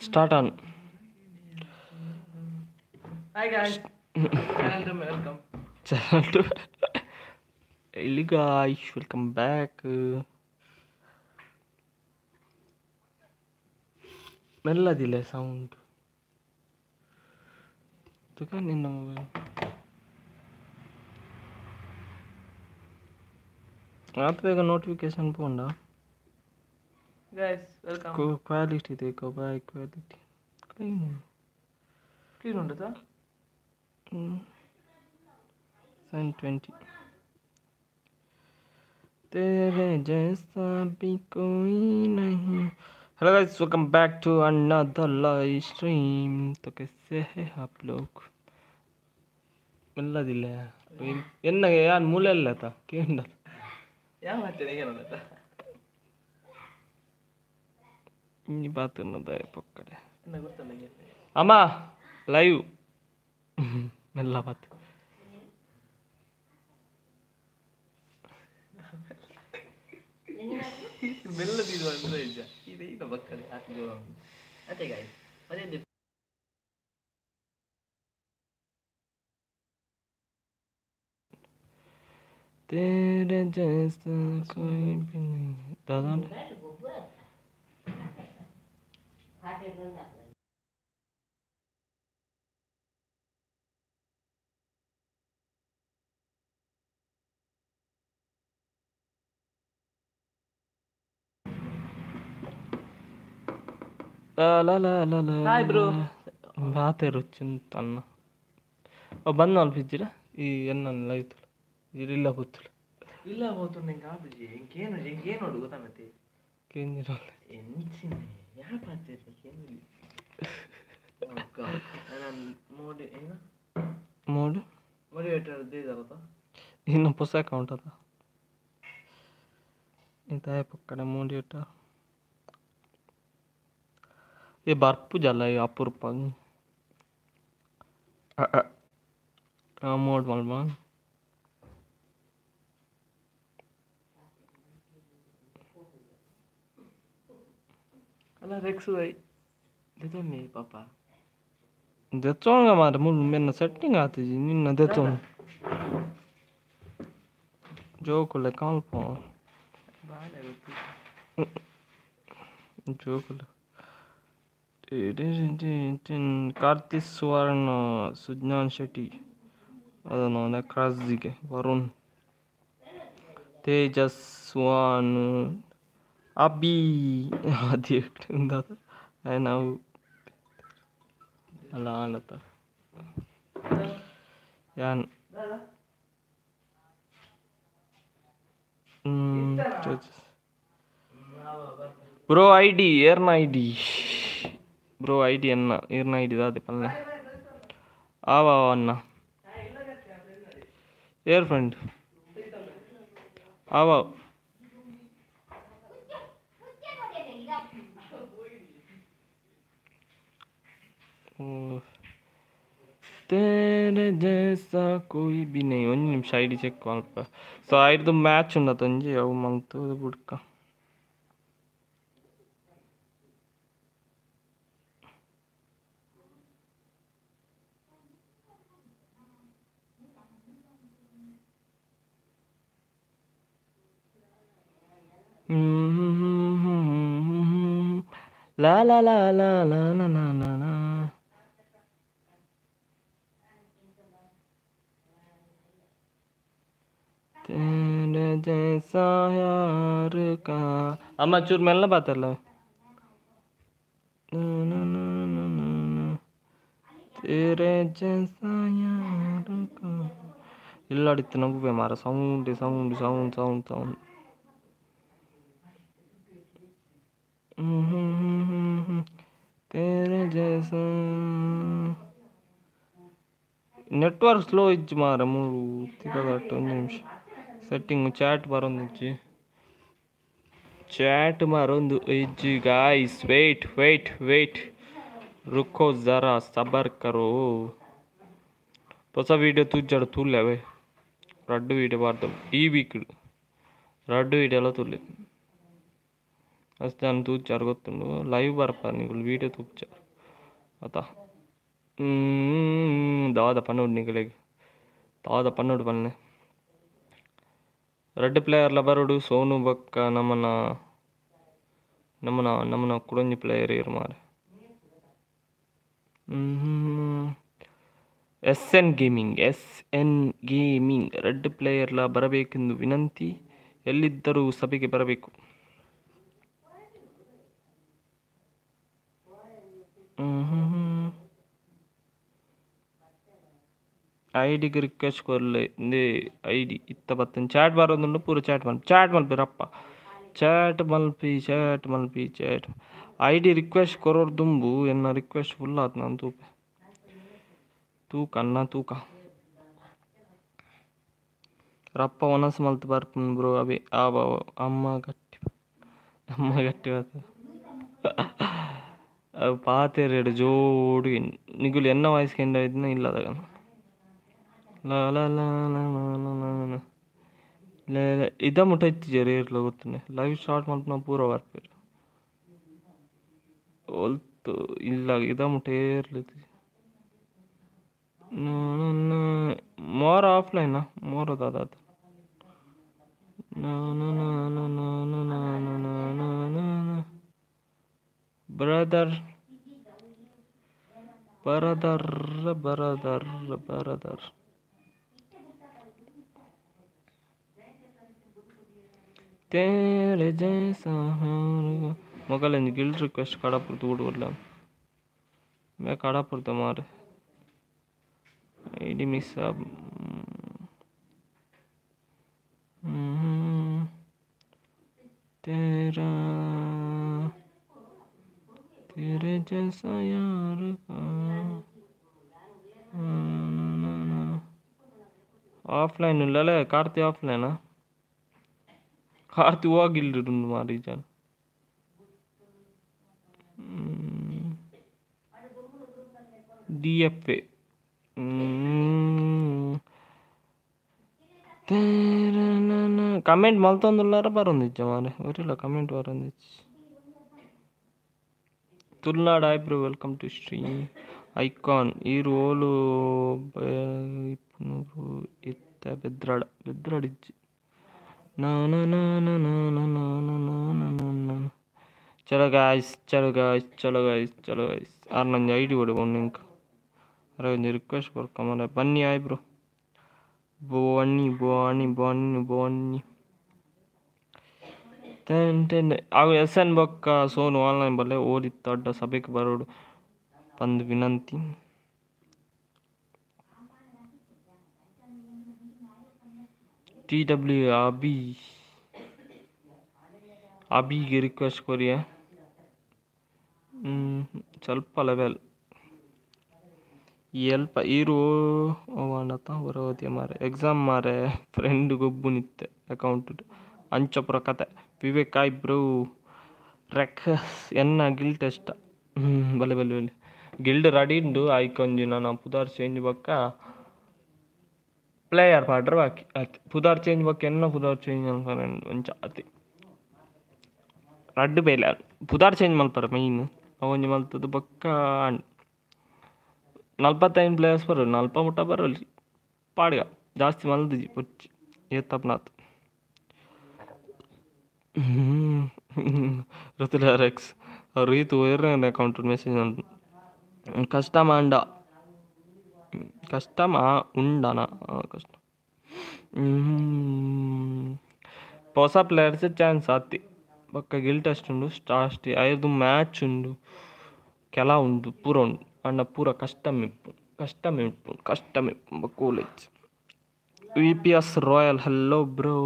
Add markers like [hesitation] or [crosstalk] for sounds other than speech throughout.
start on hi guys. Channel to welcome. Channel to guys welcome back. Mella dile sound. To kan आप पे का notification phone ना guys welcome को quality देखो भाई quality ದೇಖೋ ಬಾಯ್ ಕ್ವಾಲಿಟಿ ಕ್ಲೀನ್ ಕ್ಲೀನ್ ಉಂಟದಾ ಸೆವೆನ್ 20 तेरे जैसा भी कोई नहीं। Hello guys welcome back to another live stream तो कैसे है आप लोग? मिलना दिल है। यार मूल था ಕೇಂದ್ರ ഞാൻ മറ്റേക്കണം കേട്ടോ. ഇനി പാത്തുന്നതായ പൊക്കടെ. അമ്മ ലൈവ്. മെല്ല പാത്ത് മെല്ലത് ഇത് മനസ്സിലായില്ല ഇതേ അതെ കാര്യം അതെ দাদা ಹಾಯ್ ಬ್ರೋ ಬಾತೇರು ಚಿಂತನ್ನ ಬಂದು ಅಲ್ಪಿದ್ದೀರಾ ಈ ಎನ್ನ ಆಯ್ತು ಇಲ್ಲ ಗೊತ್ತಿಲ್ಲ ಇಲ್ಲ ಅವತ್ತು ನಂಗೆ ಆಬಿಜಿ ಹೆಂಗೇನು ಹೆಂಗೇನು ನೋಡು ಗೊತ್ತಾಗತ್ತೆ ಕೇಂದ್ರಲ್ಲ ಎಂಚಿನ ಯಾಕೆ ಆಗ್ತೈತೆ ಕೇಂದ್ರ ನಾನು ಮೋಡಿ ಏನು ಮೋಡಿ ಮೋಡಿವೇಟರ್ದು ಇದಾರತ್ತ ಇನ್ನು ಹೊಸ ಅಕೌಂಟ್ ಅದ ಇಂತಹ ಪಕ್ಕಡ ಮೋಡಿವೇಟರ್ ये बर्फ़ जल अपूर्व मोड मलमान ala reksu ai. Dede me papa. De chong ga mar mul men na setting aati ji ni na de chong jo ko le kal po. Jo ko le. Tin tin tin kartis suvarna sujnan shetty. ಅದನ್ನು cross ದಿಗೆ ವರುಣ್ ತೇಜಸ್ವಾನ್ அபி. அது இருந்தால் நான் நல்லா ஆனத்தா யான். ப்ரோ ஐடி ஏர்ன ஐடி. ப்ரோ ஐடி என்ன? ஏர்ன ஐடி தான் அது பண்ணல. ஆவா அண்ணா. ஏர் ஃப்ரெண்ட். ஆவா. ತೇರೆ ಜೈಸ ಕೋಯಿ ಬಿ ನೈ ಒಂಜಿ ನಿಮಿಷ ಐಡಿ ಚೆಕ್ ಮಲ್ಪ ಸೊ ಐಡ್ದು ಮ್ಯಾಚ್ ಉಂಡತ ಒಂಜಿ ಅವು ಮಲ್ತು ಬುಡ್ಕ La la la la la la la la जैसा यार का அம்மா சூர் மேல பார்த்தல तेरे जैसा यार का இல்ல அடித்து நம்பு போய் மாற. Sound sound sound sound sound. तेरे जैसा నెట్వర్క్ స్లో ఇచ్చి మారము సెట్టింగ్ చాట్ మరొందు చాట్ మరొందు ఇచ్చి గాయస్ వెయిట్ వెయిట్ వెయిట్ రుకో జరా సబర్ కరో ಹೊಸ ವೀಡಿಯೋ ತೂಜಾಡು ತೂರ್ಲೆ ಅವೇ ರಡ್ಡು ವೀಡಿಯೋ ಮಾಡ್ತಾವೆ ಈ ವೀಕ್ಡ್ ರಡ್ಡು ವೀಡಿಯೋ ಎಲ್ಲ ತೂರ್ಲೆ ಅಷ್ಟೇ ನಾನು ತೂಚಾರು ಗೊತ್ತುಂಡು ಲೈವ್ ಬರ್ಪ ನೀವು ವೀಡಿಯೋ ತೂಚಾರು ಆತಾ దాదా పన్నుడు నీకు లేక దాదా పన్నుడు పనులే ರೆಡ್ రెడ్ ప్లేయర్ ಸೋನು ಬಕ್ಕ ನಮ್ಮನ ನಮ್ಮನ ನಮ್ಮನ ಕುಡಂಜಿ ಪ್ಲೇಯರ್ ప్లేయర్ ಮಾರ S N gaming S N gaming red ಪ್ಲೇಯರ್ಲ ಬರಬೇಕೆಂದು ವಿನಂತಿ ಎಲ್ಲಿದ್ದರೂ ಸಭೆಗೆ ಬರಬೇಕು ಹ್ಞೂ ಐಡಿ ರಿಕ್ವೆಸ್ಟ್ ಕೊರ್ಲೆ ಇಂದೇ ಐಡಿ ಇತ್ತ ಪತ್ತನ್ ಚಾಟ್ ಮಾರೊಂದುಂಡು ಪೂರ ಚಾಟ್ ಮನ್ ಚಾಟ್ ಮಲ್ಪೆ ರಪ್ಪ. ಚಾಟ್ ಮಲ್ಪಿ ಚಾಟ್ ಮಲ್ಪಿ ಚಾಟ್ ಐಡಿ ರಿಕ್ವೆಸ್ಟ್ ಕೊರೋಡ್ ದುಂಬು, ಎನ್ನ ರಿಕ್ವೆಸ್ಟ್ ಫುಲ್ ಆತ್ನ ತೂಪೆ ತೂಕ. ಅನ್ನ ತೂಕ. ರಪ್ಪ ಒನಸ್ ಮಲ್ತ್ ಬರ್ತುನ್ ಬ್ರೋ ಅಬಿ ಆ ಬಾಬ ಅಮ್ಮ ಕಟ್ಟಿ ಅಮ್ಮ ಕಟ್ಟಿವಾತ ಅವ್ ಪಾತೆರ್ ಎಡ್ ಜೋಡಿ. ನಿಗುಲು ಎನ್ನ ವಾಯಸ್ಗೆ ಎಂಡಾಯ್ನ ಇಲ್ಲಾದಗನ್. ಇಲ್ಲ ಇಲ್ಲ ಇದ ಮಟ್ಟ ಇತ್ತು ಜರಿ ಇರ್ಲ ಗೊತ್ತನೆ ಲೈವ್ ಸ್ಟಾರ್ಟ್ ಮಾಡ್ತು ನಾವು ಪೂರ ವರ್ಕ್ ಒಲ್ತು ಇಲ್ಲ ಇದ ಮಟ್ಟ ಇರ್ಲಿತ್ತು ಮೋರ್ ಆಫ್ಲೈನಾ ಮೋರ್ ಅದ ಅದ ಬ್ರದರ್ ಬ್ರದರ್ ಬ್ರದರ್ ಬ್ರದರ್ தேர ஜெயசாக மக்கள் இந்த கில் ரிக்வெஸ்ட் கடை பொறுத்து கூட வரலாம் मैं काड़ा पड़ता मार आईडी मिस अब तेरा तेरे जैसा यार ஆஃப்லைன் இல்லைல்ல கார்த்தி ஆஃப்லைனா ಆಫ್ಲೈನಾ ಕಾರ್ತಿ ಹೋಗಿಲ್ರಿ ಮಾರಿ ಜನ ಡಿ ಎಫ್ ಎ ಕಮೆಂಟ್ ಮಲ್ತೊಂದುಲ್ಲಾರ ಬರೊಂದಿಜ್ಜ ಮಾರೆ ಒರಿಲ್ಲ ಕಮೆಂಟ್ ಬರೊಂದಿಜ್ಜ Tulunad eyebrow welcome to stream icon ಈ ರೋಲು ಇಪ್ಪನೂರು ಇತ್ತ ಬೆದ್ರಾಡ ಬೆದ್ರಾಡಿಜ್ಜಿ चलो गाइस चलो गाइस चलो गाइस चलो गाइस ಯಾರು ನನ್ನ ಐ ಡಿ ಹೊಡಿಬೋದು ನಿಮ್ಗೆ ಅರೆ ಒಂದು ರಿಕ್ವೆಸ್ಟ್ ಬರ್ಕೊಂಬರ ಬನ್ನಿ ಆಯ್ ಬ್ರೋ ಬನ್ನಿ ಬನ್ನಿ ಬನ್ನಿ ಬನ್ನಿ ಹಾಗೂ ಎಸ್ ಎನ್ ಬೊಕ್ಕ ಸೋನು ಆನ್ಲೈನ್ ಬಲ್ಲೆ ಓದಿತ್ತ ಅಡ್ಡ ಸಭೆಗೆ ಬರೋಡು ಬಂದು ವಿನಂತಿ ಟಿ ಡಬ್ಲ್ಯೂ ಅಬಿ ಅಬಿಗೆ ರಿಕ್ವೆಸ್ಟ್ ಕೊರಿಯ ಸ್ವಲ್ಪ ಲೆವೆಲ್ ಎಲ್ಪ ಇರು. ಅವನತ ಹೊರವತಿ ಮಾರೆ. ಎಕ್ಸಾಮ್ ಮಾರೆ. ಫ್ರೆಂಡ್ ಗೊಬ್ಬು ನಿತ್ತೆ ಅಕೌಂಟ್ ಅಂಚಪುರ ಕತೆ. ವಿವೇಕ್ ಐಬ್ರೋ ರೆಕ್ ಎನ್ನ ಗಿಲ್ಟ್ ಎಷ್ಟ? ಬಲೆ ಬಲೆ ಬಲೆ ಗಿಲ್ಡ್ ರಡಿ ಉಂಡು ಆಯ್ಕೊಂಜಿ ನಾನು ಪುದಾರ್ ಚೇಂಜ್ ಬಕ್ಕ. Player pada baki, pudar change baki, enna pudar change alparan anjati. Radu player, pudar change malpar main, awon jamal tu bakka ನಲ್ವತ್ತೈದು ಪ್ಲೇಯರ್ಸ್ ಬರೋರು ನಲ್ಪ ಮುಟ್ಟ ಬರೋಲ್ಲ ಪಾಡ್ಗ ಜಾಸ್ತಿ ಮಲ್ದಿಜಿ ಪುಚ್ಚಿ ಏತಪ್ನಾಥ್ ಋತುಲ್ ಆರ್ ಎಕ್ಸ್ ಅವ್ರು ರೀತು ವೇರ್ನೇ ಅಕೌಂಟ್ ಮೆಸೇಜ್ ಅಂತ ಕಷ್ಟ ಮಾಂಡ కష్టమా ఉండనా కష్టం ಹೊಸ ಪ್ಲೇಯರ್ಸ್ ಚಾನ್ಸ್ ಆತಿ ಪಕ್ಕ ಗಿಲ್ ಟೆಸ್ಟ್ ಉಂಡು ಲಾಸ್ಟ್ ಐದು ಮ್ಯಾಚ್ ಉಂಡು ಕೆಲ ಉಂಡು ಪೂರ ಉಂಡು ಅಣ್ಣ ಪೂರ ಕಷ್ಟಮಿಪ್ಪು ಕಷ್ಟಮಿಪ್ಪು ಕಷ್ಟಮಿಪ್ಪು ಕೂಲೇಜ್ V P S royal hello bro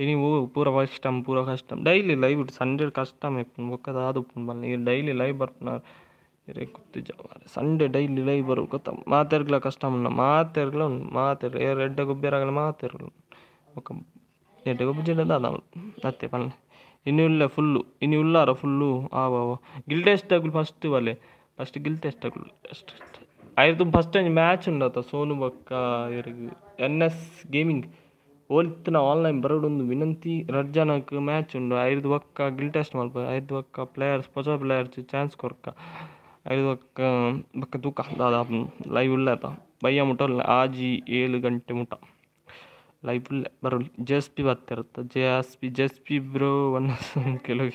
ನೀವು ಪೂರ ಕಷ್ಟం ಪೂರ ಕಷ್ಟం డైలీ లైవ్ సండే కష్టం ఇప్పుడు ఒక్క దాదు ఇప్పుడు మళ్ళీ డైలీ లైవ్ పడుతున్నారు ಇರೇ ಕುತ್ತಿಜವಾರೆ ಸಂಡೆ ಡೈಲಿ ಲೈವ್ ಬರೋ ಗೊತ್ತಾ? ಮಾತಾಡ್ಲ ಕಸ್ಟಮರ್ನ ಮಾತಾಡ್ಲ ಮಾತಾಡ ರೆಡ್ಡ ಗೊಬ್ಬರಾಗಲ ಮಾತಾಡಲು ఒక ఎట్ట గొప్ప దాదాం అత్తే పని ఇన్ని ఉల్ల ఫుల్ ఇన్ని ఉల్లార ఫుల్లు ఆవో గిల్ టెస్టాకులు ఫస్ట్ వాళ్ళే ఫస్ట్ గిల్ టెస్టాకులు ఆయన ఫస్ట్ మ్యాచ్ ఉండత సోను బక్క ఎన్ఎస్ ಗೇಮಿಂಗ್ ಓಲ್ತಿನ ಆನ್ಲೈನ್ ಬರೋಡೊಂದು ವಿನಂತಿ. ರಜ್ಜಾನಕ್ಕೆ ಮ್ಯಾಚ್ ಉಂಡು ಐದು ಬಕ್ಕ ಗಿಲ್ ಟೆಸ್ಟ್ ಮಾಡ್ಬೋದು. ಐದು ಒಕ್ಕ ಪ್ಲೇಯರ್ಸ್ ಹೊಸ ಪ್ಲೇಯರ್ಸ್ ಚಾನ್ಸ್ ಕೊರ್ಕ. ಐದು ಬಕ್ಕ ತೂಕ ದಾದ ಲೈವ್ ಉಳ್ಳಾತ ಬಯ್ಯ ಮುಟ ಆಜಿ ಏಳು ಗಂಟೆ ಮುಟ. ಲೈವ್ ಇಲ್ಲ ಬರೋಲಿ J S P ಬರ್ತಿರುತ್ತೆ J S P J P bro one ಕೆಲವು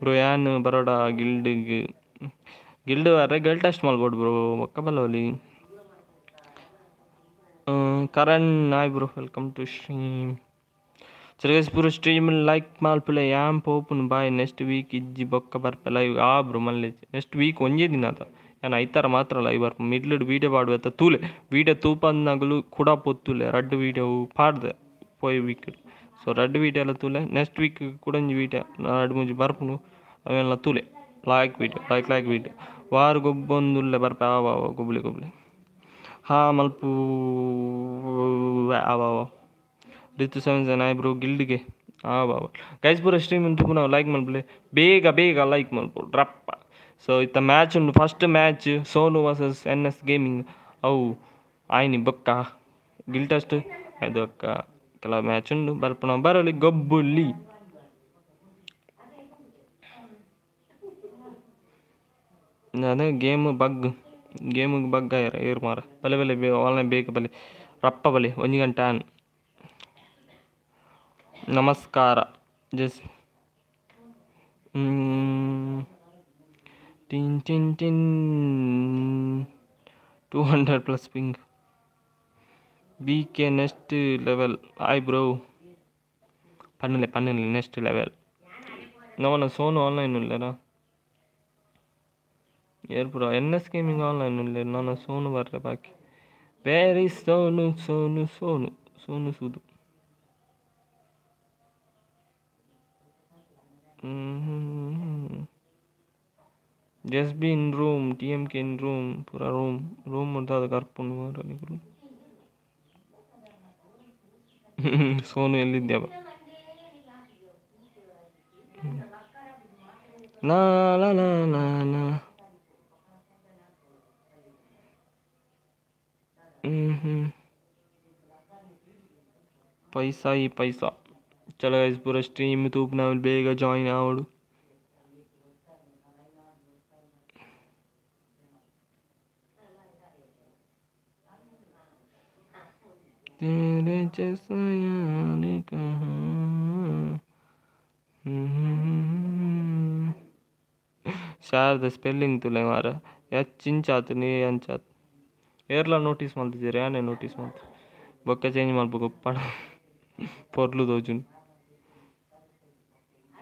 ಬ್ರೋ ಯಾನ್ ಬರೋಡ ಗಿಲ್ಡಿಗೆ ಗಿಲ್ಡ್ ಬರ್ರೆ ಗಿಲ್ ಟೆಸ್ಟ್ ಮಾಡ್ಬೋದು ಬ್ರೋ ಬೊಕ್ಕ ಬಲ್ಲವಲ್ಲಿ ಕರಣ್ ನಾಯ್ ಬ್ರೋ ವೆಲ್ಕಮ್ ಟು ಸರಿಗಸ್ ಪೂರ ಸ್ಟ್ರೀಮ್ ಲೈಕ್ ಮಾಲ್ಪುಲೆ ಯಾಮ್ ಪೋಪುನ್ ಬಾಯ್ ನೆಕ್ಸ್ಟ್ ವೀಕ್ ಇಜ್ಜಿ ಬೊಕ್ಕ ಬರ್ಪೆ ಲೈವ್ ಆ ಬ್ರೋ ಮಲ್ಲೆ ನೆಕ್ಸ್ಟ್ ವೀಕ್ ಒಂಜೇ ದಿನ ಅದ ನಾನು ಐತಾರ ಮಾತ್ರ ಲೈವ್ ಮಿಡ್ಲ್ ಮಿಡ್ಲಡ್ ವೀಡಿಯೋ ಪಾಡುವತ್ತ ತೂಲೆ ವೀಡಿಯೋ ತೂಪಂದಾಗಲು ಕೂಡ ಪೊತ್ತುಲೆ ರಡ್ಡು ವೀಡಿಯೋ ಪಾಡ್ದೆ ಪೋಯ್ ವೀಕ್ ಸೊ ರಡ್ಡು ವೀಡಿಯೋ ಎಲ್ಲ ತೂಲೆ ನೆಕ್ಸ್ಟ್ ವೀಕ್ ಕೂಡ ಒಂಜಿ ವೀಡಿಯೋ ರಡ್ಡು ಮುಂಜಿ ಬರ್ಪುನು ಅವೆಲ್ಲ ತೂಲೆ ಲಾಯ್ಕ್ ವೀಡಿಯೋ ಲೈಕ್ ಲೈಕ್ ವೀಡಿಯೋ ವಾರ ಗೊಬ್ಬೊಂದುಲ್ಲೆ ಬರ್ಪ ಆವ ಆವ ಗೊಬ್ಲಿ ಹಾ ಮಲ್ಪು ಆವ ಆವ ರಿತು ಸೆವೆನ್ ಜನ ಬ್ರೋ ಗಿಲ್ಡ್ಗೆ ಆ ಬಾಬಾ ಗೈಸ್ ಪೂರ ಸ್ಟ್ರೀಮ್ ಉಂಟು ನಾವು ಲೈಕ್ ಮಾಡ್ಬಿಡಿ ಬೇಗ ಬೇಗ ಲೈಕ್ ಮಲ್ಪು ರಪ್ಪ. ಸೊ ಇತ್ತ ಮ್ಯಾಚ್ ಉಂಡು first match Sonu versus N S gaming ಅವು, ಆಯ್ನಿ, ಬೊಕ್ಕ. ಗಿಲ್ಟಸ್ಟ್ ಅದು ಅಕ್ಕ, ಕೆಲವು ಮ್ಯಾಚ್ ಉಂಡು ಬರ್ಪಣ ಬರಲಿ ಗೊಬ್ಬುಲ್ಲಿ ಅದೇ ಗೇಮ್ ಬಗ್ ಗೇಮಿಗೆ ಬಗ್ ಆಯ್ರ ಏರ್ ಮಾರ ಬಲೆ ಬಲೆ, ಬೇ ಆನ್ಲೈನ್ ಬೇಗ ಬಲೆ. ರಪ್ಪ ಬಲೆ ಒಂಜಿ ಗಂಟೆ ಆನ್. ನಮಸ್ಕಾರ ಜಸ್ ಟಿನ್ ಟಿನ್ tin two hundred plus ping B K next level ಆಯ್ bro ಪನ್ನಲೆ ಪನ್ನಲೆ next level ನವನ Sonu online ಉಳ್ಳೇರಾ air bro N S gaming online ಉಳ್ಳೇ ನಾನು ಸೋನು ಬರ್ರೆ ಬಾಕಿ very Sonu Sonu Sonu Sonu ಸೂದು just be in room T M K in room ಪೂರ ರೂಮ್ ರೂಮ್ ಅಂತ ಕರ್ಕೊಂಡು ಮಾರಲಿಗಳು ಸೋನು ಎಲ್ಲಿದ್ದ್ಯಾವ ಲಾ ಲಾ ಲಾ चलो इस पूरा stream में तू अपना बेगा ज्वाइन आवड़ तेरे जैसा यार कहाँ ಶಾರದ ಸ್ಪೆಲ್ಲಿಂಗ್ ತುಲೆ ಮಾರ ಹೆಚ್ಚಿಂಚಾತು ನೀ ಅಂಚಾತು ಏರ್ಲ ನೋಟಿಸ್ ಮಾಡ್ತಿದ್ದೀರಿ ಯಾನೇ ನೋಟಿಸ್ ಮಾಡ್ತು ಬೊಕ್ಕ ಚೇಂಜ್ ಮಾಡ್ಬೇಕು ಪಡ ಪೊರ್ಲು ದೋಜುನ್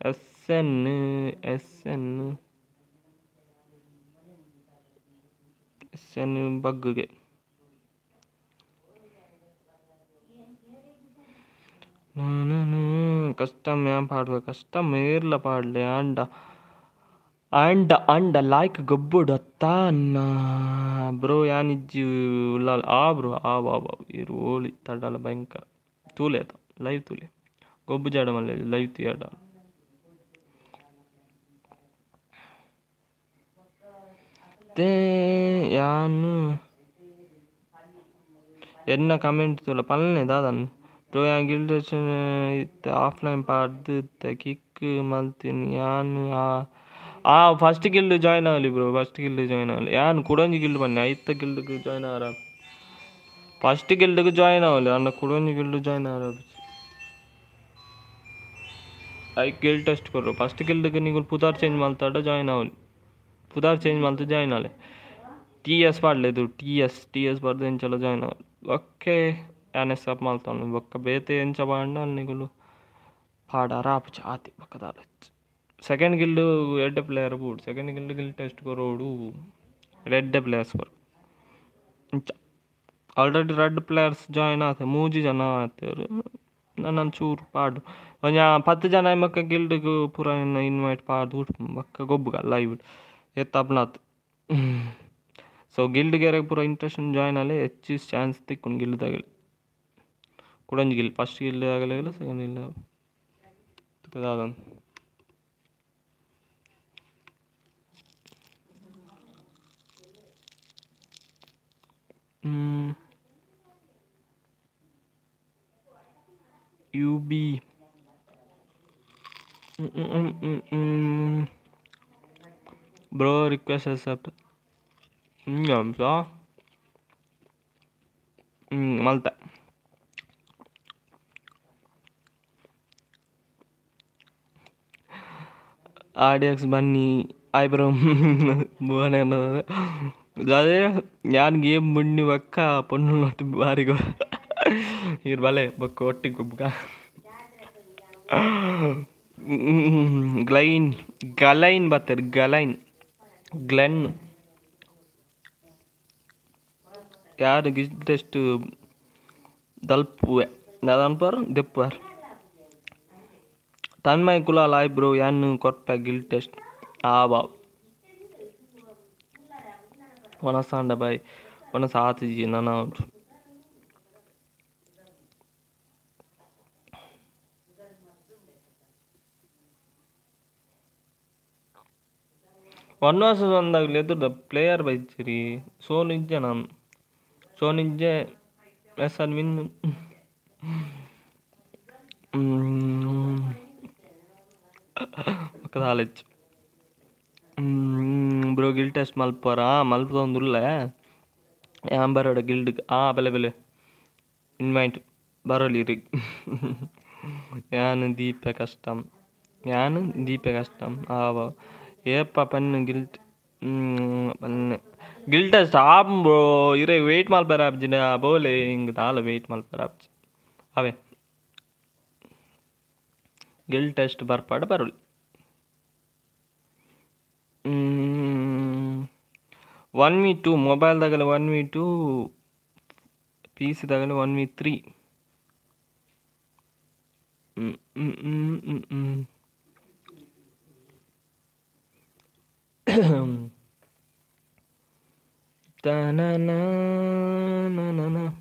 S N S N S N ಬಗ್ಗುಗೆ கஷ்டம் ஏன் பாடுவேன் கஷ்டம் நேரில் பாடல ஆண்டா ஆண்டா ஆண்டா லாய்க் கப்புடு அத்தாண்ணா ப்ரோ யானிஜி உள்ளால் ஆ ப்ரோ ஆ வா வா இரு ஓலி தடால பயங்கர தூலே தான் ಲೈವ್ ತೂಲೆ ಗೊಬ್ಬು ಜಾಡ ಮಲ್ಲ ಲೈವ್ ತೀಯಾಡ యాను ಎನ್ನ ಕಮೆಂಟ್ ತುಲ ಪಲ್ನೆ ದಾದನ್ ಬ್ರೋ ಯಾ ಗಿಲ್ಡ್ ಇತ್ತೆ ಆಫ್ಲೈನ್ ಪಾಡ್ದು ಇತ್ತೆ ಕಿಕ್ ಮಲ್ತೀನಿ ಯಾನು ಆ ಆ ಫಸ್ಟ್ ಗಿಲ್ಡ್ ಜಾಯ್ನ್ ಆಗಲಿ ಬ್ರೋ ಫಸ್ಟ್ ಗಿಲ್ಡ್ ಜಾಯ್ನ್ ಆಗಲಿ ಯಾನು ಕುಡೊಂಜಿ ಗಿಲ್ಡ್ ಬನ್ನಿ ಐತ ಗಿಲ್ಡ್ಗೆ ಜಾಯ್ನ್ ಆರ ಫಸ್ಟ್ ಗಿಲ್ಡ್ಗೆ ಜಾಯ್ನ್ ಆಗಲಿ ಅನ್ನ ಕುಡೊಂಜಿ ಗಿಲ್ಡ್ ಜಾಯ್ನ್ ಆರ ಐ ಗಿಲ್ಡ್ ಟೆಸ್ಟ್ ಕೊರ್ರು ಫಸ್ಟ್ ಗಿಲ್ಡ್ಗೆ ನೀವು ಪುದಾರ್ ಚೇಂಜ್ ಮಾಡ್ತಾಡ ಜಾಯ್ನ್ ಆಗಲಿ पुधार चेंज मला तर जायन आले टी एस पाडले तू टी एस टी एस पाडले त्यांच्याला जायन ఒక్కే యానెస్ఆప్ మాల్తాను ఒక్క బేతే ఏం చబాండాలి నీకులు పాడారా చాతి ఒక్కదాలు సెకండ్ గిల్డ్ ఎడ్డ ప్లేయర్ బూడు సెకండ్ గిల్డ్ గిల్డ్ టెస్ట్ కోరోడు రెడ్ ప్లేయర్స్ బర్ ఆల్రెడీ రెడ్ ప్లేయర్స్ ಜಾಯ್ನ್ ಆತೆ ಮೂಜಿ ಜನ ಆತೇರು ನನ್ನ ಚೂರು ಪಾಡು ಒಂದು ಪತ್ತು ಜನ ಮಕ್ಕ ಗಿಲ್ಡ್ಗೆ ಪೂರ ಇನ್ವೈಟ್ ಪಾಡು ಒಕ್ಕ ಗೊಬ್ಬುಗಲ್ಲ ಇವ್ರು ಲೈವ್ ಎತ್ತ ಅಪ್ನಾತ್ ಸೊ ಗಿಲ್ಡ್ ಗೆರೆ ಪೂರ ಇಂಟ್ರೆಸ್ಟ್ ಜಾಯ್ನ್ ಆಲೆ ಹೆಚ್ಚು ಚಾನ್ಸ್ ತಿಕ್ಕೊಂಡು ಗಿಲ್ಡ್ದಾಗಲಿ ಕುಡಂಜಿ ಗಿಲ್ ಫಸ್ಟ್ ಗಿಲ್ಡ್ ಆಗಲೇ second guild ಅದಾದನ್ Mm. UB. Mm, mm, mm, mm. Bro, request accept. Mm, so. Mm, Malta. ആഡിയക്സ് ബണ്ണി ഐബ്രോ മോനെ ಅದೇ ഞാൻ ಗೇಮ್ ಮುಣ್ಣಿ ಒಕ್ಕ ಪೊಣ್ಣು ನಟ್ಟು ಬಾರಿಗೋ ಇರ್ ಬಲೆ ಬೊಕ್ಕ ಒಟ್ಟಿಗೆ ಗೊಬ್ಬಗ ಗ್ಲೈನ್ ಗಲೈನ್ ಬರ್ತಾರೆ ಗಲೈನ್ ಗ್ಲೆನ್ ಯಾರಿಗಿದ್ದೆಷ್ಟು ದಲ್ಪುವೆ. ನದನ್ಪರ್ ದಿಪ್ಪರ್. ತನ್ಮಯ ಕುಲ ಲಾಯ್ ಬ್ರೋ ಏನು ಕೊರ್ಪ ಗಿಲ್ ಟೆಸ್ಟ್ ಆ ಆವಾ. ಒನಸಾಂಡ ಬಾಯ್ ಒನಸಾತಿಜಿ ನನ್ನ ಆತಿಜಿ ನನ್ನ ಒನ್ ವರ್ಸಸ್ ಒಂದಾಗ್ಲಿ ಎದುರ್ದ ಪ್ಲೇಯರ್ ಬೈತಿರಿ ಸೋನ್ ಇಜ್ಜೆ ನಾನು ಸೋನ್ ಇಜ್ಜೆ S N win college bro guild test ಮಲ್ಪರ ಮಲ್ಪದೊಂದುಲ್ಲ ಯಾನ್ ಬರೋಡ ಗಿಲ್ಡ್ ಆ ಬೆಲೆ ಬೆಲೆ ಇನ್ವೈಟ್ ಬರೋಲಿ [laughs] ಯಾನ್ ದೀಪ ಕಷ್ಟಂ ಯಾನ್ ದೀಪ ಕಷ್ಟಂ ಆವ ಏಪ್ಪ ಏಪ್ಪಾ பண்ணு ಗಿಲ್ಟ್ பண்ணு. Guild stop bro wait wait mall பெறாப்ஜினா போலே, இங்கே தால வெயிட் மால் பெறாப்ஜி ಅವೇ ಗಿಲ್ ಟೆಸ್ಟ್ ಬರ್ಪಾಡ ಬರಲಿ ಒನ್ ವಿ ಟೂ ಮೊಬೈಲ್ದಾಗಲ್ಲ ಒನ್ ವಿ ಟೂ ಪಿ ಸಿದಾಗಲ್ಲ ಒನ್ ವಿ ತ್ರೀ ಹ್ಞೂ ಹ್ಞೂ ಹ್ಞೂ ಹ್ಞೂ ಹ್ಞೂ तू na na na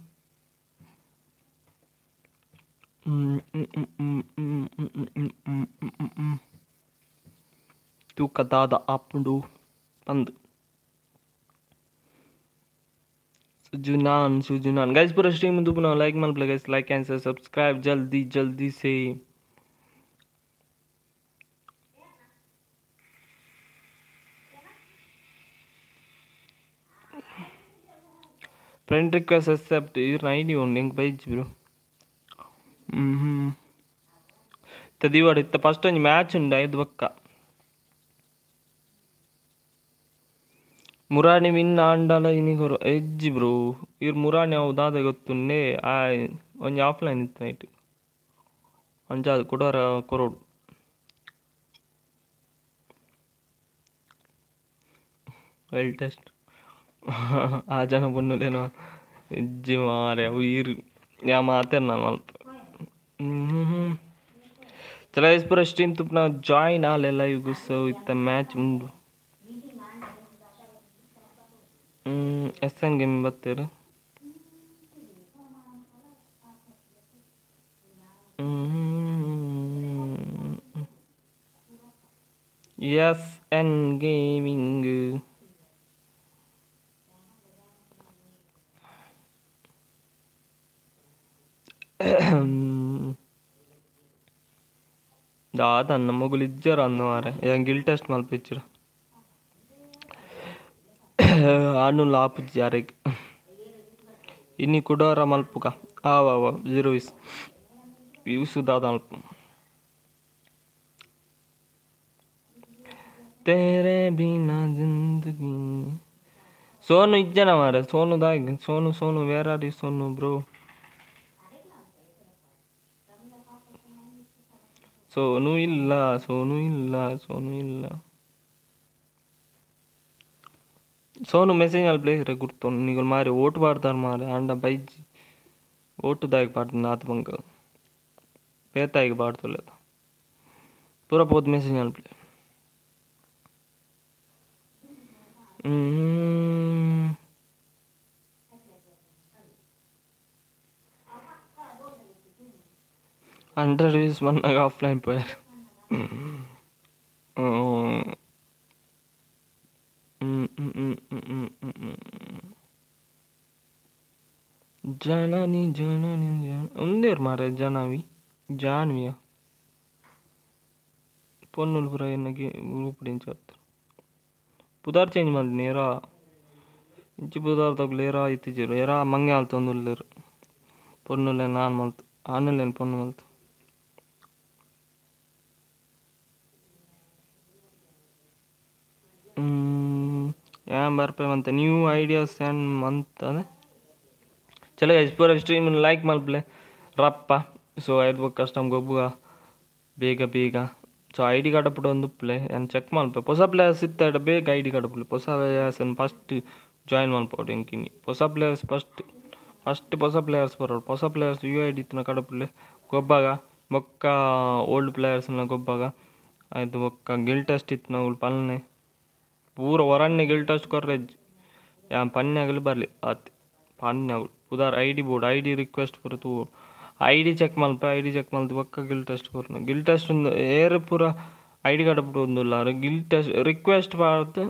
tu kadada Sujnan Sujnan guys पूरा स्ट्रीम में दुबना लाइक मन play guys like and subscribe जल्दी जल्दी से ఫ్రెండ్ రిక్వెస్ట్ అక్సెప్ట్ ఇది నైన్ ఇవ్వండి ఇంక పైచి బ్రో తెదివాడు ఇత్త ఫస్ట్ ಒಂದು ಮ್ಯಾಚ್ ಉಂಡು ಐದು ಬೊಕ್ಕ ಮುರಾಣಿ ಮಿನ್ನ ಆಂಡಲ ಇನಿಗೊರು ಎಜ್ಜಿ ಬ್ರೋ ಇವ್ರು ಮುರಾಣಿ ಯಾವುದಾದ ಗೊತ್ತುಂಡೆ ಆ ಒಂದು ಆಫ್ಲೈನ್ ಇತ್ತು ನೈಟ್ ಅಂಜಾದ ಕೊಡೋರ ಕೊರೋಡು ವೆಲ್ ಟೆಸ್ಟ್ ఆచారం పన్ను నేను జిమారే वीर या माते ना माल चला इस पर स्ट्रीम तो अपना ज्वाइन आ ले लाइव गुस्सा इतना मैच उन एस एन गेम बत्तेर यस एन गेमिंग ದಾದನ್ನ ಮಗುಲು ಇಜ್ಜರ ಅನ್ನು ಮಾರೆ ಏನು ಗಿಲ್ ಟೆಸ್ಟ್ ಮಲ್ಪಿಚ್ಚಿರ ಆನು ಲಾಪುಜ್ಜಿ ಯಾರಿಗೆ? ಇನ್ನಿ ಕುಡೋರ ಮಲ್ಪುಕ? ಆವ ಆವ ಜೀರೋ ಇಸ್ ಯೂಸು ದಾದ ಮಲ್ಪು. ತೇರೆ ಬೀನಾ ಜಿಂದಗಿ. ಸೋನು ಇಜ್ಜನ ಮಾರೆ ಸೋನು ದಾಗಿ ಸೋನು ಸೋನು ವೇರಾರಿ ಸೋನು ಬ್ರೋ ಸೋನು ಇಲ್ಲ ಸೋನು ಇಲ್ಲ ಸೋನು ಇಲ್ಲ. ಸೋನು ಮೆಸೇಜ್ ಅಲ್ಲಿ ಪ್ಲೇಸ್ ರೀ ಗುರ್ತು. ನೀವು ಮಾರಿ ಓಟ್ ಬಾರ್ದ ಮಾರಿ. ಅಂಡ ಬೈಜಿ. ಓಟ್ ದಾಗಿ ಬಾರ್ದು ನಾತ್ ಬಂಗ. ಬೇತಾಗಿ ಬಾರ್ದು ಪೂರ ಪೋದ್ ಮೆಸೇಜ್ ಅಲ್ಲಿ ಪ್ಲೇ ಹ್ಞೂ ஹண்ட்ரட் யூஸ் பண்ணாங்க ஆஃப்லைன் போயிரு. ஜனானி ஜனானி உண்டே ஒரு மாற ஜனாவி ஜான்வியா. பொண்ணுள் புற என்னக்கு அப்படின்னு சொல்லுது புதார் சேஞ்ச் ಮಾಡಿ நேரா. ಇಂಚಿ ಬುಧವಾರ ತಗೊಳ್ಳೇರಾ ಇತ್ತೀಚೆರು ಏರಾ ಮಂಗೆ ಆಲ್ತು ಒಂದು ಉಳ್ಳೇರು ಪೊಣ್ಣುಲ್ಲೇನು ನಾನು ಮಲ್ತು ಆನಲ್ಲೇನು ಪೊಣ್ಣು ಮಲ್ತು ಏನು बार पे new ideas ideas and month ಅಂದರೆ? ಚಲೋ ಪೂರ ಸ್ಟ್ರೀಮ್ ಲೈಕ್ ಮಲ್ಪ್ಲೆ ರಪ್ಪ. ಸೊ ಐದು ಆಯ್ತು ಕಸ್ಟಮ್ ಗೊಬ್ಬುಗ ಬೇಗ ಬೇಗ. ಸೊ ಐ ಡಿ ಕಾರ್ಡ್ ಬಿಟ್ಟು ಒಂದು ಪ್ಲೇ ಚೆಕ್ ಮಲ್ಪ ಹೊಸ ಪ್ಲೇಯರ್ಸ್ ಇತ್ತ ಬೇಗ ಐ ಡಿ ಕಾರ್ಡ್ ಬಿಡ್ಲಿ. ಹೊಸ ಪ್ಲೇಯರ್ಸನ್ನು ಫಸ್ಟ್ ಜಾಯಿನ್ ಮಾಡ್ಬೋದು ಎಂಕಿನಿ ಹೊಸ ಪ್ಲೇಯರ್ಸ್ ಫಸ್ಟ್ ಫಸ್ಟ್ ಹೊಸ ಪ್ಲೇಯರ್ಸ್ ಬರೋರು. ಹೊಸ ಪ್ಲೇಯರ್ಸ್ ಯು ಐ ಡಿ ಇತ್ತಿನ ಕಡಪುಲೆ ಗೊಬ್ಬಾಗ, ಮೊಕ್ಕ ಓಲ್ಡ್ ಪ್ಲೇಯರ್ಸ್ನ ಗೊಬ್ಬಾಗ. ಆಯಿತು ಮೊಕ್ಕ ಗಿಲ್ ಟೆಸ್ಟ್ ಇತ್ತು ನಾವು ಪಲ್ನೆ. ಪೂರ ಹೊರಣ್ಣೆಗಳು ಟಚ್ ಕೊರ್ರೆಜ್ಜಿ ಯಾನ್ ಪನ್ಯಾಗಲು ಬರಲಿ ಆತ್ ಪನ್ಯಾಗಳು ಪುದಾರ್ I D board I D request ಪೂರ ತೂ ಐ ಡಿ ಚೆಕ್ ಮಲ್ಪ ಐ ಡಿ ಚೆಕ್ ಮಲ್ತು ಪಕ್ಕ ಗಿಲ್ ಟೆಸ್ಟ್ ಕೊರ್ನು ಗಿಲ್ ಟೆಸ್ಟ್ ಒಂದು ಏರ್ ಪೂರ ಐ ಡಿ ಕಾರ್ಡ್ ಪೂರ ಒಂದು ಇಲ್ಲ ಗಿಲ್ ಟೆಸ್ಟ್ ರಿಕ್ವೆಸ್ಟ್ പാടത്ത്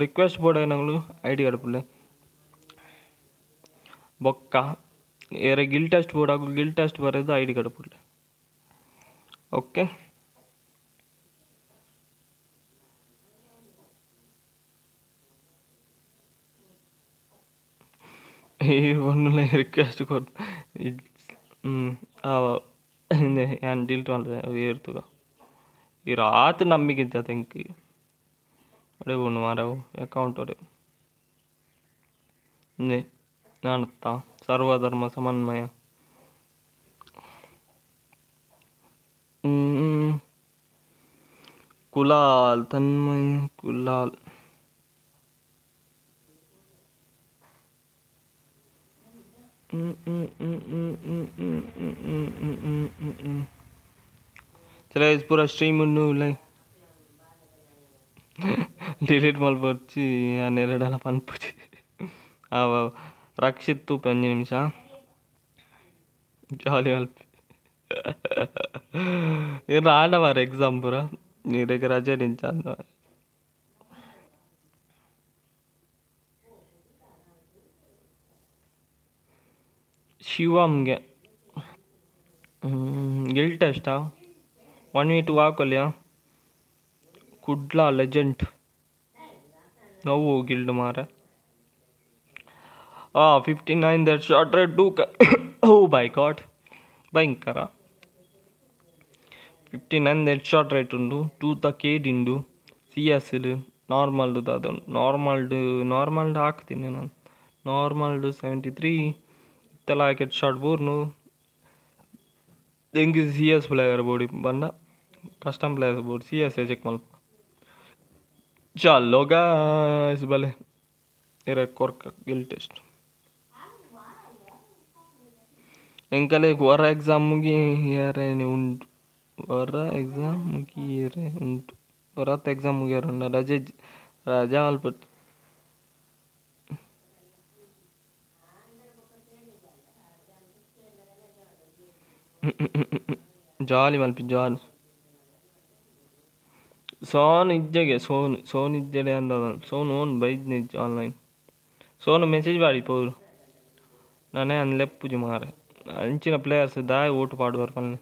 ರಿಕ್ವೆಸ್ಟ್ ಬೋರ್ಡ್ ಏನಗಳು ಐ ಡಿ ಕಾರ್ಡ್ ಪುಲ್ಲೆ ಬೊಕ್ಕ ഏറെ ഗിൽ ടെസ്റ്റ് ബോർഡാകും ഗിൽ ടെസ്റ്റ് പറയുന്നത് ഐ ഡി കടപ്പില്ല ഓക്കെ ஒன்றுல రిక్వెస్ట్ అంటిల్ట్ వాళ్ళ వేరుతుగా ఈ రాత్రి నమ్మికింది అతనికి అడే ఉండు మారావు అకౌంట్ అడే నానత్తా సర్వధర్మ సమన్వయ కులాల్ తన్మయ కులాల్ चला इस पूरा स्ट्रीम लाइक డిలీట్ మళ్ళీ వచ్చి ఆ నెరడాల పనిపించి. రక్షిత్తు పంజ నిమిష. జాలి కలిపి రాడవారు ఎగ్జామ్ పూరా? నీ దగ్గర ఆచరించాను ಶಿವಮ್ಗೆ. ಗಿಲ್ಟ್ ಎಷ್ಟಾ? ಒನ್ ವೀಟ್ ಟು ಹಾಕೊಲ್ಯಾ? ಕುಡ್ಲಾ ಲೆಜೆಂಡ್ ನೋವು ಗಿಲ್ಡ್ ಮಾರ ಆ fifty nine that shot rate two oh my god ಭಯಂಕರ fifty nine that shot rate ಉಂಡು ಟೂ ತ ಕೇಡಿಂಡು ಸಿ ಎಸ್ ನಾರ್ಮಲ್ದು ಅದು ನಾರ್ಮಲ್ಡು ನಾರ್ಮಲ್ಡು ಹಾಕ್ತೀನಿ ನಾನು. ನಾರ್ಮಲ್ಡು ಸೆವೆಂಟಿ ತ್ರೀ तला के शर्टबूर इंकि सी एस प्लेयर बोड़ी बना custom player board C S एजेक मल चलो गाइस बले तेरा कोर वर एग्ज़ाम मुगी वर एग्ज़ाम मुगी रे उन एग्ज़ाम मुगी रे ना, राजे, राजा ಜಾಲಿ ಮಲ್ಪಿ ಜಾಲಿ ಸೋನ್ ಇಜ್ಜೆಗೆ ಸೋನ್ ಸೋನ್ ಇಜ್ಜೆಡೆ ಅಂದ ಸೋನ್ ಓನ್ ಬೈದ್ ನಿಜ್ ಆನ್ಲೈನ್ ಸೋನು ಮೆಸೇಜ್ ಮಾಡಿ ಪೋರು ನಾನೇ ಅನ್ಲೆಪ್ಪುಜಿ ಮಾರೆ ಅಂಚಿನ ಪ್ಲೇಯರ್ಸ್ ದಾಯ್ ಓಟು ಪಾಡುವರು ಪಲ್ಲೆ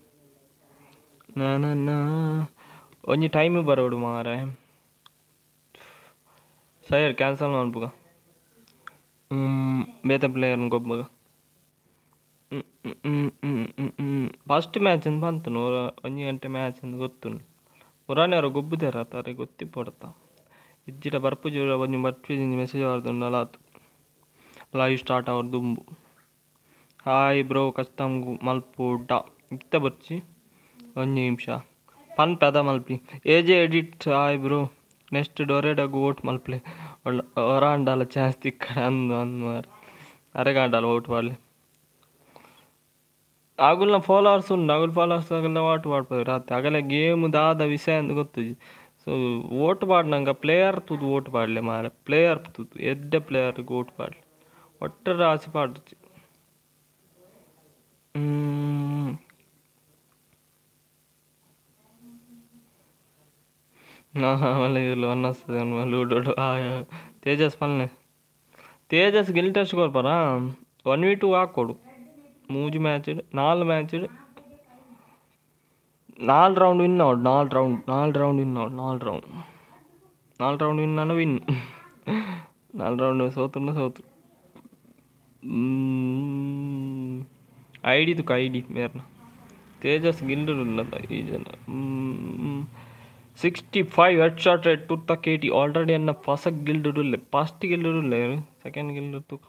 ನಾನನ್ನ ಒಂಜಿ ಟೈಮ್ ಬರೋಡು ಮಾರೆ ಸೈರ್ ಕ್ಯಾನ್ಸಲ್ ಮಾಡ್ಬುಗ ಬೇತೆ ಪ್ಲೇಯರ್ನ ಗೊಬ್ಬಗ ಫಸ್ಟ್ ಮ್ಯಾಚಿಂದ ಬಂತು ನೂರ ಒಂಜಿ ಗಂಟೆ ಮ್ಯಾಚಿಂದ ಗೊತ್ತುಂಡು ಪುರಾಣಿಯವರು ಗೊಬ್ಬುದಾರ ತಾರೆ ಗೊತ್ತಿ ಪೊಡ್ತಾ ಇಜ್ಜಿಟ ಬರ್ಪು ಜೋಡ ಒಂಜಿ ಬರ್ಪಿಜಿಂಜಿ ಮೆಸೇಜ್ ಅವರ್ದುಂಡು ಅಲಾತು ಲೈವ್ ಸ್ಟಾರ್ಟ್ ಅವರ್ ದುಂಬು ಹಾಯ್ ಬ್ರೋ ಕಷ್ಟಂಗು ಮಲ್ಪುಡ ಇತ್ತ ಬರ್ಚಿ ಒಂಜಿ ನಿಮಿಷ ಪನ್ ಪದ ಮಲ್ಪಿ ಏಜೆ ಎಡಿಟ್ ಹಾಯ್ ಬ್ರೋ ನೆಕ್ಸ್ಟ್ ಡೊರೆಡಾಗು ಓಟ್ ಮಲ್ಪ್ಲೆ ಒಳ್ಳೆ ಹೊರಾಂಡಾಲ ಚಾನ್ಸ್ ತಿಕ್ಕಡೆ ಅಂದು ಅಂದು ಮಾರಿ ಅರೆಗಾಂಡಾಲ ಓಟ್ ಮಾಡಲಿ ಆಗುಲ್ನ ಫಾಲೋವರ್ಸ್ ಉಂಡು ಅಗುಲ್ ಫಾಲೋವರ್ಸ್ ಆಗಲ್ಲ ಓಟ್ ಮಾಡ್ಬೋದು ರಾತ್ರಿ ಆಗಲೇ ಗೇಮ್ ದಾದ ವಿಷಯ ಅಂತ ಗೊತ್ತು ಸೊ ಓಟ್ ಪಾಡ್ನಂಗ ಪ್ಲೇಯರ್ ತುದು ಓಟ್ ಪಾಡ್ಲೆ ಮಾರ ಪ್ಲೇಯರ್ ತುದು ಎಡ್ಡೆ ಪ್ಲೇಯರ್ಗೆ ಓಟ್ ಪಾಡ್ಲಿ ಒಟ್ಟರ ರಾಸಿ ಪಾಡ್ದು ಹ್ಮ್ మళ్ళీ వీళ్ళు వన్ వస్తుంది లూడో తేజస్ పల్లె తేజస్ గిల్టెస్ట్ కోల్పరా వన్ వి టూ ಹಾಕೊಡು മൂന്ന് മാച്ച് നാല് മാച്ച് നാല് റൗണ്ട് വിൻ ആവും നാല് റൗണ്ട് നാല് റൗണ്ട് വിൻ ആവും നാല് റൗണ്ട് നാല് റൗണ്ട് ವಿನ್ ആണ് വിൻ നാല് റൗണ്ട് ಸೋತುಂಡು ಸೋತು ಐಡಿ ತುಕ ಐಡಿ ಮೇರ್ನ ತೇಜಸ್ ಗಿಲ್ಡರುಲ್ಲ ಈ ಜನ. Sixty five head shot rate the eighty already ಅನ್ನ ಫಸ್ಟ್ ಗಿಲ್ಡರುಲ್ಲೆ ಫಸ್ಟ್ ಗಿಲ್ಡರುಲ್ಲೆ ಸೆಕೆಂಡ್ ಗಿಲ್ಡ್ ತುಕ.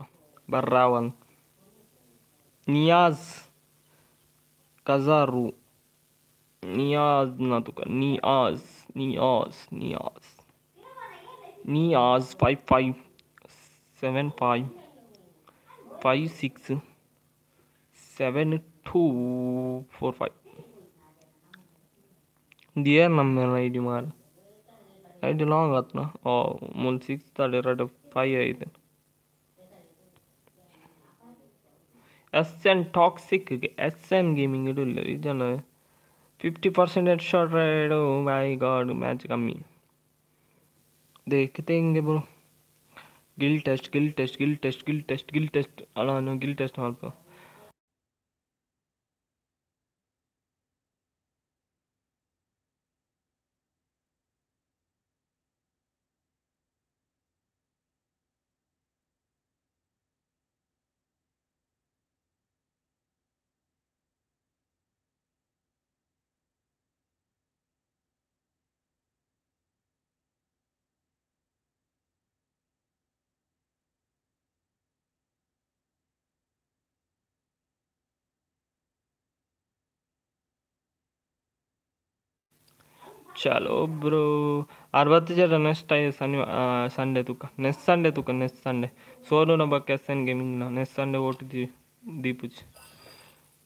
ಬರ್ರಾವನ್ ಒಂದು ನಿಯಾಜ್ ಕಜಾರು ನಿಯಾಜ್ ನ ತುಕ Niyaz Niyaz Niyaz Niyaz five five seven five five six seven two four five दिया नंबर आई डी मार आई डी लॉन्ग आत ना ओ मुल सिक्स ताडे रड फाइव ಐತೆ S N toxic S N gaming ಇಡಲ್ಲ ಇದನ್ನ fifty percent head shot raid my god match ಕಮ್ಮಿ देखते ಹೆಂಗೆ bro guild test guild test guild test guild test guild test ಅಲ್ಲ ನೀವು ಗಿಲ್ ಟೆಸ್ಟ್ चलो ब्रो ಅರವತ್ತು ಜನ ನೆಕ್ಸ್ಟ್ ಶನಿವಾರ ಸಂಡೇ ತುಕ ನೆಕ್ಸ್ಟ್ ಸಂಡೇ ತುಕ ನೆಕ್ಸ್ಟ್ ಸಂಡೇ ಸೋನು ಬಕ್ಕ ಎಸ್ ಎನ್ ಗೇಮಿಂಗ್ ನಾ ನೆಕ್ಸ್ಟ್ ಸಂಡೇ ಓಟಿದ್ವಿ ದೀಪುಜ್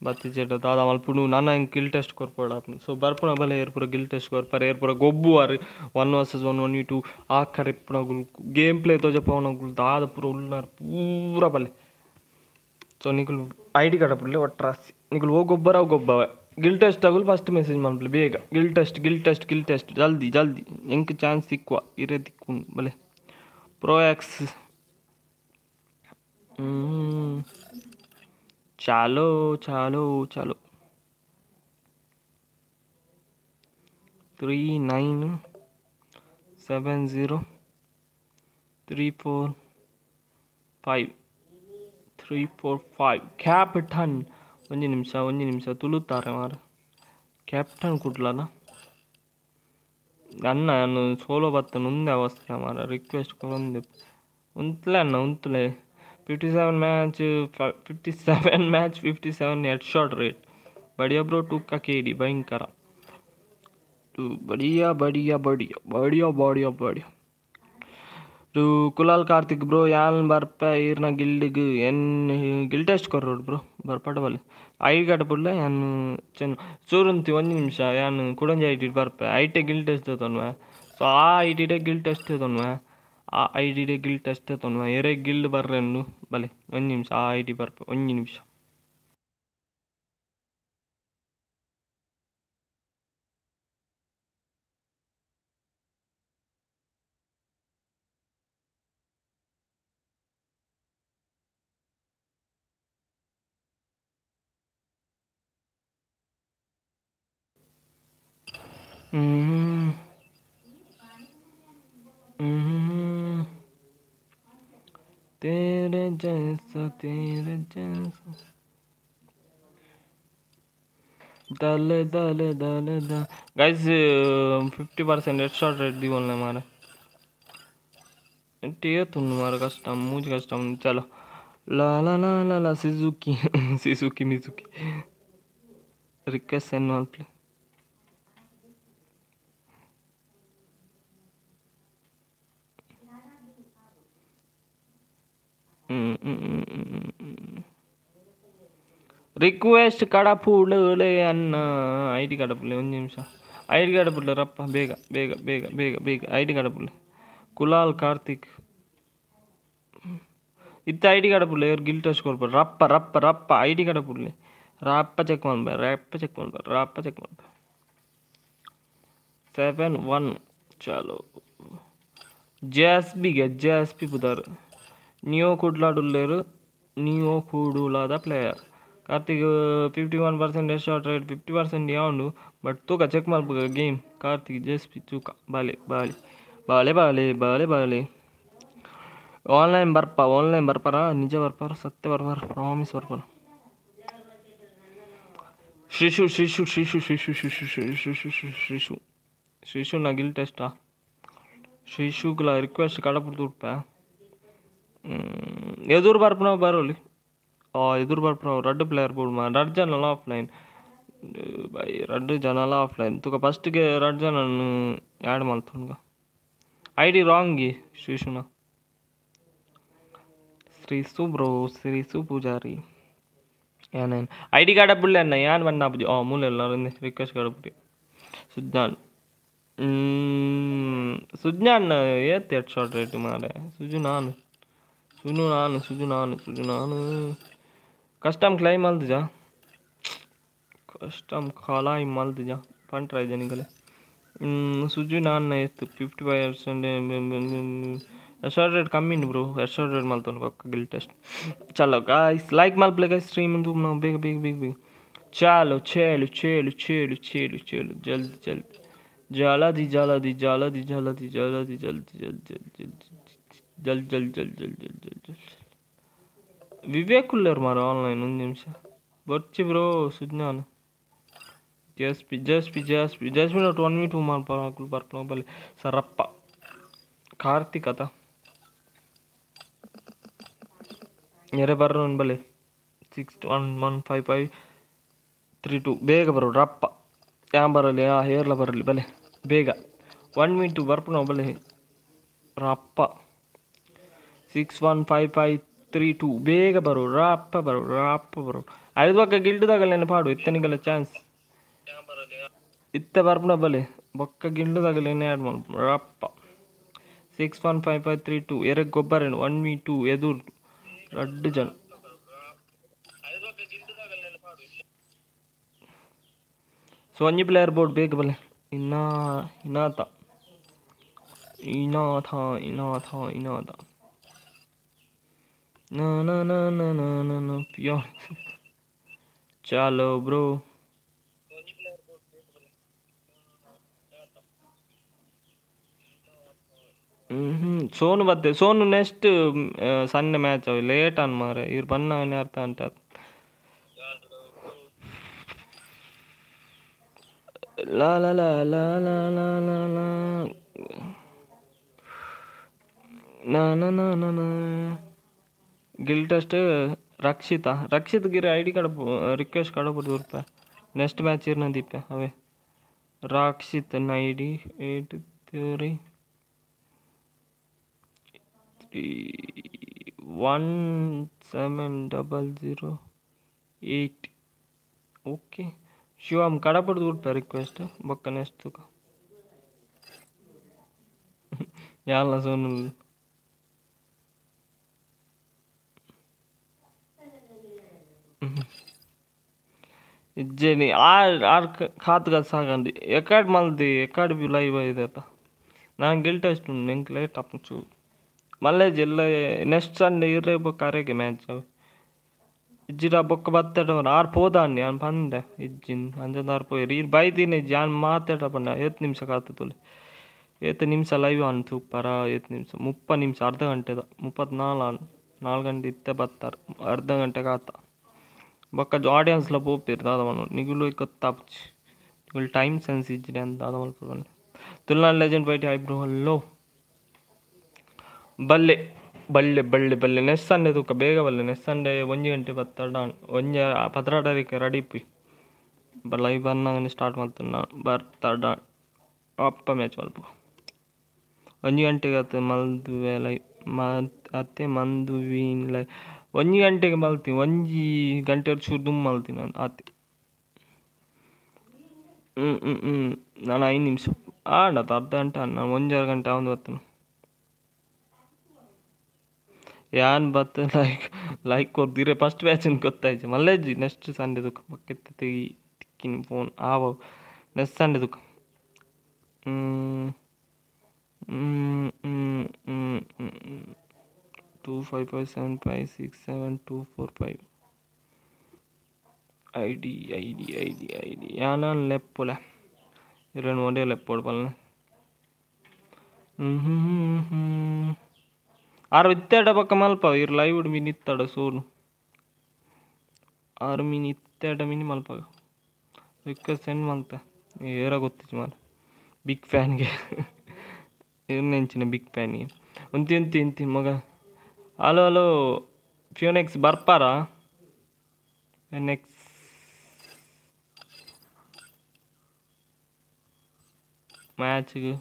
ಬತ್ತಿಜೆಡ ದಾದ ಮಲ್ಪುಡು ನನ್ನ ಹಿಂಗೆ ಗಿಲ್ ಟೆಸ್ಟ್ ಕೊರ್ಪಡ ಸೊ ಬರ್ಪುಣ ಬಲೆ ಏರ್ಪುರ ಗಿಲ್ ಟೆಸ್ಟ್ ಕೊರ್ಪರ ಏರ್ಪುರ ಗೊಬ್ಬು ಅರಿ one versus one one two ಆಖರ್ ಇಪ್ಪುಣ ಗುಲ್ ಗೇಮ್ ಪ್ಲೇ ತೋಜ ಪವನ ಗುಲ್ ದಾದ ಪೂರ ಉಲ್ಲಾರ ಪೂರ ಬಲೆ ಸೊ ನಿಗುಲು ಐ ಡಿ ಕಾರ್ಡ್ ಪುಡ್ಲೆ ಒಟ್ರಾಸಿ ನಿಗುಲು ಓ ಗೊಬ್ಬರ ಅವು ಗೊಬ್ಬವ गिल टेस्ट आगे फस्ट मेसेज मिले bag guild test guild test guild test जल्दी जल्दी। इंक चांस इक्वा इरे दिख बोले प्रो एक्स चालो चालो चालो। Three nine seven zero three four five three four five क्या ठंड ಒಂದು ನಿಮಿಷ ಒಂದು ನಿಮಿಷ ತುಳುತ್ತಾರೆ ಮಾರ ಕ್ಯಾಪ್ಟನ್ ಕೊಡ್ಲಲ್ಲ ಅನ್ನ ನಾನು ಸೋಲೋ ಬತ್ತನು ಒಂದೇ ಅವಸ್ಥೆ ಮಾರ ರಿಕ್ವೆಸ್ಟ್ ಕೊರೊಂದು ಉಂತ್ಲೆ ಅನ್ನ ಉಂತ್ಲೆ. Fifty seven match fifty seven match fifty seven head shot rate ಬಡಿಯ bro ಟುಕ್ಕ ಕೇಡಿ ಭಯಂಕರ ಬಡಿಯ ಬಡಿಯ ಬಡಿಯ ಬಡಿಯ ಬಡಿಯ ಬಡಿಯ. ರು ಕುಲಾಲ್ ಕಾರ್ತಿಕ್ ಬ್ರೋ ಯಾನ್ ಬರ್ಪ, ಇರ್ನ ಗಿಲ್ಡಿಗ್, ಎನ್, ಗಿಲ್ ಟೆಸ್ಟ್ ಬ್ರೋ ಬರ್ಪಟ ಬಲ್ಲಿ ಐ ಕಾರ್ಡ್ ಪುಡ್ಲ ಯಾನ್ ಚೆನ್ನ, ಚೂರುಂತಿ ಒಂದು ನಿಮಿಷ, ಯಾನ್ ಕುಡಂಜಿ ಐ ಟಿ ಬರ್ಪ. ಐ ಟಿ ಗಿಲ್ ಟೆಸ್ಟ್ ತೊನ್ವೆ ಸೊ, ಆ ಐ ಟಿಡೆ ಗಿಲ್ ಟೆಸ್ಟ್ ತೊನ್ವೆ ಆ ಐ ಡಿಡೆ ಗಿಲ್ ಟೆಸ್ಟ್ ತೊನ್ವೆ ಎರೆ ಗಿಲ್ಡ್ ಬರ್ರೆಂಡು ಬಲೆ, ಒಂದು ನಿಮಿಷ, ಆ ಐ ಡಿ ಬರ್ಪ, ಒಂದು ನಿಮಿಷ. तेरे जैसा तेरे जैसा। दल दल दल दल guys fifty percent head shot rate दी बोलना हमारा। टीए तुम हमारा कस्टम मुझ कस्टम चलो। ला ला ला ला ला सिजुकी सिजुकी मिजुकी रिक्वेस्ट सेंड ऑन रिक्वेस्ट कड़पूले ईडी कड़पूल निम्स ईडी कड़पूल रप बेग बेग बेग बेग बेग ईडी कड़पूल कुलाल कार्तिक इत ईडी कड़पूल गिल्ट स्कोर पर रप रप रप ईडी कड़पूल रप चेक रप चेक रप चेक सेवन वन चलो जेएसपी जेएसपी जे ನಿಯೋ ಕೂಡ್ಲಾಡುಲ್ಲೇರು ನಿಯೋ ಕೂಡುಲಾದ player Karthik fifty one percent shot rate fifty percent ಯಾವುದು ಬಟ್ ತೂಕ ಚೆಕ್ ಮಾಡ್ಬೇಕು ಗೇಮ್ ಕಾರ್ತಿಕ್ ಜೆಸ್ಪಿ ತೂಕ ಬಾಲೆ ಬಾಲೆ ಬಾಳೆ ಬಾಳೆ ಬಾಳೆ ಬಾಳೆ ಆನ್ಲೈನ್ ಬರ್ಪ ಆನ್ಲೈನ್ ಬರ್ಪಾರ ನಿಜ ಬರ್ಪಾರ ಸತ್ಯ ಬರ್ಪಾರ ಪ್ರಾಮಿಸ್ ಬರ್ಪಾರ ಶ್ರೀಶು ಶಿಶು ಶಿಶು ಶಿಶು ಶಿಶು ಶಿಶು ಶಿಶು ಶ್ರೀಶು ನಾ ಗಿಲ್ ಟೆಸ್ಟಾ ಶ್ರೀಶುಗಳ ರಿಕ್ವೆಸ್ಟ್ ಕಡಪುಡ್ತು ಉಡ್ಪ ಎದುರು ಬರ್ಪುನವು ಬರೋಲಿ. ಆ ಎದುರು ಬರ್ಪುನವು ರಡ್ಡು ಪ್ಲೇಯರ್ ಬೂಡ್ ಮಾ ರಡ್ ಜನಲ ಆಫ್ಲೈನ್ ಬೈ, ರಡ್ಡು ಜನಲ ಆಫ್ಲೈನ್ ತುಕ ಫಸ್ಟ್ಗೆ ರಡ್ ಜನನ್ನು ಆ್ಯಡ್ ಮಾಡ್ತುನ್ಗ ಐ ಡಿ ರಾಂಗಿ ಶ್ರೀಶುನ. ಶ್ರೀ ಸುಬ್ರೋ, ಶ್ರೀ ಸುಪೂಜಾರಿ. ಏನೇನು? ಐ ಡಿ ಕಾರ್ಡ್ ಅಪ್ಪಿಡ್ಲೆ ಅಣ್ಣ ಏನು ಬಣ್ಣ ಅಪ್ಪಿಜಿ ಆ, ಮೂಲ ಎಲ್ಲರಿಂದ ರಿಕ್ವೆಸ್ಟ್ ಕಡಬಿಡಿ ಸುಜ್ಞಾನ್. ಸುಜ್ಞಾನ್ ಏತ್ ಎಟ್ ಶಾರ್ಟ್ ರೇಟ್ ಮಾಡೆ ಸುಜು सुनो नान सुनो नान सुनो नान। कस्टम क्लाइम मल्द जा। कस्टम खाला ही मल्द जा। फंड ट्राई जाने के लिए सुजु नान नहीं तो फिफ्टी फाइव परसेंट एसोर्डेड कम ही ब्रो एसोर्डेड मल तो उनका गिल टेस्ट चलो गाइस लाइक मल प्ले गाइस स्ट्रीम तुम ना बिग बिग बिग बिग। चलो चलो चलो चलो चलो चलो। जल्दी जल्दी। जला दी जला दी जला दी जला दी जला दी जल्दी जल्दी जल्दी। ಜಲ್ದಿ ಜಲ್ ಜಲ್ ಜಲ್ ಜಲ್ ಜಲ್ದಿ ಜಲ್ ವಿವೇಕ್ ಉಳ್ಳವ್ರು ಮಾರ ಆನ್ಲೈನ್ ಒಂದು ನಿಮಿಷ ಬರ್ಚಿ bro Sujnan JSP JSP JSP JSP note one me too ಬರ್ಕೊಂಡು ಬರ್ಕೊಂಡು ಬಲ್ಲಿ ಸರಪ್ಪ ಕಾರ್ತಿಕ್ ಅತ ಎರೆ ಬರ್ರ ಒಂದು ಬಲೆ six one one five five three two ಬೇಗ ಬರೋ ರಪ್ಪ ಯಾ ಬರಲಿ ಆ ಹೇರ್ಲ ಬರಲಿ ಬಲೆ ಬೇಗ ಒನ್ ಮಿನಿಟು ಬರ್ಪು ನಾವು ಬಲೆ ರಪ್ಪ six one five five three two ಬೇಗ ಬರೋ ರಪ್ಪ ಬರೋ ರಪ್ಪ ಬರೋ ಐದು ಬೊಕ್ಕ ಗಿಲ್ಡ್ದಾಗಲ್ಲ ನೆನಪಾಡು ಇತ್ತನಿಗೆಲ್ಲ ಚಾನ್ಸ್ ಇತ್ತ ಬರ್ಪುನ ಬಲೆ. ಬೊಕ್ಕ ಗಿಲ್ಡ್ದಾಗಲ್ಲ ಏನೇ ಆ್ಯಡ್ ಮಾಡ್ಬೋದು ರಪ್ಪ six one five five three two ಎರಗ್ ಗೊಬ್ಬರ ಒನ್ ವಿ ಟೂ ಎದುರು. ರಡ್ ಜನ. ಸೋನಿ ಪ್ಲೇಯರ್ ಬೋರ್ಡ್ ಬೇಗ ಬಲೆ. ಇನ್ನ ಇನಾಥ ಇನಾಥ ಇನಾಥ ಇನಾಥ. No, no, no, no, no, no, no. Pion. ચાલો ಸೋನು ಬತ್ತೆ ಸೋನು ನೆಕ್ಸ್ಟ್ ಸಣ್ಣ ಮ್ಯಾಚ್ ಲೇಟ್ ಅನ್ ಮಾರೆ ಇವ್ರು ಬಣ್ಣ ಅರ್ಥ ಅಂತ ಲಾ ಲಾ ಲಾ ನಾ ನಾ ನಾ ನಾ. गिल टेस्ट रक्षित रक्षित गिरे ID card request card next match इन दीपे अवे Rakshit नईडी eight three one seven double zero eight okay Shivam कड़प request बक्का नेक्स्ट का यार सोन ఇజ్జని ఆడు ఆడు కాదుగా సాగండి ఎక్కడ మళ్ళీ ఎక్కడ బిల్ అయిపోయేదట ನಾನು ಗಿಲ್ಟ್ ಅಷ್ಟು ನಿಂಗೆ ಲೇಟ್ ಅಪ್ಪು ಮಲ್ಲೆ ಜಿಲ್ಲೆ ನೆಕ್ಸ್ಟ್ ಸಂಡೆ ಇರಬೇಕು ಕರೆಗೆ ಮ್ಯಾಚ್ ಇಜ್ಜಿರ ಬೊಕ್ಕ ಬತ್ತಡವನ ಆರು ಪೋದಾಂಡಿ ಅವ್ನು ಬಂದೆ, ಇಜ್ಜಿನ್ ಅಂಜದ ಆರು ಪೋಯಿರಿ ಇರು ಬೈದೀನಿ ಇಜ್ಜಿ, ಅವ್ನು ಮಾತಾಡ ಬಂದ ಏತ್ ನಿಮಿಷ ಕಾತದಲ್ಲಿ ಏತ್ ನಿಮಿಷ ಲೈವ್ ಅನ್ ಸೂಪರ ಏತ್ ನಿಮಿಷ, ಮುಪ್ಪ ನಿಮಿಷ ಅರ್ಧ ಗಂಟೆದ ಮುಪ್ಪತ್ನಾಲ್ಕು ನಾಲ್ಕು ಗಂಟೆ ಇತ್ತೆ ಬತ್ತಾರ್, ಅರ್ಧ ಗಂಟೆ ಕಾತ ಬೊಕ್ಕ ಆಡಿಯನ್ಸ್ಲ ಪೋಪಿರ್ ದಾದವನು ನಿಗುಲು ಗೊತ್ತಾಪ್ಚಿ ನಿಗುಲು ಟೈಮ್ ಸೆನ್ಸ್ ಇಜ್ಜಿರಿ ಅಂತ ದಾದವನು ಪುರ್ವನ್ ತುಲ್ನಾ ಲೆಜೆಂಡ್ ಬೈಟಿ ಐಬ್ರೋ ಹಲ್ಲೋ. ಬಲ್ಲೆ ಬಲ್ಲೆ ಬಲ್ಲೆ ಬಲ್ಲೆ ನೆಕ್ಸ್ಟ್ ಸಂಡೆ ತೂಕ, ಬೇಗ ಬಲ್ಲೆ ನೆಕ್ಸ್ಟ್ ಸಂಡೆ ಒಂಜಿ ಗಂಟೆ ಬತ್ತಡ ಒಂಜಿ ಪದ್ರಾಡರಿಕೆ ರಡಿಪಿ ಲೈವ್ ಬರ್ನಾಗನೆ ಸ್ಟಾರ್ಟ್ ಮಾಡ್ತಾನೆ ನಾನು ಬರ್ತಾಡ ಅಪ್ಪ ಮ್ಯಾಚ್ ಮಲ್ಪ ಒಂಜಿ ಗಂಟೆಗೆ ಆತು ಮಲ್ದುವೆ ಲೈ ಮತ್ತೆ ಮಂದು ವೀನ್ ಲೈ ಒಂಜಿ ಗಂಟೆಗೆ ಮಲ್ತೀನಿ, ಒಂಜಿ ಗಂಟೆ ಚೂರು ದುಮ್ ಮಲ್ತೀನಿ ನಾನು ಅತ್ತೆ ಹ್ಞೂ ಹ್ಞೂ ಹ್ಞೂ ನಾನು ಐದು ನಿಮಿಷ. ಆಡತ್ತ ಅರ್ಧ ಗಂಟೆ ನಾನು ಒಂಜಾರು ಗಂಟೆ ಅವನು ಬರ್ತಾನೆ ಯಾನ್ ಬತ್ತ ಲೈಕ್ ಲೈಕ್ ಕೊಡ್ದಿರೆ ಫಸ್ಟ್ ಬ್ಯಾಚಿನ ಗೊತ್ತಾಯ್ತು. ಮಲ್ಲೆಜ್ಜಿ ನೆಕ್ಸ್ಟ್ ಸಂಡೆ ದುಃಖ ಪಕ್ಕೆತ್ತ ತೆಗಿ, ತಿಕ್ಕಿನ ಫೋನ್ ಆವ ನೆಕ್ಸ್ಟ್ ಸಂಡೆ ದುಃಖ ಹ್ಮ್ ಹ್ಮ್ ಹ್ಮ್ ಹ್ಮ್ five two five five seven five six seven two four five. Id id id id ஆனால் லெப் போல இரண்டு ஒன்றே லெப் போட போல ಆರು ಇತ್ತೆಡ ಪಕ್ಕ ಮಲ್ಪ. ಇರ್ ಲೈವ್ ಮಿನಿ ಇತ್ತಡ ಸೋನು. ಆರು ಮಿನಿ ಇತ್ತೆಡ ಮಿನಿ ಮಲ್ಪ ರಿಕ್ವೆಸ್ಟ್ ಸೆಂಡ್ ಮಲ್ತ ಏರ ಗೊತ್ತಿತ್ತು ಮಾರ ಬಿಗ್ ಫ್ಯಾನ್ಗೆ ಏನು ನೆಂಚಿನ ಬಿಗ್ ಫ್ಯಾನ್ಗೆ ಒಂತಿ ಒಂತಿ ಮಗ. ಹಲೋ ಹಲೋ ಫ್ಯೂನೆಕ್ಸ್ ಬರ್ಪಾರ ನೆಕ್ಸ್ ಮ್ಯಾಚ್ಗೆ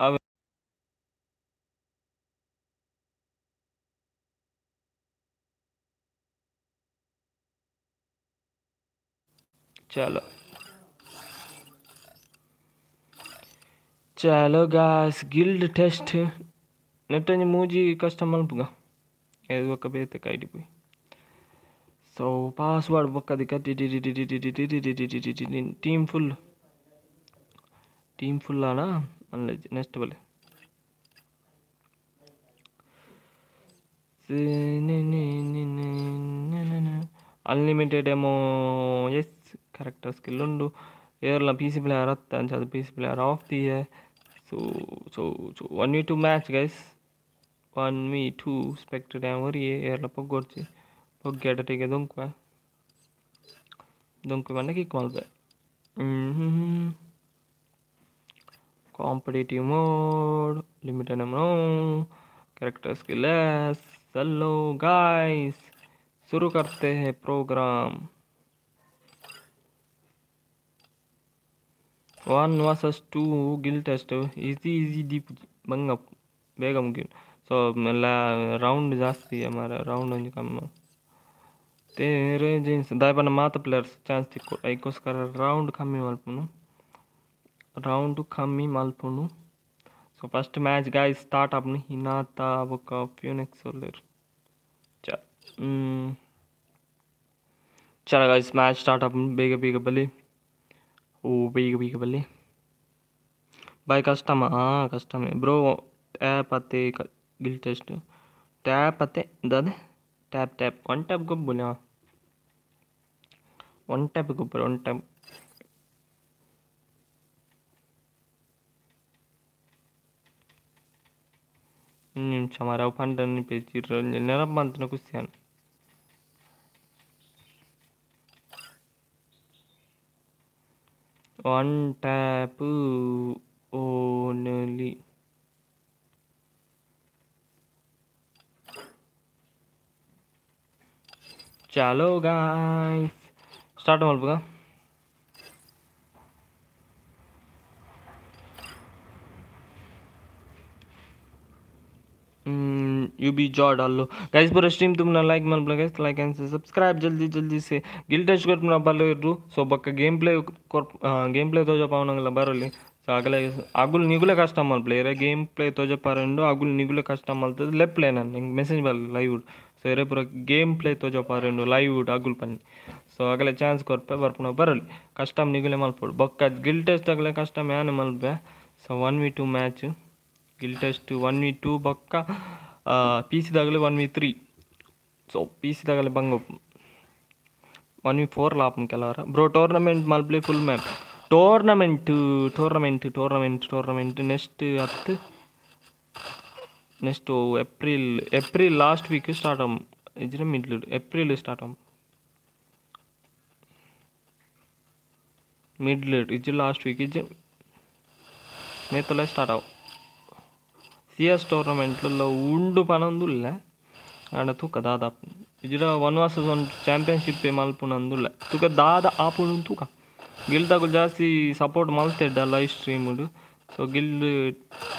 ಅವ ಚಲೋ ಚಲೋ ಗಾಸ್ ಗಿಲ್ಡ್ ಟೆಸ್ಟ್ ನೆಟ್ಟಂಜಿ ಮೂಜಿ ಕಷ್ಟ ಮಲ್ಪುಗ ಏದು ಒಕ್ಕ ಬೇತೆ ಕೈಡಿ ಪೋಯಿ ಸೊ ಪಾಸ್ವರ್ಡ್ ಬೊಕ್ಕದಿ ಕಟ್ಟಿ ಟೀಮ್ ಫುಲ್ ಟೀಮ್ ಫುಲ್ ಆನ ಅಲ್ಲ ನೆಕ್ಸ್ಟ್ ಬಲೆ unlimited ammo S correct skill ಉಂಡು ಏರ್ಲ ಪಿ ಸಿ ಪ್ಲೇಯರ್ ಹತ್ತ ಅಂಚ ಅದು P C player of the so so so one V two match guys one V two expected ಒರಿ ಏರ್ಲ ಪೊಗ್ಗೊಡ್ಚಿ ಪೊಗ್ಗೆ ಅಡಟಿಗೆ ದುಂಕ್ವ ದುಂಕ್ವೆ ಮನೆ kick Malpe hmm competitive mode limited ammo character skills चलो guys शुरू करते हैं programme one versus two guild test easy easy deep बंग ಬೇಗ ಮುಗಿಯು so ಎಲ್ಲ round ಜಾಸ್ತಿ ಮಾರ ರೌಂಡ್ ಒಂದು ಕಮ್ಮಿ ತೇರೆ ಜೀನ್ಸ್ ದಾಯಪನ ಮಾತ ಪ್ಲೇಯರ್ಸ್ ಚಾನ್ಸ್ ತಿಕ್ಕು ಅದಕ್ಕೋಸ್ಕರ ರೌಂಡ್ ಕಮ್ಮಿ ಮಲ್ಪನು ರೌಂಡ್ ಕಮ್ಮಿ ಮಲ್ಪುನು so first match guy start ಆಪ್ನು ಹಿನಾತ ఒక ಫ್ಯೂನೆಕ್ಸ್ ಒಳ್ಳೆರು ಚ ಚಲ ಗಾಯ್ಸ್ ಮ್ಯಾಚ್ ಸ್ಟಾರ್ಟ್ ಆಪ್ನು ಬೇಗ ಬೇಗ ಬಲ್ಲಿ ಓ ಬೇಗ ಬೇಗ ಬಲ್ಲಿ ಬಾಯ್ ಕಷ್ಟಮಾ ಹಾಂ ಕಷ್ಟಮೇ ಬ್ರೋ ಟ್ಯಾಪ್ ಅತ್ತೆ ಗಿಲ್ ಟೆಸ್ಟ್ ಟ್ಯಾಪ್ ಅತ್ತೆ ದಾದೆ ಟ್ಯಾಪ್ ಟ್ಯಾಪ್ ಒನ್ ಟ್ಯಾಪ್ ಗೊಬ್ಬುನ ಒನ್ ಟ್ಯಾಪ್ ಗೊಬ್ಬರ ಒನ್ ಟ್ಯಾಪ್ క్షమారావు పంటని పిలిచి నిరబంధనకు కుస్తాను వన్ ట్యాప్ ఓన్లీ చలో guy start మలుపుగా you B jaw डाल लो गाइस पूरा स्ट्रीम तुमने लाइक मन गाइस लाइक एंड सब्सक्राइब जल्दी जल्दी से ಗಿಲ್ ಟೆಸ್ಟ್ ಕೊಟ್ಟು ನಾವು ಬಲ್ಲರು ಸೊ ಬಕ್ಕ ಗೇಮ್ ಪ್ಲೇ ಗೇಮ್ ಪ್ಲೇ ತೋಜ ಪಾವನಂಗಲ ಬರಲಿ ಸೊ ಆಗಲೇ ಅಗುಲ್ ನಿಗುಲೆ ಕಷ್ಟ ಮಲ್ಪ್ಲೆ ಗೇಮ್ ಪ್ಲೇ ತೋಜ ಪಾರಂಡು ಅಗುಲ್ ನಿಗುಲೆ ಕಷ್ಟ ಮಲ್ತದ ಲೆಪ್ ಪ್ಲೇ ನಾನು ಹಿಂಗೆ ಮೆಸೇಜ್ ಬರಲಿ ಲೈವ್ ಸೊ ಎರೆ ಪೂರ ಗೇಮ್ ಪ್ಲೇ ತೋಜ ಪಾರಂಡು ಲೈವ್ ಅಗುಲ್ ಪನ್ನಿ ಸೊ ಆಗಲೇ ಚಾನ್ಸ್ ಕೊರ್ಪೆ ಬರ್ಪುಣ ಬರಲಿ ಕಸ್ಟಮ್ ನಿಗಲೆ ಮಲ್ಪಡು ಬೊಕ್ಕ ಗಿಲ್ ಟೆಸ್ಟ್ ಆಗಲೇ ಕಸ್ಟಮ್ ಯಾನೆ Malpe so one V two match guild test one V two ಬೊಕ್ಕ P ಸಿದಾಗಲೇ one V three so P ಸಿದಾಗಲೇ ಬಂಗ ಒನ್ ವಿ ಫೋರ್ ಲಾಪನ್ ಕೆಲವರ bro tournament ಮಲ್ಪ್ಲೆ full map tournament tournament tournament tournament next ಹತ್ತು next April April last week start am ಇದ್ರೆ middle April start am middle ಇಜ್ಜು last week ಇಜ್ಜು ಮೇತಲೆ start ಆವು S ಟೂರ್ನಮೆಂಟ್లలో ಉಂಡು ಪನೊಂದುಲ್ಲ ಆಂಡ ತೂಕ ದಾದ ಇಜ್ರ ಒನ್ ವರ್ಸಸ್ ಒನ್ ಚಾಂಪಿಯನ್ಶಿಪ್ ಮಲ್ಪುನಂದುಲ್ಲ ತೂಕ ದಾದ ಆಪುನು ತೂಕ ಗಿಲ್ದಾಗು ಜಾಸ್ತಿ ಸಪೋರ್ಟ್ ಮಲ್ತೆಡ್ಡ live ಸ್ಟ್ರೀಮ್ಡು so guild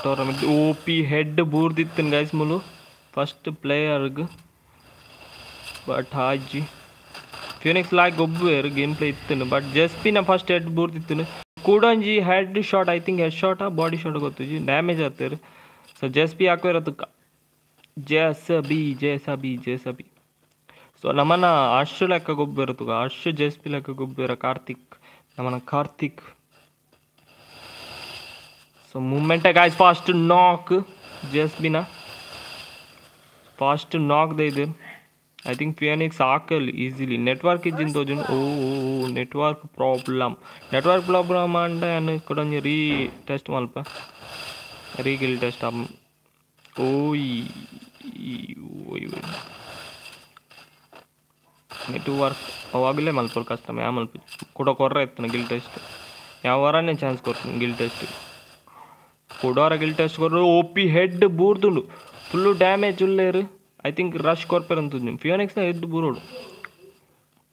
tournament O P head ಬೂರ್ದಿತ್ತಿನ guys ಮುಲು ಫಸ್ಟ್ ಪ್ಲೇಯರ್ಗ್ ಬಟ್ ಹಾಜಿ ಫಿನಿಕ್ಸ್ ಲಾಗ್ ಒಬ್ಬರು ಗೇಮ್ ಪ್ಲೇ ಇತ್ತಿನ ಬಟ್ ಜಸ್ಪಿನ ಫಸ್ಟ್ ಹೆಡ್ ಬೂರ್ದಿತ್ತಿನ ಕೂಡೊಂಜಿ head shot I think head ಶಾಟಾ body shot ಗೊತ್ತುಜಿ ಡ್ಯಾಮೇಜ್ ಆಗ್ತಾರೆ so ಜಸ್ಪಿ ಹಾಕೋರತ್ತಕ್ಕ chess B ಜೆಸ B ಜೆಸ B so ನಮ್ಮನ್ನ ಅಶ್ ಲೆಕ್ಕ ಗೊಬ್ಬರ ತುಗ ಅಶ್ ಜೆಸ್ಪಿ ಲೆಕ್ಕ ಗೊಬ್ಬರ ಕಾರ್ತಿಕ್ ನಮ್ಮನ Karthik so moment guys fast knock ಜೆಸ್ಬಿನ fast ನಾಕ್ ದ ಇದೆ ಐ ಥಿಂಕ್ ಫಿಯಾನಿಕ್ಸ್ ಹಾಕಲ್ easily network ಇದ್ದಿನ ತೋಜನ್ oh network problem network problem అంటే అని ఇక్కడ ರೀ ಟೆಸ್ಟ್ ಮಲ್ಪ Regel test haben. Ui. Ui, ui. Network ಅವಾಗಲೇ ಮಲ್ಪಲ್ ಕಷ್ಟ ಯಾ ಮಲ್ಪ ಕೊಡೋಕೆ ಹೊರ ಇರ್ತಾನೆ ಗಿಲ್ ಟೆಸ್ಟ್ ಯಾವ ವಾರನೇ ಚಾನ್ಸ್ ಕೊಡ್ತೀನಿ ಗಿಲ್ ಟೆಸ್ಟ್ ಕೊಡೋರ ಗಿಲ್ ಟೆಸ್ಟ್ ಕೊಡ್ರು ಒಪ್ಪಿ ಹೆಡ್ ಬೂರ್ದುಂಡು ಫುಲ್ಲು ಡ್ಯಾಮೇಜ್ ಉಳ್ಳೇರು ಐ ಥಿಂಕ್ ರಶ್ ಕೊರ್ಪೇರ್ ಅಂತದ್ದು ನೀವು ಫಿಯೋನಿಕ್ಸ್ನ ಹೆಡ್ ಬೂರೋಡು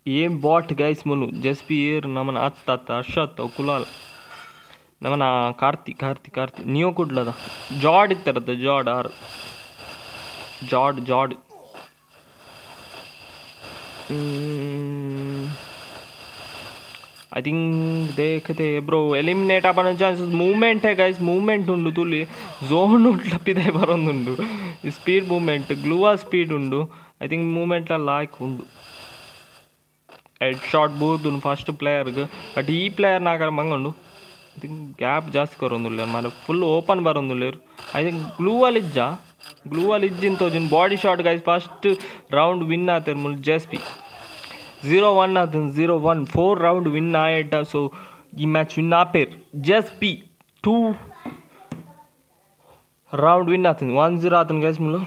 ಏಮ್ ಬಾಟ್ ಗೈಸ್ ಮುನು ಜಸ್ಪಿ ಏರ್ ನಮ್ಮನ್ನ ಅತ್ತ ಅತ್ತ ಅರ್ಷತ್ ಕುಲಾಲ್ ನಮನ ಕಾರ್ತಿ ಕಾರ್ತಿ ಕಾರ್ತಿ ನೀವು ಕೊಡ್ಲದ. ಜಾಡ್ ಇತ್ತರದ ಜಾಡ್ ಆರ್. ಜಾಡ್ ಜಾಡ್. ಐ ಥಿಂಕ್ ದೇಖತೆ ಬ್ರೋ ಎಲಿಮಿನೇಟ್ ಆಪನ ಚಾನ್ಸಸ್ ಮೂವ್ಮೆಂಟ್ ಗೈಸ್ ಮೂವ್ಮೆಂಟ್ ಉಂಡು ತುಲಿ. ಝೋನ್ ಉಂಟ್ಲಪ್ಪಿದೆ ಬರೋಂದುಂಡು. ಸ್ಪೀಡ್ ಮೂವ್ಮೆಂಟ್ ಗ್ಲೂವಾ ಸ್ಪೀಡ್ ಉಂಡು. ಐ ಥಿಂಕ್ ಮೂವ್ಮೆಂಟ್ ಲಾಯ್ಕ್ ಉಂಡು. ಹೆಡ್ ಶಾಟ್ ಬೂದು ಫಸ್ಟ್ ಪ್ಲೇಯರ್ಗೆ ಬಟ್ ಈ ಪ್ಲೇಯರ್ ನಾಗರ ಮಂಗಂಡು. ಥಿಂಕ್ ಗ್ಯಾಪ್ ಜಾಸ್ತಿ ಕೊರೊಂದುಲ್ಲ ಮರ ಫುಲ್ ಓಪನ್ ಬರೋಂದುಲ್ಲ ಐ ಥಿಂಕ್ ಗ್ಲೂವಲ್ ಇಜ್ಜ ಗ್ಲೂವಲ್ ಇಜ್ಜಿನ ತೋಜಿನ body shot guys first round win ಆತರ್ ಮುಲ್ ಜೆಸ್ಪಿ zero one ಆತನ್ zero one four round win ಆಯ್ಟ so ಈ ಮ್ಯಾಚ್ ವಿನ್ ಆಪೇರ್ ಜೆಸ್ಪಿ ಟೂ ರೌಂಡ್ ವಿನ್ ಆತನ್ ಒನ್ ಝೀರೋ ಆತನ್ ಗೈಸ್ ಮುಲು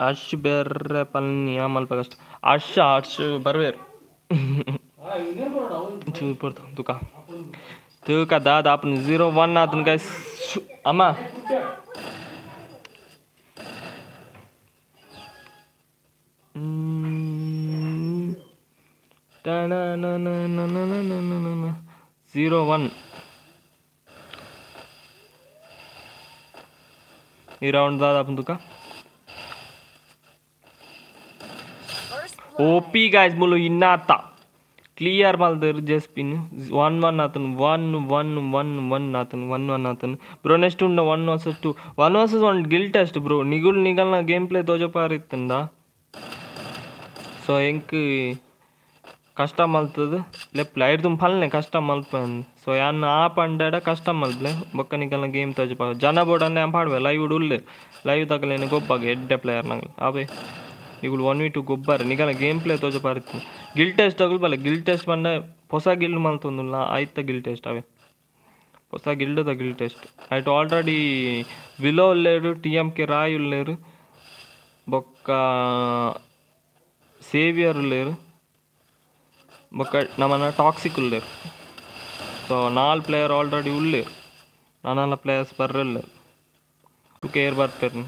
ಅಶ್ ಬೇರೆ ಪಲ್ನಿ ಮಲ್ಪ ಕಷ್ಟ ಚೂರ್ ಬರ್ತಾವ ಬರ್ವೇರು Tığ kadar da apın 01 adın guys. Ama zero one ఈ రౌండ్ దాదాపు దుకా ఓపీ గాయస్ ములు ఇన్నాత ಮುಲು ಇನ್ನಾತ ಕ್ಲಿಯರ್ ಮಲ್ದರ್ ಜಸ್ಪಿನ್ ಒನ್ ಒನ್ ಆತನು ಒನ್ ಒನ್ ಒನ್ ಒನ್ ಆತನು ಒನ್ ಒನ್ ಆತನು ಬ್ರೋ ನೆಕ್ಸ್ಟ್ ಉಂಡ one versus two one versus one guild test bro ನಿಗುಲ್ ನಿಗಲ್ನ game play ತೋಜಪಾರಿತ್ತಂದ so ಎಂಕ್ ಕಷ್ಟ ಮಲ್ತದ ಲೆಪ್ ಐದು ಫಲ್ನೆ ಕಷ್ಟ ಮಲ್ಪನ್ ಸೊ ಯಾನ್ ಆ ಪಂಡಾಡ ಕಷ್ಟ ಮಲ್ಪ್ಲೆ ಬೊಕ್ಕ ನಿಗಲ್ನ ಗೇಮ್ ತೋಜಪ ಜನ ಬೋರ್ಡನ್ನೇ ಪಾಡ್ವೆ ಲೈವ್ ಉಳ್ಳೆ ಲೈವ್ ತಗಲೇನೆ ಗೊಬ್ಬಾಗ ಎಡ್ಡೆ ಪ್ಲೇಯರ್ ನಂಗೆ ಅವೇ ಈಗಲೂ ಒನ್ ವಿ ಟು ಗೊಬ್ಬರ ನಿಗಲ ಗೇಮ್ ಪ್ಲೇ ತೋಜ ಪಾರಿತ್ತು ಗಿಲ್ ಟೆಸ್ಟ್ ಆಗಲ್ ಬಲ್ಲ ಗಿಲ್ ಟೆಸ್ಟ್ ಬಂದ ಹೊಸ ಗಿಲ್ ಮಂತ್ ಒಂದು ಆಯ್ತ ಗಿಲ್ ಟೆಸ್ಟ್ ಅವೇ. ಹೊಸ ಗಿಲ್ಡ್ ದ ಗಿಲ್ ಟೆಸ್ಟ್ ಆಯ್ತು ಆಲ್ರೆಡಿ ವಿಲೋ ಉಳ್ಳೇರು ಟಿ ಎಂ ಕೆ ರಾಯ್ ಉಳ್ಳೇರು ಬೊಕ್ಕ ಸೇವಿಯರ್ ಉಳ್ಳೇರು ಬೊಕ್ಕ ನಮ್ಮನ್ನ ಟಾಕ್ಸಿಕ್ ಉಳ್ಳೇರು ಸೊ ನಾಲ್ ಪ್ಲೇಯರ್ ಆಲ್ರೆಡಿ ಉಳ್ಳೇರು ನಾನೆಲ್ಲ ಪ್ಲೇಯರ್ಸ್ ಬರ್ರಲ್ಲೇ. ಟು ಕೇರ್ ಬರ್ತೇರಿ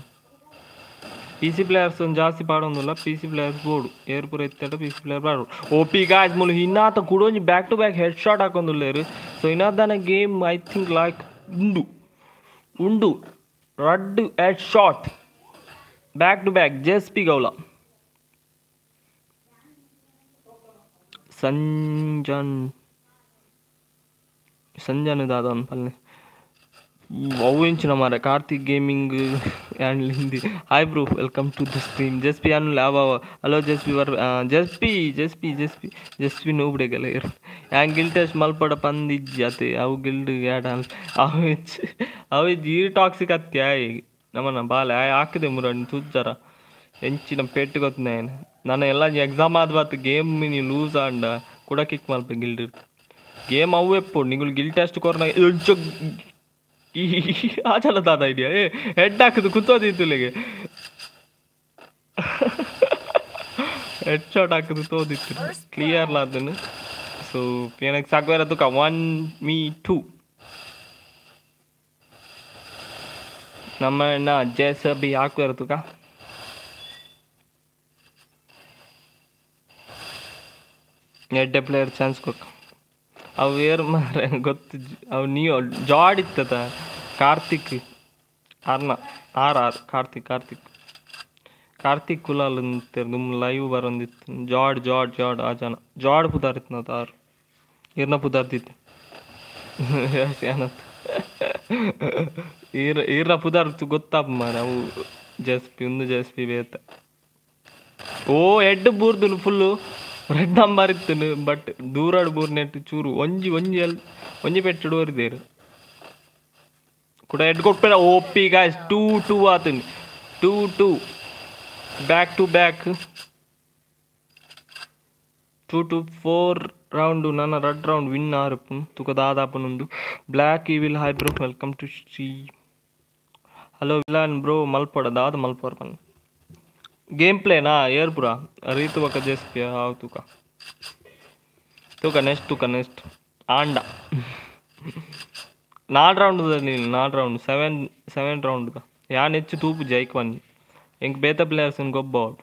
ಪಿ ಸಿ ಪ್ಲೇಯರ್ಸ್ ಒಂದು ಜಾಸ್ತಿ ಪಾಡೊಂದಿಲ್ಲ ಪಿ ಸಿ ಪ್ಲೇಯರ್ಸ್ ಬೋಡು ಏರ್ ಪೂರ ಪಿ ಸಿ ಪ್ಲೇಯರ್ ಪಾಡು ಓ ಪಿ ಗಾಜ್ ಮುಲು ಇನ್ನಾತ ಕುಡೊಂಜಿ back to back head shot ಹಾಕೊಂದುಲ್ಲೇರು so ಇನ್ನಾದನ ಗೇಮ್ ಐ ಥಿಂಕ್ ಲೈಕ್ ಉಂಡು. ಉಂಡು. ರಡ್ head shot back to back JS P ಗೌಲ Sanjan. Sanjan ಇಂಚಿನ ಮರ Karthik gaming and ಲಿಂದಿ hi bro welcome to the stream JS P ಅನ್ ಲಾವ hello chess P var JS P JS P JS P JS P ನೋವು ಬಿಡಗಲ್ಲ, ಇರ್. ಹ್ಯಾಂಗ್ test ಮಲ್ಪಡ ಪಂದಿಜ್ಜಾತೆ ಅವು ಗಿಲ್ಡ್ ಯಾಡ ಅವು ಅವು ಈ ಟಾಕ್ಸಿಕ್ ಅತ್ತಿ, ಆಯ್. ನಮ್ಮನ್ನ ಬಾಲೆ, ಆಯ್, ಹಾಕಿದೆ ಮುರಣ್ಣು, ತುಜ್ಜರ. ಹೆಂಚಿನ ಪೆಟ್ಟು ಗೊತ್ತನೇ ನನ ಎಲ್ಲ ಎಕ್ಸಾಮ್ ಆದ ಬಾತು ಗೇಮ್ ನೀ ಲೂಸ್ ಆಂಡ. ಕೂಡ ಕಿಕ್ ಮಲ್ಪ ಗಿಲ್ಡ್ ಗೇಮ್ ಅವು ಎಪ್ಪು ನಿಗುಲ್ ಗಿಲ್ ಟೆಸ್ಟ್ ಕೊರ್ನ ಆಚಲ ದಾದ ಐಡಿಯಾ ಏ ಹೆಡ್ ಹಾಕದು ಕುತ್ತೋದಿತ್ತುಲೆಗೆ ಹೆಡ್ ಶಾಟ್ ಹಾಕದು ತೋದಿತ್ತು ಕ್ಲಿಯರ್ ಅದನ್ನು ಸೊ ಏನಕ್ಕೆ ಸಾಕುವೇರ ತುಕ ಒನ್ ಮೀ ಟೂ ನಮ್ಮ ಅಣ್ಣ ಜೇಸ ಬಿ ಹಾಕುವೇರ ತುಕ ಎಡ್ಡೆ ಪ್ಲೇಯರ್ ಚಾನ್ಸ್ ಕೊಕ್ಕ ಅವು ಏರ್ ಮಾರ ಗೊತ್ತು. ಅವು ನೀವು ಜಾಡ್ ಇತ್ತದ ಕಾರ್ತಿಕ್, ಅರ್ನ, ಆರ್ ಆರ್, ಕಾರ್ತಿಕ್ ಕಾರ್ತಿಕ್. ಕಾರ್ತಿಕ್ ಕುಲಾಲ್ ಅಂತೀರ್ ನಿಮ್ಮ ಲೈವ್ ಬರೊಂದಿತ್ತು. ಜಾಡ್ ಜಾಡ್ ಜಾಡ್, ಆ ಜನ. ಜಾಡ್ ಪುದಾರಿತ್ತು ನಾವು ಆರು. ಇರ್ನ ಪುದಾರ್ತಿತ್ತು ಏನಂತ ಈರ ಈರ್ನ ಪುದಾರ್ತು ಗೊತ್ತಾಪ ಮಾರ ಅವು. ಜಸ್ಪಿ ಒಂದು ಜಸ್ಪಿ ಬೇತ. ಓ ಎಡ್ ಬೂರ್ದು ಫುಲ್ಲು ರೆಡ್ ನಂಬರ್ ಇತ್ತು ಬಟ್ ದೂರಾಡ್ ಬೂರ್ ನೆಟ್ ಚೂರು ಒಂಜಿ ಒಂಜಿ ಅಲ್, ಒಂಜಿ ಪೆಟ್ಟಡು ಓರಿದೇರು ಕೂಡ ಎಡ್ ಕೊಟ್ಬೇಡ OP guys two two ಆತನ್. Two two back to back two two four round ನನ್ನ ರೆಡ್ ರೌಂಡ್ ವಿನ್ ಆರಪ್ಪು, ತುಕ ದಾದಾಪನೊಂದು. ಬ್ಲ್ಯಾಕ್ ಈ will hi bro welcome to Shri hello villain bro ಮಲ್ಪಡ, ದಾದ ಮಲ್ಪೋರ್ ಬನ್ನ गेम प्लेन हा एअरपुरा अरे तुका जस्ट हांव तुका तू कनेक्ट तू कनेक्ट आंडा నాలుగు రౌండ్ నీళ్ళు నాలుగు రౌండ్ సెవెన్ సెవెన్ రౌండ్గా యానిచ్చి తూపు జైక్వన్ని ఇంక బేత ప్లేయర్స్ ఇంకొక బౌట్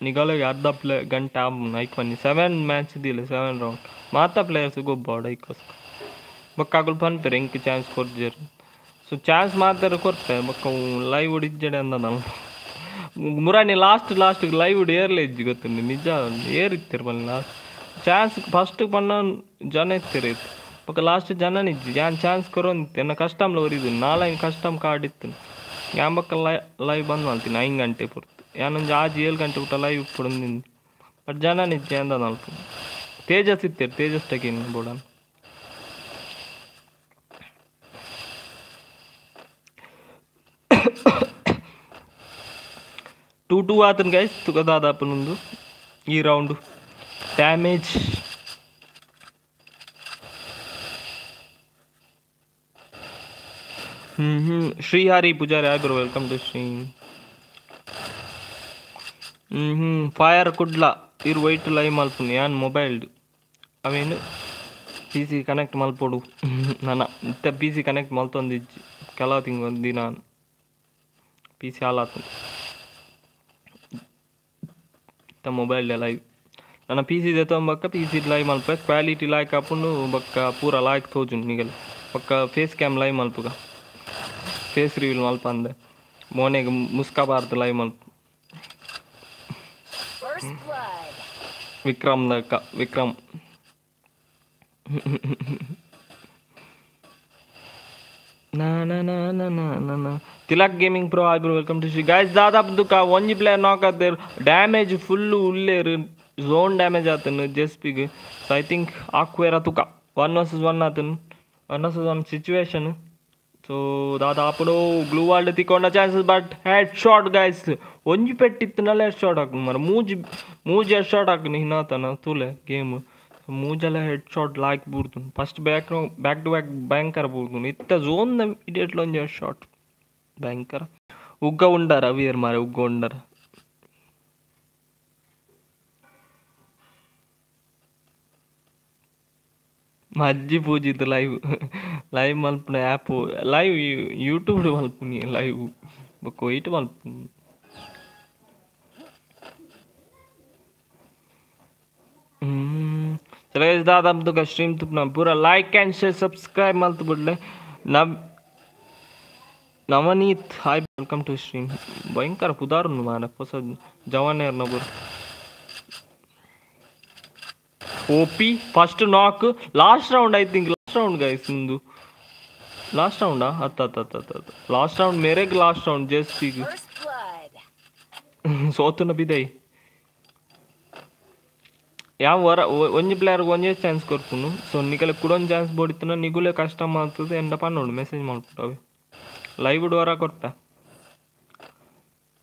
నిఘాలో అర్ధ ప్లే గంట ఐక్వన్ని సెవెన్ మ్యాచ్ దీలు సెవెన్ రౌండ్ మాత ప్లేయర్స్ గొప్ప బౌట్ ఐకోస్ బొక్కకులు పనిపారు ఇంక ఛాన్స్ కొట్టారు సో ఛాన్స్ మాత్రం కొట్టారు బొక్క లైవ్ ఉడిచ్చాడు ఎంత ಮುರಾನಿ ಲಾಸ್ಟ್ ಲಾಸ್ಟ್ ಲೈವ್ ಏರ್ಲೇ ಇದ್ದು ಗೊತ್ತ ನಿಜ ಏರಿತ್ತಿರ ಬಂದು ಲಾಸ್ಟ್ ಚಾನ್ಸ್ ಫಸ್ಟ್ ಬಣ್ಣ ಜನ ಇತ್ತಿರಿ ಪಕ್ಕ ಲಾಸ್ಟ್ ಜನ ನಿಜ್ಜಿ ಯಾನ್ ಚಾನ್ಸ್ ಕೊರೋಂತಿ ನನ್ನ ಕಸ್ಟಮ್ಲ ಓರಿದ್ದು ನಾಳೆ ಹಿಂಗೆ ಕಸ್ಟಮ್ ಕಾರ್ಡ್ ಇತ್ತು. ಯಾನ್ ಪಕ್ಕ ಲೈವ್ ಬಂದು ಮಾಡ್ತೀನಿ ಐದು ಗಂಟೆ ಪೂರ್ತಿ. ಯಾನೊಂದು ಆಜ್ ಏಳು ಗಂಟೆ ಊಟ ಲೈವ್ ಇಟ್ಬಿಡಿ ಬಟ್ ಜನ ನಿಜ್ಜ ಅಂದ ನಾಲ್ಕು. ತೇಜಸ್ ಇತ್ತಿರಿ, ತೇಜಸ್ ಟಕಿನ್ ಬೋಡ టూ టూ అతను గైస్ దాదాపు ముందు. ఈ round damage Srihari Pujari ఆగురు welcome to Shri. Fire Kudla ఇరు వైట్ లైవ్ మలుపుని and mobile I PC connect మల్పోడు. నాన్న ఇంత పీసీ కనెక్ట్ మల్తుంది. కళాతింగ్ ఉంది నాన్న. పీసీ అలా ತಿಂಗ್ ಒಂದು ದಿನ ಪಿ ಸಿ ಹಾಲಾತು ಇತ್ತ ಮೊಬೈಲ್ ಲೈವ್ ನನ್ನ P C ತೆತ್ತೊಂಬಕ್ಕ P C live ಮಲ್ಪ ಕ್ವಾಲಿಟಿ ಲಾಯ್ಕ್ ಹಾಕೊಂಡು ಬಕ್ಕ ಪೂರ ಲಾಯ್ಕ್ ತೋಜು ನಿಗಲ್ ಬಕ್ಕ ಫೇಸ್ ಕ್ಯಾಮ್ ಲೈವ್ ಮಲ್ಪುಗ ಫೇಸ್ ರಿವೀಲ್ ಮಲ್ಪ ಅಂದೆ ಮೋನೆಗೆ ಮುಸ್ಕಬಾರ್ದು ಲೈವ್ ಮಲ್ಪ First blood. ವಿಕ್ರಮ್ ದಕ್ಕ ವಿಕ್ರಮ್ ನಾ ನಾ ನಾ ನಾ ನಾ ನಾ ನಾ. Tilak gaming pro ಆಗ್ರು welcome to Shri guys ದಾದಾಪ್ ದುಕ ಒಂಜಿ ಪ್ಲೇಯರ್ ನಾಕ್ ಆತೇರು ಡ್ಯಾಮೇಜ್ ಫುಲ್ಲು ಉಲ್ಲೇರು ಝೋನ್ ಡ್ಯಾಮೇಜ್ ಆತನು ಜೆಸ್ಪಿಗೆ so I think ಆಕ್ವೇರ ತುಕ one versus one ಆತನು one versus one situation so ದಾದಾಪುಡು glue ವಾಲ್ಡ್ ತಿಕ್ಕೊಂಡ chances but head shot guys ಒಂಜಿ ಪೆಟ್ಟಿತ್ತನಲ್ಲ ಹೆಡ್ ಶಾಟ್ ಹಾಕು ಮರ ಮೂಜಿ ಮೂಜಿ ಹೆಡ್ ಶಾಟ್ ಹಾಕು ಹಿನಾತನ ತೂಲೆ ಗೇಮ್ ಮೂಜೆಲ್ಲ ಹೆಡ್ ಶಾಟ್ ಲಾಯ್ಕ್ ಬೂರ್ದು first back back to back ಭಯಂಕರ ಬೂರ್ದು ಇತ್ತ ಝೋನ್ ಇಡಿಯಟ್ಲ ಒಂಜಿ ಹೆಡ್ ಶಾಟ್ ಭಯಂಕರ ಉಗ್ಗ ಉಂಡಾರ ಅವಿಯರ್ ಮಾರೆ ಉಗ್ಗ ಉಂಡಾರ ಮಜ್ಜಿ ಪೂಜಿತ್ತು live live ಮಲ್ಪನ app live YouTube ಮಲ್ಪುನಿ live ಕೊಯ್ಟ್ ಮಲ್ಪು ಹ್ಮ್ ಚಲ ದಾದ ತುಕ ಸ್ಟ್ರೀಮ್ ತುಪ್ನ ಪೂರ like and share subscribe ಮಲ್ತು ಬಿಡ್ಲೆ now Navneet hi welcome to stream ಭಯಂಕರ ಪುದಾರು ಮಾರ ಹೊಸ ಜವಾನೇರ್ ನಬರು OP first knock last round I think last round guys ಮುಂದು लास्ट राउंड ಅತ್ತ ಅತ್ತ ಅತ್ತ ಅತ್ತ ಅತ್ತ ಲಾಸ್ಟ್ ರೌಂಡ್ ಮೇರೆಗೆ ಲಾಸ್ಟ್ ರೌಂಡ್ ಜಸ್ಟ್ ಈಗ First blood. ಸೋತುನ ಬಿದೈ ಯಾವ ವರ ಒಂಜಿ ಪ್ಲೇಯರ್ಗೆ ಒಂಜೇ ಚಾನ್ಸ್ ಕೊರ್ಪುನು ಸೊ ನಿಕಲೆ ಕುಡೊಂದು ಚಾನ್ಸ್ ಬೋಡಿತನ. ನಿಗುಲೆ ಕಷ್ಟ ಮಾಡ್ತದೆ. ಎಂಡ ಪನ್ನೋಡು ಮೆಸೇಜ್ ಮಾಡ್ಬಿಟ್ಟವೆ. ಲೈವ್ ವರ ಕೊಟ್ಟ.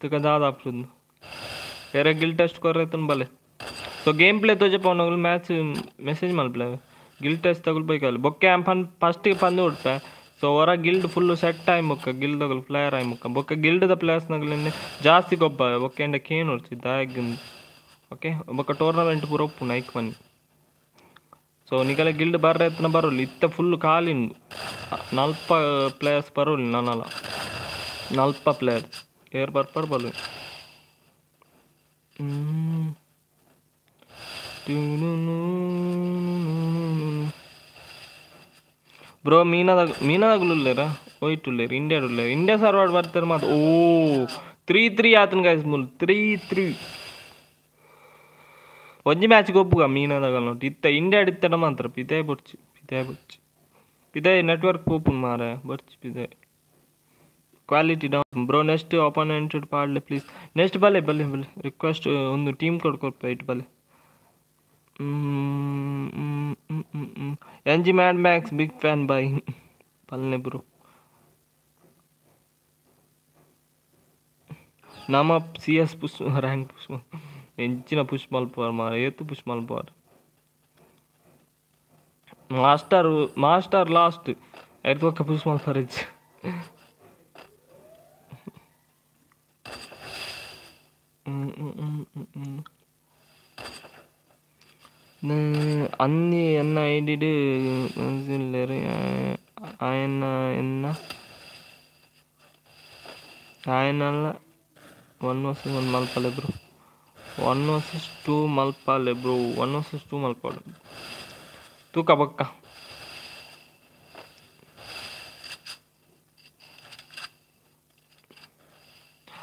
ತುಕ ದಾದ ಆಪ್ಸುದು ಬೇರೆ ಗಿಲ್ ಟೆಸ್ಟ್ ಕೊರ್ರೈತನ್ ಬಲೆ. ಸೊ ಗೇಮ್ ಪ್ಲೇ ತೋಜೆ ಪವನಗಳು ಮ್ಯಾಚ್ ಮೆಸೇಜ್ ಮಲ್ಪ್ಲೆ ಗಿಲ್ ಟೆಸ್ಟ್ ತಗೊಳ್ ಬೈಕಲ್ಲಿ ಬೊಕ್ಕೆ ಆ್ಯಮ್ ಪನ್ ಫಸ್ಟಿಗೆ ಪಂದು ಉಡ್ಪೆ ಸೊ ಹೊರ ಗಿಲ್ಡ್ ಫುಲ್ಲು ಸೆಟ್ ಆಯ್ ಮುಕ್ಕ ಗಿಲ್ ತಗೊಳ್ ಪ್ಲೇಯರ್ ಆಯ್ ಮುಕ್ಕ ಬೊಕ್ಕ ಗಿಲ್ಡ್ದ ಪ್ಲೇಯರ್ಸ್ನಾಗಲೇ ಜಾಸ್ತಿ ಗೊಬ್ಬ ಬೊಕ್ಕೆ ಎಂಡ ಕೇನು ಉಡ್ಸಿದ್ದ ಆಗಿಂದು ಓಕೆ ಬೊಕ್ಕ ಟೂರ್ನಮೆಂಟ್ ಪೂರ ಒಪ್ಪುನ ಐಕ್ ಬನ್ನಿ ಸೊ ನಿಕಲೆ ಗಿಲ್ಡ್ ಬರ್ರೆ ಎತ್ತನ ಬರೋಲಿ ಇತ್ತ ಫುಲ್ ಖಾಲಿಂದು ನಲ್ಪ ಪ್ಲೇಯರ್ಸ್ ಬರೋಲಿ ನಾನಲ್ಲ ನಲ್ಪ ಪ್ಲೇಯರ್ಸ್ ಏರ್ ಬರ್ಪರ್ ಬಲು ಬ್ರೋ ಮೀನದಾಗ ಮೀನದಾಗ್ಲುಲ್ಲೇರ ಹೋಯ್ಟುಲ್ಲೇರು ಇಂಡಿಯಾಡುಲ್ಲೇರು ಇಂಡಿಯಾ ಸರ್ವಾಡ್ ಬರ್ತಾರೆ ಮಾತು ಓ ತ್ರೀ ತ್ರೀ ಆತನ ಗೈಸ್ ಮುಲ್ ತ್ರೀ ತ್ರೀ கொஞ்ச ಮ್ಯಾಚ್ ಗೋಪುಗ మీనా తగలను ఇత్త ఇండియా ఇత్తడం అంటారు పితే బొచ్చు పితే బొచ్చు పితే నెట్వర్క్ పోపు మారే బొచ్చు పితే quality down bro next opponent ಪಾಡ್ಲೆ please next ಬಲ್ಲೆ ಬಲ್ಲೆ ಬಲ್ಲೆ ರಿಕ್ವೆಸ್ಟ್ ಒಂದು ಟೀಮ್ ಕೊಡ್ಕೊಡ್ಪ ಇಟ್ ಬಲ್ಲೆ N G mad max big fan boy ಬಲ್ಲೆ ಬ್ರೋ ನಮ್ಮ ಸಿ ಎಸ್ ಪುಸ್ ರ್ಯಾಂಕ್ పెంచిన పుష్పాల పవర్ మా ఏతు పుష్పాల పవర్ మాస్టర్ మాస్టర్ లాస్ట్. ఎయిర్ ఒక్క పుష్పాల పవర్ ఇచ్చి అన్ని ఎన్న ఐడి ఆయన ఎన్న? ఆయన వన్ వస్తుంది వన్ మలపలే బ్రో. वन वर्सेस टू मलपा ले ब्रो वन वर्सेस टू मलपा तू कबक्का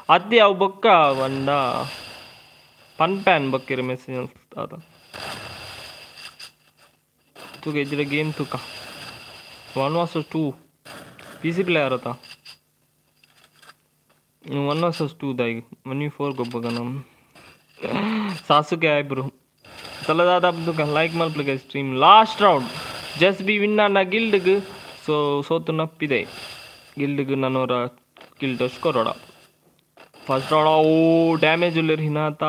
अति आओ बक्का वंडा पन पैन बक्केर में से आता तू के ज़िले गेम तू का one versus two PC player था वन वर्सेस टू दाई वन यू फोर को बगना ಸಾಸುಕೆ ಆಯ್ ಬ್ರೋ ತಲದಾದ ಅಬ್ದುಕ like ಮಲ್ಪ್ಲಿಗೆ stream last round just B win ಅನ್ನ ಗಿಲ್ಡ್ಗೆ ಸೊ, ಸೋತು ನಪ್ಪಿದೆ. ಗಿಲ್ಡ್ಗೆ ನನ್ನವರ ಗಿಲ್ಡ್ ಅಷ್ಟು ಕೊರೋಡ ಫಸ್ಟ್ ರೌಂಡ್ ಓ ಡ್ಯಾಮೇಜ್ ಉಳ್ಳೇರು ಹಿನಾತ.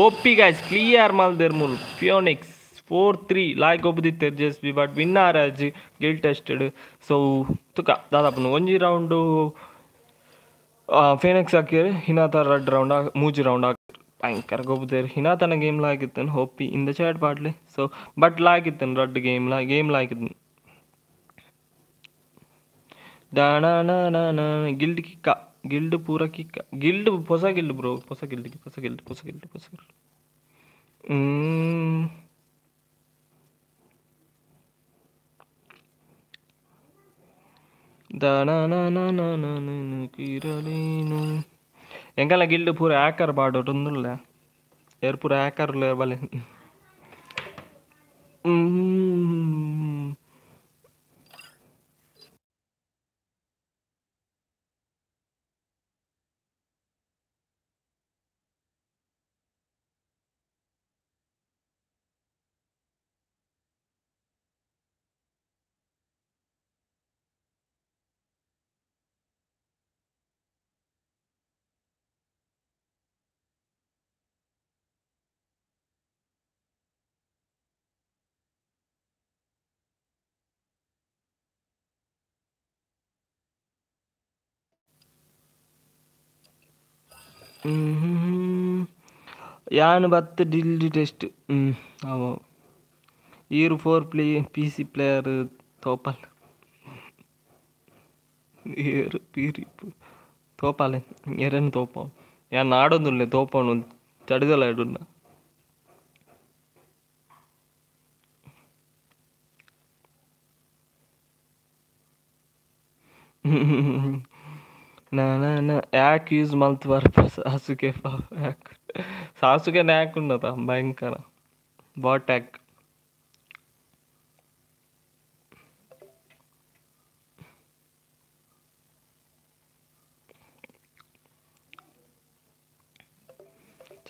ಓಪಿ ಗೈಸ್ ಕ್ಲಿಯರ್ ಮಲ್ದೇರ್ ಮುಲ್ ಪಿಯೋನಿಕ್ಸ್ ಫೋರ್ ತ್ರೀ ಲಾಯ್ಕ್ ಒಬ್ಬದಿತ್ತೇರು ಜಸ್ ಬಿ ಬಟ್ ವಿನ್ ಆರಾಜ್ ಗಿಲ್ ಟೆಸ್ಟೆಡ್ ಸೊ ತುಕ ದಾದಾಪುನು ಒಂಜಿ ರೌಂಡು ಫೇನೆಕ್ಸ್ ಹಾಕಿದ್ರೆ ಹಿನಾತ ರಡ್ ರೌಂಡ್ ಮೂಜಿ ರೌಂಡ್ ಆಗಿ ಭಯಂಕರ ಗೊಬ್ಬದೇರು ಹಿನಾತನ ಗೇಮ್ ಲಾಗಿತ್ತೇನು ಹೋಪಿ ಇಂದ ಚಾಟ್ ಪಾಡ್ಲಿ ಸೊ ಬಟ್ ಲಾಗಿತ್ತೇನು ರಡ್ ಗೇಮ್ ಲಾ ಗೇಮ್ ಲಾಗಿದ್ದು ದಾಣ ಗಿಲ್ಡ್ ಕಿಕ್ಕ ಗಿಲ್ಡ್ ಪೂರ ಕಿಕ್ಕ ಗಿಲ್ಡ್ ಹೊಸ ಗಿಲ್ಡ್ ಬ್ರೋ ಹೊಸ ಗಿಲ್ಡ್ ಹೊಸ ಗಿಲ್ಡ್ ಹೊಸ ಗಿಲ್ಡ್ ಹೊಸ ಗಿಲ್ಡ್ ಹ್ಮ್. ಎಂಕಲ್ಲ ಗಿಲ್ಡ್ ಪೂರ ಹ್ಯಾಕರ್ ಬಾಡೋಟೊಂದುಲ್ಲ ಏರ್ ಪೂರ ಹ್ಯಾಕರ್ ಬಲೆ ಹ್ಮ್ யானு பார்த்து ಟೆಸ್ಟ್. டெஸ்ட்டு ம் ஆமாம் ஈர் ஃபோர் பிளே பிசி பிளேயரு தோப்பால் ಏರು ಪೀರಿ ತೋಪಾಲೆ. ಏರೇನು ತೋಪ. ಯಾನ್ ಆಡೋದಿಲ್ಲ ತೋಪನು ಚಡಿದಲ್ಲ ಇಡನ್ನ ಹ್ಞೂ నా యాక్ ఈజ్ మంత్ వరకు సాసుకే యాక్ సాసుకే యాక్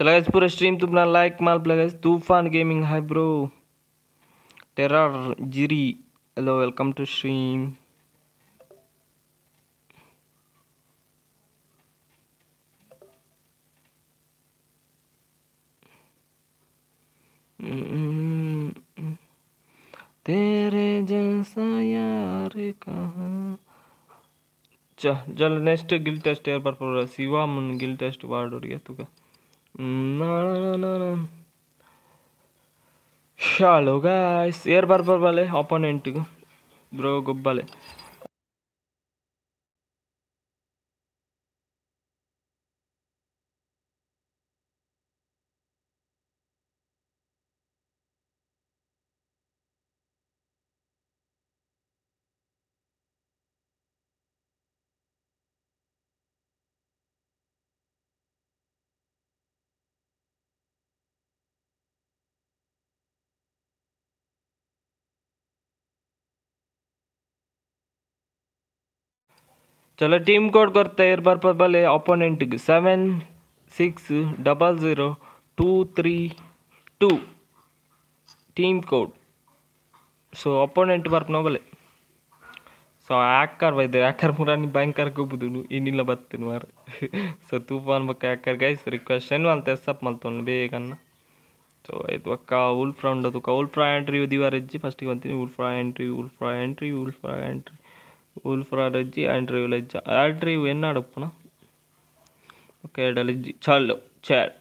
चलो पूरा स्ट्रीम तुम ना लाइक मार plug Toofan gaming hi bro terror जीरी hello welcome to stream तेरे जैसा यार कहाँ? चल नेक्स्ट गिल टेस्ट यार पर पर शिवा मन गिल टेस्ट वार्ड तुका। ना ना ना ना चलो गाइस एयर पर पर वाले अपोनेंट ब्रो, गुब्बाले। ಚಲೋ ಟೀಮ್ ಕೋಡ್ ಕೊಡ್ತೆ ಇರ್ಬಾರ ಬಲೆ ಆಪೋನೆಂಟಿಗೆ seven six double zero two three two team code so opponent ಬರ್ಪನೋ ಬಲೆ ಸೊ ಆಕರ್ ಬೈದೆ ಆಕರ್ ಮುರಾನಿ ಭಯಂಕರ ಕೂಬುದುನು ಇನ್ನಿಲ್ಲ ಬತ್ತನು ಮಾರ ಸೊ ತೂಫಾನ್ ಬಕ್ಕ ಆಕರ್ ಗೈಸ್ ರಿಕ್ವೆಸ್ಟ್ ಏನು ಅಂತ ಎಸ್ಸಪ್ ಮಲ್ತೊಂಡು ಬೇಗನ್ನ ಸೊ ಇದು ಅಕ್ಕ ಉಲ್ಫ್ರಾ ಉಂಡದು ಉಲ್ಫ್ರಾ ಎಂಟ್ರಿ ದಿವಾರ ಇಜ್ಜಿ ಫಸ್ಟಿಗೆ ಬಂತೀನಿ. ಉಲ್ಫ್ರಾ ಎಂಟ್ರಿ ಉಲ್ಫ್ರಾ ಎಂಟ್ರಿ ಉಲ್ಫ್ರಾ ಎಂಟ್ರಿ ఎంట్రీ ఉల్ఫ్రా రజ్జి ఎంట్రీ లజ్జ ఎంట్రీ ఎన్నాడు అప్పున ఓకే డలిజ్జి చాలు చాల్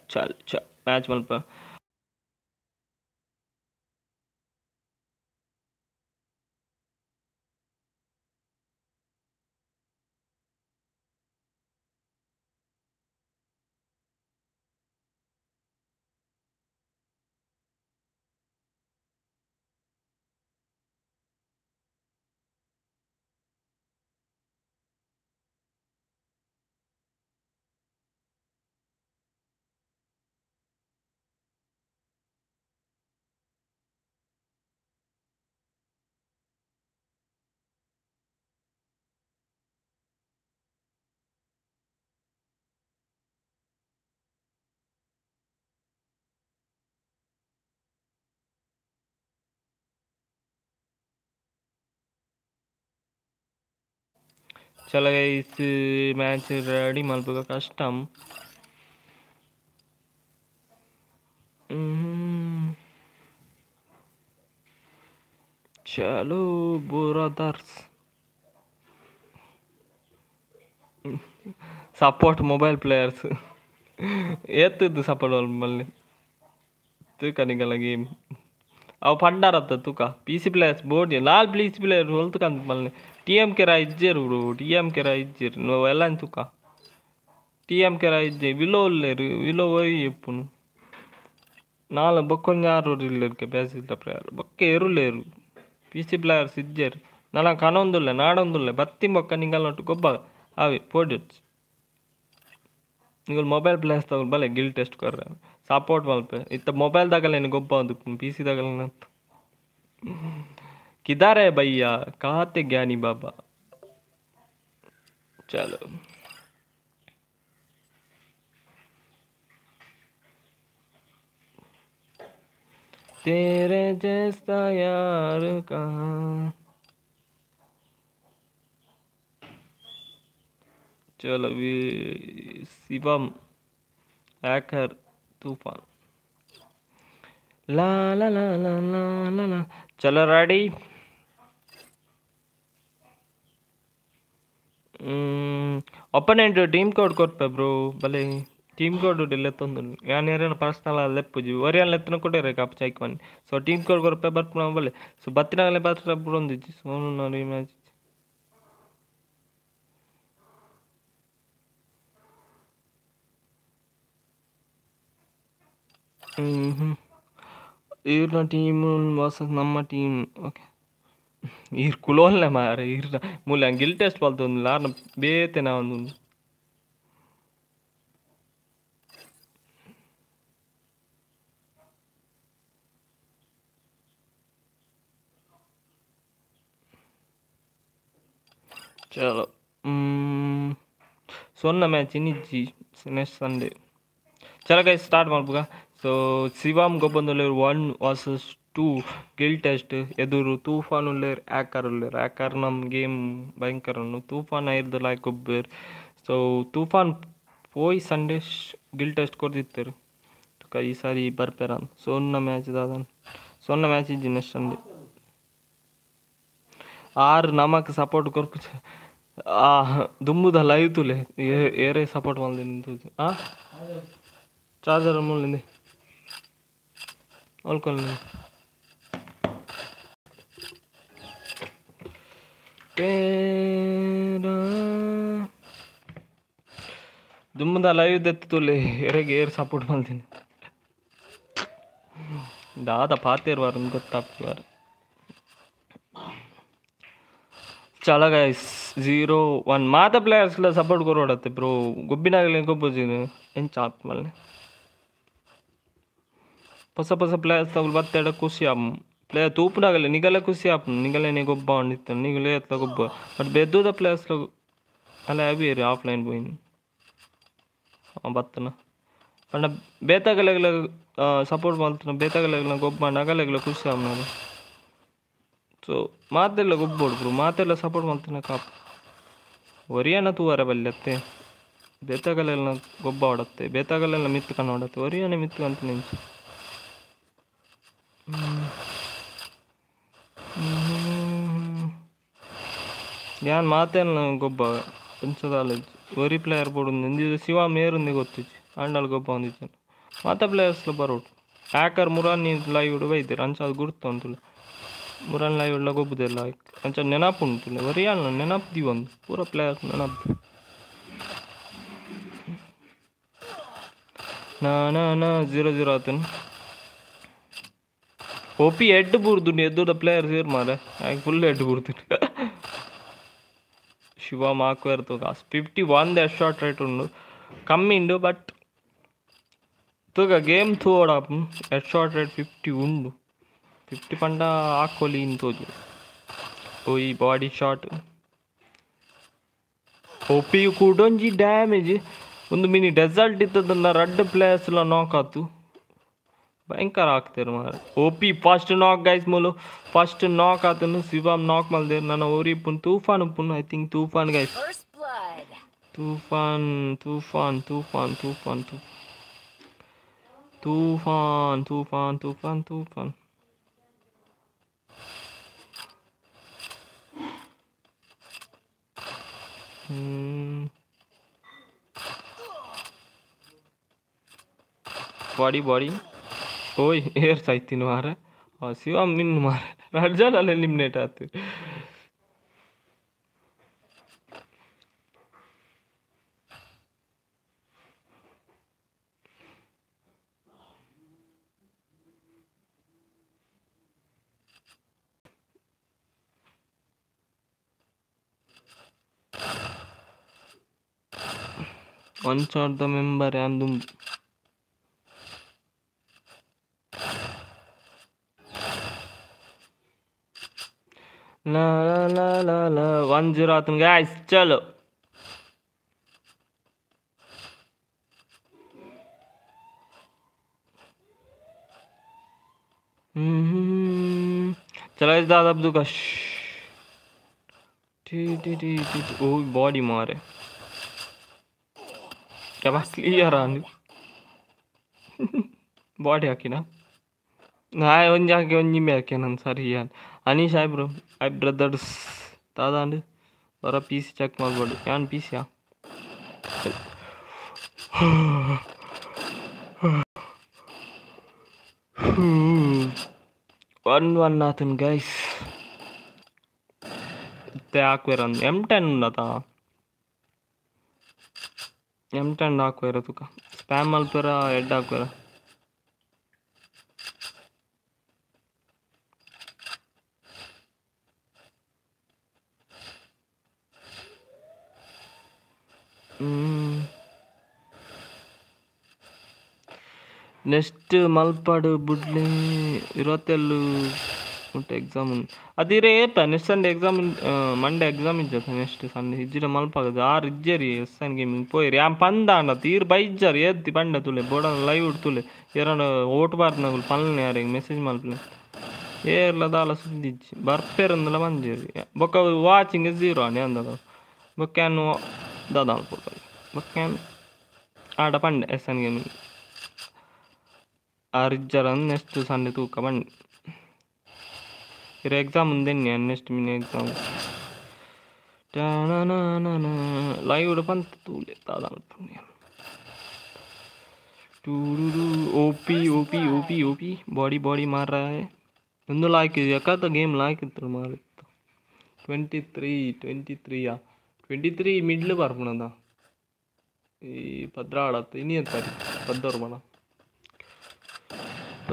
చాలా గైస్ మ్యాచ్ రెడీ మలుపుగా కష్టం. చాలు brothers. Support mobile players. ఏత్తు support వాళ్ళు మళ్ళీ. తూకనిగల గేమ్. అవి పండారత్త తూక. పీసీ ప్లేయర్స్ బోర్డు లాల్ పీసీ ప్లేయర్ వల్తుకంత మళ్ళీ. டிஎம்கே ராய்ஜர் ப்ரோ டிஎம்கே ராய்ஜர் నువ్వు వెళ్ళాను తుక டிஎம்கே ராய்ஜர் விலோவில் விலோ ஓய் எப்பணும் ನಾಳೆ ಬಕ್ಕೊಂದು ಯಾರು ಇಲ್ಲಕ್ಕೆ ಬೇಸಿಲ್ಲ ಪ್ಲೇಯರ್ ಬೊಕ್ಕೆ ಎರುಲೇರು ಪಿ ಸಿ ಪ್ಲೇಯರ್ಸ್ ಇಜ್ಜೇರು ನಲ ಕಣೊಂದುಲ್ಲ ನಾಡೊಂದುಲ್ಲ ಬತ್ತಿ ಬೊಕ್ಕ ನಿಂಗಲ್ ನೊಟ್ಟು ಗೊಬ್ಬ ಅವೆ ಪೋಡಿಟ್ಸ್ ನಿಂಗಲ್ ಮೊಬೈಲ್ ಪ್ಲೇಯರ್ಸ್ ತಗೊಂಡು ಬಲೆ ಗಿಲ್ ಟೆಸ್ಟ್ ಕೊರ್ರೆ. ಸಪೋರ್ಟ್ ಮಲ್ಪೆ. ಇತ್ತ ಮೊಬೈಲ್ದಾಗಲ್ಲ ಏನು ಗೊಬ್ಬ ಒಂದು ಪಿ ಸಿದಾಗಲ್ಲ किधर है भैया? कहाँ थे ज्ञानी बाबा? चलो। तेरे जैसा यार कहाँ? चलो शिवम हैकर तूफ़ान। ला ला ला ला ला ला चलो ready opponent team code ಕೊಡ್ಪೆ bro ಬಲೆ ಟೀಮ್ ಕೋಡ್ ಲೆತ್ತೊಂದು ಯಾನ್ ಏರೇನು ಪರ್ಸನಲ್ ಲೆಪ್ಪುಜಿ ಒರಿಯನ್ ಲೆತ್ತನ ಕೊಟ್ಟರೆ ಕಾಪ್ ಚೈಕ್ ಬನ್ನಿ ಸೊ ಟೀಮ್ ಕೋಡ್ ಕೊಡ್ಪೆ ಬರ್ಪುನ ಬಲೆ ಸೊ ಬತ್ತಿನಾಗಲೆ ಬಾತ್ರ ಬುಡೊಂದಿಜ್ಜಿ ಸೋನು ನೋಡಿ ಮ್ಯಾಚ್ ಇವ್ರನ್ನ ಟೀಮ್ ವರ್ಸಸ್ ನಮ್ಮ ಟೀಮ್ ಓಕೆ ಇರ್ ಕುಲೋಲ್ಲ ಮಾರೆ ಇರ್ ಮುಲ್ ಗಿಲ್ಟೆಸ್ಟ್ ಟೆಸ್ಟ್ ಬಲ್ತು ಲಾರ್ನ ಬೇತೆ ನಾ ಒಂದು. ಚಲೋ. ಹ್ಮ್. ಸೊನ್ನ ಮ್ಯಾಚ್ ಇನ್ನಿಜ್ಜಿ ನೆಕ್ಸ್ಟ್ ಸಂಡೇ ಚಲೋ ಕೈ ಸ್ಟಾರ್ಟ್ ಮಾಡ್ಬೇಕಾ ಸೊ ಶಿವಾಮ್ ಗೊಬ್ಬಂದ್ one versus two guild test ಎದುರು ಆಕರ್ ಉಲ್ಲೆರ್ ಆಕರ್ ನಮ್ಮ ಗೇಮ್ ಭಯಂಕರನು. ತೂಫಾನ್ ಆಯ್ದು ಲಾಯಕ್ ಒಬ್ಬರು. ಸೊ ತೂಫಾನ್ ಪೋಯ್ ಸಂಡೇ ಗಿಲ್ ಟೆಸ್ಟ್ ಕೊಡ್ದಿತ್ತರು. ಈ ಸಾರಿ ಬರ್ಪೇರ ಸೊನ್ನ ಮ್ಯಾಚ್ ದಾದನ್. ಸೊನ್ನ ಮ್ಯಾಚ್ ಇಜ್ಜಿ ನೆಕ್ಸ್ಟ್ ಸಂಡೆ ಆರು ನಮಕ್ ಸಪೋರ್ಟ್ ಕೊರ್ಪು ಆ ದುಂಬುದ ಲೈವ್ ತುಲೆ. ಏರೆ ಸಪೋರ್ಟ್ ಮಾಡಿದೆ ನಿಂತು ಆ? ಚಾರ್ಜರ್ ಮುಂದೆ ಒಳ್ಕೊಳ್ಳಿ ಪೇ ರ ದುಮ್ಮದ ಲೈವ್ ದೆತ್ತ್ ತುಲಿ, ಎರೆಗೆ ಏರ್ ಸಪೋರ್ಟ್ ಮಂತಿನಿ ದಾದ ಪಾತೆರ್ ವಾರ್ ಉಂಟಪ್ಪಾರ್ ಚಲ ಗಾಯಸ್ ಜೀರೋ ಒನ್ ಮಾತ ಪ್ಲೇಯರ್ಸ್ ಲ ಸಪೋರ್ಟ್ ಕೊರೋಡತ್ತೆ ಬ್ರೋ ಗುಬ್ಬಿನಾಗಲೆ ಗುಪುಜುಂಡು ಎಂಚ ಚಾಪ್ ಮಲ್ಲೆ? ಪೊಸ ಪೊಸ ಪ್ಲೇಯರ್ಸ್ ದೊಲ್ ಬತ್ತೆಡ ಕುಸಿಯ Player topu lagale ಖುಷಿ kusi apnu nigale ಗೊಬ್ಬ gobba andittan nigale atla ಗೊಬ್ಬ. But beddu da players lo ala abi re offline boyni ಬತ್ತನ. ಅಣ್ಣ, ಬೇತಾಗಲೆಗ್ಲ ಸಪೋರ್ಟ್ ಮಾಡ್ತಾನೆ, ಬೇತಾಗಲೆಗ್ಲ ಗೊಬ್ಬ, ನಗಲೆಗ್ಲ ಖುಷಿ ಅವನು ಸೊ ಮಾತೆಲ್ಲ ಗೊಬ್ಬೋಡು ಬ್ರು ಮಾತೆಲ್ಲ ಸಪೋರ್ಟ್ ಮಾಡ್ತಾನೆ ಕಾಪ್. ಒರಿಯಾನ ತೂವರ ಬಲ್ಲತ್ತೆ ಬೇತಾಗಲ್ಲ ಗೊಬ್ಬ ಹೊಡತ್ತೆ ಬೇತಾಗಲೆಲ್ಲ ಮಿತ್ಕಂಡು ಹೊಡತ್ತೆ, ಒರಿಯಾನೆ ನಿಂತು ಹ್ಞೂ ಯಾನ್ ಮಾತೇನು ಗೊಬ್ಬ? ಪಂಚದಾಲಜ್ ಒರಿ ಪ್ಲೇಯರ್ ಬೋರ್ಡ್ ಇಂದಿದು ಶಿವ ಮೇರುಂದಿ ಗೊತ್ತಿಚ್ಚು ಆಂಡಲ್ ಗೊಬ್ಬ ಒಂದಿಚ್ಚು ಮಾತ ಪ್ಲೇಯರ್ಸ್ಲ ಬರೋಟು. ಹ್ಯಾಕರ್ ಮುರಾನ್ ಲೈವ್ ಇಡು ಬೈದಿರ ಅಂಚ ಅದು ಗುರುತು ಅಂತುಲ್ಲ. ಮುರಾನ್ ಲೈವ್ ಇಲ್ಲ ಗೊಬ್ಬದೆಲ್ಲ ಅಂಚ ನೆನಪು ಉಂಟುಲ್ಲ. ಒರಿ ಅಲ್ಲ ನೆನಪು ದಿವ ಒಂದು ಪೂರ ಪ್ಲೇಯರ್ ನೆನಪು. ನಾ ನಾ ನಾ, ಜೀರೋ ಜೀರೋ ಆತನು. ಓಪಿ ಎಡ್ ಬುರ್ದು ಎದ್ದುದ ಪ್ಲೇಯರ್ ಸೇರ್ ಮಾರೆ. ಆಗ ಫುಲ್ ಎಡ್ ಬುರ್ದು ಶಿವ ಮಾಕು ಇರ್ತದೆ ಕಾಸ್ ಫಿಫ್ಟಿ ಒನ್ ಎಷ್ಟು ಶಾರ್ಟ್ ರೇಟ್ ಉಂಡು. ಕಮ್ಮಿ ಉಂಡು ಬಟ್ ತೂಗ ಗೇಮ್ ತೋಡ ಎಷ್ಟು ಶಾರ್ಟ್ ರೇಟ್ ಫಿಫ್ಟಿ ಉಂಡು. ಫಿಫ್ಟಿ ಪಂಡ ಹಾಕೋಲಿ ಇಂತೋದು ಓ, ಈ ಬಾಡಿ ಶಾಟ್ ಒಪ್ಪಿಯು ಕೂಡೊಂಜಿ ಡ್ಯಾಮೇಜ್ ಒಂದು ಮಿನಿ ಡೆಸಲ್ಟ್ ಇತ್ತದನ್ನ ರೆಡ್ ಪ್ಲೇಯರ್ಸ್ಲ ನಾಕ್ ಆತು. ಭಯಂಕರ ಆಗ್ತಾರೆ ಮಾರ ಓಪಿ ಫಸ್ಟ್ ನಾಕ್ ಗೈಸ್ ಮೂಲು ಫಸ್ಟ್ ನಾಕ್ ಆತನು ಶಿವಮ್ ನಾಕ್ ಮಲ್ದೆ ನನ್ನ ಓರಿ ಪುನ್ Toofan ಪುನ್ I think Toofan guys First blood. Toofan Toofan Toofan Toofan Toofan Toofan Toofan Toofan body body ಓಯ್ ಏರ್ಸ್ ಆಯ್ತಿ ಮಾರ ಶಿವಮ್ ನಿನ್ನ ಮಾರ ರಡ್ಜಲ್ ಅಲ್ಲಿ ಎಲಿಮಿನೇಟ್ ಆತು one shot the member and ला ला ला ला वन जीरो आतन गाइस चलो हम्म, चलो इस दादा अब्दू का T T T T T- ओ बॉडी मारे क्या बात क्लियर आंदी ಬಾಡಿ ಹಾಕಿನ ನಾಯ್ ಒಂಜಿ ಹಾಕಿ ಒಂಜಿ ಮೇ ಹಾಕಿ ನಾನು ಸರಿ [laughs] Anish hi bro hi brothers दादा बर पीसी चेक या पीसिया वन वन आते गैस आकर एम टेन उन्दा एम टेन आकर स्पैम अल्पेरा हेड आकरा ನೆಕ್ಸ್ಟ್ ಮಲ್ಪಾಡು, ಬುಡ್ಲಿ, ಇರುವತ್ತೆಲ್ಲು ಉಂಟು exam ಅದಿರೇ next Sunday exam Monday exam ಇಜ್ಜತ next Sunday ಇಜ್ಜಿರ ಮಲ್ಪಾಗದು ಆರು ಇಜ್ಜರಿ ಎಸ್ ಎನ್ ಗೇಮಿಂಗ್ ಪೋಯಿರಿ. ಆಮ್ ಪಂದಾಂಡ, ತೀರ್ ಬೈಜ್ಜರಿ ಎತ್ತಿ ಪಂಡ ತುಲೆ ಬೋಡ ಲೈವ್ ಇಡ್ತುಲೆ ಎರಡು ಓಟ್ ಬಾರ್ನಗುಲು ಪಲ್ನೆ ಯಾರಿಗೆ ಮೆಸೇಜ್ ಮಲ್ಪಲೆ ಏರ್ಲ ದಾಲ ಸುದ್ದಿಜ್ಜಿ ಬರ್ಪೇರಂದಲ ಮಂಜೇರಿ. ಬೊಕ್ಕ ವಾಚಿಂಗ್ ಝೀರೋ ಅನಿ ಅಂದದ. ಏನು ದಾದ ಅನ್ಕೊಳ್ತಾರೆ ಬೊಕ್ಕ ಆಡ ಪಂಡೆ ಎಸ್ ಎನ್ ಗೇಮಿಂಗ್ அர்ஜரன் नैक्स्ट संडे तूक கவன் இரு எக்ஸாம் ఉంది నేను నెక్స్ట్ మీ OP OP OP OP body body मार रहा है। इंदो लाइक यका तो गेम लाइक मार ट्वेंटी थ्री ट्वेंटी थ्री या ट्वेंटी थ्री मिडल पार पद्रा आड़ा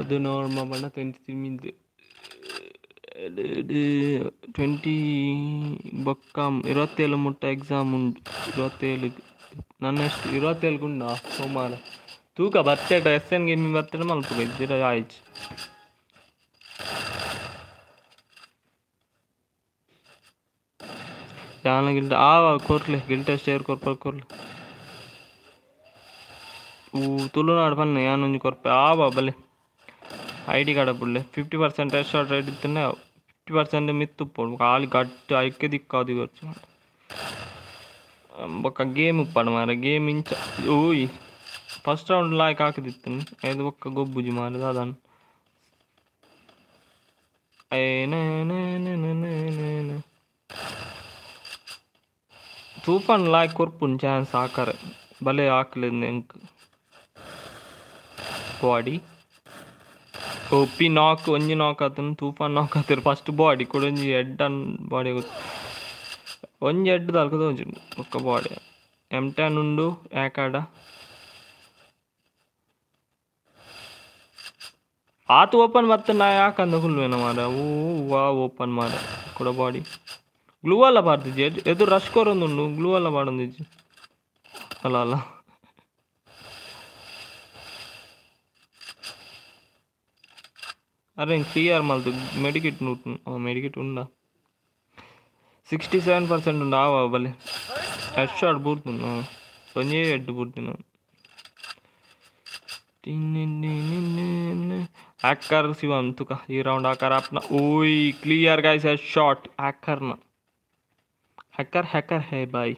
ಬಣ ಪದಿನೋರು ಬಣ್ಣ ಟ್ವೆಂಟಿ ತ್ರೀ ಮಿಡ್ ಟ್ವೆಂಟಿ ಬೊಕ್ಕ ಇರುವತ್ತೇಳು ಮುಟ್ಟ ಎಕ್ಸಾಮ್ ಉಂಟು ಇರುವತ್ತೇಳು ನನ್ನ ಎಷ್ಟು ಇರುವತ್ತೇಳು ಉಂಡ ಸೋಮವಾರ ತೂಕ ಬರ್ತೇಟ ಎಸ್ ಎನ್ ಗೇಮಿಂಗ್ ಬರ್ತೇಟ ಮಲ್ಪ ಇದ್ದೀರ ಆಯ್ತು ಜಾನ ಗಿಲ್ಟ ಆವ ಕೊರ್ಲೆ ಗಿಲ್ಟ ಸ್ಟೇರ್ ಕೊರ್ಪ ಕೊರ್ಲೆ ಊ ತುಳುನಾಡು ಪನ್ನೆ ಯಾನೊಂಜಿ ಕೊರ್ಪೆ ಆವ ಬಲೆ I D card ಪುಳ್ಳೆ fifty percent short rate ಇತ್ತನೆ fifty percent ಮಿತ್ತು ಪೋಡು ಕಾಲಿ ಗಟ್ಟಿ ಐಕ್ಕೆ ದಿಕ್ಕಾದು ಗೊತ್ತು ಬೊಕ್ಕ ಗೇಮ್ ಉಪ್ಪಾಡು ಮಾರ ಗೇಮ್ ಇಂಚ ಓಯ್ ಫಸ್ಟ್ ರೌಂಡ್ ಲಾಯ್ಕ್ ಹಾಕಿದಿತ್ತು ಐದು ಬೊಕ್ಕ ಗೊಬ್ಬುಜಿ ಮಾರದು ಅದನ್ನು ತೂಫಾನ್ ಲಾಯ್ಕ್ ಕೊರ್ಪುನ್ ಚಾನ್ಸ್ ಹಾಕರೆ ಬಲೆ ಹಾಕ್ಲಿಂದ ಎಂಕ್ ಬಾಡಿ ಒಪ್ಪಿ ನಾಕ್ ಒಂಜಿ ನಾಕ್ ಆತನ ತೂಫಾನ್ ನಾಕ್ ಆತಿರ್ ಫಸ್ಟ್ ಬಾಡಿ ಕೂಡ ಒಂಜಿ ಹೆಡ್ ಅನ್ ಬಾಡಿ ಗೊತ್ತು ಒಂಜಿ ಹೆಡ್ ದಲ್ಕದ ಒಂಜಿ ಒಕ್ಕ ಬಾಡಿ ಎಮ್ ಟೆನ್ ಉಂಡು ಯಾಕಾಡ ಆತು ಓಪನ್ ಮತ್ತೆ ನಾ ಯಾಕಂದ ಹುಲ್ವೇನ ಮಾರ ಊ ವಾ ಓಪನ್ ಮಾರ ಕೂಡ ಬಾಡಿ ಗ್ಲೂ ಅಲ್ಲ ಬಾರ್ದಿಜ್ಜಿ ಎದುರು ರಶ್ ಕೊರೊಂದುಂಡು ಗ್ಲೂ ಅಲ್ಲ ಬಾಡೊಂದಿಜ್ಜಿ ಅಲ್ಲ ಅಲ್ಲ అరే క్లియర్ మళ్ళీ మెడికిట్ నువ్వు మెడికిట్ ఉందా సిక్స్టీ సెవెన్ పర్సెంట్ ఉందా ఆవా భలే హెడ్ షాట్ పూర్తున్నా కొంచెం హెడ్ పూర్తున్నా హ్యాకర్ శివ అంతుక ఈ రౌండ్ హ్యాకర్ ఆప్న ఓయ్ clear guys head shot hacker నా హ్యాకర్ హ్యాకర్ है भाई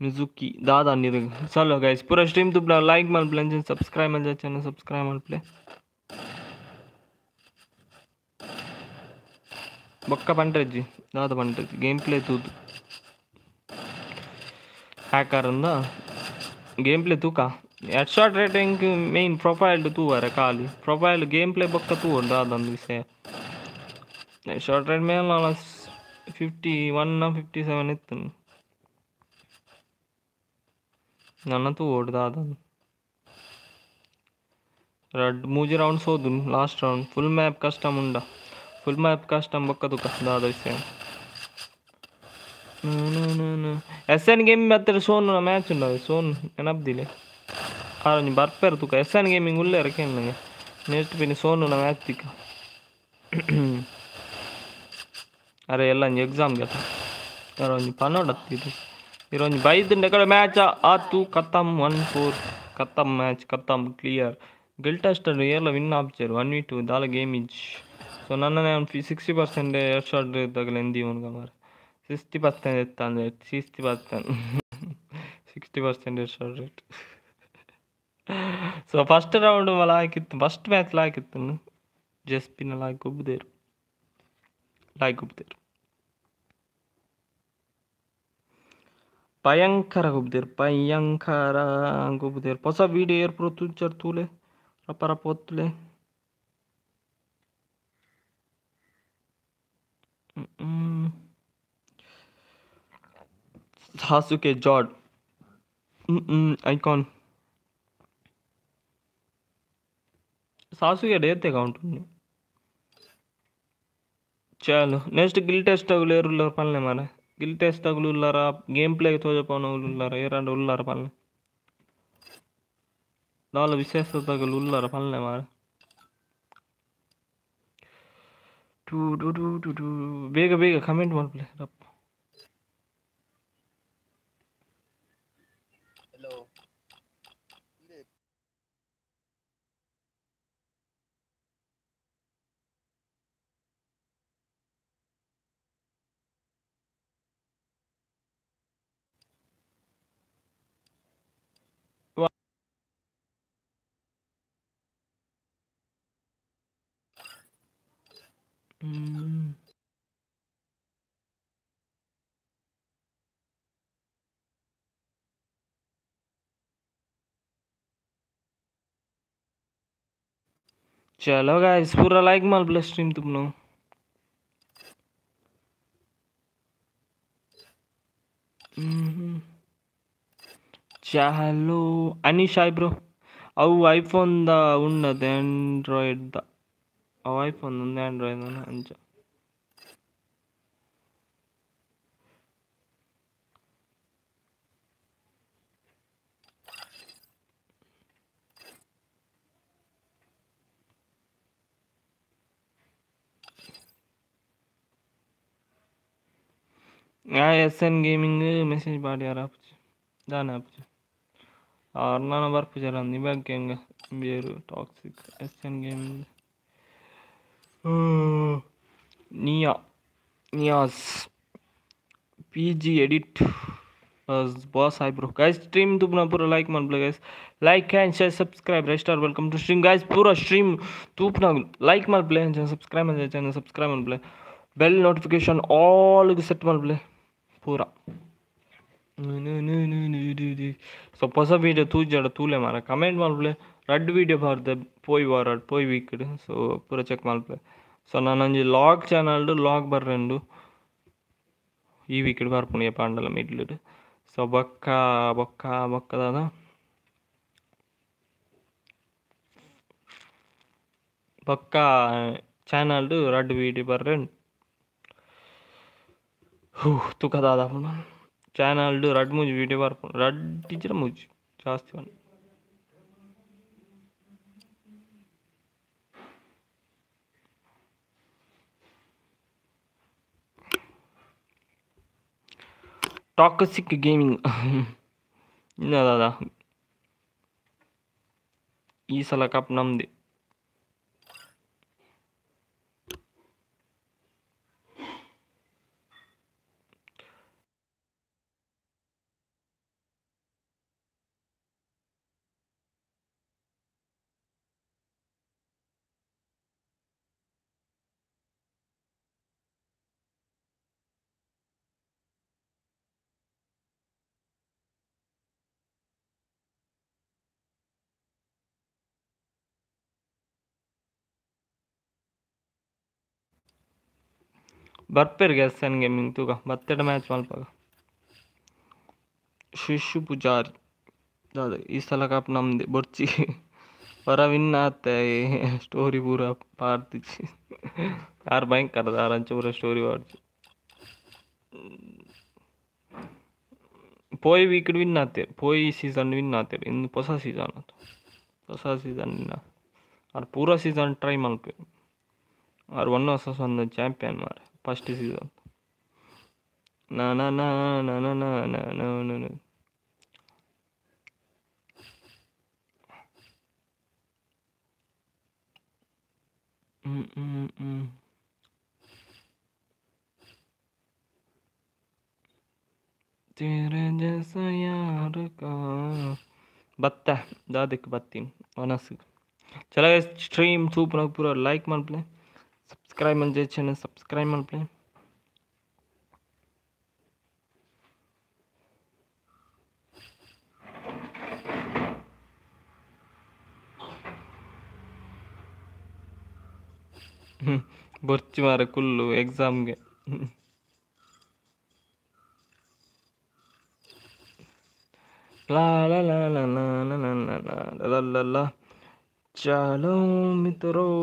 मिजुकी दादा निरग चलो गाइस पूरा स्ट्रीम तुला लाईक मला प्लॅन सबस्क्राईब मला चॅनल सबस्क्राईब मला प्ले ಬೊಕ್ಕ ಪಂಡ್ರೆಜ್ಜಿ ದಾದ ಪಂಡ್ರೆಜ್ಜಿ ಗೇಮ್ ಪ್ಲೇ ತೂದು ಹ್ಯಾಕರ್ ಅಂದ ಗೇಮ್ ಪ್ಲೇ ತೂಕ head short rating main profile ತೂವರೆ ಖಾಲಿ ಪ್ರೊಫೈಲ್ ಗೇಮ್ ಪ್ಲೇ ಬೊಕ್ಕ ತೂ ದಾದೊಂದು ವಿಷಯ ಶಾರ್ಟ್ ರೇಟ್ ಮೇಲೆ ನಾನು ಫಿಫ್ಟಿ ಒನ್ ಫಿಫ್ಟಿ ಸೆವೆನ್ ಇತ್ತು ನನ್ನ ತೂ ಓಡ್ ದಾದೊಂದು రెడ్ మూజీ రౌండ్స్ వద్దు లాస్ట్ రౌండ్ ఫుల్ మ్యాప్ కష్టం ఉండ ఫుల్ మ్యాప్ కష్టం బొక్కదు దాదా విషయం ಎಸ್ ಎನ್ ಗೇಮಿಂಗ್ ಹತ್ತಿರ ಸೋನು match ಉಂಡದು Sonu ನೆನಪ್ದಿಲೆ ಆರೊಂಜಿ ಬರ್ಪೇರು ತುಕ S N gaming ಉಳ್ಳೇ ರಕೆ ನಂಗೆ ನೆಕ್ಸ್ಟ್ ಪಿನಿ ಸೋನು ಮ್ಯಾಚ್ ತಿಕ್ಕ ಅರೆ ಎಲ್ಲ ಒಂಜಿ ಎಕ್ಸಾಮ್ ಗೆತ ಒಂಜಿ ಪನ್ನೋಡ್ ಹತ್ತಿದು ಇರೊಂಜಿ ಬೈದಿಂಡೆ ಕಡೆ ಮ್ಯಾಚ್ ಆತು ಕತ್ತಮ್ ಒನ್ ಫೋರ್ ಕತ್ತಮ್ ಮ್ಯಾಚ್ ಕತ್ತಮ್ ಕ್ಲಿಯರ್ ಗಿಲ್ ಟೆಸ್ಟ್ ಎಲ್ಲ ವಿನ್ ಆಪ್ಚರ್ ಒನ್ ವಿ ಟು ದಾಲ ಗೇಮ್ ಇಜ್ ಸೊ ನನ್ನ ಸಿಕ್ಸ್ಟಿ ಪರ್ಸೆಂಟ್ ಎರಡು ಶಾರ್ಟ್ ಇದ್ದಾಗಲೇ ಎಂದಿ ಅವನಿಗೆ ಮಾರ ಸಿಕ್ಸ್ಟಿ ಪರ್ಸೆಂಟ್ ಇತ್ತು ಅಂದರೆ ಸಿಕ್ಸ್ಟಿ ಪರ್ಸೆಂಟ್ ಸಿಕ್ಸ್ಟಿ ಪರ್ಸೆಂಟ್ ಎರಡು short rate so first round ಮಲ ಹಾಕಿತ್ತು ಫಸ್ಟ್ ಮ್ಯಾಚ್ ಹಾಕಿತ್ತು ಜಸ್ಪಿನ ಲಾಯ್ಕ್ ಒಬ್ಬದೇರು ಲಾಯ್ಕ್ ಒಬ್ಬದೇರು ಭಯಂಕರ ಗುಬ್ದೇರು ಭಯಂಕರ ಗುಬ್ದೇರು ಹೊಸ ವಿಡಿಯೋ ಏರ್ ಪ್ರೋ ತುಚ್ಚರ್ ತೂಲೆ ರಪ್ಪ ರಪ್ಪ ಒತ್ತುಲೆ Sasuke Jord. Mm-mm, icon. Sasuke death account चलो ನೆಕ್ಸ್ಟ್ ಗಿಲ್ ಟೆಸ್ಟ್ ಆಗಲು ಯಾರು ಉಳ್ಳಾರ ಪಾಲನೆ ಮಾರ ಗಿಲ್ ಟೆಸ್ಟ್ ಆಗಲು ಉಳ್ಳಾರ ಗೇಮ್ ಪ್ಲೇ ತೋಜಪವನ ಉಳ್ಳಾರ ಏರಾಂಡ ಉಳ್ಳಾರ ಪಾಲನೆ ನಾಲ್ ವಿಶೇಷತೆಗಳು ಉಳ್ಳಾರ ಪಾಲನೆ ಮಾರ Do do do do do. Bega bega, come in one place. Up. चलो गाइस पूरा लाइक मार प्लस स्ट्रीम तुम लोग चलो अनीश आई ब्रो दा ಐಫೋನ್ದ ಉಣ್ಣದು दा అవై పొందింది ఆండ్రాయిడ్ అని ఎస్ఎన్ గేమింగ్ మెసేజ్ పాడి ఆపచ్చు దాని ఆపచ్చు ఆరు నవర్ పుజారా ఉంది బ్యాక్ గేమ్ పేరు టాక్సిక్ ఎస్ఎన్ గేమింగ్ निया, नियाज, पीजी एडिट, बस boss hi bro guys stream तुमना पूरा लाइक मान बोला गाइस लाइक है शेयर सब्सक्राइब रेस्टार वेलकम टू स्ट्रीम गाइस पूरा स्ट्रीम तू अपना लाइक मान बोले चैनल सब्सक्राइब मान चैनल सब्सक्राइब मान बोले बेल नोटिफिकेशन ऑल सेट मान बोले पूरा। சொப்போசா வீடியோ தூஜாட தூளே மாற கமெண்ட் மால்பில் ரெட் வீடியோ பார்த்து போய் வர போய் வீக்குடு ஸோ அப்புறம் செக் மால்பில் ಸೊ ಪೂರ ಚೆಕ್ ಮಾಡ್ಬಿಳೆ ಸೊ ನಾನೊಂಜಿ ಲಾಗ್ ಚಾನಲ್ಡು ಲಾಗ್ ಬರ್ರೆಂಡು ಈ ವೀಕ್ಡ್ ಬರ್ಪುಣಿಯ ಪಾಂಡಲ ಮಿಡ್ಲಿಡ್ ಸೊ ಬೊಕ್ಕ ಬೊಕ್ಕ ಬೊಕ್ಕದಾದ ಬೊಕ್ಕ ಚಾನಲ್ಡು ರಡ್ ವೀಡಿಯೋ ಬರ್ರೆಂಡು ಹೂ ತುಕದಾದ ಚಾನಲ್ಡು ರಡ್ ಮೂಜಿ ವೀಡಿಯೋ ಬರ್ಪುಂಡು ರಡ್ ಇಜ್ಜಿರ ಮೂಜಿ ಜಾಸ್ತಿ ಉಂಡು ಟಾಕ್ಸಿಕ್ ಗೇಮಿಂಗ್ ಇನ್ನದಾದ ಈ ಸಲ ಕಪ್ ನಮ್ದೆ. बर्पेर गेलन गेमिंग तू बे मैच मल शिशु पुजारी दादा इस सला का अपना बोर्ची पर विन आते स्टोरी पूरा पार दी यार बैंक कर दा रंच पूरा स्टोरी पार पोय वीक विन आते पोय सीज़न विन आते इन पसा सीज़न पसा सीज़न विन और पूरा सीज़न ट्राई मल पे और वन वर्ष चैंपियन मारे फ़र्स्ट सीज़न। ना ना ना ना ना ना ना ना ना ना। mm, mm, mm। तेरे जैसा यार का। बत्ता दादिक बत्ती वनस चला स्ट्रीम सुपर पूरा लाइक मान play like ಮಾಡ್ಪ್ಲೆ subscribe ಮಂಜೆ channel subscribe ಮಾಡ್ಪ್ಲೆ ಬೊರ್ಚಿ ಮಾರ ಕುಲ್ಲು ಎಕ್ಸಾಮ್ಗೆ ला ला ला ला ला ला ला ला ला ला ला ला चलो मित्रों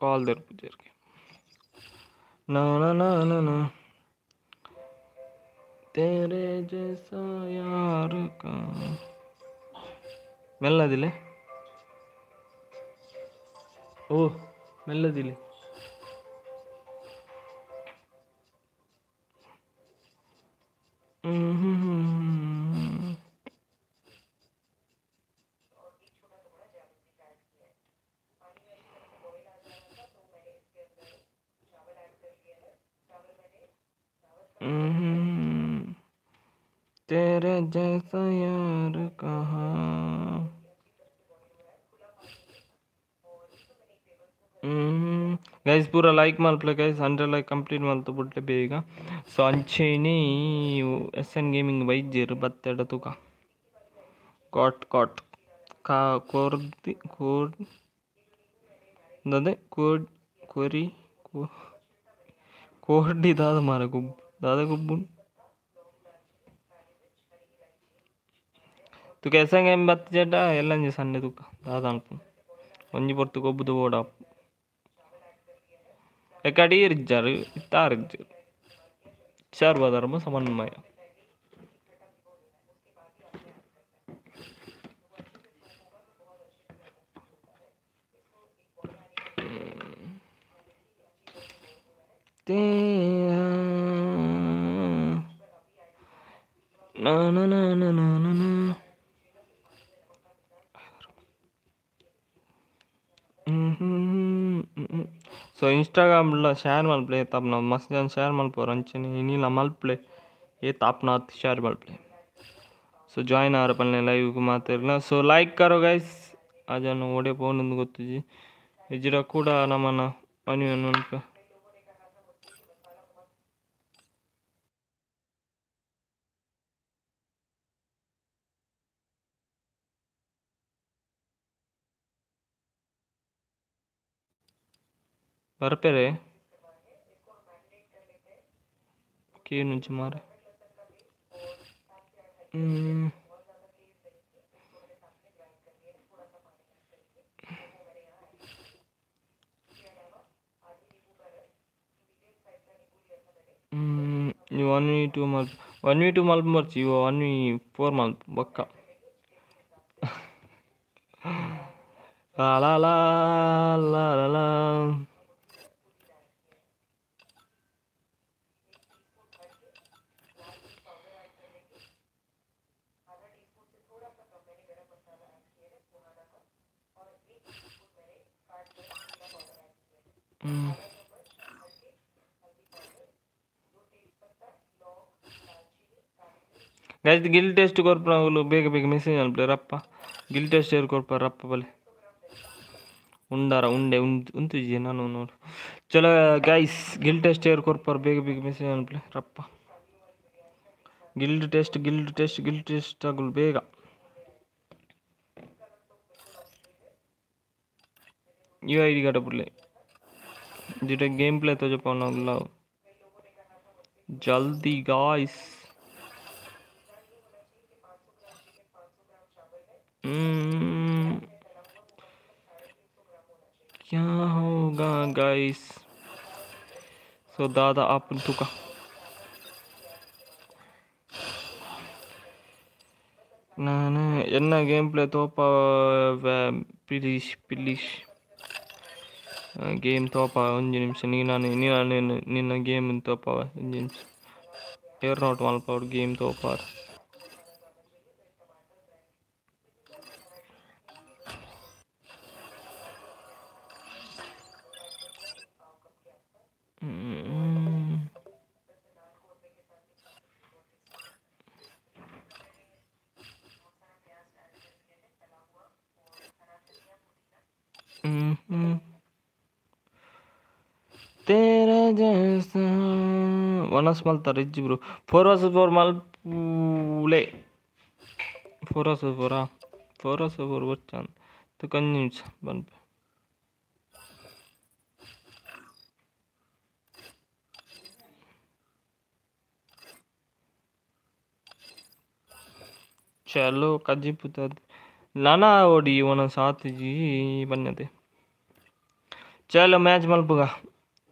கால் தர்பூஜா இருக்கு தேரே ஜெசா யாருக்கா? மெல்லதில்ல ஓ மெல்லதில்லை Mm-hmm. Mm-hmm. तेरे जैसा यार कहा? Gas mm-hmm. पूरा लाइक मार play guys hundred like complete मार तो बुटे बेगा. सो अंशी एस एन गेमिंग वै ज़ीरो बत्ड कॉट कॉट का. कोर्दी कोर दादे कोर कोरी, को, कोर्डी दाद मारा गुब दादा गुब्बुन తూకు ఎసంగా ఏం బతి చెడ్డ ఎల్లం చేసి అన్నీ తూక దాదాపు కొంచెం పొత్తు కొబ్బుతూ కూడా ఎక్కడి ఇరిచారు ఇత్తారిచ్చారు సర్వధర్మ సమన్వయ తే No, no, no, no, no, no, no. So ಇನ್ಸ್ಟಾಗ್ರಾಮ್ಲ share ಮಲ್ಪ್ಲೆ ತಾಪ್ನ ಮಸ್ತ್ ಜನ ಶೇರ್ ಮಲ್ಪೋರು ಅಂಚನೆ ಇನ್ನಿಲ್ಲ ಮಲ್ಪ್ಲೆ ಏ ತಾಪ್ನ ಹತ್ತು ಶೇರ್ ಮಲ್ಪ್ಲೆ ಸೊ ಜಾಯಿನ್ ಆರ ಪಲ್ಲೆ ಲೈವ್ಗೆ ಮಾತಾಡಲ್ಲ ಸೊ ಲೈಕ್ ಕರೋ ಗೈಸ್ ಅದನ್ನು ಓಡೆ ಪೋನೊಂದು ಗೊತ್ತಿಜಿ ಇಜ್ರ ಕೂಡ ನಮ್ಮನ್ನ ಮನಿ ಅನ್ಕ ಬರ್ಪೆರೆ కే నుంచి మారే. వన్ వీ టూ మల్ప్ వన్ వీ టూ మల్ప్ మర్చి వన్ వీ ఫోర్ మల్ప్ బొక్క. [laughs] అలా అలా అలా అలా गैस गिल टेस्ट कर प्रांगलो बेग बेग मिसिंग अल्प डर रप्पा गिल टेस्ट कर कर पर रप्पा बले उन्दा रा उन्दे उन उन तो जीना नो नो चलो गैस गिल टेस्ट कर कर पर बेग बेग मिसिंग अल्प डर रप्पा guild test guild test guild test अगल बेगा यू का डबल যেটা গেম প্লে তো যে পাওনা ওগুলো জলদি গাইস क्या होगा गाइस सो दादा आप तुका ನಾನು ಎನ್ನ ಗೇಮ್ ಪ್ಲೇ ತೋಪ ಪಿಲಿಶ್ ಪಿಲಿಶ್ ಗೇಮ್ ತೋಪ ಒಂದು ನಿಮಿಷ ನೀನು ನೀನು ನಿನ್ನ ಗೇಮ್ ತೋಪ ಒಂದು ನಿಮಿಷ ಏರ್ ನೋಟ್ ಮಲ್ಪ ಅವ್ರು ಗೇಮ್ ತೋಪಾರ तेरे जैसा। వనస్ మల్ తరిజ్ బ్రో ఫోర్ వస్ ఫోర్ మల్ పూలే ఫోర్ వస్ ఫోర్ ఫోర్ వస్ ఫోర్ వచ్చాను तो कंज्यूम्स बन पे। चलो, कजी पुता लाना ओडी वन साथ जी बनते चलो मैच मलपगा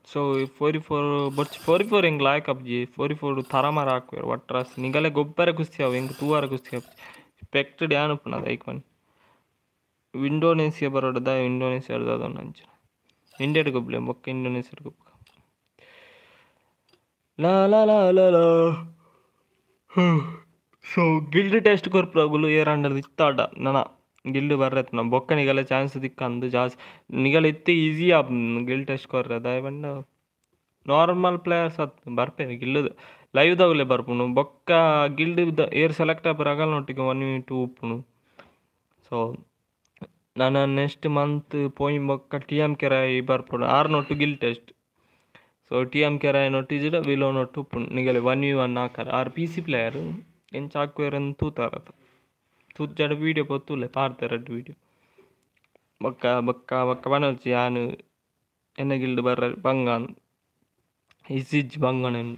ಸೊ ಫೋರಿ ಫೋರ್ ಬರ್ಚಿ ಫೋರಿ ಫೋರ್ ಹೆಂಗೆ ಲಾಯಕ್ ಅಪ್ಜಿ ಫೋರಿ ಫೋರ್ ತರಮಾರ ಹಾಕ್ವೇರು ಒಟ್ರಾಸ್ ನಿಗಲೆ ಗೊಬ್ಬರ ಕುಸ್ತಿ ಅವು ಹೆಂಗೆ ತೂವಾರ ಕುಸ್ತಿ ಅಪ್ಜಿ ಪೆಕ್ಟಡ್ ಯಾನ್ ಉಪ್ಪುನ ಅದು ಐಕ್ಮನ್ ಇಂಡೋನೇಷಿಯಾ ಬರೋಡದ ಇಂಡೋನೇಷಿಯಾ ಹಿಡ್ದದ ನಂಚು ಇಂಡಿಯಾಡ್ ಗೊಬ್ಬಲೆ ಬೊಕ್ಕ ಇಂಡೋನೇಷಿಯಾಡ್ ಗೊಬ್ಬ ಲಾ ಲಾ ಲಾ ಲಾ ಲಾ ಸೊ ಗಿಲ್ಡ್ ಟೆಸ್ಟ್ ಕೊರ್ಪುರಗುಲು ಏರ್ ಅಂಡರ್ ಇತ್ತಾಡ ನನ ಗಿಲ್ಡ್ ಬರ್ರತ್ ನಮ್ಮ ಬೊಕ್ಕ ನಿಗಲ ಚಾನ್ಸ್ ದಿಕ್ಕ ಅಂದು ಜಾಸ್ತಿ ನಿಗಲ ಇತ್ತೆ ಈಸಿ ಆಪ್ ಗಿಲ್ಡ್ ಟೆಸ್ಟ್ ಕೊರ್ರೆ ಅದಾಯ ಬಂಡ ನಾರ್ಮಲ್ ಪ್ಲೇಯರ್ಸ್ ಅತ್ ಬರ್ಪೇನೆ ಗಿಲ್ಡ್ ಲೈವ್ ದಾಗಲೇ ಬರ್ಪುನು. ಬೊಕ್ಕ ಗಿಲ್ಡ್ ಏರ್ ಸೆಲೆಕ್ಟ್ ಆಪರ್ ನೋಟಿಗೆ ಒನ್ ಟೂ ಉಪ್ಪುನು. ಸೊ ನಾನು ನೆಕ್ಸ್ಟ್ ಮಂತ್ ಪೋಯಿ ಬೊಕ್ಕ ಟಿ ಎಂ ಕೆರಾಯಿ ಬರ್ಪುನು. Note guild test. So T M ಕೆರಾಯಿ ನೋಟಿಜಿಡ ವಿಲೋ ನೋಟು ಉಪ್ಪುನು. ನಿಗಲೆ ಒನ್ ವಿ ಒನ್ ಹಾಕಾರ. ಆರ್ ಪಿ ಸಿ ಪ್ಲೇಯರ್ ಎಂಚ ಹಾಕುವೇರನ್ ತೂತಾರತ ತೂತ್ ವೀಡಿಯೋ ಪೊತ್ತುಲೆ ಪಾಡ್ತಾರೆ ಎರಡು ವೀಡಿಯೋ ಬೊಕ್ಕ ಬೊಕ್ಕ ಬೊಕ್ಕ ಬನಲ್ಚಿ ಯಾನು ಎನ್ನ ಗಿಲ್ಡ್ ಬರ್ರ ಬಂಗಾನ್ ಇಸಿಜ್ ಬಂಗಣನ್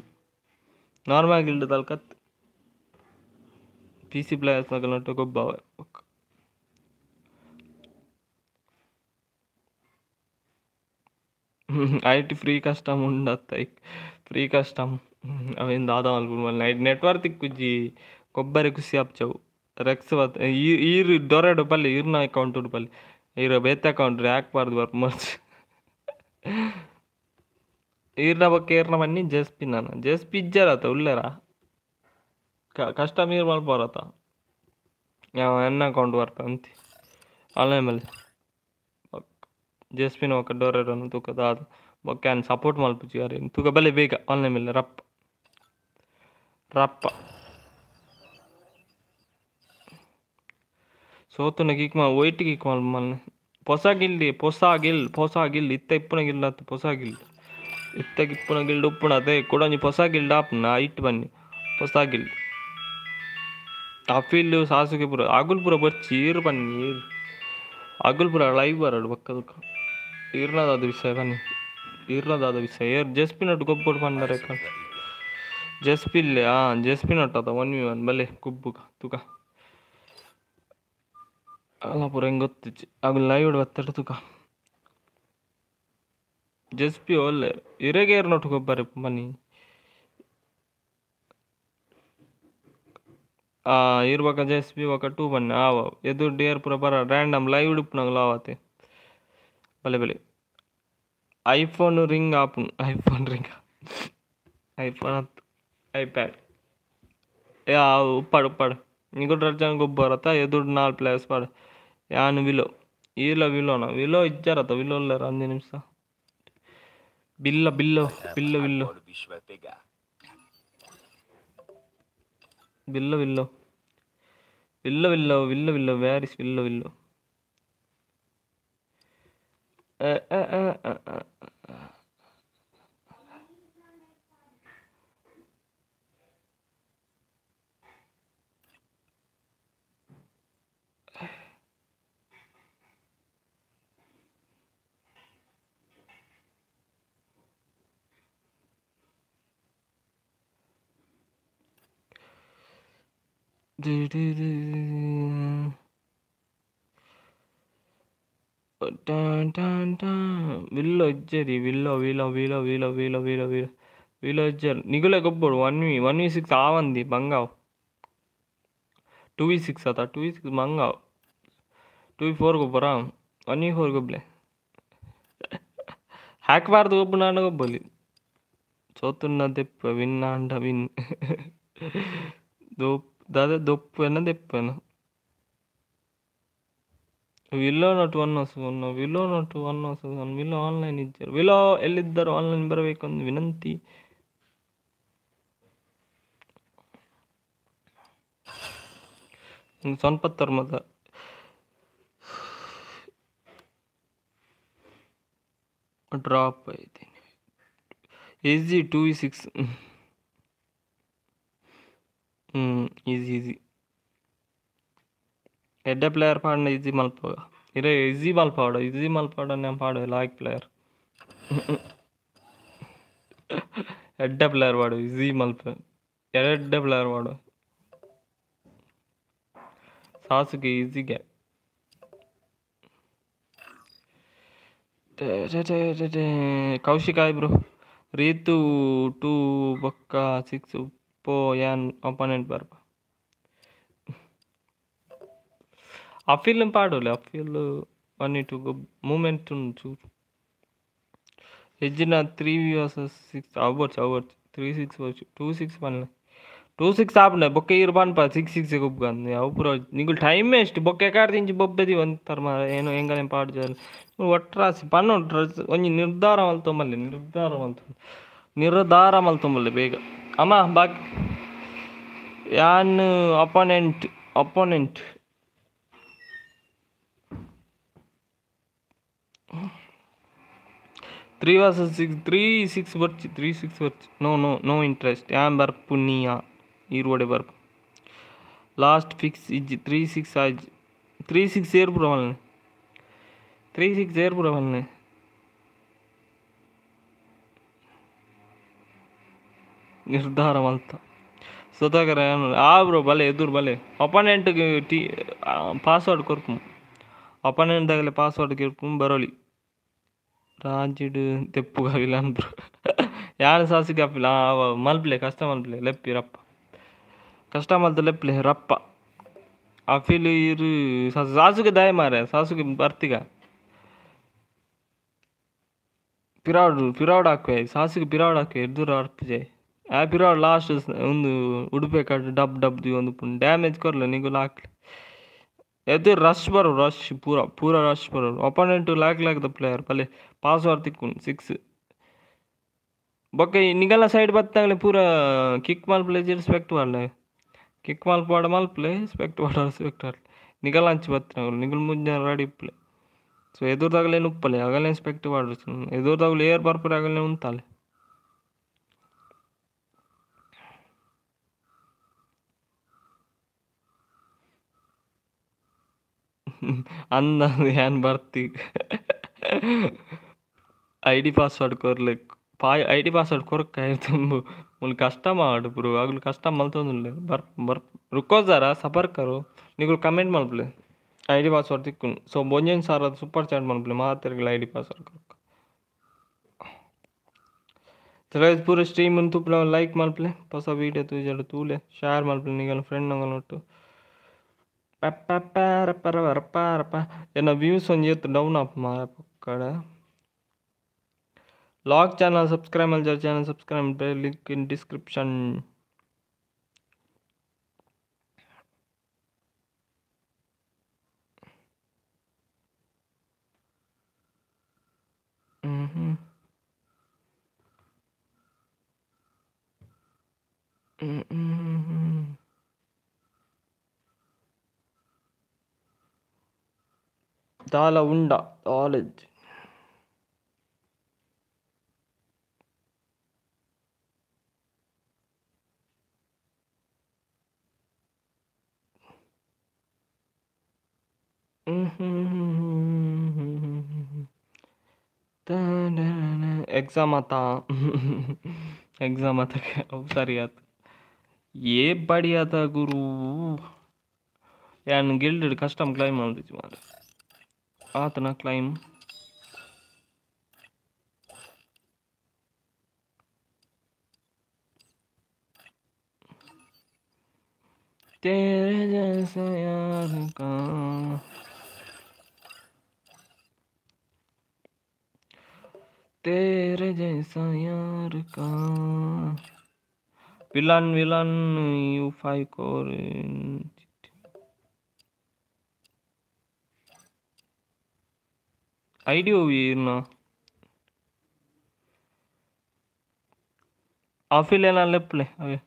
normal guild ತಲ್ಕತ್ P C players Nagal nut ಗೊಬ್ಬವ ಬೊಕ್ಕ IT free custom ಉಂಡತ್ತ free custom ಅವೆಂದು ದಾದ ಮಲ್ಪುಡು ನೈಟ್ ನೆಟ್ವರ್ಕ್ ತಿಕ್ಕುಜ್ಜಿ ಕೊಬ್ಬರಿ ಖುಷಿ ಆಪ್ಚವು ರೆಕ್ಸ್ ಬತ್ ಈರ್ ಡೊರೆಡು ಪಲ್ಲೆ ಇರ್ನ ಅಕೌಂಟ್ ಉಡು ಪಲ್ಲೆ. ಈರ ಬೇತೆ ಅಕೌಂಟ್ ಹಾಕ್ಬಾರ್ದು ಬರ್ಪ ಮಚ್ ಈರ್ನ ಬಕ್ಕ ಏರ್ನ ಬನ್ನಿ ಜೆಸ್ಪಿ ನಾನು. ಜೆಸ್ಪಿ ಆತ ಉಳ್ಳೇರ? ಕಸ್ಟಮ್ ಈರ್ ಮಲ್ಪರತ ಯಾವ ಎನ್ನ ಅಕೌಂಟ್ ಬರ್ತ ಅಂತ? ಆನ್ಲೈನ್ ಮೇಲೆ. ಜೆಸ್ಪಿನ ఒక ತೂಕದ ತೂಕ ದಾದ ಬೊಕ್ಕ ಸಪೋರ್ಟ್ ಮಲ್ಪುಜಿ ಯಾರು ತೂಕ ಬಲೆ ಬೇಗ, ಆನ್ಲೈನ್ ಮೇಲೆ, ರಪ್ಪ. ರಪ್ಪ. சோத்துன கீக்குமா ವೈಟ್ கீக்குமா மல்னு பொசாகில் பொசாகில் பொசாகில் இத்த இப்புன கில்லாத்து பொசாகில் ಇತ್ತ ಗಿಪ್ಪುನ ಗಿಲ್ಡ್ ಉಪ್ಪುನ ಅದೇ ಕೊಡೊಂಜಿ ಹೊಸ ಗಿಲ್ಡ್ ಆಪ್ನ ಐಟ್ ಬನ್ನಿ ಹೊಸ ಗಿಲ್ಡ್ ಅಫೀಲ್ ಸಾಸುಗೆ ಪುರ ಅಗುಲ್ಪುರ ಬರ್ಚಿ ಈರ್ ಬನ್ನಿ ಈರ್ ಅಗುಲ್ಪುರ ಲೈವ್ ಬರಡು ಬಕ್ಕದಕ್ಕ ಈರ್ನದಾದ ವಿಷಯ ಬನ್ನಿ. ಈರ್ನದಾದ ವಿಷಯ, ಏರ್ ಜೆಸ್ಪಿ ನಟ್ಟು ಗೊಬ್ಬೊಡು ಬಂದರೆ ಜೆಸ್ಪಿ ಇಲ್ಲೇ ಹಾಂ ಜೆಸ್ಪಿ ನಟ್ಟು ಅದ ಒನ್ ವಿ ಒನ್, ಬಲೆ ಗುಬ್ಬುಗ ತುಗ. ಅಲ್ಲ ಪೂರ ಹೆಂಗೆ ಗೊತ್ತಿಚ್ಚಿ ಆಗ ಲೈವ್ ಬತ್ತಡ ತುಕ ಜೆಸ್ಪಿ ಒಳ್ಳೆ ಇರೆಗೇರ್ ನೋಟ್ ಗೊಬ್ಬರ ಬನ್ನಿ ಆ ಇರ್ಬೇಕ ಜೆಸ್ಪಿ ఒక ಟೂ ಬನ್ನಿ ಆವ ಎದು ಡೇರ್ ಪೂರ ಬರ ರ್ಯಾಂಡಮ್ ಲೈವ್ ಉಡುಪುನಾಗ ಲಾವತ್ತೆ ಬಲೆ ಬಲೆ ಐಫೋನ್ ರಿಂಗ್ ಆಪುನ್ ಐಫೋನ್ ರಿಂಗ್ ಐಫೋನ್ ಹತ್ತು ಐಪ್ಯಾಡ್ ಯಾ ಉಪ್ಪಾಡು ಉಪ್ಪಾಡು నీకు రజాన్ ಗೊಬ್ಬರತ ಎದುರು ನಾಲ್ ಪ್ಲೇಯರ್ಸ್ ಪಾಡು ಯಾನು ವಿಲೋ ಈಲ ವಿಲೋನ ವಿಲೋ ಇಜ್ಜಾರತ ವಿಲೋ ಇಲ್ಲರ ಅಂದು ನಿಮಿಷ ಬಿಲ್ಲ ಬಿಲ್ಲೋ bill will Agora o bicho vai pegar. Bill will will will వీళ్ళు విల్లొచ్చేది వీళ్ళు వీళ్ళ వీళ్ళ వీళ్ళ వీళ్ళ వీళ్ళ వీళ్ళ వీళ్ళు వచ్చారు నిగులే గొప్పడు one V one V six ఆవంది మంగావ్ టూ వి సిక్స్ అత టూ వి సిక్స్ మంగావ్ టూ వి ఫోర్ గొప్పరా వన్ వి ఫోర్ గొప్పలే హ్యాక్ బార్దు గొప్ప నాన్న గొప్పలి చూస్తున్నది విన్నా అంట విన్ దోప్ દાદા દોપ્પેના દેપ્પેના ವಿಲೋ ನಾಟ್ ಒನ್ ಹೊಸ ಒನ್, ವಿಲೋ ನಾಟ್ ಒನ್ ಹೊಸ ಒನ್, ವಿಲೋ ಆನ್ಲೈನ್ ಇದ್ದರು ವಿಲೋ ಎಲ್ಲಿದ್ದರು ಆನ್ಲೈನ್ ಬರಬೇಕು ವಿನಂತಿ. ಸೊನ್ಪತ್ ಧರ್ಮದ ಡ್ರಾಪ್ ಐತಿ. S G two six easy easy ಎಡ್ಡೆ ಪ್ಲೇಯರ್ ಪಾಡಿನ ಈಸಿ ಮಲ್ಪೋಗ ಇರೇ ಈಸಿ ಮಲ್ಪಾಡ ಈಸಿ ಮಲ್ಪಾಡ ನಾನು ಪಾಡು ಲಾಯ್ಕ್ ಪ್ಲೇಯರ್ ಎಡ್ಡೆ ಪ್ಲೇಯರ್ ಪಾಡು ಈಸಿ ಮಲ್ಪ ಎರಡ್ಡೆ ಪ್ಲೇಯರ್ ಪಾಡು. ಸಾಸುಗೆ ಈಸಿಗೆ ಕೌಶಿಕ್ ಆಯ್ ಬ್ರೋ ರೀತು ಟೂ ಬೊಕ್ಕ ಸಿಕ್ಸ್ yan opponent verb అఫీల్ పాడులే అఫీల్ వన్ ఇటు మూమెంట్ చూ ఎజ్జిన త్రీ వర్సెస్ సిక్స్ అవ్వచ్చు అవ్వచ్చు త్రీ సిక్స్ వచ్చు టూ సిక్స్ పనిలే టూ సిక్స్ ఆపలే బొక్క ఇరు పనిప సిక్స్ సిక్స్ గుబ్బుకుంది అవుపుర నీకు టైం వేస్ట్ బొక్క ఎక్కడ దించి బొబ్బది అంతారు మరి నేను ఎంగలేం పాడు చేయాలి నువ్వు ఒట్టరాసి పన్ను కొంచెం నిర్ధారం వెళ్తాం మళ్ళీ నిర్ధారం వెళ్తాం నిర్ధారం వెళ్తాం మళ్ళీ బేగా ஆமாம் பாக் யான் opponent opponent three versus six three six virtue three six வர்ச்சு நோ நோ நோ இன்ட்ரெஸ்ட் ஏன் பர்ப்பு நீயா ஈரோடு பர்ப்பு லாஸ்ட் ஃபிக்ஸ் ఇజ్ త్రీ సిక్స్ ఆజ్ త్రీ సిక్స్ ఏర్పురం వాళ్ళని త్రీ సిక్స్ ఏర్పురం వాళ్ళని ನಿರ್ಧಾರ ಮಲ್ತ ಸುಧಾಕರ ಆ ಬ್ರೋ ಬಲೆ ಎದುರು ಬಲೆ ಅಪೋನೆಂಟ್ಗೆ T password ಕೊರ್ಪು opponent ದಾಗಲೆ password ಕೊರ್ಪು Baroli ರಾಜಿಡ್ ತೆಪ್ಪುಗ villain bro ಯಾರು ಸಾಸಿಗೆ ಅಪ್ಪಿಲ್ಲ ಮಲ್ಪ್ಲೆ ಕಷ್ಟ ಮಲ್ಪ್ಲೆ ಲೆಪ್ಪಿ ರಪ್ಪ ಕಷ್ಟ ಮಲ್ತ ಲೆಪ್ಲೆ ರಪ್ಪ ಅಫಿಲ್ ಇರು ಸಾಸುಗೆ ದಯ ಮಾರೆ ಸಾಸುಗೆ ಬರ್ತಿಗ ಪಿರಾಡು ಪಿರಾಡ್ ಹಾಕುವೆ ಸಾಸಿಗೆ ಪಿರಾಡ್ ಹಾಕುವೆ ಎದುರು ಅರ್ಪಿಜೆ ಆ್ಯಪಿರೋ ಲಾಸ್ಟ್ ಒಂದು ಉಡ್ಬೇಕಾದ್ರೆ ಡಬ್ ಡಬ್ ಒಂದು ಡ್ಯಾಮೇಜ್ ಕೊರಲ್ಲ ನಿಂಗೆ ಲಾಕ್ಲಿ ಎದು ರಶ್ ಬರೋ ರಶ್ ಪೂರ ಪೂರ ರಶ್ ಬರೋ ಒಪೋನೆಂಟ್ ಲಾಕ್ ಲಾಕ್ದ ಪ್ಲೇಯರ್ ಪಲ್ಲೆ ಪಾಸ್ ವಾರ್ ತಿಕ್ಕೊಂಡು ಸಿಕ್ಸ್ ಬೊಕ್ಕ ನಿಗಲ್ಲ ಸೈಡ್ ಬತ್ತಾಗಲೇ ಪೂರ ಕಿಕ್ ಮಾಲ್ ಪ್ಲೇಜಿ ರೆಸ್ಪೆಕ್ಟ್ ಮಾಡಲೆ. ಕಿಕ್ ಮಾಲ್ ಪಾಡ ಮಾಲ್ ಪ್ಲೇ ರೆಸ್ಪೆಕ್ಟ್ ಪಾಡ ರೆಸ್ಪೆಕ್ಟ್ ಮಾಡಲಿ. ನಿಗಲ್ ಹಂಚಿ ಬತ್ತಾಗಲು ನಿಗಲ್ ಮುಂಜಾನೆ ರಾಡಿ ಪ್ಲೇ ಸೊ ಎದುರ್ದಾಗಲೇ ನುಪ್ಪಲೆ, ಆಗಲೇ ರೆಸ್ಪೆಕ್ಟ್ ಮಾಡ್ರಿ ಎದುರ್ದಾಗಲೇ ಏರ್ ಬರ್ಪುರ ಆಗಲೇ ಉಂತಾಲೆ ಅಂದ ಏನ್ ಬರ್ತಿ? ಐ ಡಿ ಪಾಸ್ವರ್ಡ್ ಕೊರ್ಲಿಕ್ ಪಾಯ್ ಐ ಡಿ ಪಾಸ್ವರ್ಡ್ ಕೊರಕ ತುಂಬು. ಮುಲ್ ಕಷ್ಟ ಮಾಡು ಬ್ರೋ ಆಗ್ಲು ಕಷ್ಟ ಮಲ್ತೊಂದುಲ್ಲೆ ಬರ್ ಬರ್, ರುಕೋಜಾರ ಸಪರ್ಕರು ನೀವು ಕಮೆಂಟ್ ಮಲ್ಪ್ಲೆ ಐ ಡಿ ಪಾಸ್ವರ್ಡ್ ತಿಕ್ಕು ಸೊ ಬೊಂಜೆನ್ ಸಾರ್ ಅದು ಸೂಪರ್ ಚಾಟ್ ಮಲ್ಪ್ಲೆ ಮಾತಿರ್ಗಿಲ್ಲ ಐ ಡಿ ಪಾಸ್ವರ್ಡ್ ಕೊರಕ ಗೈಸ್ ಪೂರ ಸ್ಟ್ರೀಮ್ ತುಪ್ಪಲ ಲೈಕ್ ಮಲ್ಪ್ಲೆ ಹೊಸ ವೀಡಿಯೋ ತೂಜಾಡು ತೂಲೆ. ಶೇರ್ ಮಲ್ಪ್ಲೆ ನಿಗಲ್ ಫ್ರೆಂಡ್ ನಂಗಲ್ ಒಟ್ಟು. என்ன வியூஸ் வந்து ஏற்று டவுன் ஆப்புமா கடை lock channel subscribe மல்ஜர் channel subscribe link in description Mm-hmm. Mm-mm. ದಾಲ ಉಂಡ ಕಾಲೇಜ್ ಎಕ್ಸಾಮ್ ಆತ ಎಕ್ಸಾಮ್ ಆತ ಸರಿ ಆತ. ಏ ಬಡಿ ಆತ ಗುರು. ಯಾನ್ ಗಿಲ್ಡ್ ಕಸ್ಟಮ್ ಕ್ಲೈಮ್ ಮಾಡಿದ್ವಿ ಮಾರ Athena climb तेरे जैसा यार का तेरे जैसा यार का विलन विलन, यू फाइव कोर ಐಡಿ ಇನ್ನು ಆಫಿಲೇನ ಲೆಪ್ಲೆ ಅವೇ.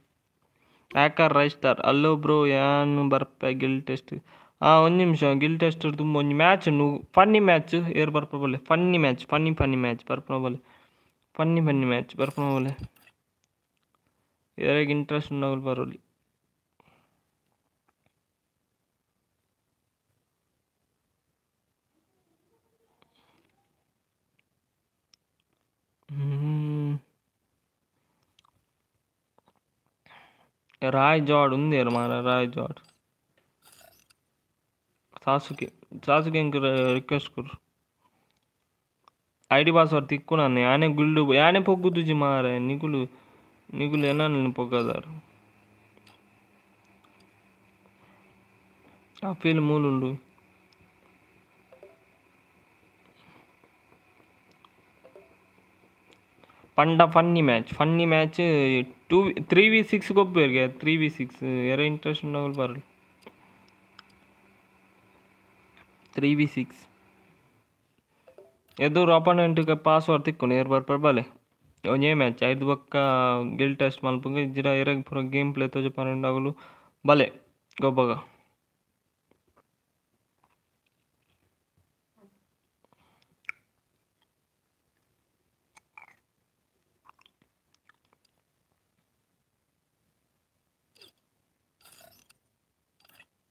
ಯಾಕಾರ ರೈಸ್ಟಾರ್ ಅಲ್ಲೋ ಬ್ರೋ, ಯಾನ್ ಬರ್ಪೆ, ಗಿಲ್ ಟೆಸ್ಟ್. ಹಾಂ ಒಂದು ನಿಮಿಷ, ಗಿಲ್ ಟೆಸ್ಟ್ ತುಂಬ ಒಂದು ಮ್ಯಾಚ್ ಫನ್ನಿ ಮ್ಯಾಚ್, ಏರ್ ಬರ್ಪೋಲೆ funny match, funny funny match ಬರ್ಪೋಲೆ funny funny match ಬರ್ಪೋಲೆ ಎದ್ರಾಗ ಇಂಟ್ರೆಸ್ಟ್ ಉಂಡಾಗಲು ಬರೋಲಿ? రాయ్ జాడ్ ఉంది మన రాయ్ జాడ్ సాసుకి సాసుకి ఇంక రిక్వెస్ట్ కుర్రు ఐడి పాస్వర్డ్ తిక్కున్నాను యానే గుళ్ళు యానే పొగ్గుద్దుజి మారే నిగులు నిగులు ఎలా నేను పొగ్గదారు. ఆ ఫీల్ మూలుండు. ಪಂಡ funny match funny match two three v six ಗೊಬ್ಬರಿಗೆ three V six ಯಾರೋ ಇಂಟ್ರೆಸ್ಟ್ ಉಂಡಾಗಲು ಬರಲಿ. ತ್ರೀ ವಿ ಸಿಕ್ಸ್ ಎದುರು ಅಪೋನೆಂಟ್ಗೆ ಪಾಸ್ವರ್ಡ್ ತಿಕ್ಕೊಂಡು ಏರ್ ಬರ್ಪರ್ ಬಲೆ ಏ ಮ್ಯಾಚ್ ಐದು ಪಕ್ಕ ಗಿಲ್ ಟೆಸ್ಟ್ ಮಲ್ಪಂಗೆ ಜಿರ ಇರಗ್ ಪೂರ ಗೇಮ್ ಪ್ಲೇ ತೋಜ ಪಾರ್ ಆಗಲು ಬಲೆ ಗೊಬ್ಬಗ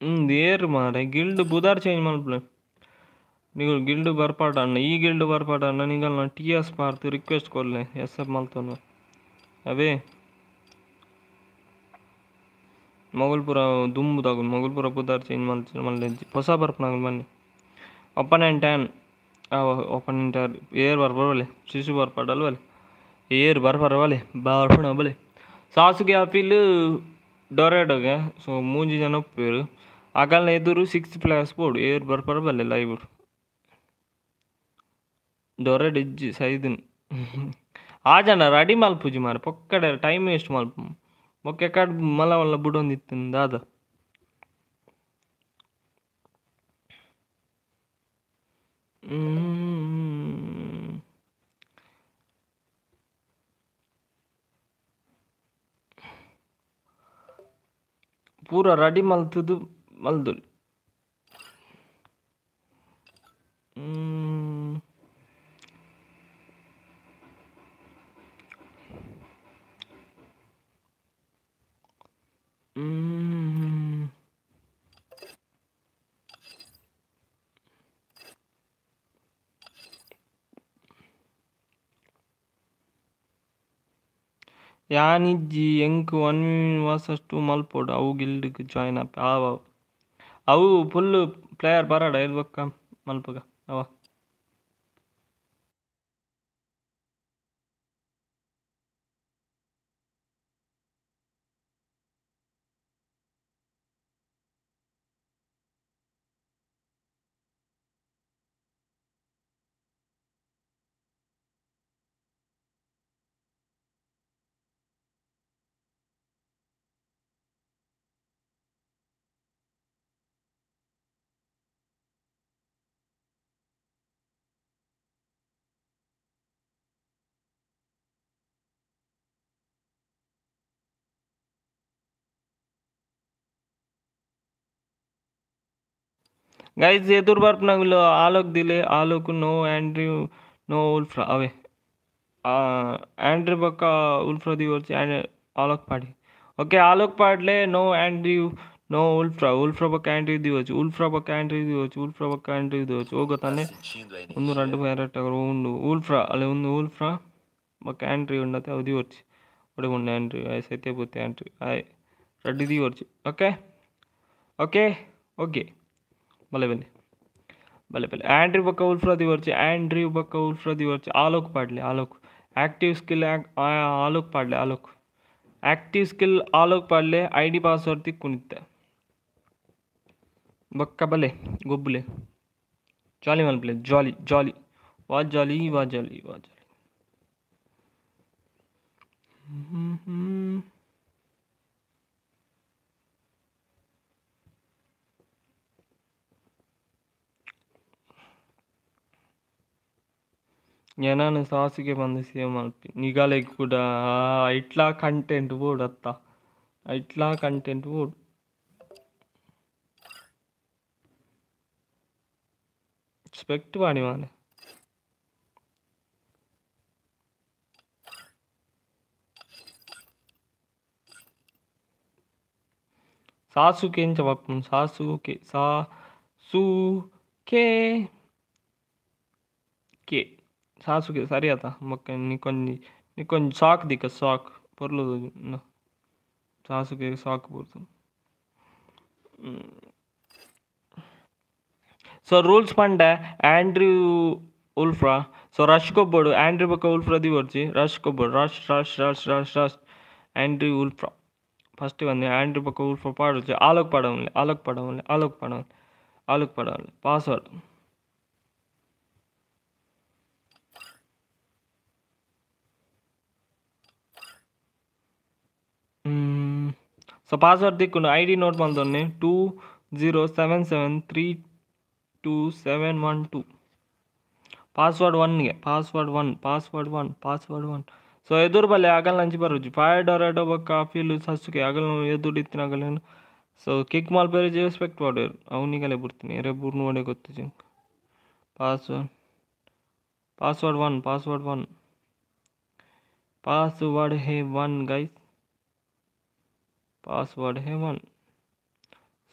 ಹ್ಮ್ ಏರ್ ಮಾರೆ ಗಿಲ್ಡ್ ಬುಧಾರ್ ಚೇಂಜ್ ಮಾಡ್ಬಿಡ. ನೀವು ಗಿಲ್ಡ್ ಬರ್ಪಾಡ ಅಣ್ಣ. ಈ ಗಿಲ್ಡ್ ಬರ್ಪಾಡ ಅಣ್ಣ. ನಿಗಲ್ ನಾನು ಟಿ ಎಸ್ ಪಾರ್ತು ರಿಕ್ವೆಸ್ಟ್ ಕೊಡ್ಲೆ. ಎಸ್ ಎಫ್ ಮಲ್ತನು ಅವೇ. ಮೊಗಲ್ಪುರ ದುಂಬುದಾಗು, ಮೊಗಲ್ಪುರ ಬುಧಾರ್ ಚೇಂಜ್ ಮಾಡ್ತೀನಿ ಮಲ್ಲೆ ಹೊಸ ಬರ್ಪನಾಗ ಬನ್ನಿ. ಒಪನೆಂಟ್ ಟ್ಯಾನ್ ಒಪನೆಂಟ್ ಏರ್ ಬರ್ಬರವಲೆ ಶಿಶು ಬರ್ಪಾಡಲ್ವಲೆ ಏರ್ ಬರ್ಬರವಲೆ ಬರ್ಪಣ ಬಲೆ ಸಾಸಿಗೆ ಆಪಿಲ್ ಡೊರೆಡೋಗೆ ಸೊ ಮೂಂಜಿ ಜನ ಒಪ್ಪೇರು. ಆಗಲ್ನ ಎದುರು ಸಿಕ್ಸ್ ಪ್ಲೇಯರ್ಸ್ ಬೋರ್ಡು ಏರ್ ಬರ್ಪರ ಬಲ್ಲೆ ಲೈವ್ ದೊರೆ ಇಜ್ಜಿ ಸೈದಿನ್ ಆ ಜನ ಮಲ್ಪುಜಿ ಮಾರ ಪೊಕ್ಕಡೆ ಟೈಮ್ ವೇಸ್ಟ್ ಮಲ್ಪು ಮೊಕ್ಕೆ ಕಡ್ ಮಲ ಮಲ್ಲ ಬುಡೊಂದಿತ್ತು ದಾದ ಪೂರ ರೆಡಿ ಮಲ್ತದು ಮಲ್ದುಲ್ ಹ್ಮ್ ಹ್ಮ್ ಯಾನಿಜ್ಜಿ ಎಂಕ್ ಒನ್ ವರ್ಸಸ್ ಟು ಮಲ್ಪೋಡು ಅವು ಗಿಲ್ಡ್ಗೆ ಜಾಯ್ನ್ ಆಪ್ ಅವ ಅವು ಫುಲ್ ಪ್ಲೇಯರ್ ಬರಾಡ ಇರ್ಬೇಕ ಮಲ್ಪಗ. ಅವ. গাইজ যেহেতুর পারব না এগুলো আলোক দিলে Alok no Andrew no Wolfrahh আবে ಆ್ಯಂಡ್ರಿ ಬಕ್ಕ ಉಲ್ಫ್ರಾ ದಿವರ್ಚಿ ಆ್ಯಂಡ್ ಆಲೋಕ್ ಪಾಡಿ okay Alok ಪಾಡ್ಲೆ no Andrew no Wolfrahh Wolfrahh ಬಕ್ಕ ಆ್ಯಂಡ್ರಿಯು ದಿವಚು ಉಲ್ಫ್ರಾ ಬಕ್ಕ ಆ್ಯಂಡ್ರಿಯು ದಿವಚು ಉಲ್ಫ್ರಾ ಬಕ್ಕ ಆ್ಯಂಡ್ರಿಯು ದಿವಚು ಓ ಗೊತ್ತಾನೆ ಒಂದು ರೆಂಡು ಕ್ಯಾರೆಟ್ ಅಗರು ಉಂಡು ಉಲ್ಫ್ರಾ ಅಲ್ಲಿ ಒಂದು ಉಲ್ಫ್ರಾ ಬಕ್ಕ ಆ್ಯಂಡ್ರಿ ಉಂಡತೆ ಅವು ದಿವರ್ಚಿ ಒಡೆ ಉಂಡು ಆ್ಯಂಡ್ರಿ ಆಯ್ ಸತ್ಯ ಬುತ್ತಿ ಆ್ಯಂಡ್ರಿ ಆಯ್ ರೆಡ್ಡಿ ದಿವರ್ಚಿ ಓಕೆ ಓಕೆ ಓಕೆ భలే భలే భలే భలే ಆ್ಯಂಡ್ರಿ ಬಕ್ಕ ಉಲ್ಫ್ರಾ ದಿವರ್ಚಿ ಆ್ಯಂಡ್ರಿ ಬಕ್ಕ ಉಲ್ಫ್ರಾ ದಿವರ್ಚಿ Alok ಪಾಡ್ಲೆ Alok active skill Alok ಪಾಡ್ಲೆ Alok active skill Alok ಪಾಡ್ಲೆ ಐ ಡಿ ಪಾಸ್ವರ್ಡ್ ತಿಕ್ಕುನಿತ್ತೆ ಬಕ್ಕ ಬಲೆ ಗೊಬ್ಬುಲೆ ಜಾಲಿ ಮಲ್ಪ್ಲೆ ಜಾಲಿ ಜಾಲಿ ವಾ ಜಾಲಿ ವಾ ಜಾಲಿ ವಾ ಜಾಲಿ ಏನಾನು ಸಾಸಿಗೆ ಬಂದು ಸೇವ್ ಮಲ್ಪಿ ನಿಗಾಲೆಗ್ ಕೂಡ ಇಟ್ಲಾ ಕಂಟೆಂಟ್ ಬೋರ್ಡ್ ಅತ್ತ ಇಟ್ಲಾ ಕಂಟೆಂಟ್ ಬೋರ್ಡ್ ಸ್ಪೆಕ್ಟ್ ಮಾಡಿ ಮಾನೆ ಸಾಸುಕೆ ಎಂಚ ಪಪ್ಪು ಸಾಸುಕೆ ಸಾ ಸು ಕೆ సాసుకి సరియాత మొక్కని కొన్ని కొంచెం సాకు దిక్క సాకు పొరలు సాసుకి సాకు పొరుతుంది ಸೊ ರೂಲ್ಸ್ ಪಂಡ ಆಂಡ್ರ್ಯೂ ಉಲ್ಫ್ರಾ ಸೊ ರಶ್ ಕೊಬ್ಬೋಡು ಆಂಡ್ರ್ಯೂ ಬೊಕ್ಕ ಉಲ್ಫ್ರಾ ದಿವರ್ಜಿ rush ಕೊಬ್ಬೋಡು rush rush rush rush rush Andrew Wolfrah first ಬಂದು ಆಂಡ್ರ್ಯೂ ಬೊಕ್ಕ ಉಲ್ಫ್ರಾ ಪಾಡೋಚು ಆಲೋಕ್ ಪಾಡವನ್ಲೆ ಆಲೋಕ್ ಪಾಡವನ್ಲೆ ಆಲೋಕ್ ಪಾಡವನ್ಲೆ ಆಲೋಕ್ ಪಾಡವನ್ಲೆ password so password ತಿಕ್ಕೊಂಡು I D note ಮಾಡ್ದೊನ್ನೆ two zero seven seven three two seven one two password ಒನ್ಗೆ password one password one password one so ಎದುರು ಬಲ್ಲೆ ಆಗಲ್ಲ ನಂಚಿ ಬರೋಜಿ ಫೈವ್ ಡೊರೆಡೋ ಬಕ್ಕ ಫೀಲ್ ಸಸ್ಸುಗೆ ಆಗಲ್ಲ ಎದುರು ಇತ್ತಿನ ಆಗಲ್ಲ ಸೊ ಕಿಕ್ ಮಾಲ್ಪೇರಿ ರೆಸ್ಪೆಕ್ಟ್ ಮಾಡೋರು ಅವನಿಗಲ್ಲೇ ಬಿಡ್ತೀನಿ ರೆಬ್ಬರು ನೋಡೇ ಗೊತ್ತು zinc password password one password one password hey one guys password है one.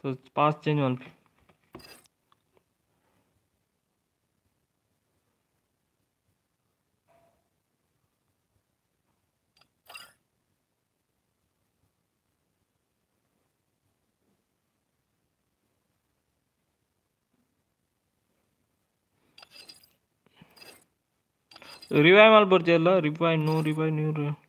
So pass change one. Revival पर चल revive no revive new revive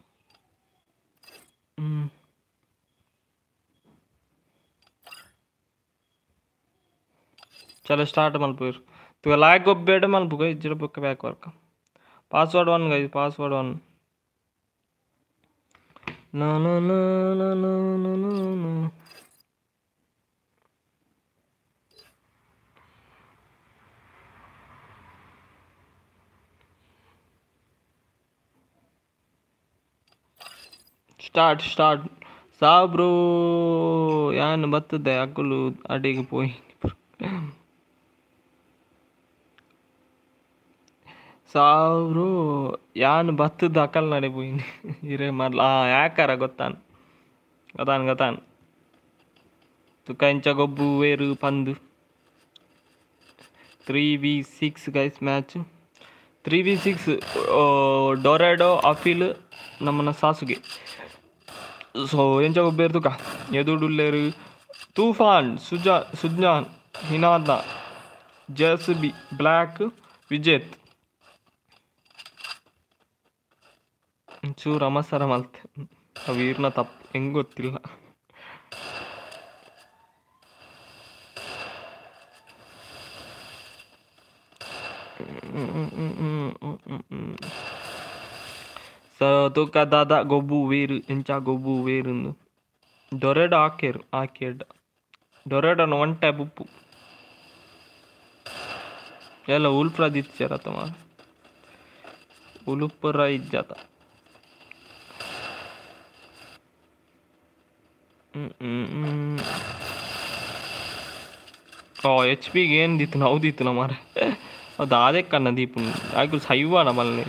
Mm. चलो स्टार्ट मलपुर तू लाइक को बेड मलपु गई zero book back work password one गई पासवर्ड वन ना ना ना ना ना ना ना। ಸ್ಟಾರ್ಟ್ ಸ್ಟಾರ್ಟ್ ಸಾಬ್ರು ಯಾನ್ ಬತ್ತದೆ ಅಕ್ಕಲು ಅಡಿಗೆ ಪೋಯಿ. ಸಾವ್ರು ಯಾನ್ ಬತ್ತದ ಅಕ್ಕಲ್ ನಡೆ ಪೋಯಿನಿ ಇರೇ ಮರ್ಲ. ಯಾಕಾರ ಗೊತ್ತಾನ್? ಗೊತ್ತಾನ್, ಗೊತ್ತಾನ. ತುಕ ಇಂಚ ಗೊಬ್ಬು, ವೇರು, ಪಂದು. Three v six guys match. Three v six Dorado, ಅಫೀಲ್, ನಮ್ಮನ್ನ ಸಾಸುಗೆ. ಸೊ ಏನು ಜಾಗ ಬೇರ್ದುಕ ಎದುಡುಲ್ಲೇರು ತೂಫಾನ್, ಸುಜಾ, ಸುಜ್ಞಾನ್, ಹಿನಾದ ಜೆಸ್ ಬಿ ಬ್ಲ್ಯಾಕ್ ವಿಜೇತ್. ಚೂರು ಅಮಸರ ಮಲ್ತೆ ವೀರ್ನ ತಪ್ಪು ಹೆಂಗ್ ಗೊತ್ತಿಲ್ಲ. Sadokadada gobu veru incha gobu veru Dorada akeru akeda ದೊರೆಡನ್ನು ಒನ್ ಟ್ಯಾಬ್ ಉಪ್ಪು ಎಲ್ಲ ಉಲ್ಪ್ರದ್ ಇಚ್ಚಾರ ತಮ್ಮ ಉಲುಪುರ ಇಜ್ಜಾತ ಎಚ್ ಪಿಗೆ ಏನು ದಿತ್ತು ನಾವು ದಿತ್ತು ನಮ್ಮ ಅದು ಅದೇ ಕಣ್ಣ ದೀಪು ಆಗಿ ಸೈವ ನಮ್ಮಲ್ಲಿ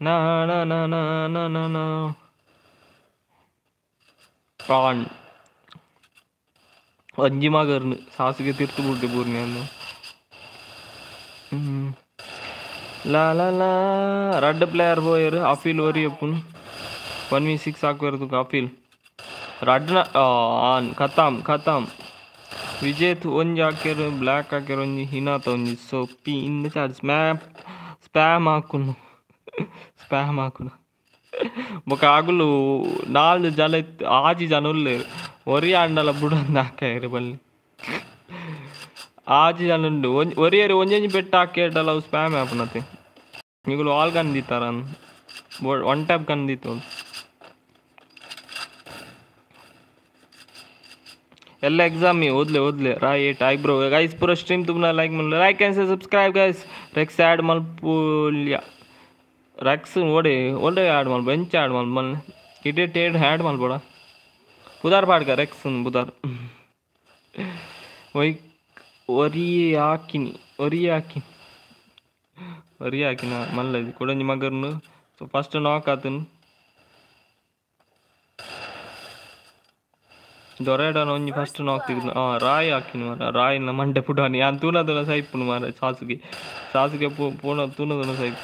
Na na na na na na na. പ്രാൺ വഞ്ചിമാ കയറുന്നു സാസിക തീർത്ത് പൂട്ടി പൂർണ്ണിയെന്ന് రెడ్ ప్లేయర్ పోయారు అఫీల్ వరి చెప్పును వన్ వీ సిక్స్ ఆకు అఫీల్ రెడ్ ఆన్ కథాం కథాం ವಿಜೇತ್ ಒಂಜಿ ಹಾಕ್ಯಾರು ಬ್ಲ್ಯಾಕ್ ಹಾಕ್ಯಾರು ಒಂಜಿ ಹಿನಾತ ಒಂಜಿ ಸೊ ಪಿ ಇನ್ ಚಾರ್ಜ್ ಸ್ಮ್ಯಾಪ್ ಸ್ಪ್ಯಾಮ್ ಹಾಕುನು स्पैमाकुल ना जल आजी जन वरी आंडल बुड़ा बल आजी जन वरी वंजन स्पैम ऐप नीक वन टैप कीत एल एक्साम ओदले ओदले राय टाइप ब्रो गाइस पूरा स्ट्रीम तुमने लाइक मिल लाइक कैंसर सब्सक्राइब गाइस रेक्स ऐड मल पुलिया ರೆಕ್ಸ್ ಓಡಿ, ಒಳ್ಳೆ ಆ್ಯಡ್ ಮಾಡಿ ಎಂಚ ಆ್ಯಡ್ ಮಾಡಿ ಮಲ್ ಇಡೇ ಟೇಡ್ ಹ್ಯಾಡ್ ಮಲ್ಬೋಡ ಬುಧಾರ್ ಪಾಡ್ಕ ರೆಕ್ಸ್ ಬುಧಾರ್ ಒಯ್ ಒರಿ ಹಾಕಿನಿ ಒರಿ ಹಾಕಿನಿ ಒರಿ ಹಾಕಿನ ಮಲ್ಲది ಕೊಡಂಜಿ ಮಗರ್ನು ಸೊ ಫಸ್ಟ್ ನಾಕ್ ಆತನು. ದೊರೆಡನ ಒಂಜಿ ಫಸ್ಟ್ ನಾಕ್ ತೆಗೆದು ಆ, ರಾಯ್ ಹಾಕಿನ ಮಾರ ರಾಯಿನ ಮಂಡೆ ಪುಡಾನಿ ಯಾನ್ ತೂನದನ ಸೈಪುನು ಮಾರ ಸಾಸುಗೆ. ಸಾಸುಗೆ ಪೂನ ತೂನದನ ಸೈಪ್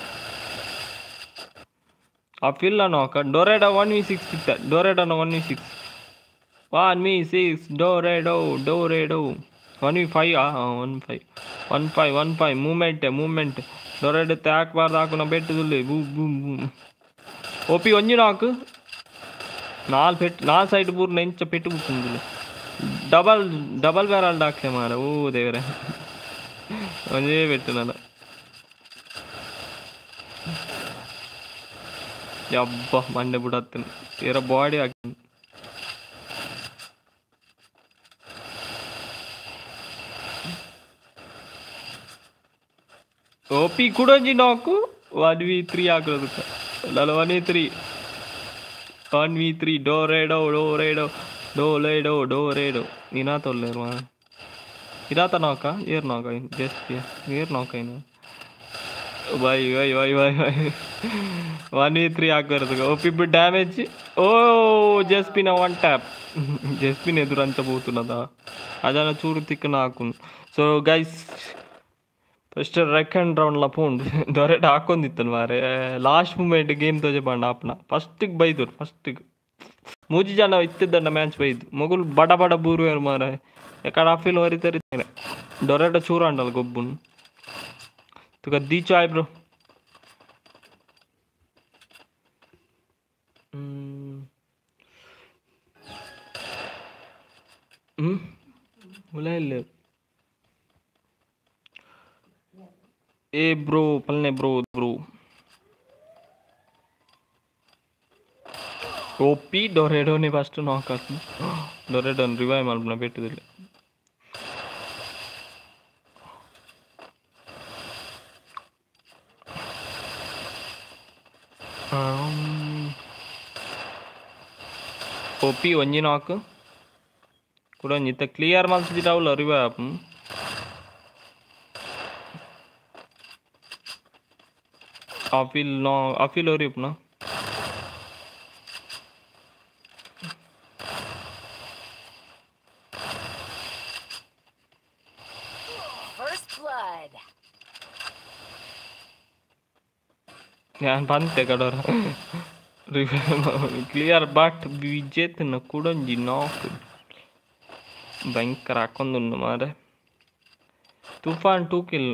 ಆ ಫಿಲ್ ನಾಕ ಡೊರೆಡ ಒನ್ ವಿ ಸಿಕ್ಸ್ ಸಿಕ್ತ ಡೊರೆಡನ one v six. One v six, ಡೊರೆಡೋ ಡೊರೆಡೋ. One v five one five. One five one five, moment moment. ಡೊರೆಡ ಹಾಕ್ಬಾರ್ದು, ಹಾಕು, ನಾ ಬೆಟ್ಟದಲ್ಲಿ ಬೂ ಬೂ ಬೂ. ಓಪಿ ಒಂಜಿ ಹಾಕು ನಾಲ್ ಪೆಟ್ಟು ನಾಲ್ ಸೈಡ್ ಪೂರ್ನ ನೆಂಚ ಪೆಟ್ಟು ಬುಕ್ಕಿಂದಿಲ್ಲ ಡಬಲ್ ಡಬಲ್ ಬ್ಯಾರಲ್ ಡಾಕ್ಲೆ ಮಾರ. ಓ, ದೇವರೇ. ಒಂದೇ ಪೆಟ್ಟು ನಾನು. ಯಬ್ಬ ಮಂಡೆ ಬಿಡತ್ತೇನೆ ತೀರ ಬಾಡಿ ಹಾಕಿ ಓಪಿ ಕುಡಂಜಿ ನಾಕು ಒನ್ ವಿ ತ್ರೀ ಹಾಕಿರೋದಕ್ಕೆ ನಾನು one v three one v three ಡೋರೇಡೋ ಡೋರೇಡೋ ಡೋಲೇಡೋ ಡೋರೇಡೋ ಇನಾ ತೊಲ್ಲೇರು ಇದಾತ ನಾಕ ಏರ್ ನಾಕ ಜಸ್ಟ್ ಏರ್ ನಾಕ ಇನ್ನು ಬೈ ವೈ ವೈ ವೈ ವೈ ಒನ್ ವಿ ತ್ರೀ ಹಾಕಬಾರ್ದು ಒಪ್ಪಿಬ್ಬು ಡ್ಯಾಮೇಜ್ ಓ ಜೆಸ್ಪಿನ ಒನ್ ಟ್ಯಾಪ್ ಜೆಸ್ಪಿನ ಎದುರು ಅಂತ పోతున్నదా ಅದನ್ನ ಚೂರು ತಿಕ್ಕನ ಹಾಕು. ಸೊ ಗೈಸ್ ಫಸ್ಟ್ ರೌಂಡ್ ರೌಂಡ್ಲ ಪೋಂಡು. ದೊರೆಟ್ ಹಾಕೊಂಡಿತ್ತನು ಮಾರೆ ಲಾಸ್ಟ್ ಮೂಮೆಂಟ್ ಗೇಮ್ ತೋಜೆ ಬಂಡ ಅಪ್ಪನ ಫಸ್ಟಿಗೆ ಬೈದರು ಫಸ್ಟಿಗೆ ಮೂಜಿ ಜನ ಇತ್ತಿದ್ದಣ್ಣ ಮ್ಯಾಚ್ ಬೈದು. ಮಗುಲ್ ಬಡ ಬಡ ಬೂರು ಮಾರ ಯಾಕಡೆ ಅಫೀಲ್ ವರಿತಾರೆ ದೊರೆಟ ಚೂರು ಅಂಡಲ್ಲ ಗೊಬ್ಬುನ್. तो गद्दी चाय हम्म। हम्म? ब्रो ए ब्रो पलने ब्रो ब्रो टोपी, डोरेडो ने फास्ट नॉक कर डोरेडो रिवाइव मालूम ना बेटे दिले टोपी वंजी नाक कुडंजी तर क्लियर मला सुद्धा रावलं अरे बा आपण आफिल नॉ आफिल अरे ना ഞാൻ പന്ത് കടോറ ಕ್ಲಿಯರ್ ಬಟ್ ವಿಜೇತನ ಕುಡಂಜಿ ನಾಕ್ ಭಯಂಕರ ಹಾಕೊಂದುಂಡು ಮಾರೆ ತುಫಾನ್ ಟೂ ಕಿಲ್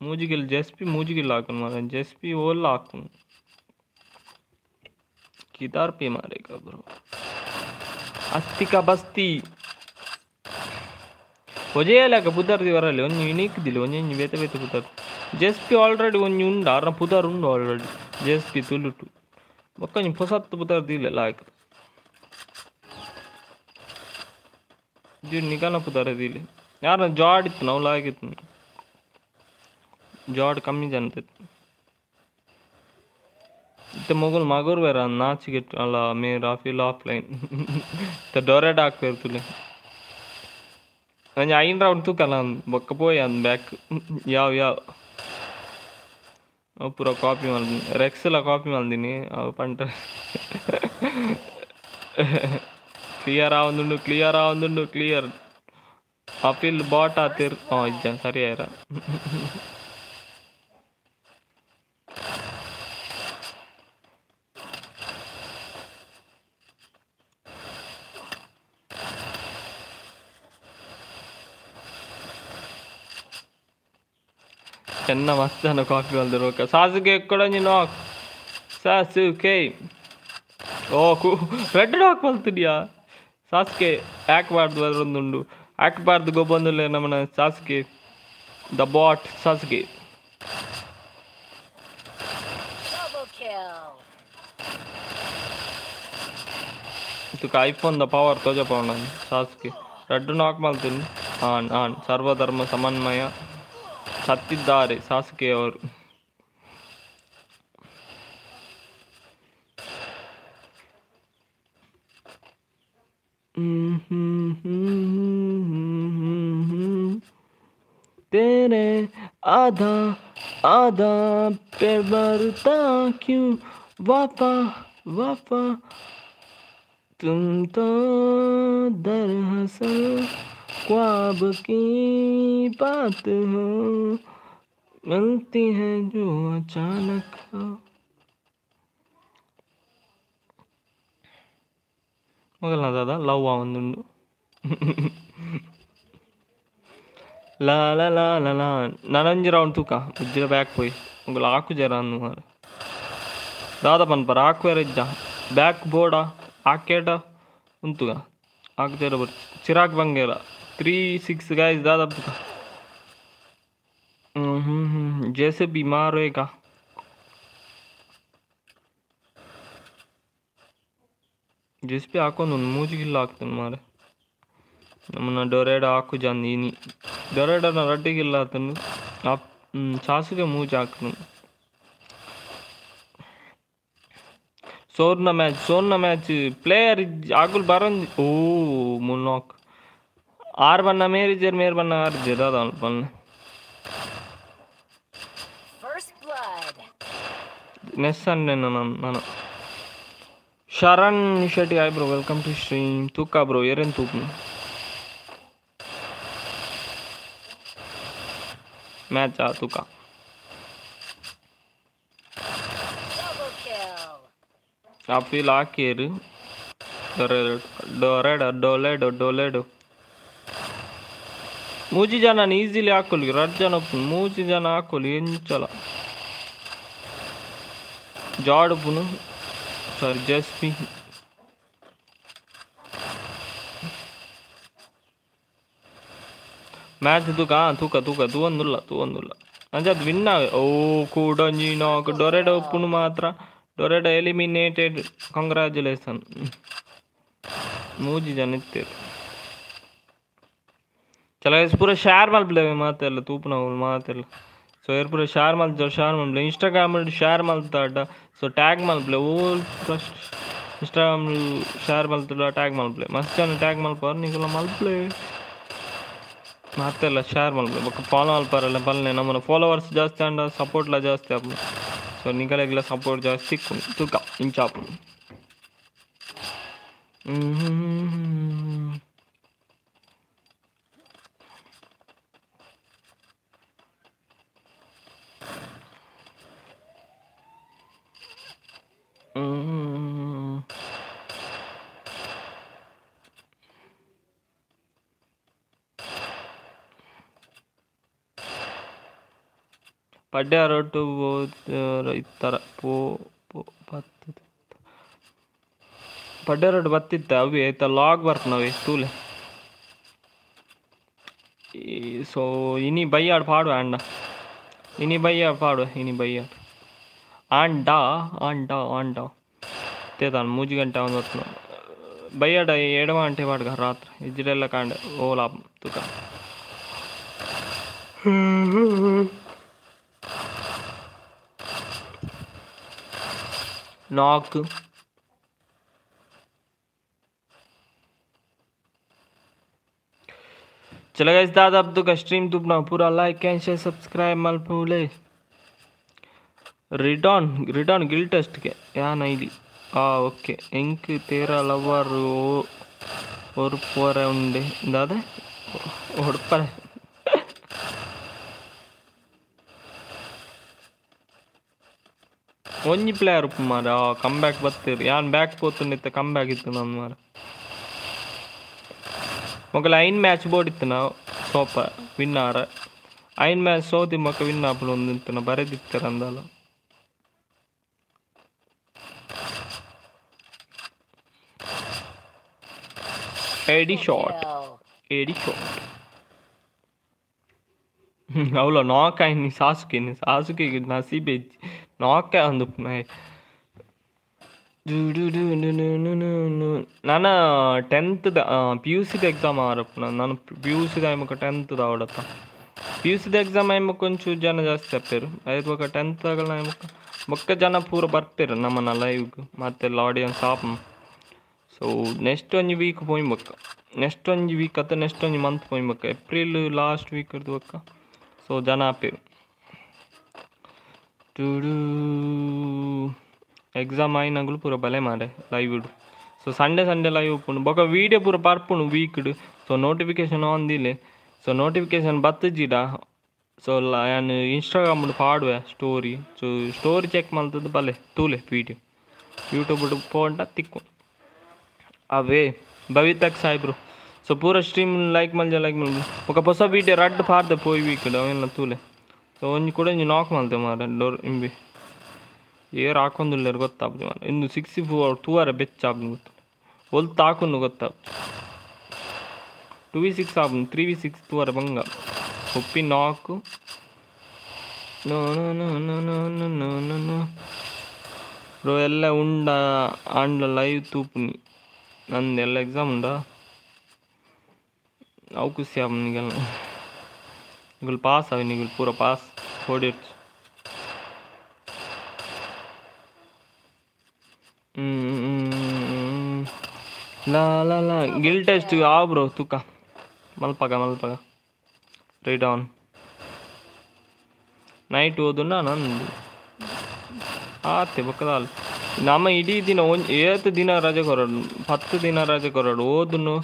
ಮೂಜಿಗಿಲ್ ಜೆಸ್ಪಿ ಮೂಜಿಗಿಲ್ ಹಾಕುನು ಮಾರೆ ಜೆಸ್ಪಿ ಓಲ್ಲ ಹಾಕುನು ಕಿದಾರ್ ಪಿ ಮಾರೆ ಬ್ರೋ ಅಸ್ತಿಕ ಬಸ್ತಿ ಒಜೆಯಲಾಕ ಪುದರ್ದಿ ವರಲ್ಲ ಒಂಜಿ ಯುನೀಕ್ ದಿಲ್ಲ ಒಂಜಿ ಒಂಜಿ ಬೇತೆ ಬೇತೆ ಪುದರ್ ಜೆಸ್ಪಿ ಆಲ್ರೆಡಿ ಒಂಜಿ ಉಂಡು ಅರ್ನ ಪುದರ್ ಉಂಡು ಆಲ್ರೆಡಿ ಜೆಸ್ಪಿ Bakka तो बता दी ले लाइक जो निकालना पता रहे दिले यार जॉड इतना लायक इतना जॉड कम ही जानते इतने मोगल मागोर वेरा नाच के अला मैं राफेल ऑफलाइन तो डोरे डाक पेर तूने நான் ஐன் ரவுண்ட் தூக்கலாம் பக்க போய் அந்த பேக் याव ಕಾಪಿ ಮಾಡ್ದಿನಿ ರೆಕ್ಸ್ ಎಲ್ಲ ಕಾಪಿ ಮಾಡ್ದಿನಿ ಅವು ಪಂಟ. ಕ್ಲಿಯರ್ ಆವೊಂದುಂಡು ಕ್ಲಿಯರ್ ಆವೊಂದುಂಡು ಕ್ಲಿಯರ್ ಅಪಿಲ್ ಬಾಟ್ ಆತಿರ್ ಹಾಂ ಇಜ್ಜ ಸರಿ ಆಯ್ರ ಚೆನ್ನ ಮಸ್ತ್ ಜನ ಕಾಫಿ ಬಂದಿರೋ ಸಾಸುಗೆ ಕೊಡಂಜಿ ನಾಕ್ ಸಾಸುಕೆ ಓ ಕು ರೆಡ್ ಡಾಕ್ ಬಲ್ತಿದ್ಯಾ ಸಾಸ್ಗೆ ಹಾಕ್ಬಾರ್ದು ಅದರೊಂದುಂಡು ಹಾಕ್ಬಾರ್ದು ಗೊಬ್ಬೊಂದುಲ್ಲ ನಮ್ಮನ ಸಾಸ್ಗೆ the bot ಸಾಸ್ಗೆ Double kill. ತುಕ iPhone the power ತೋಜಪ ನಾನು ಸಾಸ್ಗೆ ರೆಡ್ ನಾಕ್ ಮಾಡ್ತೀನಿ ಆನ್ सत्तीदार सास के और तेरे आधा आधा पे बरता क्यों? वापा वापा। तुम तो दरअसल ख्वाब की बात हो मिलती है जो अचानक हो ಮೊದಲ ದಾದ ಲವ್ ಒಂದುಂಡು ಲಾ ಲಾ ಲಾ ಲಾ ಲಾ ನನಂಜಿ ರೌಂಡ್ ತೂಕ ಉಜ್ಜಿರ ಬ್ಯಾಕ್ పోయి ಒಂಗುಲ ಆಕು ಜರ ಅನ್ನು ಮಾರ ದಾದ ಪನ್ಪರ ಆಕು ಬೇರೆ ಇಜ್ಜ ಬ್ಯಾಕ್ ಬೋರ್ಡ ಆಕೇಟ ಉಂತುಗ ಆಕು ಜರ ಬರ್ ಚಿರಾಕ್ ಬಂಗೇರ थ्री सिक्स का इस दादा हम्म जैसे बीमार होएगा जिस पे आखो नुनमूज की लागत मारे। नमना डोरेड आखो जानी नी डोरेड ना रटी की लागत आप हम्म, सास के मुँह जाक सोर्ना मैच सोर्ना मैच। प्लेयर आगुल बारन ओ मुनोक ಬರಂದ್ ಓ ಮುನ್ನೋಕ್ ಆರ್ ಬಣ್ಣ ಮೇರಿಜರ್ ಮೇರ್ ಬಣ್ಣ ಆರ್ಜರ್ ಅದ ಬಣ್ಣ First blood. ನೆಸ್ ಅಂಡೆ ನಾನು ನಾನು ಶರಣ್ ಶೆಟ್ಟಿ ಆಯ್ ಬ್ರೋ ವೆಲ್ಕಮ್ ಟು ಸ್ಟ್ರೀಮ್ ತೂಕ ಬ್ರೋ ಏರೇನು ತೂಕು ಮ್ಯಾಚ್ ಆ ತೂಕ Double kill. ಆ ಫೀಲ್ ಹಾಕಿರು ಡೊರೆಡು ಡೊರೆಡ ಡೊಲೆಡು ಡೊಲೆಡು ಮೂಜಿ ಜನ ಈಸಿಲಿ ಹಾಕೊಲಿ ರಡ್ ಜನ ಒಪ್ಪುನು ಮೂಜಿ ಜನ ಹಾಕೊಲಿ ಎಂಚಲ ಜಾಡ್ ಪುನು ಸಾರಿ ಜಸ್ಪಿ ಮ್ಯಾಚ್ ತೂಕ ತೂಕ ತೂಕ ತೂವೊಂದುಲ್ಲ ತೂವೊಂದುಲ್ಲ ಅಂಚೆ ಅದು ವಿನ್ ಆವೆ ಓ ಕೂಡ ನಾಕ್ ಡೊರೆಡ ಒಪ್ಪುನು ಮಾತ್ರ ಡೊರೆಡ ಎಲಿಮಿನೇಟೆಡ್ ಕಂಗ್ರ್ಯಾಚುಲೇಷನ್ ಮೂಜಿ ಜನ ಇತ್ತೇರು चला ಪೂರ ಶೇರ್ शेयर माल बिले ಮಾತೆಲ್ಲ ತೂಪನ ಮಾತೆಲ್ಲ ಸೊ ಏರ್ ಪೂರ ಶೇರ್ ಮಾಲ್ ಶೇರ್ ಮಾಲ್ ಇನ್ಸ್ಟಾಗ್ರಾಮ್ ಶೇರ್ ಮಾಲ್ ಸೊ ಟ್ಯಾಗ್ ಮಾಲ್ ಬಿಲೆ ಓ ಫಸ್ಟ್ ಇನ್ಸ್ಟಾಗ್ರಾಮ್ ಶೇರ್ ಮಾಲ್ ಟ್ಯಾಗ್ ಮಾಲ್ ಮಸ್ತ್ ಅನ್ನ ಟ್ಯಾಗ್ ಮಾಲ್ ಪರ್ ನಿಕಲ ಮಾಲ್ ಶೇರ್ ಮಾಲ್ ಬಿಲೆ ಫಾಲೋ ಮಾಲ್ ಪರಲ್ಲ ಬಲ್ಲೆ ನಮ್ಮ ಫಾಲೋವರ್ಸ್ ಜಾಸ್ತಿ ಅಂಡ ಸಪೋರ್ಟ್ ಲ ಜಾಸ್ತಿ ಆಪ್ ಸೊ ನಿಕಲ ಸಪೋರ್ಟ್ ಜಾಸ್ತಿ ತುಕ ಇಂಚಾಪ್ ಹ್ಮ್ Mm. ಪಡ್ಯ ರೊಟ್ಟು ಇತ್ತರ, ಪೋ ಬತ್ತದ ಪಡ್ಡೆ ರೋಡ್ ಬತ್ತಿತ್ತ ಅವಿ ಆಯ್ತ ಲಾಗ್ ಬರ್ತಾನವಿ ತೂಲೆ. ಸೊ, ಇನಿ ಬೈ ಆಡ್ ಪಾಡುವ, ಅಣ್ಣ. ಇನಿ ಬೈ ಆಡ್ ಇನಿ ಬೈ ಆಂಡ ಆಂಡ ತೇತಾನು ಮೂಜಿ ಗಂಟೆ ಒಂದು ಹೊತ್ತು ಬೈಯಾಡ ಎಡವ ಗಂಟೆ ಪಾಡ್ಗ ರಾತ್ರಿ ಇಜ್ಜಿಡೆಲ್ಲ ಕಾಂಡೆ ಓಲಾ ತುಕ ನಾಕ್ चलो गाइस दादा अब तो स्ट्रीम तुपना पूरा लाइक एंड शेयर सब्सक्राइब मल भूले ರಿಡಾನ್ ರಿಡಾನ್ ಗಿಲ್ ಟೆಸ್ಟ್ಗೆ. ಯಾನ್ ಐಲಿ ಆ, ಓಕೆ. ಎಂಕ್ ತೇರ ಲವರು ಒರ್ಪೋರೆ ಉಂಡೆ. ಇಂದಾದೆ ಹೊಡ್ಪರೆ ಒಂಜಿ ಪ್ಲೇಯರ್ ಉಪ್ಪು ಮಾರ. ಕಮ್ ಬ್ಯಾಕ್ ಬರ್ತೀರಿ ಯಾನ್ ಬ್ಯಾಕ್ ಪೋತುಂಡಿತ್ತ ಕಮ್ ಬ್ಯಾಕ್ ಇತ್ತು ನಾನು ಮಾರ. ಮೊಕ್ಕ ಐನ್ ಮ್ಯಾಚ್ ಬೋಡಿತ್ತು ನಾವು. ಸೋಪ ವಿನ್ನಾರ ಐನ್ ಮ್ಯಾಚ್ ಸೋತಿ ಮಕ್ಕ ವಿನ್ ಆಪಲು ಒಂದಿತ್ತು ನಾ ಅಂದಾಲು ಎಡಿ ಶಾಟ್ Kill. ಎಡಿ ಶಾಟ್ ಅವಳ ನಾಕ ಇನ್ನು ಸಾಸುಕೆ ಇನ್ನು ಸಾಸುಕೆ ನಸೀಬೆ ನಾಕ ಒಂದು ನಾನು ಟೆಂತ್ದ ಪಿ ಯು ಸಿದ ಎಕ್ಸಾಮ್ ಆರಪ್ಪ ನಾನು P U ಸಿದ ಆಯ್ಮಕ್ಕ ಟೆಂತ್ದ ಅವಡತ್ತ P U ಸಿದ exam ಆಯ್ಮಕ್ಕ ಒಂಚೂರು ಜನ ಜಾಸ್ತಿ ಆಗ್ತಾರೆ ಐದು ಬೊಕ್ಕ ಟೆಂತ್ ಆಗಲ್ಲ ಆಯ್ಮಕ್ಕ ಬೊಕ್ಕ ಜನ ಪೂರ ಬರ್ತಾರೆ ನಮ್ಮನ್ನ ಲೈವ್ಗೆ ಮತ್ತೆಲ್ಲ ಆಡಿಯನ್ಸ್ ಆಪ್ ಸೊ ನೆಕ್ಸ್ಟ್ ಒಂಜಿ ವೀಕ್ ಪೋಯ್ಬಕ್ಕ ನೆಕ್ಸ್ಟ್ ಒಂಜಿ ವೀಕ್ ಅತ್ತ ನೆಕ್ಸ್ಟ್ ಒಂಜಿ ಮಂತ್ ಪೋಯ್ಬಕ್ಕ ಏಪ್ರಿಲ್ ಲಾಸ್ಟ್ ವೀಕ್ ಇರ್ದು ಬೊಕ್ಕ ಸೊ ಜನ ಆಪೇರು ಟುಡು. ಎಕ್ಸಾಮ್ ಆಯ್ನಾಗಲು ಪೂರ ಬಲೆ ಮಾರೆ ಲೈವ್ ಇಡು. ಸೊ ಸಂಡೇ ಸಂಡೇ ಲೈವ್ ಉಪ್ಪುಂಡು. ಬೊಕ ವೀಡಿಯೋ ಪೂರ ಪರ್ಪುಂಡು ವೀಕ್ಡ್ ಸೊ ನೋಟಿಫಿಕೇಶನ್ ಆನ್ ದಿಲೆ ಸೊ ನೋಟಿಫಿಕೇಶನ್ ಬತ್ತಜಿಡ. ಸೊ ನಾನು ಇನ್ಸ್ಟಾಗ್ರಾಮ್ ಪಾಡುವೆ ಸ್ಟೋರಿ ಸೊ ಸ್ಟೋರಿ ಚೆಕ್ ಮಾಡ್ತದ ಬಲೆ, ತೂಲೆ ವೀಡಿಯೋ ಯೂಟ್ಯೂಬ್ ಪೋಂಡ ತಿಕ್ಕು. ಅವೇ ಭವಿತಕ್ ಸಾಹೇಬ್ರು ಸೊ ಪೂರ ಸ್ಟ್ರೀಮ್ ಲೈಕ್ ಮಲ್ಜ ಲೈಕ್ ಮಲ್ಜ ఒక ಹೊಸ ವೀಡಿಯೋ ರಡ್ ಫಾರ್ದ ಪೋಯಿ ఇక్కడ ಅವೆಲ್ಲ ತೂಲೆ ಸೊ ಒಂದು ಕೂಡ ನೀವು ನಾಕ್ ಮಲ್ತೆ ಮಾರ ಡೋರ್ ಇಂಬಿ ಏರ್ ಹಾಕೊಂಡಿಲ್ಲ ಗೊತ್ತಾಗ್ತದೆ ಮಾರ ಇನ್ನು ಸಿಕ್ಸ್ಟಿ ಫೋರ್ ಟೂ ಆರ ಬೆಚ್ಚ ಆಗ್ಬೋದು ಗೊತ್ತ ಹೊಲ್ತು ಹಾಕೊಂಡು ಗೊತ್ತಾಗ್ತದೆ ಟೂ ವಿ ಸಿಕ್ಸ್ ಆಗ್ಬೋದು ತ್ರೀ ವಿ ಸಿಕ್ಸ್ ಟೂ ಆರ ಬಂಗ ಒಪ್ಪಿ ನಾಕು ಬ್ರೋ ಎಲ್ಲ ಉಂಡ ಆಂಡ ಲೈವ್ ತೂಪುನಿ ನಂದೆಲ್ಲ ಎಕ್ಸಾಮ್ ಉಂಡ ಅವು ಖುಷಿ ಅವನಿಗೆಲ್ಲ ಈಗ. ಪಾಸ್ ಅವನಿಗೆ ಪೂರ ಪಾಸ್ ಓಡಿ ಲಾ ಲಾ ಗಿಲ್ ಟೆಸ್ಟ್ ಆಬ್ರೋ ತೂಕ. ಮಲ್ಪಕ ಮಲ್ಪಕ ರೈಟ್ ಆನ್ ನೈಟ್ ಹೋದ ನಾನು ಆತೆ ಬಕ್ಕದಲ್ಲಿ ನಮ್ಮ ಇಡೀ ದಿನ ಒಂದು ಏತು ದಿನ ರಜೆ ಕೊರಡು ಹತ್ತು ದಿನ ರಜೆ ಕೊರಡು ಓದುನು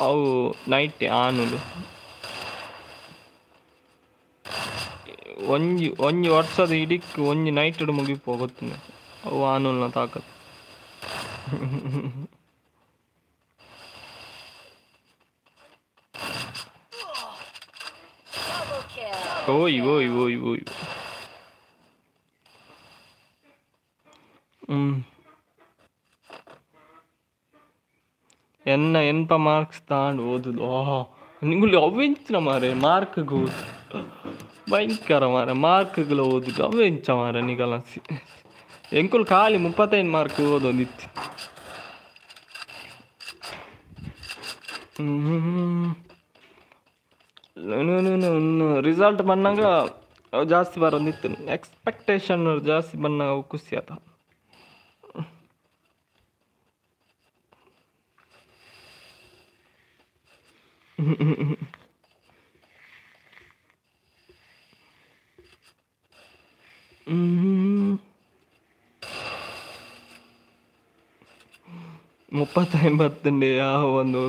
ಅವು ನೈಟ್ ಆನುಲು ಒಂಜಿ ಒಂಜಿ ವರ್ಷದ ಇಡೀಕ್ ಒಂಜಿ ನೈಟ್ ಮುಗಿಪು ಗೊತ್ತಿನ ಅವು ಆನುಲ್ನ ತಾಕತ್. Double [laughs] kill. ಓಯ್ ಓಯ್ ಓಯ್ ಓಯ್. ಎನ್ನ ಎನ್ಪ ಮಾರ್ಕ್ಸ್ ತಾಂಡ್ ಓದುದು. ಓಹೋ ನಿಂಗುಲಿ ಅವೆಂಚಿನ ಮಾರೆ ಮಾರ್ಕ್ಗೂ ಭಯಂಕರ ಮಾರೆ ಮಾರ್ಕ್ಗಳು ಓದುದು. ಅವೆಂಚ ಮಾರೆ ನಿಗಲ ಎಂಕುಲ್ ಖಾಲಿ ಮುಪ್ಪತ್ತೈದು ಮಾರ್ಕ್ ಓದೊಂದಿತ್ತು. ರಿಸಲ್ಟ್ ಬಂದಾಗ ಜಾಸ್ತಿ ಬರೋದಿತ್ತು. ಎಕ್ಸ್ಪೆಕ್ಟೇಷನ್ ಜಾಸ್ತಿ ಬಂದಾಗ ಖುಷಿ ಆತ. ಮುಪ್ಪತ್ತೈಂಬತ್ತಂಡಿ ಯಾವ ಒಂದು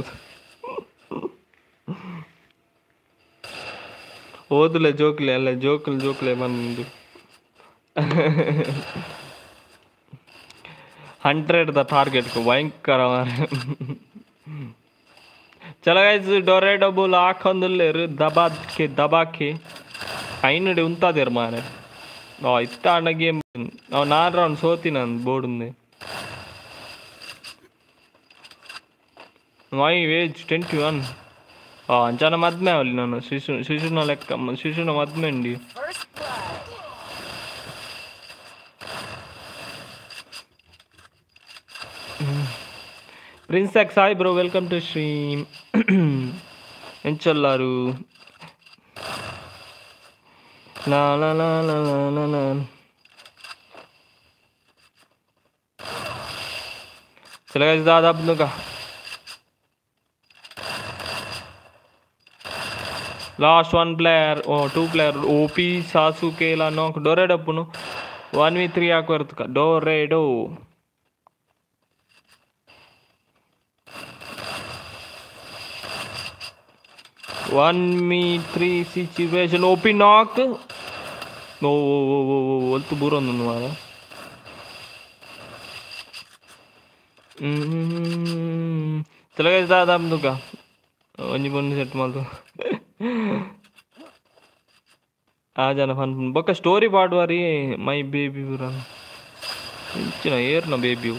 ಓದುಲೆ ಜೋಕ್ಲೆ ಅಲ್ಲ ಜೋಕ್ಲೆ ಜೋಕ್ಲೆ ಬಂದು. ಹಂಡ್ರೆಡ್ ದ ಟಾರ್ಗೆಟ್ ಭಯಂಕರ चलो गाइस डोरेडोबुल ಹಾಕೊಂದುಲ್ಲೇರು ದಬಾಕ್ಕೆ ದಬಾಕ್ಕೆ ಐನಡೆ ಉಂತಾದೇರ್ ಮಾರೆ ಆ ಇತ್ತಾಂಡ ಗೇಮ್ ಅವ ನಾನ್ ರೌಂಡ್ ಸೋತಿನ ಬೋರ್ಡ್ನೆ ಮೈ ವೇಜ್ ಟ್ವೆಂಟಿ ಒನ್ ಆ ಅಂಚನ ಮದ್ಮೆ ಅವಲಿ ನಾನು, ಶಿಶು, ಶಿಶುನ ಲೆಕ್ಕ, ಶಿಶುನ ಮದ್ಮೆ ಉಂಡಿ. ప్రిన్స్ ఎక్ Sai bro welcome to stream. ఎంచల్లారు చల్లారు? చిలగజ్ దాదాపుగా లాస్ట్ వన్ ప్లేయర్ ఓ టూ ప్లేయర్ ఓపీ సాసుకేలా నోక్ డోరేడప్పును వన్ వి త్రీ ఆకు డోరే డోరేడో One me three situation. Open knock. No, altu buron nu mara. चलो गाइस दादा हम तो का ಒಂಜಿ ಬೊಂದು ಸೆಟ್ ಮಾಲ್ದು ಆ ಜನ ಫನ್ ಬೊಕ್ಕ ಸ್ಟೋರಿ ಪಾಡುವಾರಿ ಮೈ ಬೇಬಿ ಬುರನ್ ಇಂಚಿನ ಏರ್ನ ಬೇಬಿಯು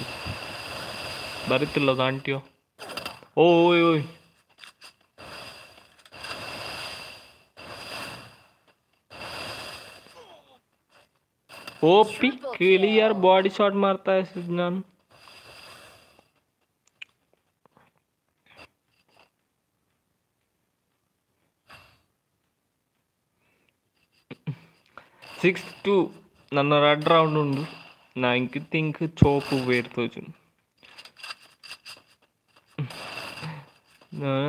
ಬರಿತಿಲ್ಲ ಆಂಟಿಯೋ ಓಯ್ ಓಯ್ ओपी क्विली यार बॉडी शॉट मारता है सिजनान సిక్స్ టూ నన్ను రెడ్ రౌండ్ ఉండు నా ఇంక థింక్ చోపు వేరుతో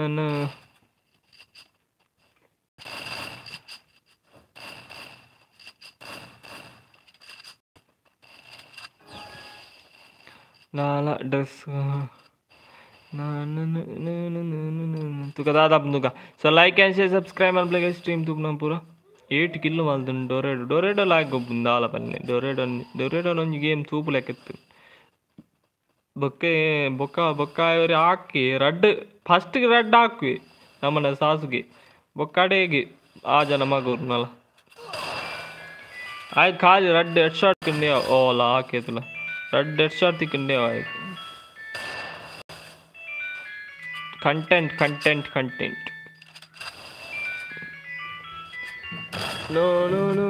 నా la does तुका दादाप तुका so like and share subscribe आणि आपल्या स्ट्रीम तुक ना पुरा ಏಟ್ ಕಿಲ್ಲು ಮಾಲ್ತನು ಡೊರೆಡೋ ಡೊರೆಡೋ ಲಾಗ್ ದಾಲ ಬನ್ನಿ ಡೊರೆಡೋ ಡೊರೆಡೋ ಒಂಜಿ ಗೇಮ್ ಸೂಪು ಲೆಕ್ಕಿತ್ತು ಬೊಕ್ಕೆ ಬೊಕ್ಕ ಬೊಕ್ಕ ಇವರು ಹಾಕಿ ರಡ್ ಫಸ್ಟ್ಗೆ ರಡ್ ಹಾಕ್ವಿ ನಮ್ಮನ ಸಾಸುಗೆ ಬೊಕ್ಕಡೆಗೆ ಆ ಜನ ಮಗೂರ್ನಲ್ಲ ಆಯ್ತು ಖಾಲಿ ರಡ್ ಹೆಡ್ ಶಾಟ್ ಓಲ ಹಾಕಿತಲ್ಲ സഡ്ഡർഷാർത്തിക്കുണ്ടേ വായിക്കും content content content no no no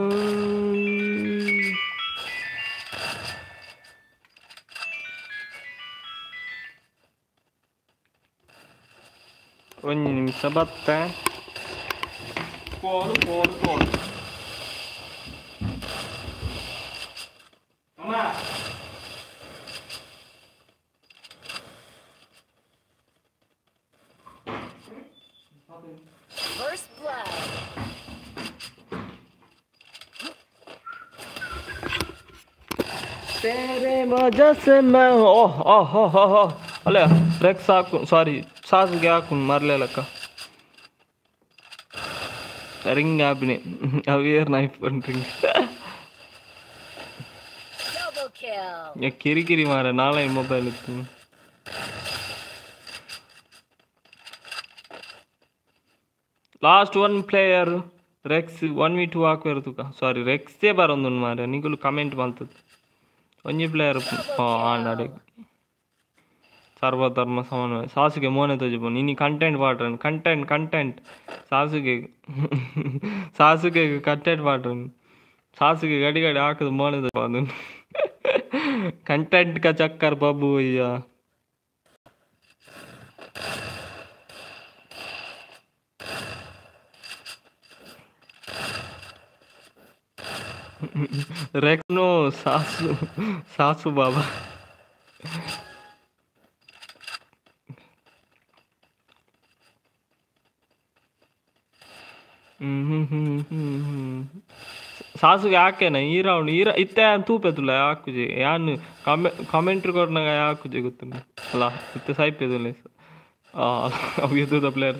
ಒಂದು ನಿಮಿಷ ಬತ್ತ ಕೋಲು ಕೋಲು ಕೋಲು ಅಮ್ಮ तेरे वजह से मैं ಓಹ್ ಓಹ್ ಓಹ್ ಓಹ್ ಓಹ್ ಅಲ್ಲ ಬ್ರೇಕ್ ಸಾಕು ಸಾರಿ ಸಾಸಿಗೆ ಹಾಕು ಮರಲೇಲಕ್ಕ ring ಆಪಿನಿ ಅವಿಯರ್ knife ring Double kill. ಕಿರಿಕಿರಿ ಮಾರ ನಾಳೆ ಮೊಬೈಲ್ ಇತ್ತು last one player Rex one v two ಹಾಕುವರು ತುಕ ಸಾರಿ ರೆಕ್ಸೇ ಬರೊಂದು ಮಾರ ನಿಗುಲು ಕಮೆಂಟ್ ಮಾಡ್ತದೆ கொஞ்சம் பிள்ளையார் ఆడినాడు సర్వధర్మ సమన్వయం సాసుకే మోనతో చెప్పు నేను content పాడరాను content content Sasuke Sasuke content పాడరాను Sasuke గడిగడి ఆకదు మోనతో పాదు కంటెంట్గా చక్కర్ బాబు అయ్యా बाबू भैया रेक्नो सासू सासू बाबा हम्म हम्म हम्म हम्म ಸಾಸಿಗೆ ಹಾಕೇನ ಈ ರೌಂಡ್ ಈ ರ- ಇತ್ತೆ ತೂಪೆ ತುಲ ಹಾಕುಜಿ ಯಾನು ಕಮೆ ಕಮೆಂಟ್ರಿ ಕೊಡ್ನಾಗ ಹಾಕುಜಿ ಗೊತ್ತುಂಡು ಅಲ್ಲ ಇತ್ತೆ ಸಾಯ್ಪೆದುಲ್ಲ ಅವು ಎದುದ ಪ್ಲೇಯರ್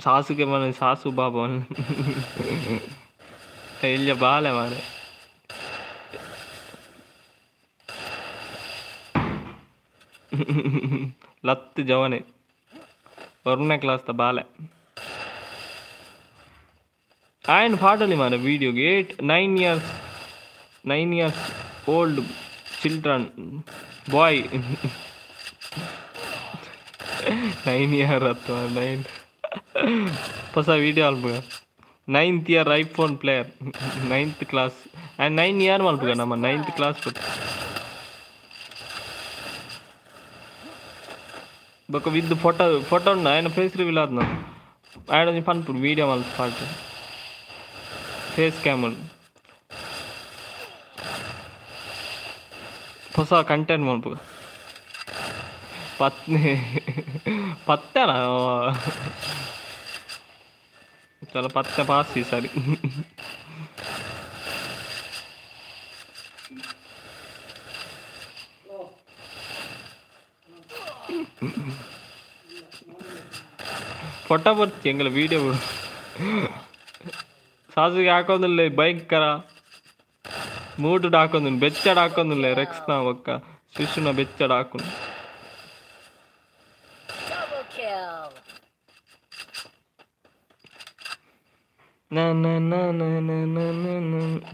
सासू के मन सासू बाबन इल्ल बाल है हमारे लत्त जवने वरुण क्लास तो बाल है ఆయన పాటలు మన video eight nine years nine years old children boy nine year అత్త నైన్ பசா வீடியோ அனுப்புங்க ninth year iPhone player ninth class and nine year அனுப்புங்க நம்ம நைன்த் கிளாஸ் பற்றி ఒక విత్ ఫోటో ఫోటో ఉన్న ఆయన ఫేస్ రివీల్ అవుతున్నాను ఆయన నుంచి పనుపుడు వీడియో వాళ్ళు పాట ఫేస్ క్యాములు పొస కంటెంట్ మనపు పత్ పత్తనా చాలా పచ్చ పాస్ ఈసారి పొట్ట పొరుచు எங்களை வீடியோ ಸಾಸಿಗೆ ಹಾಕೋದಿಲ್ಲ ಭಯಂಕರ ಮೂಟುಡು ಹಾಕೋದಿಲ್ಲ ಬೆಚ್ಚಡ ಹಾಕೋದಿಲ್ಲ ರೆಕ್ಸ್ನ ಒಕ್ಕ ಶಿಶುನ ಬೆಚ್ಚಡ ಹಾಕೊಂಡು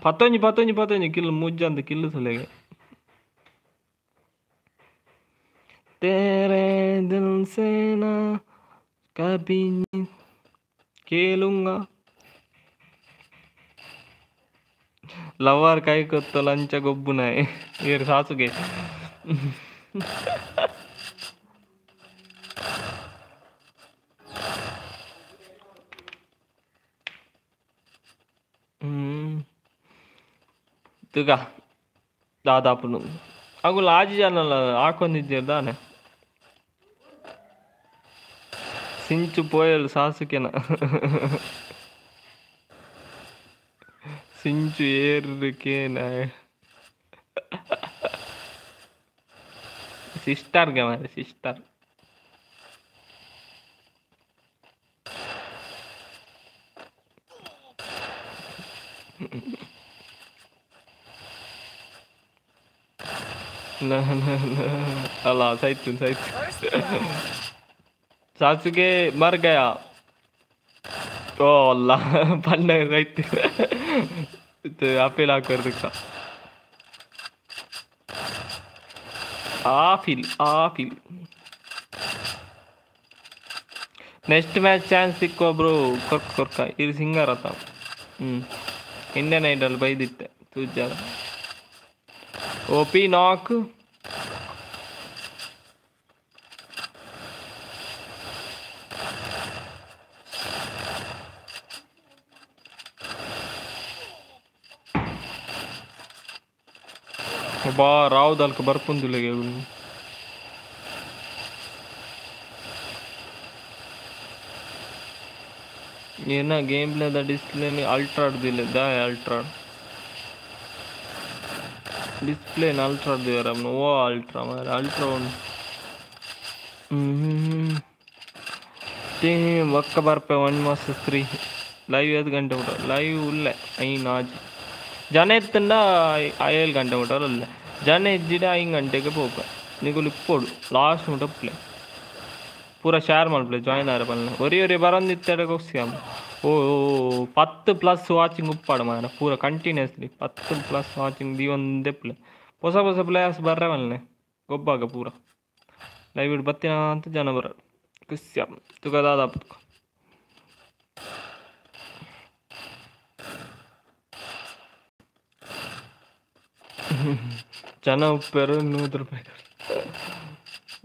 பத்தஞ்சு பத்தஞ்சு பத்தஞ்சு கில்லு மூச்சு அந்த கில்லு சொல்லுங்க தேரே தில் சேனா கபி கேளுங்க लवार काय करतो लंच गब्बू नाही सासू घे ఇదిగా దాదాపు నాకు లాజీ ఛానల్ ఆకొందిద్దానే సించు పోయలు సాసుకేన సించు ఏరుకేనా సిస్టర్ గా మరి సిస్టర్ अल्लाह सही सुन सही सास के मर गया ओ अल्लाह पन्न सही तो आप ला कर देखा आफिल आफिल नेक्स्ट मैच चांस सिक्को ब्रो कर कर का इर सिंगर आता हूँ ಇಂಡಿಯನ್ ಐಡಲ್ ಬೈದಿತ್ತೆ ತೂಜಾಲ ಓಪಿ ನಾಕ್ ಬಾ ರಾವ್ ದಲ್ಕ ಬರ್ಪುಂದುಲೆಗೆ ये ना गेम प्ले डिस्प्ले ने अल्ट्राड दिले दाय अल्ट्राड डिस्प्ले ने अल्ट्राड दिया हमने वो अल्ट्रा मार अल्ट्रा वन ते वक्क लाइव ऐद घंटे उठा लाइव उल्ले आई नाज घंटे उठा रल्ले जाने घंटे के पोका लास्ट मुटा प्ले ಪೂರ ಶೇರ್ ಮಾಡ್ಪ್ಲೆ ಜಾಯಿನ್ ಆರ ಬಲ್ಲ ಒರಿ ಒರಿ ಬರಂದಿತ್ತಡೆಗೆ ಹೋಗ್ಸಿಯಮ್ಮ ಓ ಓ, ಪತ್ತು ಪ್ಲಸ್ ವಾಚಿಂಗ್ ಉಪ್ಪಾಡು ಮಾರ ಪೂರ ಕಂಟಿನ್ಯೂಸ್ಲಿ ಪತ್ತು ಪ್ಲಸ್ ವಾಚಿಂಗ್ ದಿ ಒಂದೇ ಪ್ಲೇ ಹೊಸ ಹೊಸ ಪ್ಲೇಯರ್ಸ್ ಬರ್ರೆ ಬಲ್ಲೆ ಗೊಬ್ಬಾಗ ಪೂರ ಲೈವ್ ಇಡ್ ಬತ್ತಿನ ಅಂತ ಜನ ಬರ ಖುಷಿಯ ತುಗದಾದ ತುಕ ಜನ ಉಪ್ಪೇರು ನೂರು ರೂಪಾಯಿ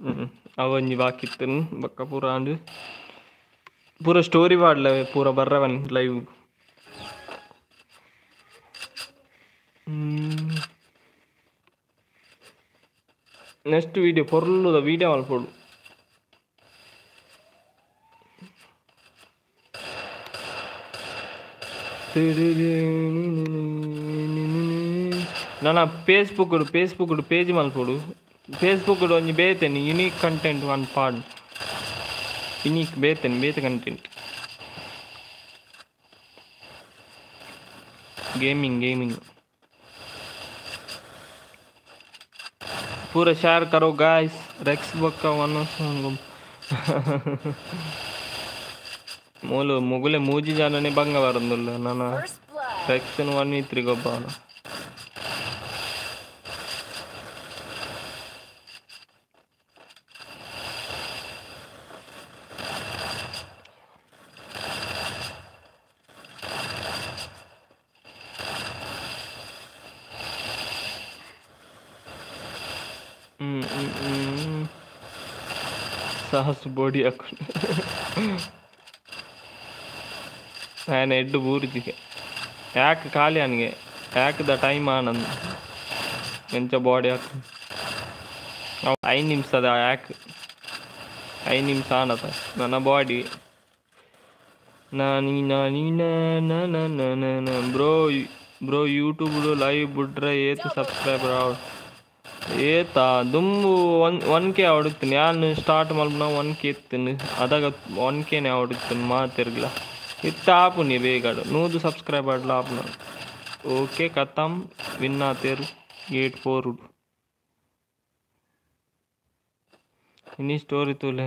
ಹ್ಮ್. ಅವೊಂಜಿ ಬಾಕಿತ್ತು ಬಕ್ಕ ಪೂರ ಅಂಡು ಪೂರ ಸ್ಟೋರಿ ಪಾಡ್ಲೆ ಪೂರ ಬರ್ರವನ್ ಲೈವ್ ನೆಕ್ಸ್ಟ್ ವಿಡಿಯೋ ಪೊರ್ಲುದ ವಿಡಿಯೋ ಮಲ್ಪೋಡು ನನ್ನ ಫೇಸ್ಬುಕ್ ಫೇಸ್ಬುಕ್ ಪೇಜ್ ಮಲ್ಪೋಡು ಫೇಸ್ಬುಕ್ ಒಂಜಿ ಬೇತೇನೆ ಯುನೀಕ್ ಕಂಟೆಂಟ್ ಒನ್ ಪಾಡ್ ಯುನೀಕ್ ಬೇತೇನೆ ಬೇತೆ ಕಂಟೆಂಟ್ गेमिंग गेमिंग पूरा शेयर करो गाइस रेक्स बक का वन ಮೂಲು ಮುಗುಲೆ ಮೂಜಿ ಜನನೇ ಭಂಗ ಬರಂದಿಲ್ಲ ನಾನು First blood. ಸೆಕ್ಷನ್ ಒನ್ ಇತ್ರಿ ಗೊಬ್ಬ ಹಸು ಬೋಡಿ ಹಾಕೊಂಡು ನಾನು ಎಡ್ಡು ಬೂರಿದಿಗೆ ಯಾಕೆ ಖಾಲಿ ನನಗೆ ದ ಟೈಮ್ ಆನಂದ ಎಂಚ ಬಾಡಿ ಹಾಕ. ಐದು ನಿಮಿಷದ ಯಾಕೆ? ಐದು ನಿಮಿಷ ಆನದ ನನ್ನ ಬಾಡಿ ನಾನಿ ನಾನಿ ಬ್ರೋ ಬ್ರೋ ಯೂಟ್ಯೂಬ್ ಲೈವ್ ಬಿಟ್ರೆ ಏತು ಸಬ್ಸ್ಕ್ರೈಬರ್ ಆವ್. ಏತ ದುಂಬು ಒನ್ ಒನ್ ಕೆ ಆವಡುತ್ತೀನಿ ನಾನು ಸ್ಟಾರ್ಟ್ ಮಲ್ಪನ ಒನ್ ಕೆ ಇತ್ತೀನಿ ಅದಾಗ ಒನ್ ಕೆನೆ ಆವಡುತ್ತೀನಿ ಮಾತಿರ್ಗಿಲ್ಲ ಇತ್ತ ಆಪುನಿ ಬೇಗಾಡು ನೂದು ಸಬ್ಸ್ಕ್ರೈಬ್ ಆಡ್ಲ ಆಪುನ ಓಕೆ ಕಥಮ್ ವಿನ್ ಆತೇರು ಏಟ್ ಫೋರ್ इन्हीं स्टोरी तो ले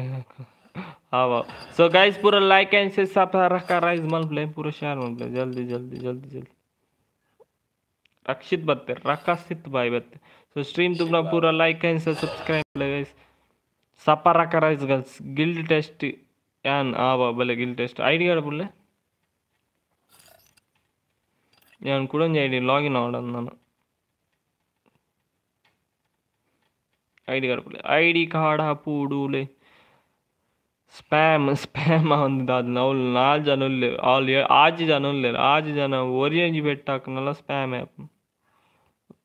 हाँ वाह सो गाइस पूरा लाइक एंड से सब रखा राइस मल प्ले पूरा शेयर मल प्ले जल्दी जल्दी जल्दी जल्दी रक्षित बत्ते रकासित भाई बत्ते सो स्ट्रीम तुमरा पूरा लाइक एंड सब्सक्राइब लगे सपारा कराइस गर्ल्स गिल्ड टेस्ट यान आवा भले गिल्ड टेस्ट आईडी कार्ड पुल्ले यान कुडन आईडी लॉगिन आवडन नानु ஐடி கார்டு போடல ஐடி கார்டா போடுலே ಸ್ಪ್ಯಾಮ್ ಸ್ಪ್ಯಾಮ್ ಒಂದು ಅದು ನಾವು ನಾಲ್ಕು ಜನ ಇಲ್ಲ ಆಲ್ ಆಜು ಜನ ಇಲ್ಲ ಆಜು ಜನ ಒರಿಯಂಜಿ ಬೆಟ್ಟ ಹಾಕನಲ್ಲ spam app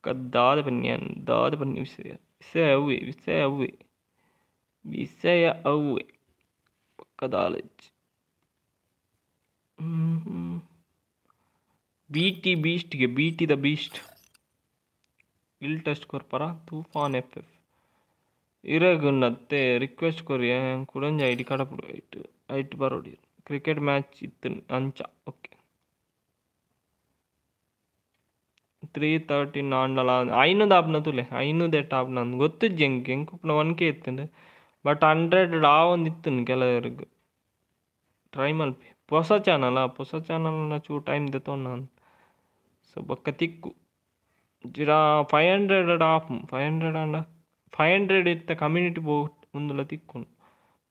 Pocca dada pennian, dada penni visaya. Visaya away, visaya away. Visaya away. Pocca knowledge. Mhm. BT Beast ಗೆ BT the Beast. ಇಲ್ test ಕೊರ್ಪರ Toofan F F ಇರಗುನ್ನತ್ತೆ request ಕೊರಿ ಕುಡಂಜ ID ಕಡಪುಡು ಐಟ್ ಐಟ್ ಬರೋಡಿ ಕ್ರಿಕೆಟ್ ಮ್ಯಾಚ್ ಇತ್ತು ಅಂಚ ಓಕೆ ತ್ರೀ ತರ್ಟಿ ನಾಂಡಲ ಐನೂದ ಆಪ್ನ ತುಲೆ ಐನೂದು top ಆಪ್ನ ಅಂದ್ ಗೊತ್ತಿಜ್ಜಿ ಹೆಂಗೆ ಹೆಂಗೆ ಒನ್ ಕೆ ಇತ್ತುಂಡು ಬಟ್ ಹಂಡ್ರೆಡ್ ಆ ಒಂದು ಇತ್ತು ಕೆಲವರಿಗೆ ಟ್ರೈ ಮಲ್ಪಿ ಹೊಸ ಚಾನಲ ಹೊಸ ಚಾನಲ್ನ ಚೂ ಟೈಮ್ ದೆತ್ತೊಂಡು ನಾನು ಸೊ ಬೊಕ್ಕ ತಿಕ್ಕು ಜಿರಾ five hundred of five hundred and five hundred ಇತ್ತ ಕಮ್ಯುನಿಟಿ ಬೋ ಮುಂದುಲ ತಿಕ್ಕು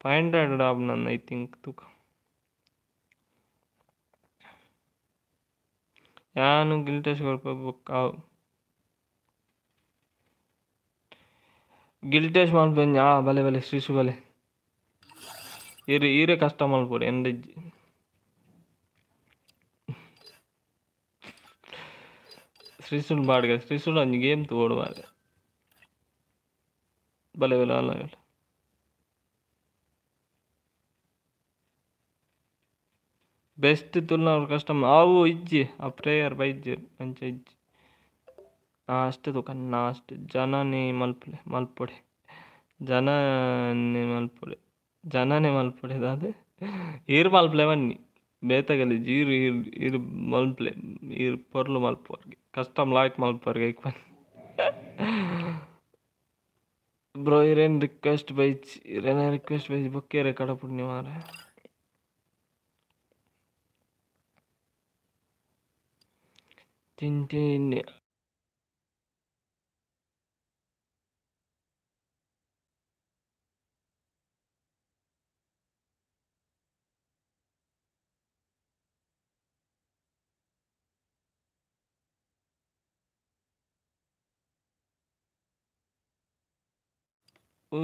ಫೈವ್ ಹಂಡ್ರೆಡ್ ಆಫ್ ನನ್ನ ಐ ಥಿಂಕ್ ತೂಕ ಯಾನು ಗಿಲ್ಟಸ್ ಕೊಡ್ಬೇಕು ಗಿಲ್ಟೇಶ್ ಮಾಡ್ಬಂದು ಯಾ, ಬಲೆ ಬಲೆ ಶ್ರೀಸು ಬಲೆ. ಇರು ಈರೇ ಕಷ್ಟ ಮಾಡ್ಬೋದು ಎಂದಜ್ಜಿ ಶ್ರೀಸುಡ್ ಬಾಡ್ಗ ಶ್ರೀಸುಡ್ ಅಂಜು ಗೇಮ್ ತೋಡುವಾಗ ಬಲೆ ಬಲೆ ಅಲ್ಲ. ಬೆಸ್ಟ್ ತುಲ್ನ ಅವ್ರ ಕಷ್ಟ ಅವು ಇಜ್ಜಿ, ಆ ಪ್ರೇಯರ್ ಬೈಜ್ಜಿ ಮಂಚ ಇಜ್ಜಿ. ಅಷ್ಟು ದುಕಾನ್ ಅಷ್ಟು ಜನನೇ ಮಲ್ಪಲೆ, ಮಲ್ಪೊಡೆ. ಜನನೇ ಮಲ್ಪೊಡೆ. ಜನನೇ ಮಲ್ಪೊಡೆ ಅದು. ಈರು ಮಲ್ಪಲೆ ಬನ್ನಿ. ಬೇತಗಲಿ ಜೀರು ಇರು ಇರು ಮಲ್ಪಲೆ ಇರು ಪೊರ್ಲು ಮಲ್ಪೋರ್ಗೆ ಕಸ್ಟಮ್ ಲಾಯ್ಕ್ ಮಲ್ಪೋರ್ಗೆ ಐಕ್ ಬನ್ನಿ. ಬ್ರೋ ಇರೇನು ರಿಕ್ವೆಸ್ಟ್ ಬೈಚ್ ಇರೇನ ರಿಕ್ವೆಸ್ಟ್ ಬೈಚ್ ಬೊಕ್ಕೇರೆ ಕಡಪುಣ್ಯ ಮಾರೆ ತಿಂತೀನಿ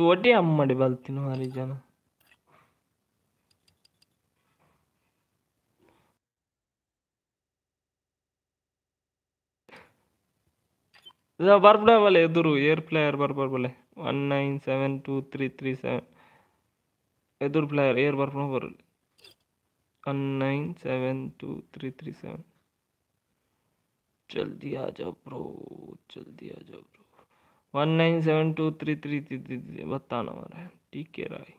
ಒಡ್ಡಿ ಅಮ್ಮಡಿ ಬಲ್ತೀನಿ ಮಾರಿ ಜನ ಬರ್ಬಿಡ ಬಲೆ ಎದುರು ಏರ್ ಪ್ಲೇಯರ್ ಬರ್ಬಾರ್ ಬಲೆ one nine seven two three three seven ಎದುರು ಪ್ಲೇಯರ್ ಏರ್ ಬರ್ಬಿಡ ಬರಲಿ one nine seven two three three seven जल्दी आ जाओ ब्रो जल्दी आ जाओ bro one nine seven two three three three बताना हमारा ठीक है राय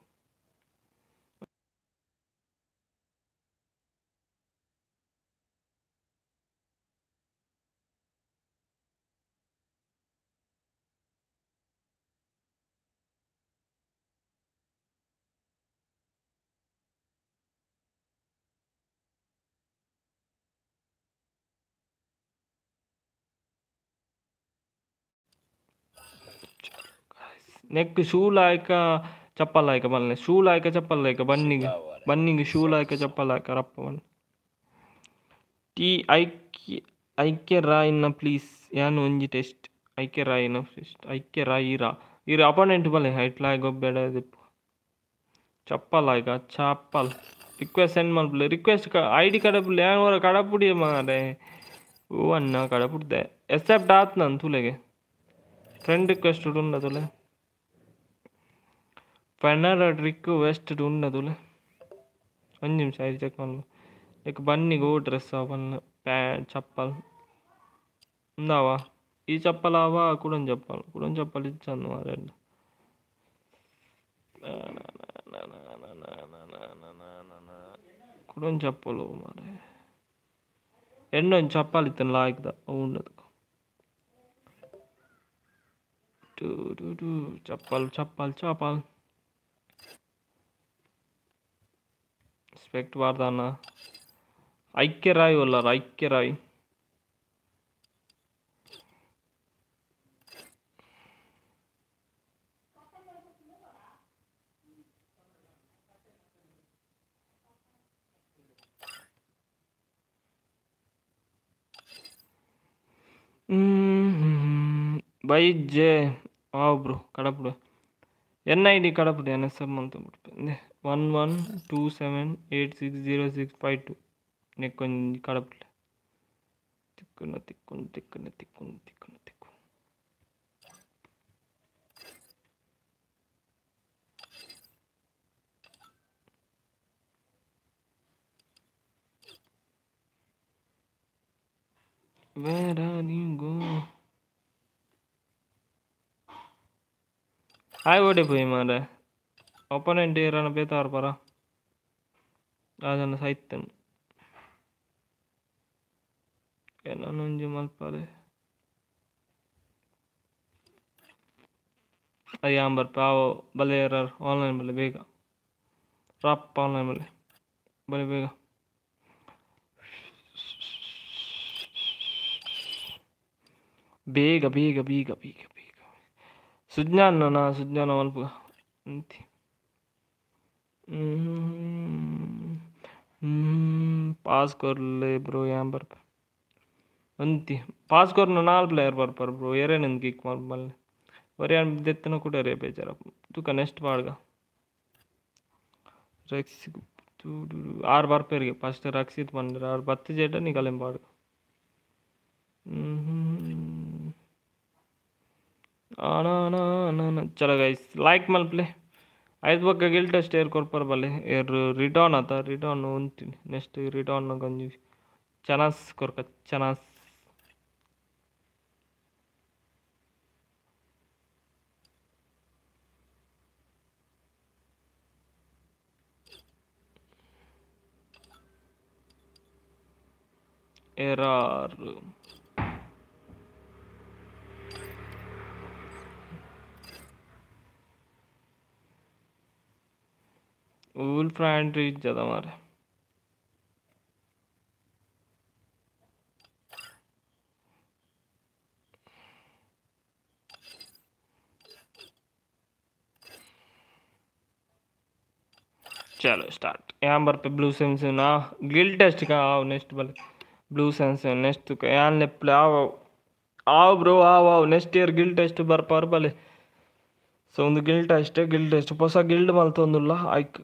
ನೆಕ್ ಶೂ ಲಾಯ್ಕ ಚಪ್ಪಲ್ ಲಾಯ್ಕ ಬಲ್ಲೆ ಶೂ ಲಾಯ್ಕ ಚಪ್ಪಲ್ ಲಾಯ್ಕ ಬನ್ನಿಗೆ ಬನ್ನಿಗೆ ಶೂ ಲಾಯ್ಕ ಚಪ್ಪಲ್ ಲಾಯ್ಕ ರಪ್ಪ ಬನ್ನಿ ಟಿ ಐಕ್ಯ ಐಕ್ಯ ರಾಯಿನ ಪ್ಲೀಸ್ ಯಾನು ಒಂಜಿ ಟೆಸ್ಟ್ ಐಕ್ಯ ರಾಯಿನ ಟೆಸ್ಟ್ ಐಕ್ಯ ರಾಯಿ ಇರ ಇರ ಅಪೋನೆಂಟ್ ಬಲೆ height Loy ಗೊಬ್ಬೆಡ ದಿಪ್ಪು chappal ಲಾಯ್ಕ chappal request send ಮಲ್ಪಲೆ request I D ಕಡಪುಲೆ ಯಾನ್ ಹೊರ ಕಡಪುಡಿ ಮಾರೆ ಓ ಅನ್ನ ಕಡಪುಡ್ದೆ ಎಕ್ಸೆಪ್ಟ್ ಆತ್ ನಾನು ತುಲೆಗೆ ಫ್ರೆಂಡ್ ರಿಕ್ವೆಸ್ಟ್ ಉಂಡ ತುಲೆ ಫೈನಲ್ ರಿಕ್ವೆಸ್ಟ್ ಉಂಡ ತುಲೆ ಒಂದು ನಿಮಿಷ ಐದು ಚೆಕ್ ಮಾಡ್ಲು ಈಗ ಬನ್ನಿಗೆ ಓ ಡ್ರೆಸ್ ಅವನ್ನ ಪ್ಯಾಂಟ್ ಚಪ್ಪಲ್ ఉందావా ఈ చెప్పలావా కుడం చెప్పాలి కుడం చెప్పాలి ఇచ్చాను మారండి కుడం చెప్పలు మరి ఎన్నో చెప్పాలి ఇతను లాయకుదా ఉండదు టు టు టు చెప్పాలి చెప్పాలి చెప్పాలి స్పెక్ట్ వాడదానా ஐக்கியராய் உள்ளார் ஐக்கியராய் பை ஜே ஆ ப்ரோ கடை ఎన్ఐడి కడప ఎన్ఎస్ఎం అంతా one one two seven eight six zero six five two నీకు కొంచెం కడపట్లే తిక్కున తిక్కున తిక్కున తిక్కున తిక్కున తిక్కు Where are you going? Hi बड़े भाई मारे ओपन एंड डे रन बेतार परा आज हमने साइट तन क्या ना नंजे मल परे अयाम बर पाव बले रर ऑनलाइन बले बेगा रॉप ऑनलाइन बले बले बेगा बेगा बेगा बेगा సుజ్ఞాన ना అనుపు అంతే पास कर ले ब्रो यहाँ पर. अंती पास कर नाल प्लेयर पर पर ब्रो यार नंकी कुमार मल और यार देते ना कुटे रे बेचारा तू कनेक्ट पाड़गा रेक्स तू आर बार पेर के पास पास्ट रक्षित बन रहा और बत्ती जेटा निकाले पाड़गा चलो गाइस लाइक मल प्ले ಐದು ಬಗ್ಗೆ ಗಿಲ್ಟ್ ಅಷ್ಟು ಏರ್ ಕೊಡ್ಪಾರ ಬಲ್ಲೆ ಏರ್ ರಿಟರ್ನ್ ಆತ ರಿಟರ್ನ್ ಉಂತೀನಿ ನೆಕ್ಸ್ಟ್ ರಿಟರ್ನ್ ಗಂಜಿ ಚೆನ್ನಾಸ್ ಕೊರ್ಕ ಚೆನ್ನಾಸ್ error वुल्फ फ्रैंड रीच ज़्यादा मारे चलो स्टार्ट यहाँ पर पे ब्लू सेंस ना गिल टेस्ट का आओ नेक्स्ट बल ब्लू सेंस नेक्स्ट का यहाँ ले प्ले आओ आओ ಬ್ರೋ आओ आओ ನೆಕ್ಸ್ಟ್ ಇಯರ್ ಗಿಲ್ ಟೆಸ್ಟ್ ಬರ್ಪಾರ ಬಲೆ ಸೊ ಒಂದು ಗಿಲ್ಟ್ ಅಷ್ಟೇ ಗಿಲ್ಟ್ ಟೆಸ್ಟ್ ಹೊಸ ಗಿಲ್ಡ್ ಮಲ್ತೊಂದುಲ್ಲ ಆಯ್ಕೆ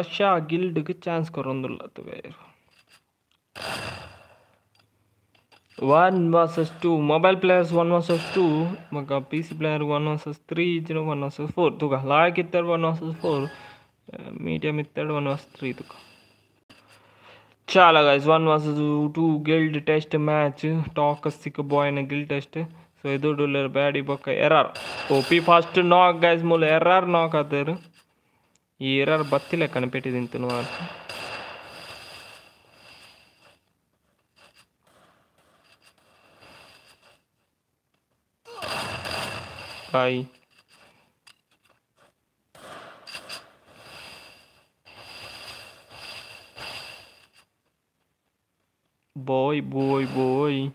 रश्या गिल्ड के चांस करने लगा तो बेर one versus two mobile players one versus two मगा PC player one versus three जिनो वन वर्सेस फोर तो का लाइक इतर वन वर्सेस फोर मीडियम इतर वन वर्सेस थ्री तो का चाल guys one versus two guild test match toxic boy ने गिल्ड टेस्ट सो इधर डॉलर बैडी बक error OP fast knock guys मोल एरर नॉक आते रहे ఈ ఎర్రర్ బత్తిలే కనిపెట్టి తింటున్న వారికి బాయ్ Boy, boy.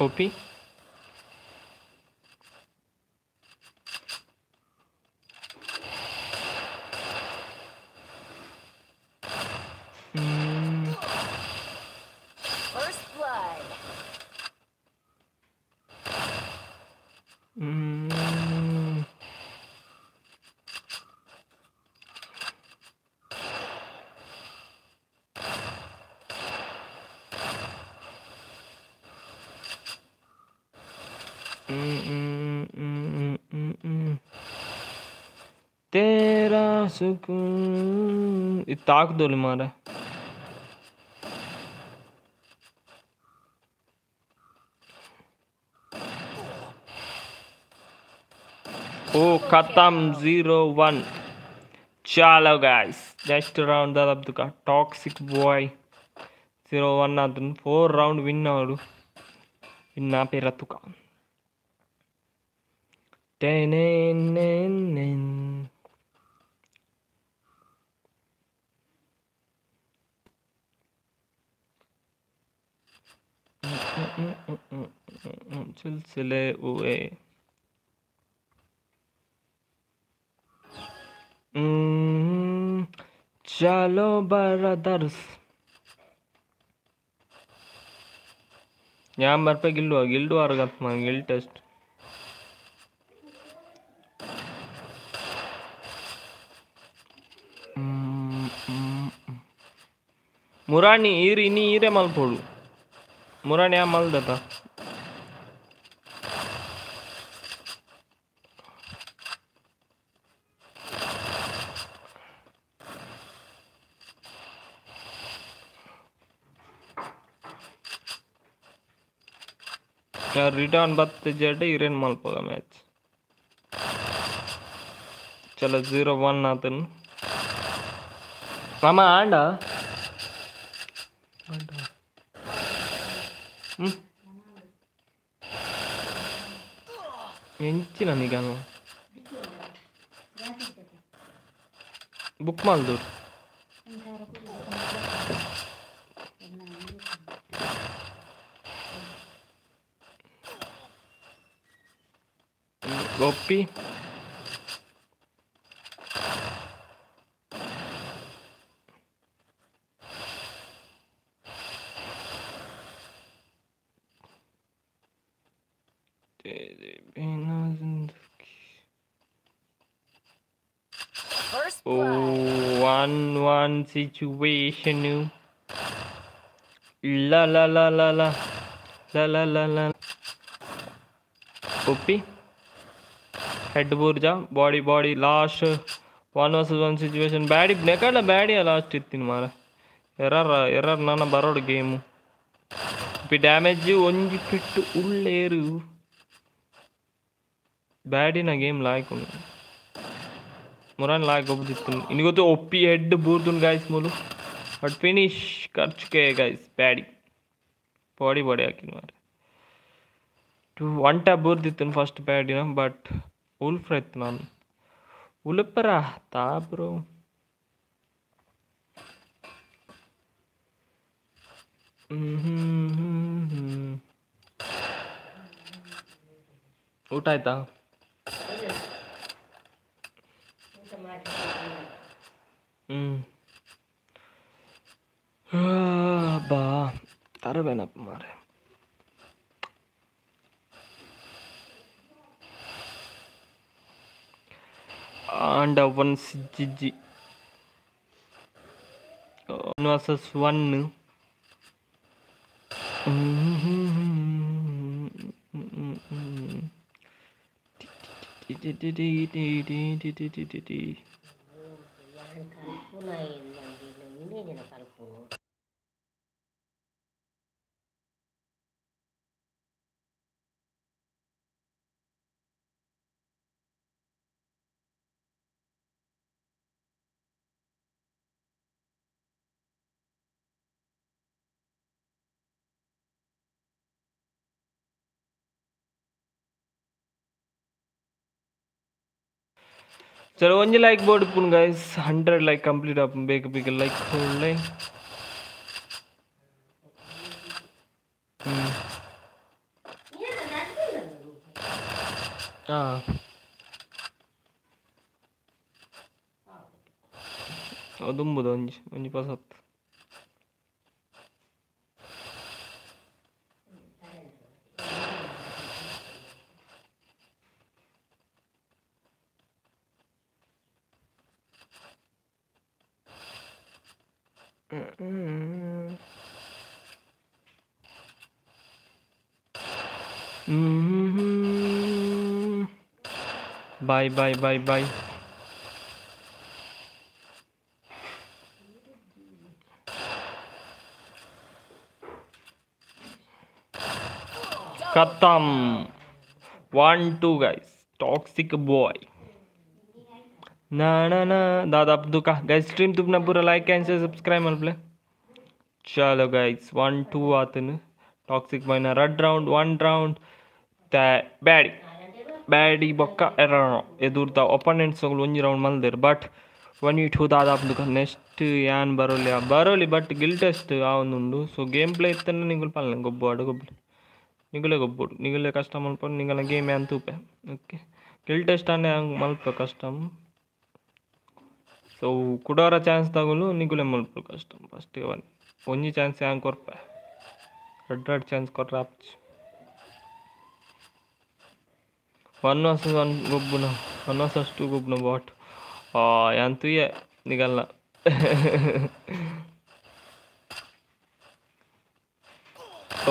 Opi. सकूं ఇది తాకుదోలి ఓ ఖతం జీరో వన్. చాలా గాయస్. నెక్స్ట్ రౌండ్ దాదాపుగా టాక్సిక్ బాయ్ జీరో వన్ అతను ఫోర్ రౌండ్ విన్ విన్నాడు విన్నా పేరతుగా టెన్ सिलसिले उए चलो बरदर्स यहाँ बार पे गिल्डू गिल्डू और गिल्ड टेस्ट ಮುರಾಣಿ ಈರಿ ಇನ್ನಿ ಈರೆ ಮಲ್ಪೋಡು मुरा ने मल देता। रिटर्न बत्ते जेटे इरेन मलपोगा मैच चलो ज़ीरो वन अतन मामा आंडा? आंडा। Niente la migano. బుక్ మాల్దూర్ గోపి situation new. La la la la la. La la la la. Poppy. Head burja. Body body. Last. One versus one situation body ನೆಕಡ ಬ್ಯಾಡಿ last ಇರ್ತೀನಿ ಮಾರ ಎರರ ಎರರ್ ನಾನು ಬರೋಡು ಗೇಮು ಪಿ ಡ್ಯಾಮೇಜ್ ಒಂಜಿ ಪಿಟ್ಟು ಉಳ್ಳೇರು ಬ್ಯಾಡಿನ ಗೇಮ್ ಲಾಯ್ಕೊಂಡು ಮೊರನ್ ಲಾಯ ಗೋ ದಿತ್ತು ಇನ್ನ ಗೊತ್ತು O P Ed ಬೂರ್ದುನ್ ಮೂಲು but finish ಕರ್ಚ್ ಕೈ guys ಬ್ಯಾಡಿ. Body body ಆಕಿನ ಮಾರ್ರಿ. ಟು ವಂಟ ಬೂರ್ ದಿತ್ತುನು ಫಸ್ಟ್ ಬ್ಯಾಡಿ ಬಟ್ ಉಲ್ಫ್ರಾ ಇತ್ತು ನಾನು. ಉಲ್ಫ್ರ ತಾ ಬ್ರೋ ಹ್ಞೂ ಊಟ ಆಯಿತಾ? బా తరవేనా మరి ஆண்டவன் சிஜிஜி ஒன் வர்சஸ் ஒன்னு டி டி டி டி டி டி டி டி டி டி này làm gì là những cái này là ಚಲೋ ಒಂಜಿ like board ಪುನ್ guys hundred like complete ಆಪುನ್ ಬೇಗ ಬೇಗ ಲೈಕ್ ಹೊಳ್ಳೆ ಹ್ಮ್ ಆ ಅದುಂಬುದು ಒಂಜಿ ಒಂಜಿ ಪಸತ್ बाय बाय बाय बाय खत्म one two guys toxic boy ना ना ना दादा अब का गाइस स्ट्रीम तुमने पूरा लाइक एंड सब्सक्राइब मत बोले चलो गाइस वन टू आते ना टॉक्सिक बॉय ना. Red round one round baddie baddie ಬೊಕ್ಕ ಎರಡ ಎದುರ್ದ ಒಪನೆಂಟ್ಸ್ ಒಂಜಿ ರೌಂಡ್ ಮಲ್ದೆರ್ ಬಟ್ ಒನ್ ಇಟ್ ಹೋದಾದ ನೆಕ್ಸ್ಟ್ ಯಾನ್ ಬರೋಲಿ ಬರೋಲಿ ಬಟ್ ಗಿಲ್ ಟೆಸ್ಟ್ ಆ ಒಂದುಂಡು ಸೊ ಗೇಮ್ ಪ್ಲೇ ಇತ್ತನ್ನ ನಿಂಗುಲ್ ಪಲ್ಲೆ ಗೊಬ್ಬಾಡು ಗೊಬ್ಬಲು ನಿಗುಲೆ ಗೊಬ್ಬಡು ನಿಗುಲೆ ಕಷ್ಟ ಮಲ್ಪಡು ನಿಂಗಲ ಗೇಮ್ ಯಾನ್ ತೂಪೆ ಓಕೆ ಗಿಲ್ ಟೆಸ್ಟ್ ಅನ್ನೆ ಮಲ್ಪ ಕಷ್ಟ ಸೊ ಕುಡೋರ ಚಾನ್ಸ್ ತಗೊಲು ನಿಗುಲೆ ಮಲ್ಪ ಕಷ್ಟ ಫಸ್ಟ್ ಒನ್ ಒಂಜಿ ಚಾನ್ಸ್ ಹ್ಯಾಂಗೆ ಕೊರ್ಪೆ ರೆಡ್ ರೆಡ್ ಚಾನ್ಸ್ ಕೊಟ್ರೆ ಆಪ್ಚ್ ಒನ್ वर्सेस ಒನ್ गुब्बू ಒನ್ ಆಸಸ್ वर्सेस टू ಬಾಟ್ ಆ बॉट यहाँ तो ये निकलना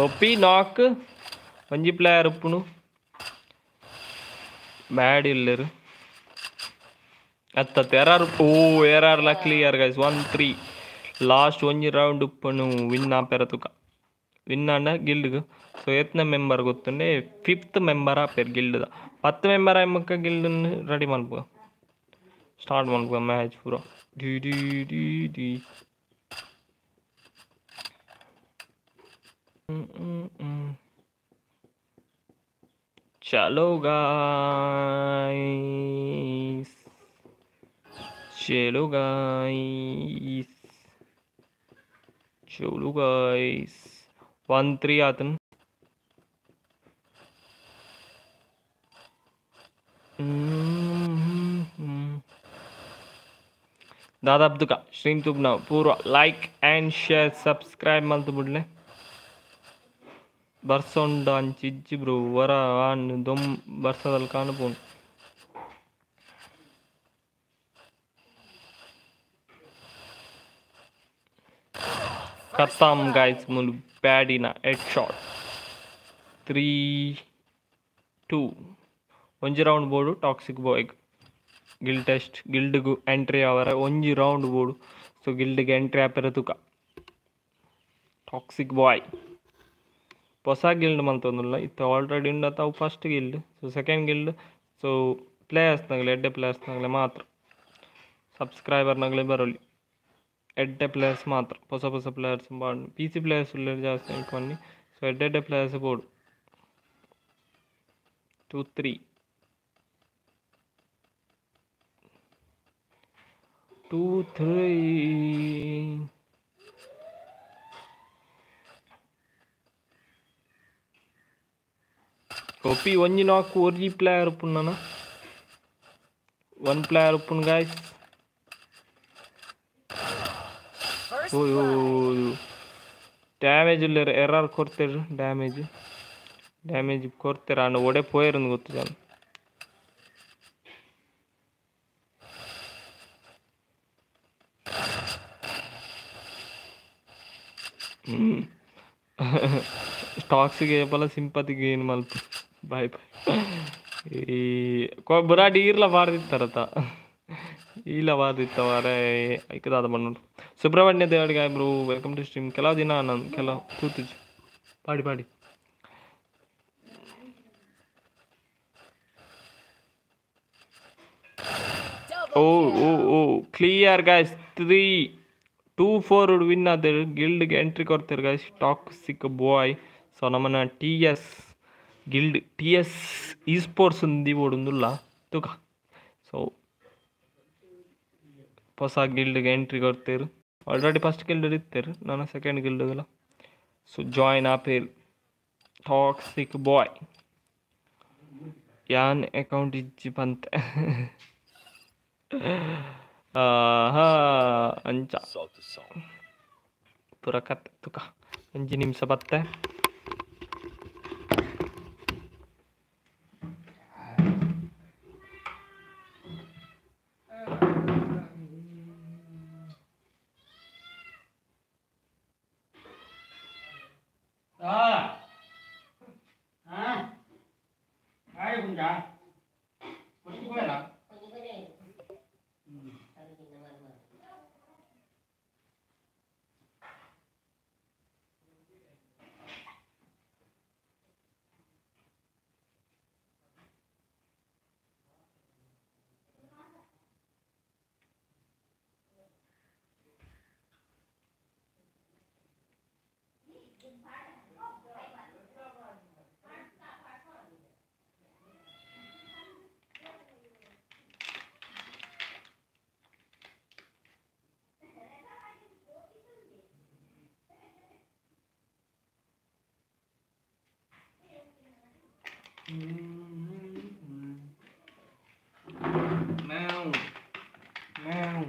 ओपी नॉक मंजी प्लेयर उपनु ಬ್ಯಾಡ್ ಇಲ್ಲರು. ಅತ್ತತ್ತು ಎರಾರ್ ಓ, ಎರಾರ್ ಲ clear guys one three last ಒಂಜಿ ರೌಂಡ್ ಉಪ್ಪನು ವಿನ್ ಆಪೆರ ತುಕ. ವಿನ್ ಆಂಡ ಗಿಲ್ಡ್ಗೆ ಸೊ ಎತ್ತನ ಮೆಂಬರ್ ಗೊತ್ತುಂಡೆ ಫಿಫ್ತ್ ಮೆಂಬರ್ ಆಪೆರ್ ಗಿಲ್ಡ್ದ पत् मेबर आगे गिल रेडी मलब स्टार्ट मलब मैच पूरा डी डी डी डी चलो गाइस चलो गाइस चलो गाइस वन थ्री आतन దాదాపుగా స్ట్రీమ్ చూపినాం పూర్వ లైక్ అండ్ షేర్ సబ్స్క్రైబ్ మళ్ళీ బిడ్లే ಬರ್ಸೊಂಡ ಅಂಚಿಜ್ಜಿ ಬ್ರೋ ವರ ಆನ್ ದೊಮ್ ಬರ್ಸದಲ್ಲಿ ಕಾಣಬೋನ್ ಕತ್ತಾಮ್ ಗಾಯ್ಸ್ ಮುಲು ಬ್ಯಾಡಿನ ಎಟ್ ಶಾಟ್ ತ್ರೀ ಟೂ ಒಂಜಿ ರೌಂಡ್ ಬೋಡು, ಟಾಕ್ಸಿಕ್ ಬಾಯ್ಗ್ ಗಿಲ್ಡ್ ಟೆಸ್ಟ್, ಗಿಲ್ಡ್ಗು ಎಂಟ್ರಿ ಅವರ ಒಂಜಿ ರೌಂಡ್ ಬೋಡು. ಸೊ ಗಿಲ್ಡ್ಗೆ ಎಂಟ್ರಿ ಆಪೆರ ತುಕ. Toxic boy. ಹೊಸ ಗಿಲ್ಡ್ ಮಂತೊಂದುಲ್ಲ ಇತ್ತು ಆಲ್ರೆಡಿ ಉಂಡ ತಾವು first guild. So second guild so ಪ್ಲೇಯರ್ಸ್ನಾಗಲಿ ಎಡ್ಡೆ ಪ್ಲೇಯರ್ಸ್ನಾಗಲಿ ಮಾತ್ರ. ಸಬ್ಸ್ಕ್ರೈಬರ್ನಾಗಲಿ ಬರೋಲಿ. ಎಡ್ಡೆ ಪ್ಲೇಯರ್ಸ್ ಮಾತ್ರ. ಹೊಸ ಹೊಸ ಪ್ಲೇಯರ್ಸ್ ಬಾಡ್ ಪಿ ಸಿ ಪ್ಲೇಯರ್ಸ್ ಉಳ್ಳ ಜಾಸ್ತಿ ಅನ್ಕೊಂಡು ಸೊ ಎಡ್ಡೆಡ್ಡೆ ಪ್ಲೇಯರ್ಸ್ ಬೋಡು. Two three two three Kopi ಒಂಜಿ ನಾಲ್ಕು ಒರ್ಜಿ ಪ್ಲೇಯರ್ ಉಪ್ಪುನ್ ನಾನು ಒನ್ ಪ್ಲೇಯರ್ ಉಪ್ಪುನ್ ಗಾಯ್ಸ್ First ಓ blood. ಡ್ಯಾಮೇಜ್ ಇಲ್ಲ ಎರಾರ್ ಕೊಡ್ತೀರಿ ಡ್ಯಾಮೇಜ್ ಡ್ಯಾಮೇಜ್ ಕೊಡ್ತೀರ ಅಣ್ಣ ಒಡೆ ಪೋಯರ್ ಗೊತ್ತು ಜನ ಸ್ಟಾಕ್ಸಿಗೆ ಬಲ ಸಿಂಪತಿಗೆ ಏನು ಮಲ್ಪ ಬಾಯ್ ಬಾಯ್ ಈ ಕೊ ಬುರಾಡಿ ಈರ್ಲ ಬಾರ್ದಿತ್ತಾರತ ಈಲ ಬಾರ್ದಿತ್ತ ಮಾರೆ ಐಕದಾದ ಮಣ್ಣು Subrahmanya ದೇವಡಿಗೆ bro welcome to stream ಕೆಲವು ದಿನ ನಾನು ಕೆಲವು ಕೂತಿಜ್ ಪಾಡಿ ಪಾಡಿ Double ಓ kill. ಓ ಓ clear guys three two four win ಆದ್ರೆ ಗಿಲ್ಡ್ಗೆ ಎಂಟ್ರಿ ಕೊಡ್ತಾರೆ ಗಾಯ್ಸ್ ಟಾಕ್ಸಿಕ್ ಬಾಯ್ ಸೊ ನಮ್ಮನ್ನ T S guild T S esports ఉంది ಓಡುಂದುಲ್ಲ ತುಕ. ಸೊ ಹೊಸ ಗಿಲ್ಡ್ಗೆ ಎಂಟ್ರಿ ಕೊಡ್ತೀರು. ಆಲ್ರೆಡಿ ಫಸ್ಟ್ ಗಿಲ್ಡ್ ಇರ್ತೀರು ನಾನು ಸೆಕೆಂಡ್ ಗಿಲ್ಡ್ಗೆಲ್ಲ ಸೊ ಜಾಯಿನ್ ಆಪೇರು ಟಾಕ್ಸಿಕ್ ಬಾಯ್ ಯಾನ್ ಅಕೌಂಟ್ ಇಜ್ಜಿ ಬಂತೆ [laughs] Uh, aha anca. Barakat tukah. Anjinim sabatte. Não. Não.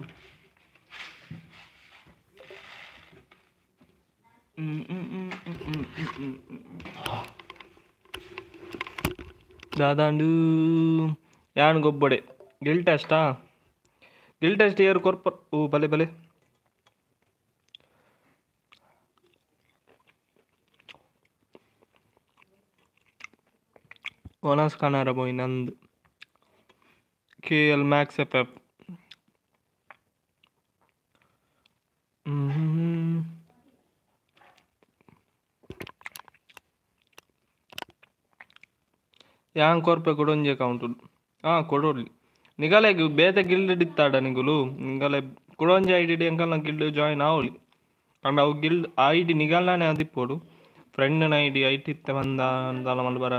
ದಾದಾಂಡು. ಯಾನ್ ಗೊಬ್ಬಡೆ? ಗಿಲ್ ಟೆಸ್ಟಾ ಗಿಲ್ ಟೆಸ್ಟ್ ಏರ್ ಕೊರ್ಪರ್ ಓ ಬಲೆ ಬಲೆ. Guanascanara Boinand, KL Max FF. Mm-hmm. ಯಾಂಕೋರ್ಪೆ ಕೊಡೊಂಜೆ ಕೌಂಟುಡು ಹಾಂ ಕೊಡೋರ್ಲಿ ನಿಗಲೆ ಬೇತೆ ಗಿಲ್ಡ್ ಇಡಿತ್ತಾಡ ನಿಗುಲು ನಿಗಲೆ ಕೊಡೊಂಜೆ ಐ ಡಿ ಅಂಕಲ್ನ ಗಿಲ್ಡ್ ಜಾಯಿನ್ ಆವಲಿ ಅಂಡ್ ಅವು ಗಿಲ್ಡ್ ಐ ಡಿ ನಿಗಲ್ನಾನೆ ಅದಿಪ್ಪೋಡು ಫ್ರೆಂಡ್ನ ಐ ಡಿ ಐ ಟಿ ಇತ್ತೆ ಬಂದ ಅಂದಲ್ಲ ಮಲ್ಬರ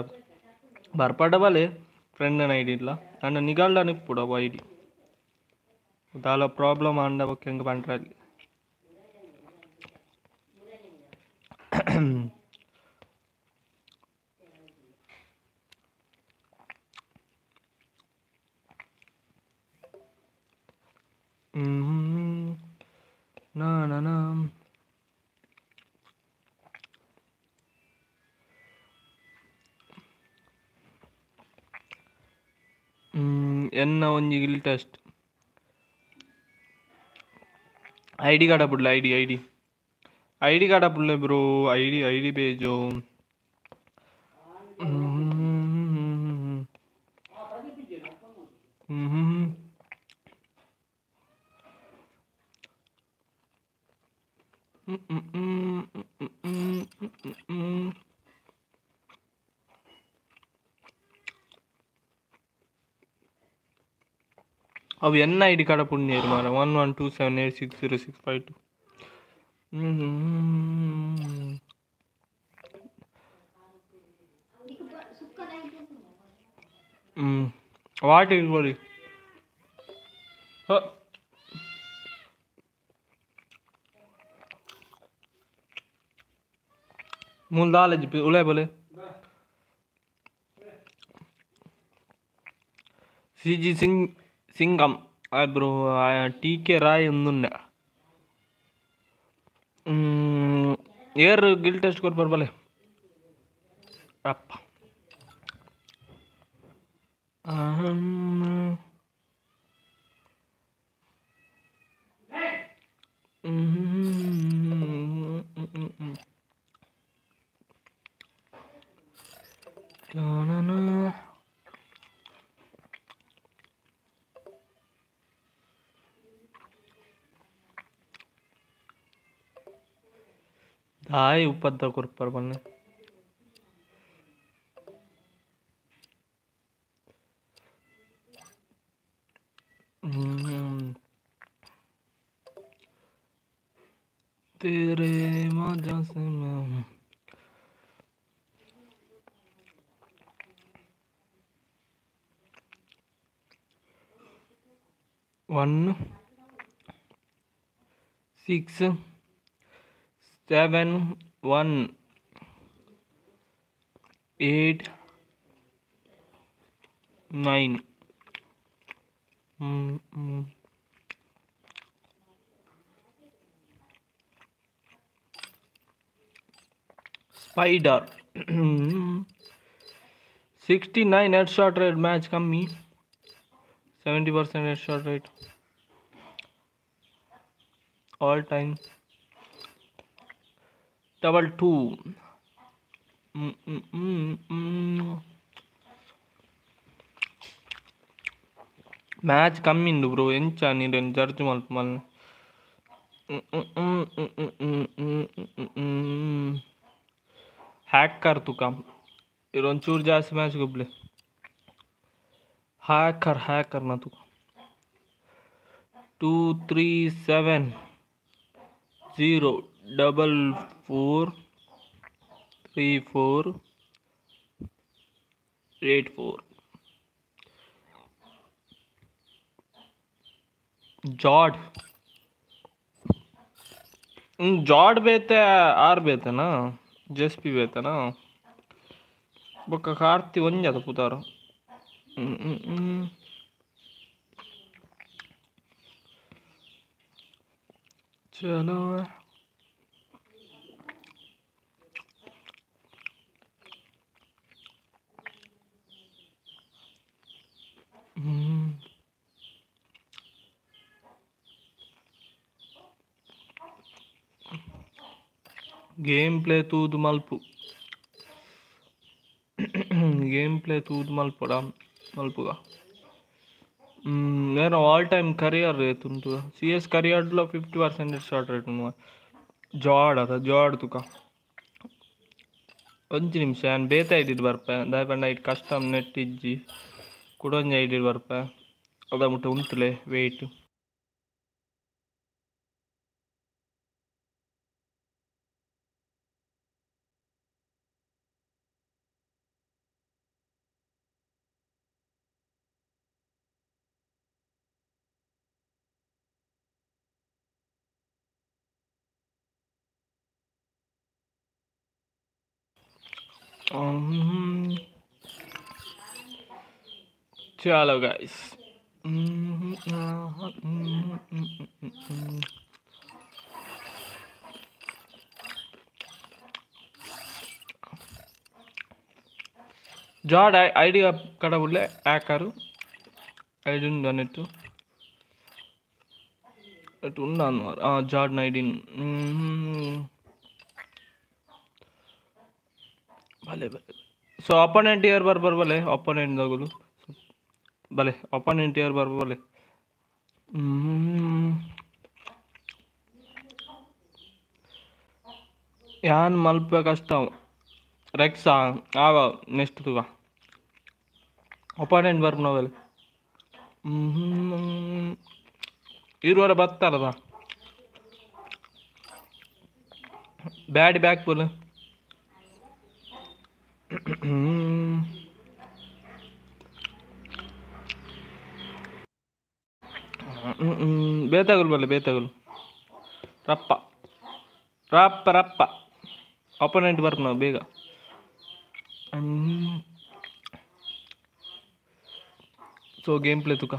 బరపడవలే ఫ్రెండ్ అని ఐడి ఇట్లా. అండ్ నిఘాళ్ళని ఇప్పుడు ఐడి. దాలో ప్రాబ్లం అండ్ ఒక ఇంక పంటరాలి నా నా నా ಎನ್ನ ಒಂಜಿ guild test I D card ಬಿಡ್ಲ I D I D I D card ಬಿಡ್ಲೆ bro I D I D ಬೇಜು అవి ఎన్ ఐడి కాడ పుణ్య చేయరు మన one one two seven eight six zero six five two వాటి కూడా மூணு தாள் அஞ்சு பேர் உள்ளே போல சிஜி சிங் సింగం బ్రో టీకే రాయ్ ఉందుండే ఏర్ గిల్ టెస్ట్ కొర్ బర్బలే అప్ప हाय ऊपर तक ऊपर बने। हम्म। तेरे मज़ा से मैं one six seven one eight nine. Mm, mm. spider. [clears throat] 69 headshot rate match kami 70 percent headshot rate. All time double two match कमी ब्रो एंड जर्ज मल मल हैक कर तू कम चूर जा मैच गुबले हैक कर हैक करना तू two three seven zero zero double four three four eight four ಜಾಡ್ ಜಾಡ್ ಬೇತೆ ಆರ್ ಬೇತನಾ ಜೆಸ್ ಪಿ ಬೇತನಾ ಬೊಕ್ಕ ಕಾರ್ತಿ ಒಂಜದ ಪುತಾರ ಹ್ಮ್ Mm. गेम प्ले तूद मल गेम प्ले तूद मल पड़ा मलपुगा నేను ఆల్ టైమ్ కరియర్ రేట్ ఉంటుందా సిఎస్ కరియర్లో ఫిఫ్టీ పర్సెంటేజ్ షార్ట్ రేట్ ఉన్న జాడ్ ಅದ ಜಾಡ್ ತುಕ ಒಂದು ನಿಮಿಷ ನಾನು ಬೇತಾಯ್ತಿದ್ದು ಬರ್ಪ ದಾಯಪಂಡ ಇಟ್ಟು ಕಷ್ಟ ನೆಟ್ಟಿಜ್ಜಿ ಇಜ್ಜಿ ಕುಡೊಂಜ ಇದ್ದಿದ್ದು ಬರ್ಪೆ ಅದ ಮುಟ್ಟ ಉಂಟುಲೆ ವೆಯ್ಟ್ ચાલો ગાઈસ ಜಾಡ್ ಐಡಿಯ ಕಡ ಉಳ್ಳೆ ಆಕಾರು ಐಡಿನ್ ದನಿತ್ತು ಅಟ್ ಉಂಡ ಅನ್ವಾರ್ ಆ ಜಾಡ್ ನೈಡಿನ್ ಭಲೆ ಭಲೆ ಸೊ ಅಪೋನೆಂಟ್ ಇಯರ್ ಬರ್ ಬರ್ಬಲೆ ಅಪೋನೆಂಟ್ ದಗುಲು ಬಲೆ ಅಪೋನೆಂಟ್ ಯಾರು ಹ್ಮ್. ಯಾನ್ ಮಲ್ಪ ಅವ. ರೆಕ್ಸ ಆವ ನೆಕ್ಸ್ಟ್ ತುಗ. ಅಪಾರ್ಟ್ಮೆಂಟ್ ಬರ್ಬ ನೋವಲ್ಲಿ ಇರುವರೆ ಬರ್ತಾರದ. ಬ್ಯಾಡ್ ಬ್ಯಾಕ್ ಬಲ್. ಬೇತಾಗಲ್ ಬರಲಿ ಬೇತಾಗಲ್ ರಪ್ಪ. ರಪ್ಪ ರಪ್ಪ. ಅಪೋನೆಂಟ್ ಬರ್ಪ ನಾವು ಬೇಗ. So game play ತುಕ.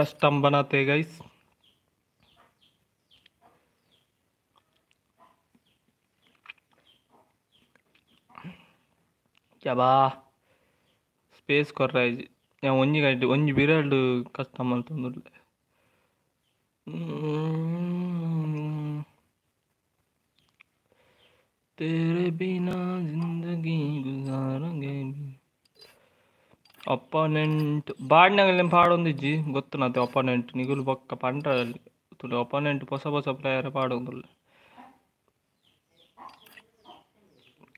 कस्टम बनाते गाइस क्या बा ಸ್ಪೇಸ್ ಕೊರ್ರ ಯಾ ಒಂಜಿ ಗಂಟೆ ಒಂಜಿ ಬಿರಲ್ಡ್ ಕಷ್ಟ ಮಲ್ತೊಂದುಲ್ಲೆ ಅಪೋನೆಂಟ್ ಬಾಡ್ನಾಗ ಪಾಡೊಂದಿಜ್ಜಿ ಗೊತ್ತು ನಾತೆ ಅಪೋನೆಂಟ್ ನಿಗುಲು ಬೊಕ್ಕ ಪಂಡ್ರಲ್ಲಿ ತುಡು ಅಪೋನೆಂಟ್ ಹೊಸ ಹೊಸ ಪ್ಲೇಯರ್ ಪಾಡೊಂದುಲ್ಲೆ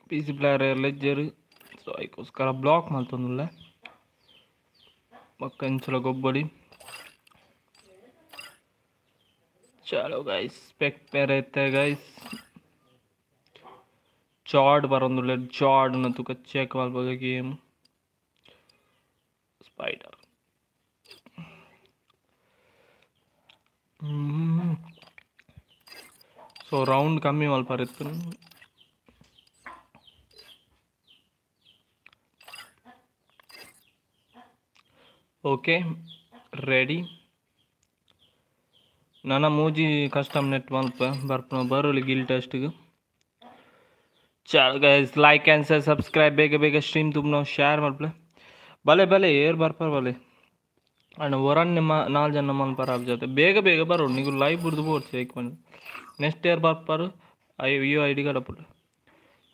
ಪಿ ಸಿ ಪ್ಲೇಯರ್ ಲೆಜ್ಜರ್ ಸೊ ಅದಕ್ಕೋಸ್ಕರ ಬ್ಲಾಕ್ ಮಾಡ್ತೊಂದುಲ್ಲೆ ಬೊಕ್ಕ ಇಂಚಲ ಗೊಬ್ಬಡಿ. ಚಲೋ ಗೈಸ್ ಸ್ಪೆಕ್ ಬೇರೆ ಐತೆ ಗೈಸ್ ಜಾಡ್ ಬರೋಂದುಲ್ಲೆ. ಜಾಡ್ನ ತುಕ ಚೆಕ್ ಮಾಡ್ಬೋದು game ಸ್ಪೈಡರ್ ಸೊ ರೌಂಡ್ ಕಮ್ಮಿ ಮಲ್ಪರಿತ್ತು ಓಕೆ ರೆಡಿ ನನ್ನ ಮೂಜಿ ಕಸ್ಟಮ್ ನೆಟ್ ಮಲ್ಪ ಬರ್ಪ ಬರೋಲಿ ಗಿಲ್ ಟೆಸ್ಟ್ಗೆ ಚಲ್ ಗೈಸ್ ಲೈಕ್ ಆ್ಯಂಡ್ ಸಬ್ಸ್ಕ್ರೈಬ್ ಬೇಗ ಬೇಗ ಸ್ಟ್ರೀಮ್ ತುಂಬ ನಾವು share ಮಲ್ಪಲೆ Bhale Bhale air ಬರ್ಪಾರ Bhale and weren't ನಿಮ್ಮ ನಾಲ್ಕು ಜನ ಮಲ್ಪಾರ ಅವ್ ಜೊತೆ ಬೇಗ ಬೇಗ ಬರೋ ನೀವು ಲೈವ್ ಬಿಡ್ದು ಬೋರ್ಸ್ ಏಕ್ ಬಂದು next year ಬರ್ಪಾರು I U I D card Appu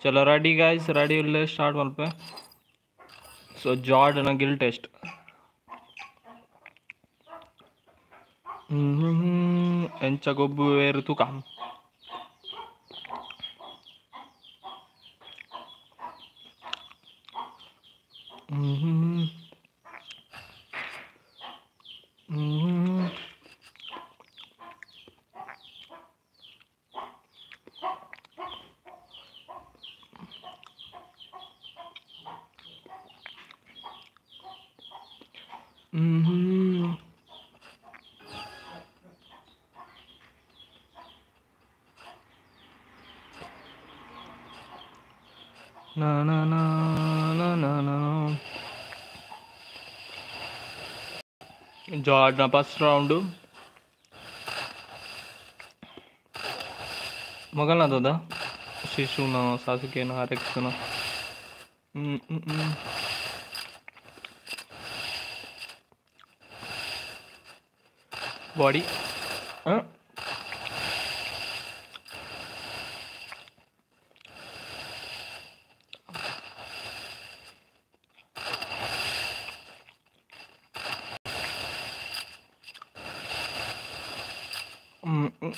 ಚಲೋ ರೆಡಿ ಗಾಯ್ಸ್ ರೆಡಿ ಇಲ್ಲೇ start Malpe so ಜಾರ್ಡ್ನ Gill test ಎಂಚ ಗೊಬ್ಬು ಏರು ತೂಕ Mm-hmm. Mm-hmm. Mm-hmm. Na ಜಾರ್ಡ್ನ first round ಮೊದಲನೇದ ಶಿಶುನ ಸಾಸುಕೆನ ಹರೆಕ್ಸನ ಹ್ಞೂ ಹ್ಞೂ ಹ್ಞೂ ಬಾಡಿ ಹಾಂ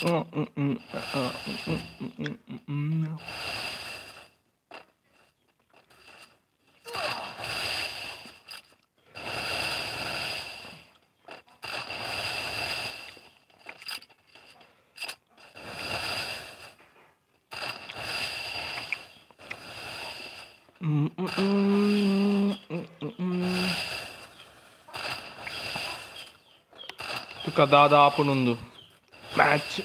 ఇక దాదాపు నుండు. 妈的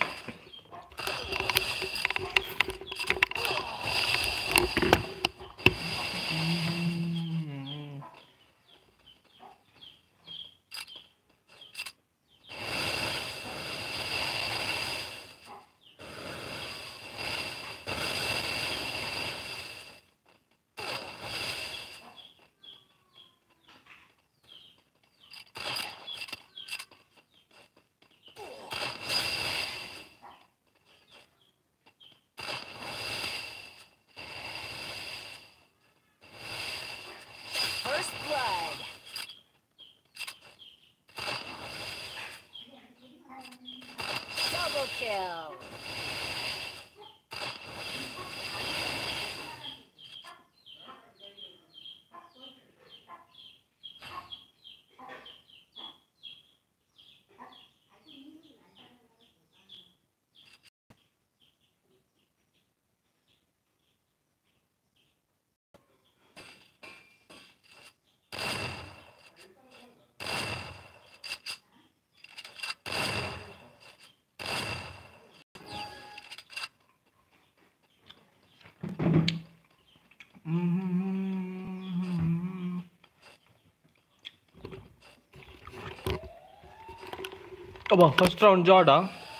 ಅಬ್ಬಾ ಫಸ್ಟ್ ರೌಂಡ್ ಜಾಡ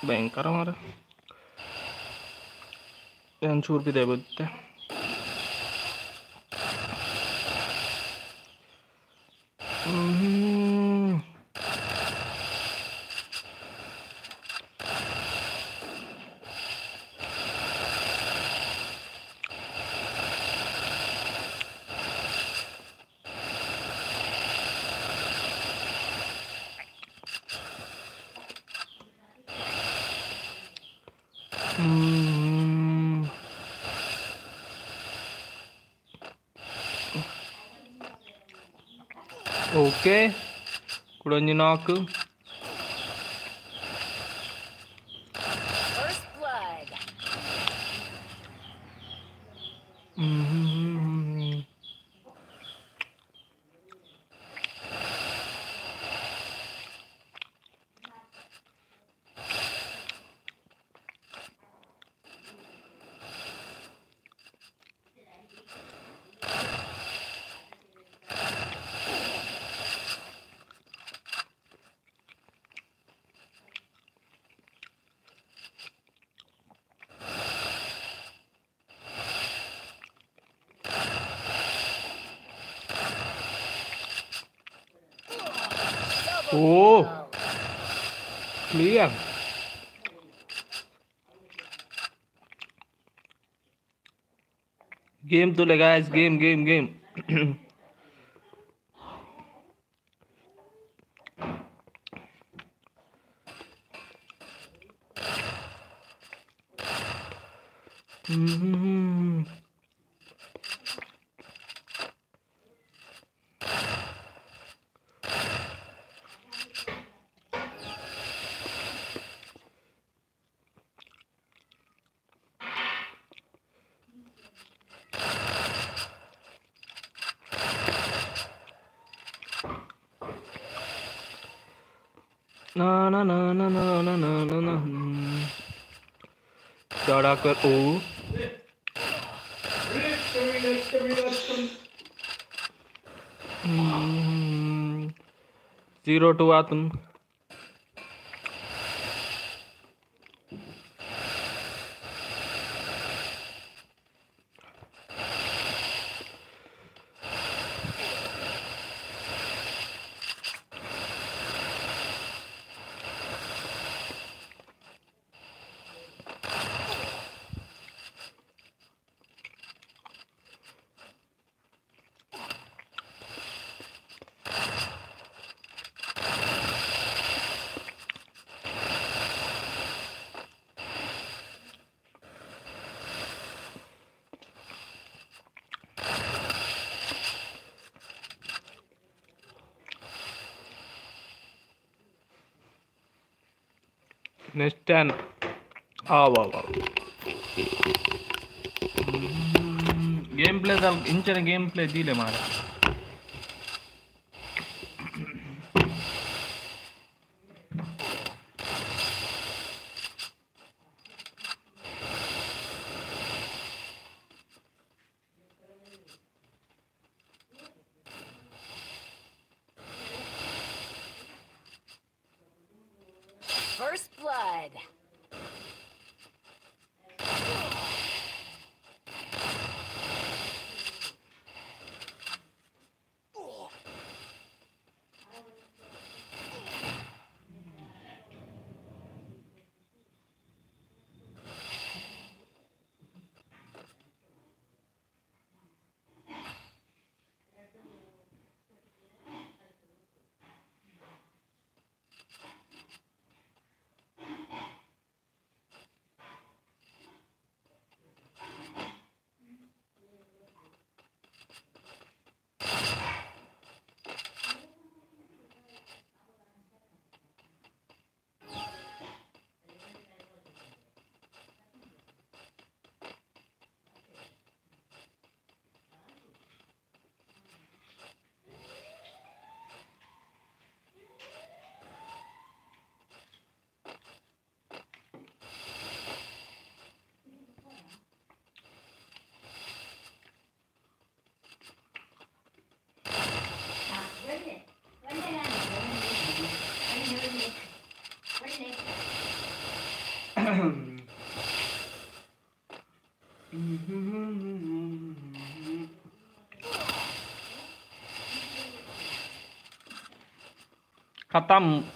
ಭಯಂಕರ ಮಾರ ಏನು ಚೂರು ಬಿದೆ Marke. गेम तो लगा इस गेम गेम गेम। [clears throat] कर ओ ज़ीरो टू आ तुम टेन आओ आओ आओ गेम प्ले गेम प्ले दी ले मारा bag. Tá, tá já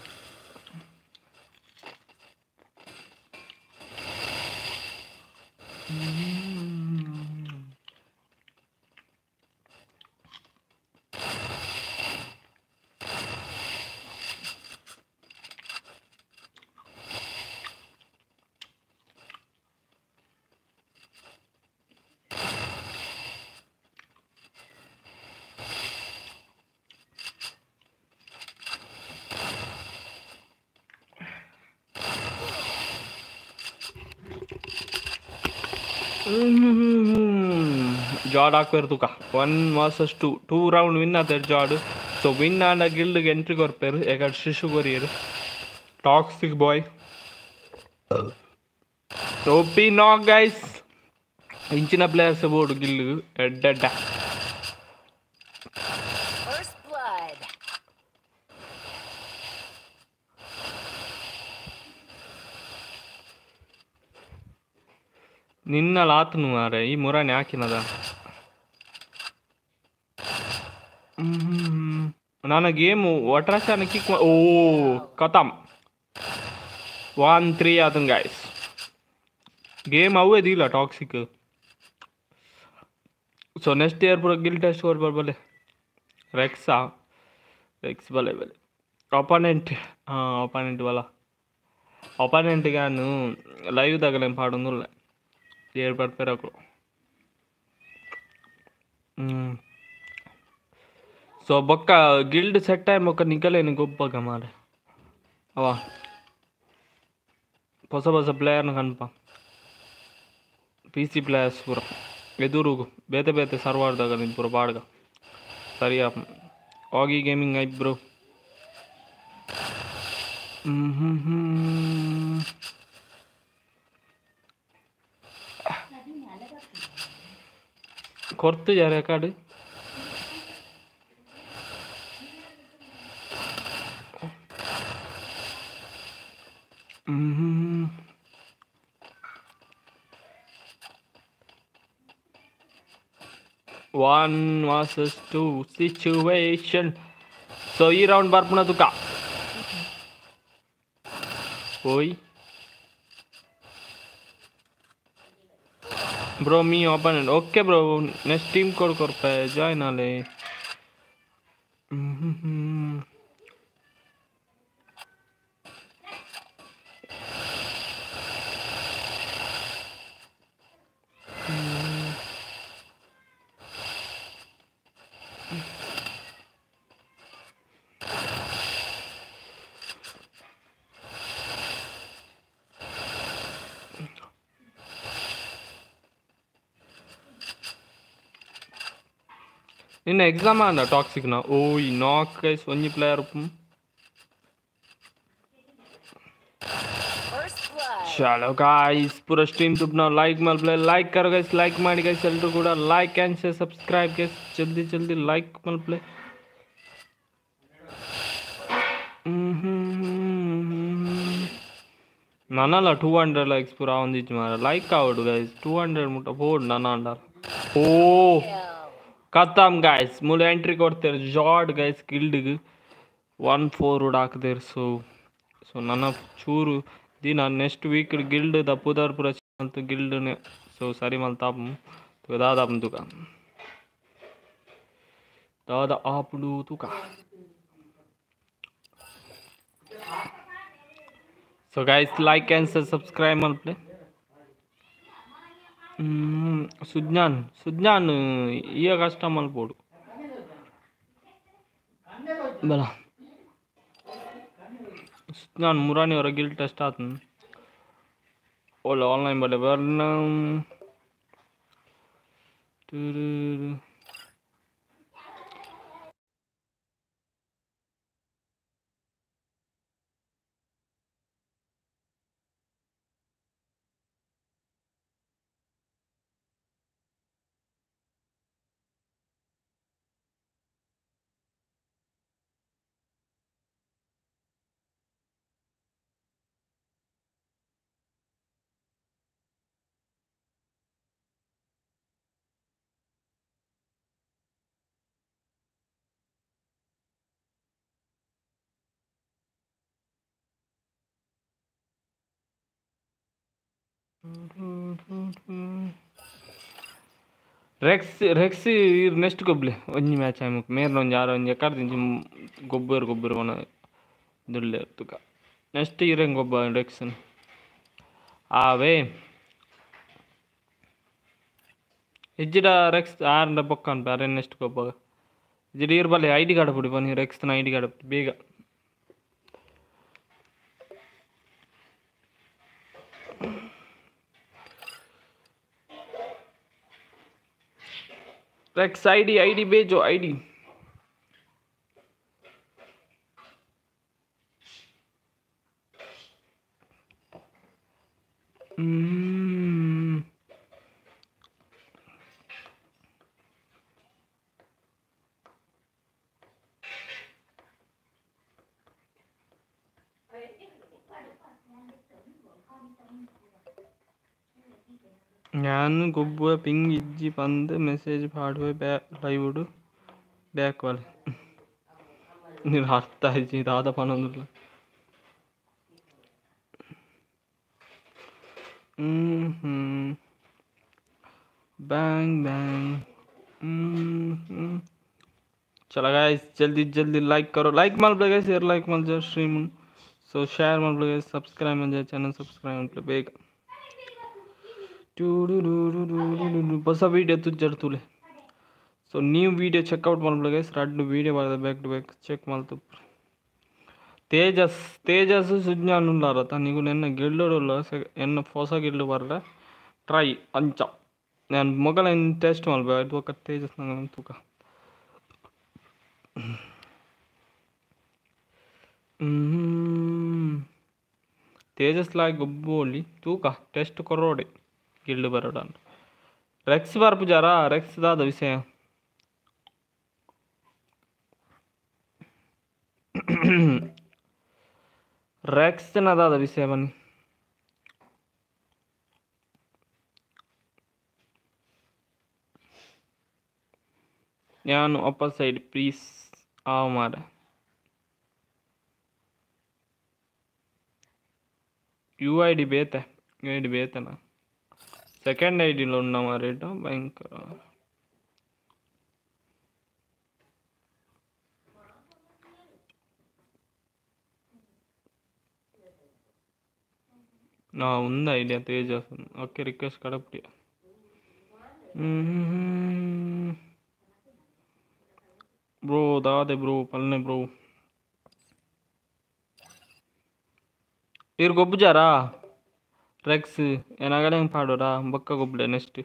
ಜಾಡ್ ಹಾಕ್ಬೇರು ತುಕ. One versus two two round win ಆದ ಜಾಡ್. ಸೊ ವಿನ್ ಆಂಡ ಗಿಲ್ಡ್ಗೆ ಎಂಟ್ರಿ ಕೊರ್ಪೇರು ಯಾಕಡೆ ಶಿಶು ಕೊರಿಯರು. ಟಾಕ್ಸಿಕ್ ಬಾಯ್ ಟೋಪಿ ನಾಕ್ ಗೈಸ್ ಇಂಚಿನ ಪ್ಲೇಯರ್ಸ್ ಬೋರ್ಡ್ ಗಿಲ್ಲು ಎಡ್ಡೆಡ್ಡ ಎಡ್ಡ. ನಿನ್ನ ಲಾತನು ಮಾರೆ ಈ ಮುರಾಣಿ ಹಾಕಿನದ. నాన్న గేమ్ ಒಟ್ರಾಶನ ఓ ಓ వన్ త్రీ అతను గాయస్ గేమ్ అవే దిగిలా టాక్సిక్ సో నెక్స్ట్ ఇయర్ పూర్ గిల్ టెస్ట్ కోర్ బర్ రెక్సా రెక్స్ భలే భలే. ఒపానెంట్ ఒపానెంట్ వాళ్ళ ఒపానెంట్ గాను లైవ్ తగ్గలేం పాడుందులే ఏర్పడిపోయారు అక్కడ ಸೊ ಬೊಕ್ಕ ಗಿಲ್ಡ್ ಸೆಟ್ ಆಯ್ ಮೊಕ್ಕ ನಿಗಲೇನು ಗೊಬ್ಬಗ ಮಾರೆ ಅವ ಹೊಸ ಹೊಸ ಪ್ಲೇಯರ್ನ ಕನ್ಪ ಪಿ ಸಿ ಪ್ಲೇಯರ್ಸ್ ಪೂರ ಎದುರು ಬೇತೆ ಬೇತೆ ಸರ್ವಾರ್ದಾಗ ನಿಂತು ಪೂರ ಬಾಡ್ಗ ಸರಿಯಾ ಆಗಿ ಗೇಮಿಂಗ್ ಐಬ್ರು ಕೊರ್ತು ಯಾರು ಯಾಕಡೆ Mm-hmm. One versus two situation. So ಈ ರೌಂಡ್ ಬರ್ಪುಣ ತುಕ ಹೋಯ್ bro me open okay bro next team code ಕೊಡ್ಪೆ join ಆಲೆ ಹ್ಮ್ ಹ್ಮ್ ನಿನ್ನ ಎಕ್ಸಾಮ್ ಆದ ಟಾಕ್ಸಿಕ್ನ ಓಯ್ ನಾಕ್ ಗೈಸ್ ಒಂಜಿ ಪ್ಲೇಯರ್ First blood. ಚಲೋ ಗಾಯ್ಸ್ ಪೂರ ಸ್ಟ್ರೀಮ್ ತುಪ್ನ ಲೈಕ್ ಮಲ್ಪ್ಲೆ ಲೈಕ್ ಕರೋ ಗೈಸ್ ಲೈಕ್ ಮಾಡಿ ಗೈಸ್ ಎಲ್ಲರೂ ಕೂಡ like and share subscribe guys ಜಲ್ದಿ ಜಲ್ದಿ ಲೈಕ್ ಮಲ್ಪ್ಲೆ ನನ್ನಲ್ಲ ಟೂ ಹಂಡ್ರೆಡ್ ಲೈಕ್ಸ್ ಪೂರ ಒಂದಿತ್ತು ಮಾರ ಲೈಕ್ ಆವಡು ಗೈಸ್ ಟೂ ಹಂಡ್ರೆಡ್ ಮುಟ್ಟ ಬೋರ್ಡ್ ನನ್ನ ಅಂಡರ್ ಓ Kill. ಖತಮ್ ಗಾಯ್ಸ್ ಮೂಲ ಎಂಟ್ರಿ ಕೊಡ್ತಾರೆ ಜಾಡ್ ಗೈಸ್ ಗಿಲ್ಡ್ಗೆ ಒನ್ ಫೋರ್ ಉಡ್ ಹಾಕ್ದೇರು ಸೊ ಸೊ ನನ್ನ ಚೂರು ದಿನ ನೆಕ್ಸ್ಟ್ ವೀಕ್ ಗಿಲ್ಡ್ ದಪ್ಪುದಾರ್ ಪುರ ಅಂತ ಗಿಲ್ಡ್ನೆ ಸೊ ಸರಿ ಮಲ್ತಾಪಂ ದಾದಾಪಂ ತುಕ. ದಾದ ಆಪ್ಲು ತುಕ. So guys like and subscribe ಮಲ್ಪ್ಲೆ [hesitation] sudnian sudnian [hesitation] ia kas tamal bolu. Bala sudnian murani ragil ta statun. Ola online bala bala [hesitation] ಬರ್ನ Rex Rex next ಗೊಬ್ಲೆ ಒಂಜಿ ಮ್ಯಾಚ್ ಆಯ್ಮಕ್ ಮೇರ್ನ ಒಂಜಿ ಆರು ಒಂಜಿ ಎಕರ್ ದಿಂಜಿ ಗೊಬ್ಬರ ಗೊಬ್ಬರ ಮನ ದುಳ್ಳೆ ತುಕ ನೆಕ್ಸ್ಟ್ ಇರಂಗ್ ಗೊಬ್ಬ ರೆಕ್ಸ್ ಆವೇ ಇಜ್ಜಿಡ ರೆಕ್ಸ್ ಆರ್ನ ಬೊಕ್ಕ ಅರೆ ನೆಕ್ಸ್ಟ್ ಗೊಬ್ಬ ಇಜ್ಜಿಡ ಇರ್ಬಲ್ಲೆ ಐ ಡಿ ಕಾರ್ಡ್ ಬಿಡಿ ಬನ್ನಿ ರೆಕ್ಸ್ನ ಐ ಡಿ ಕಾರ್ಡ್ ಬೇಗ रेक्स आई डी भेजो आईडी ഞാൻ ಗೊಬ್ಬ ಪಿಂಗ್ ಇಜ್ಜಿ ಬಂದು ಮೆಸೇಜ್ ಮಾಡುವೆ ಬ್ಯಾ ಲೈವ್ಡು ಬ್ಯಾಕ್ ವಾಲೆ ನೀನು ಅರ್ಥ ಆಯ್ತು ದಾದ ಪನ್ನೊಂದಿಲ್ಲ ಹ್ಮ್ ಹ್ಮ್ ಬ್ಯಾಂಗ್ ಬ್ಯಾಂಗ್ हम्म हम्म। चला गाइस जल्दी जल्दी लाइक करो लाइक मार लो गाइस यार लाइक मार जाओ स्ट्रीम सो शेयर मार लो गाइस सब्सक्राइब मार जाओ चैनल सब्सक्राइब मार लो ಬೇಗ ಹೊಸ ವೀಡಿಯೋ ತುಜ್ಜರ್ ತುಲೆ ಸೊ ನೀವು ವೀಡಿಯೋ ಚೆಕ್ಔಟ್ ಮಾಡ್ಬಿಡ ಗೈಸ್ ರಡ್ಡು ವೀಡಿಯೋ ಬರ್ತದೆ ಬ್ಯಾಕ್ ಟು ಬ್ಯಾಕ್ ಚೆಕ್ ಮಾಡ್ತು ತೇಜಸ್ ತೇಜಸ್ ಸುಜ್ಞಾನುಲ್ಲಾರ ತನಿಗೂ ನೆನ್ನ ಗೆಲ್ಲೋಡಲ್ಲ ಎನ್ನ ಹೊಸ ಗೆಲ್ಲು ಬರ್ರೆ ಟ್ರೈ ಅಂಚ ನಾನು ಮೊಗಲೇನು ಟೆಸ್ಟ್ ಮಾಡ್ಬೇಕು ಅದು ಒಕ್ಕ ತೇಜಸ್ ನಂಗೆ ತೂಕ ತೇಜಸ್ ಲಾಗಿ ಒಬ್ಬೋಲಿ ತೂಕ ಟೆಸ್ಟ್ ಕೊರೋಡೆ ಕಿಲ್ಡ್ ಬರೋಡನ್ ರೆಕ್ಸ್ ಬರ್ಪುಜಾರ ರೆಕ್ಸ್ ದಾದ ವಿಷಯ ರೆಕ್ಸ್ ನದಾದ ವಿಷಯ ಬನ್ನಿ ನಾನು ಅಪ್ಪರ್ ಸೈಡ್ ಪ್ಲೀಸ್ ಆ ಮಾರ ಯು ಐ ಡಿ ಬೇತೆ ಯು ಐ ಡಿ ಬೇತನಾ సెకండ్ ఐడిలో ఉన్నామా రేట భయంకర నా ఉంది ఐడియా? తేజ్ ఓకే రిక్వెస్ట్ కడపటి. బ్రో దాదే బ్రో పల్లె బ్రో. మీరు గొప్పచారా? ರೆಕ್ಸ್ ಏನಾಗಲ್ಲ ಹೆಂಗೆ ಪಾಡೋರ ಬೊಕ್ಕ ಗೊಬ್ಬಳೆ ನೆಕ್ಸ್ಟ್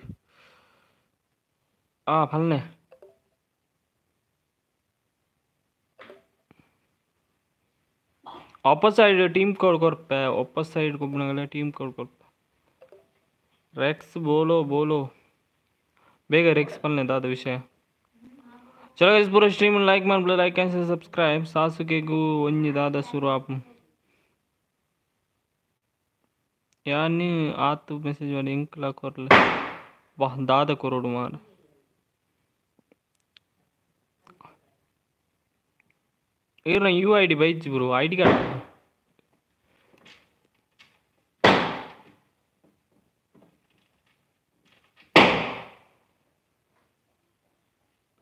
ಆ ಫಲ್ನೆ ಆಪೋಸ್ side team code ಕೊರ್ಪೆ ಆಪೋಸ್ side ಗೊಬ್ಬನಗಲ್ಲ team code ಕೊರ್ಪೆ ರೆಕ್ಸ್ ಬೋಲೋ ಬೋಲೋ ಬೇಗ ರೆಕ್ಸ್ ಪಲ್ನೆ ದಾದ ವಿಷಯ ಚಲೋ ಗೈಸ್ ಪೂರ stream like ಮಾಡ್ಬಿಡ like and subscribe ಸಾಸುಕೆಗೂ ಒಂಜಿ ದಾದ ಸುರು ಆಪು ಯಾನಿ ಆತು ಮೆಸೇಜ್ ಮಾಡಿ ಎಂಕ್ಲ ಕೊರ್ಲ ಬಾ ದಾದ ಕೊರೋಡು ಮಾರ ಏರ ಯು ಐ ಡಿ ಬೈಜ್ ಬ್ರೋ ಐ ಡಿ ಕಾರ್ಡ್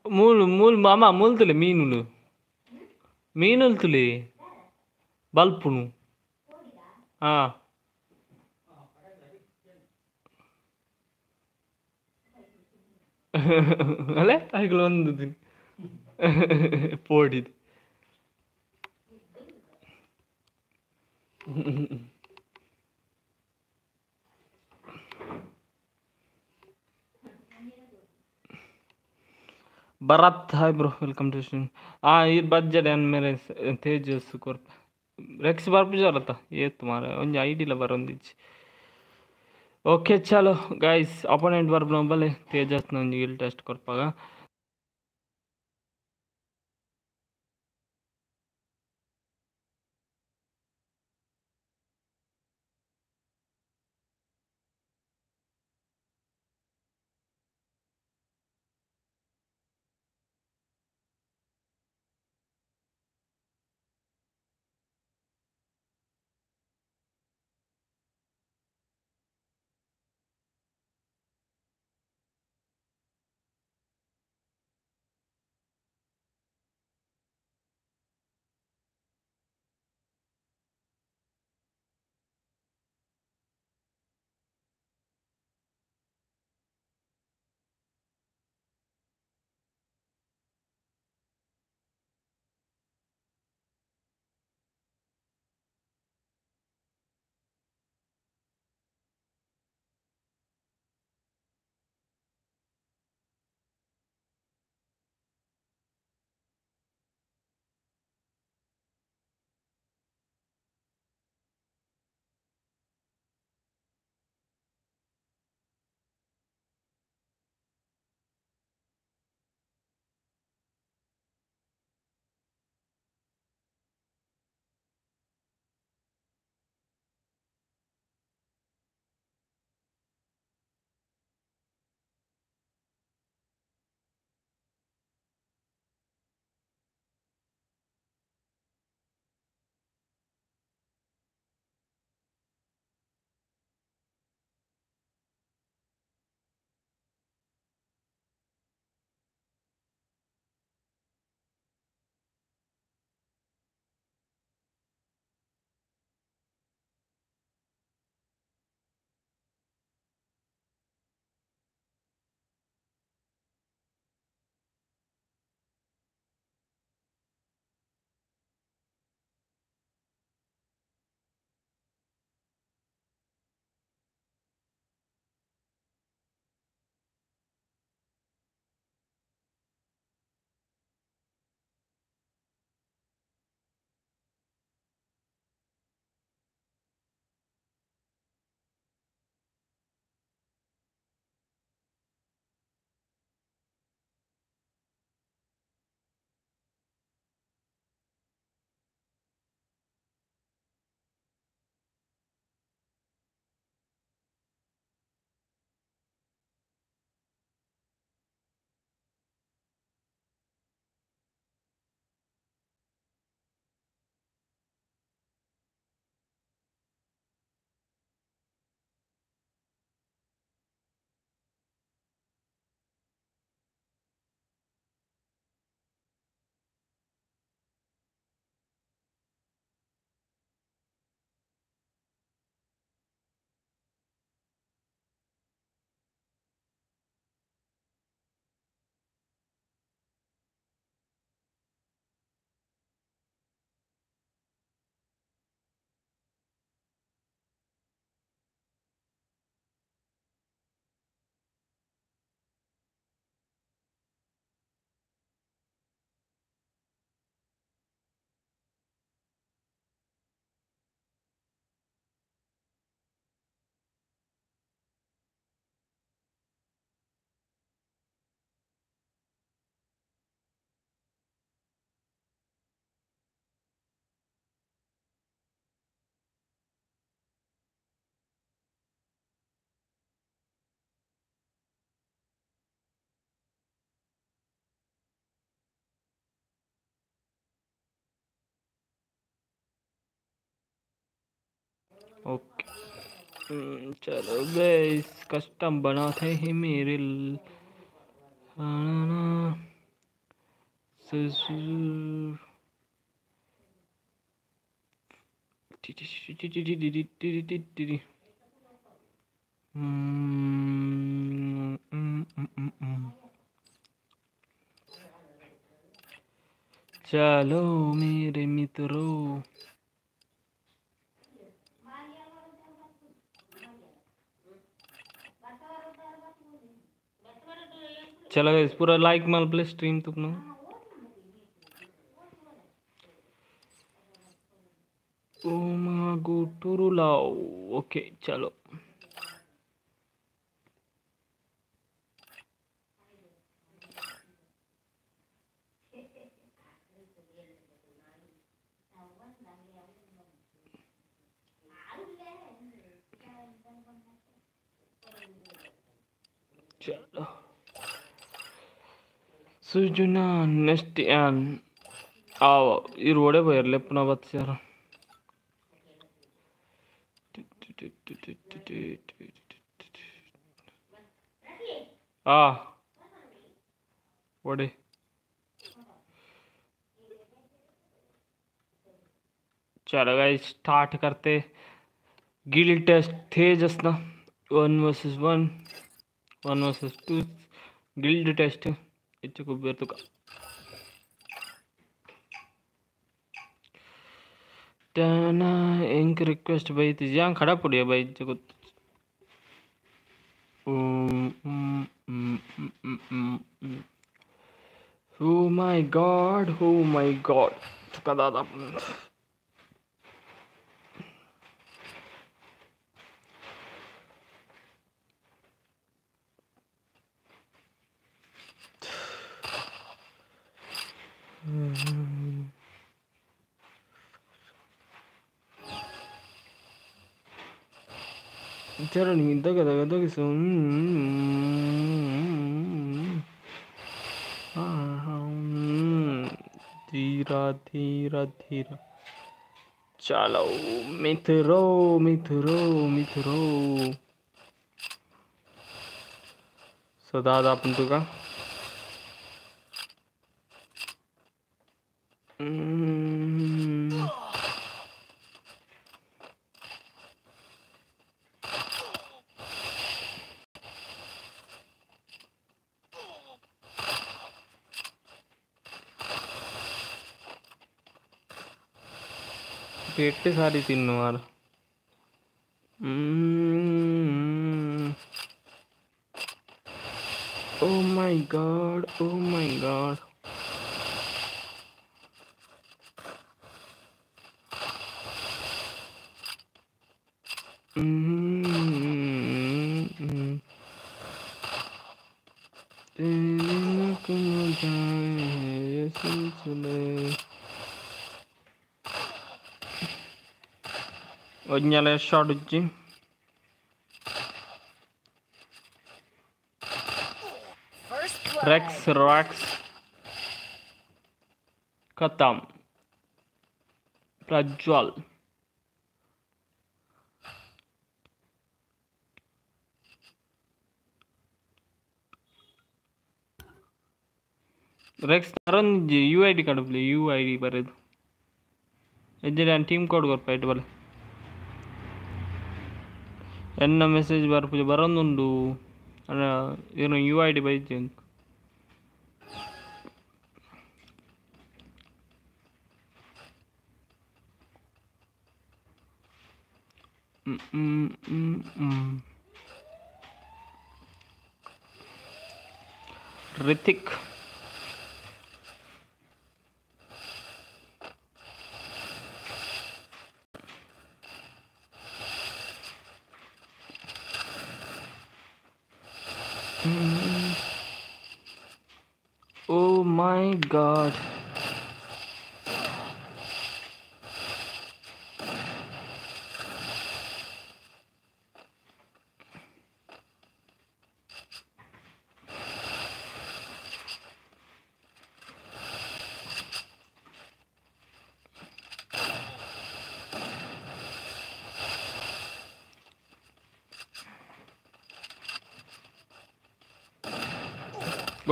ಮೂಲ್ ಮೂಲ್ ಮಾಮ ಮೂಲ್ ತುಲೆ ಮೀನುಲು ಮೀನುಲ್ ತುಲೆ ಬಲ್ಪುನು ಹಾಂ ಅಲ್ಲೇ ಆಯ್ಗಳು ಒಂದು ದಿನ ಪೋಡಿದು Bharat hi bro welcome to stream ಆ ಈ ಬಜ್ಜಡೆ ಅನ್ ಮೇಲೆ ತೇಜಸ್ ಕೊರ್ಪ ರೆಕ್ಸ್ ಬರ್ಪುಜಾರತ್ತ ಏತ್ ಮಾರ ಒಂಜಿ ಐಡಿಲ ઓકે ચાલો ગાઈસ ઓપોનન્ટ પર બ્લોમ્બલે તે જસ્ટ નો નીલ ટેસ્ટ કર પાગા हम्म, चलो गैस कस्टम बना थे ही मेरे चलो मेरे मित्रों। चलो इस पूरा लाइक माल प्ले स्ट्रीम तुम गो टूरू लाओ ओके चलो। ಸುಜುನಾ ನೆಕ್ಸ್ಟ್ ಯಾನ್ ಆವ ಇವ್ರು ಒಡೆ ಬೈರ್ಲೆ ಪುನಃ ಬತ್ಸ್ಯಾರ ಆ ಒಡೆ चलो गाइस स्टार्ट करते गिल टेस्ट थे जस्ट ना one versus one one versus two guild test 이쪽 그 뭐야 또가 टाना इंक रिक्वेस्ट भाई तो यहाँ खड़ा पड़ गया भाई देखो oh my god oh my god चुका दादा Tell me, dog, dog, dog, so. धीरा धीरा धीरा चलो मित्रो मित्रो मित्रो सदा अपन तुका കെട്ടി സാരി തിന്നുമാർ oh my god oh my god పుణ్యాలయ షాట్ వచ్చి రెక్స్ రాక్స్ ఖతం Prajwal racks Naran U I D card U I D बरेद team code कर पाइट वाले ಎನ್ನ ಮೆಸೇಜ್ ಬರ್ಪುಜ ಬರೊಂದುಂಡು ಅಣ್ಣ ಏನು ಯು ಐ ಡಿ ಬೈಜೆ ಅಂತ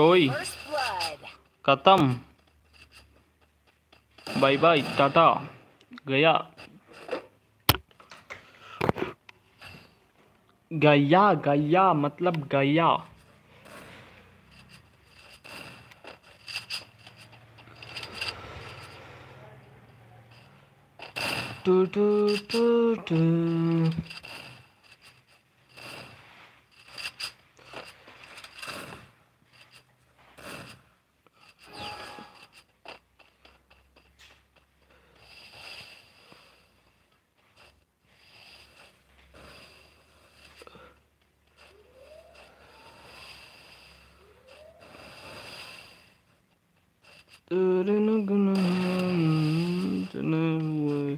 blood. खत्म। बाय बाय टाटा। गया। गया गया मतलब गया। टू टू टू टू तेरे न गुनाह तने हुए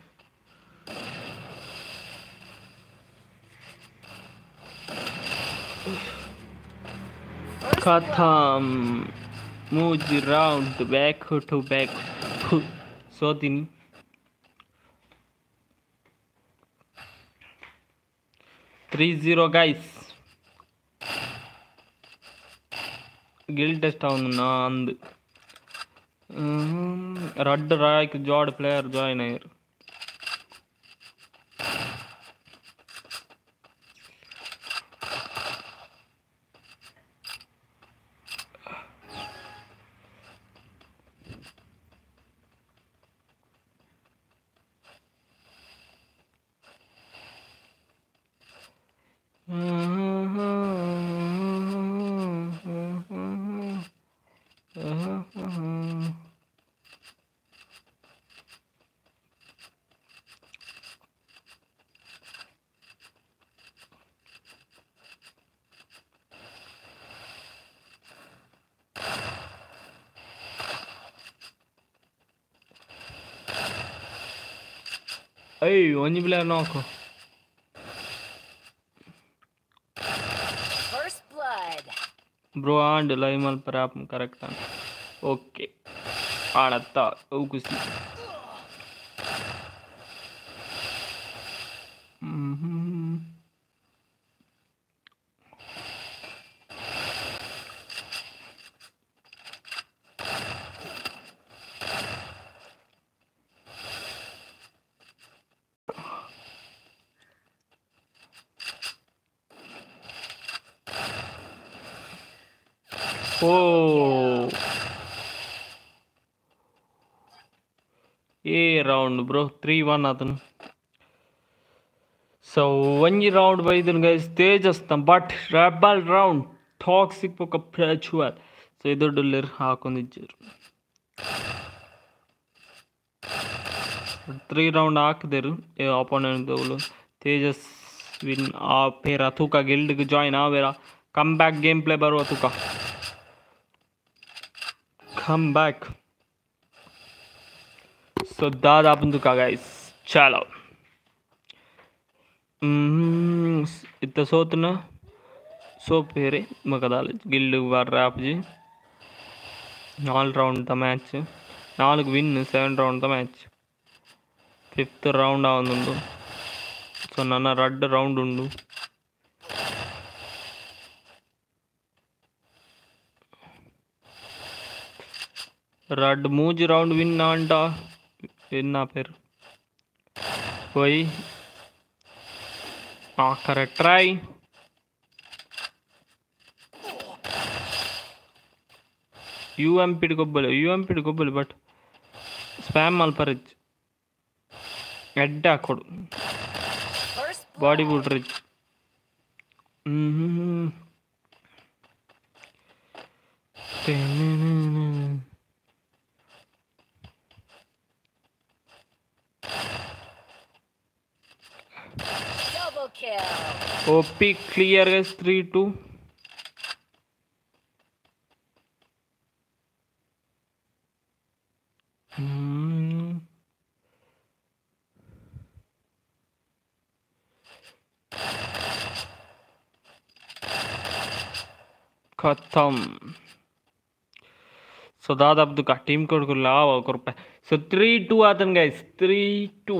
खत्म मूज round back to back so दिन। थ्री ज़ीरो गाइस गिल्ड అవును అందు రెడ్ రాయ్కి జోడ్ प्लेयर जॉइन आयर Nonko. బ్రో ఆన్ లైమల్ ప్రాపం కరెక్ట్ ఓకే ఆడత్తా ఊకుసి రౌండ్ బ్రో త్రీ వన్ అతను సో ಒಂಜಿ round ಬೈದನ್ guys ತೇಜಸ್ತಾಂ but rebel round toxic ఒక ಪ್ರ್ಯಾಚುವಲ್ ಸೊ ಇದೊಡ್ಡಲ್ಲಿರ್ ಹಾಕೊಂಡಿಜ್ಜರು ತ್ರೀ ರೌಂಡ್ ಹಾಕಿದರು ಅಪೋನೆಂಟ್ ದೋಲು ತೇಜಸ್ ವಿನ್ ಆ ಪೇರ ತೂಕ ಗಿಲ್ಡ್ಗೆ ಜಾಯಿನ್ ಆವೇರ ಕಮ್ ಬ್ಯಾಕ್ ಗೇಮ್ ಪ್ಲೇ ಬರುವ ತೂಕ ಕಮ್ ಬ್ಯಾಕ್ సో దాదాపు ముందుకా గైస్ చాలా. ఇంత సోతున్నా సో పేరే మాకు అదాలి గిల్లు ర్యాప్జీ నాలుగు రౌండ్ తా మ్యాచ్. నాలుగు విన్ సెవెన్ రౌండ్ తా మ్యాచ్. ఫిఫ్త్ రౌండ్ ఆవుండు సో నన్న రెడ్ రౌండ్ ఉండు. రెడ్ మూజ్ రౌండ్ విన్నా అంట. ना फिर कोई आखिर ट्राई యూఎంపిడి గొబ్బలు యూఎంపిడి గొబ్బలు బట్ స్పామ్ మల్పరిచ్ ఎడ్ అక్కడు బాడీ బూట్ రిచ్ Mm-hmm. ओपी क्लियर है थ्री हम्म। टू खत्म। सदाद अब का टीम कोड को लाव और सो थ्री टू आते guys three two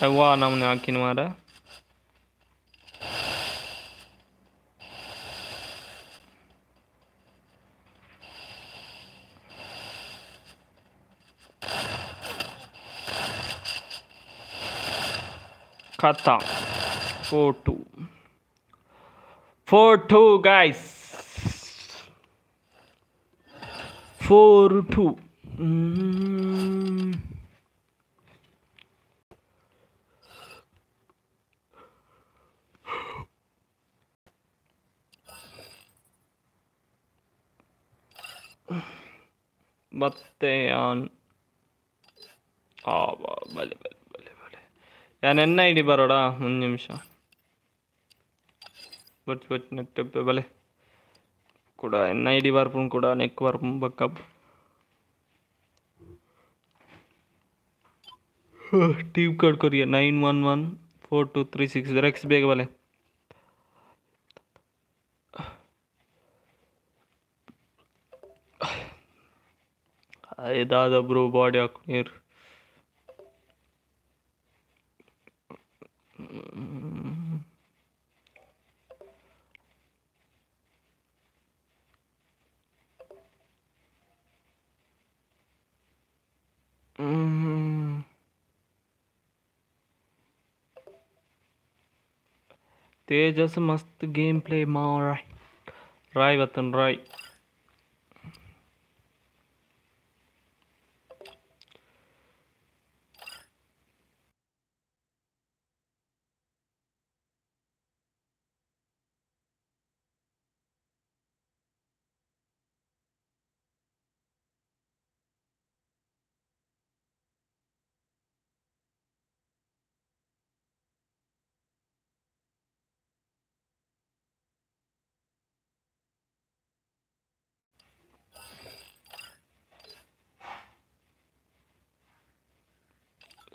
Hawaa namne hakkini maaɗa kata. 42 42 guys. Four two. Mm-hmm. To ಮತ್ತೆ ಆನ್ ಆ ಬ- ಬಲೆ ಬಲೆ ಬಲೆ ಬಲೆ ಯಾನ್ ಎನ್ನ ಐಡಿ ಬರೋಡ ಒಂದು ನಿಮಿಷ ಬಟ್ ಬಟ್ ನೆಟ್ ಬಲೆ ಕೂಡ ಎನ್ ಐ ಡಿ ಬರ್ಪುನ್ ಕೂಡ ನೆಕ್ ಬರ್ಪುನ್ ಬಕ್ಕಪ್ ಟೀಮ್ ಕೋಡ್ ಕೊರಿಯ nine one one four two three six Rex ಬೇಗ ಬಲೆ Eda bro body aknir. Tejas मस्त गेम प्ले माँ राय राय वतन राय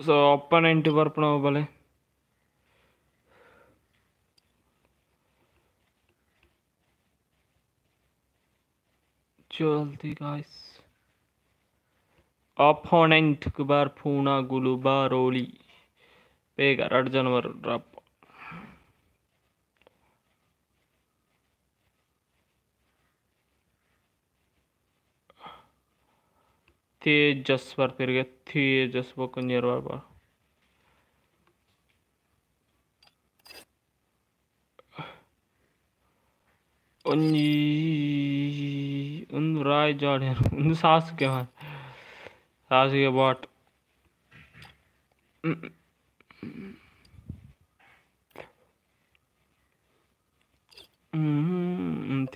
సో ఒప్పనెంట్ వరపున అవ్వాలి जल्दी गाइस अपोनेंट कुबार फूना गुलुबा रोली पेगर अड़ जनवर रब ತೇಜಸ್ ಬರ್ತಿರ್ಗೆ ತೇಜಸ್ ಬೊಕ್ಕಂಜರ್ ಬರ್ಬಾರ ಒಂಜಿ ಒಂದು ರಾಯ್ ಜಾಡಿ ಒಂದು ಸಾಸಿಗೆ ಮಾರ ಸಾಸಿಗೆ ಬಾಟ್ ಹ್ಮ್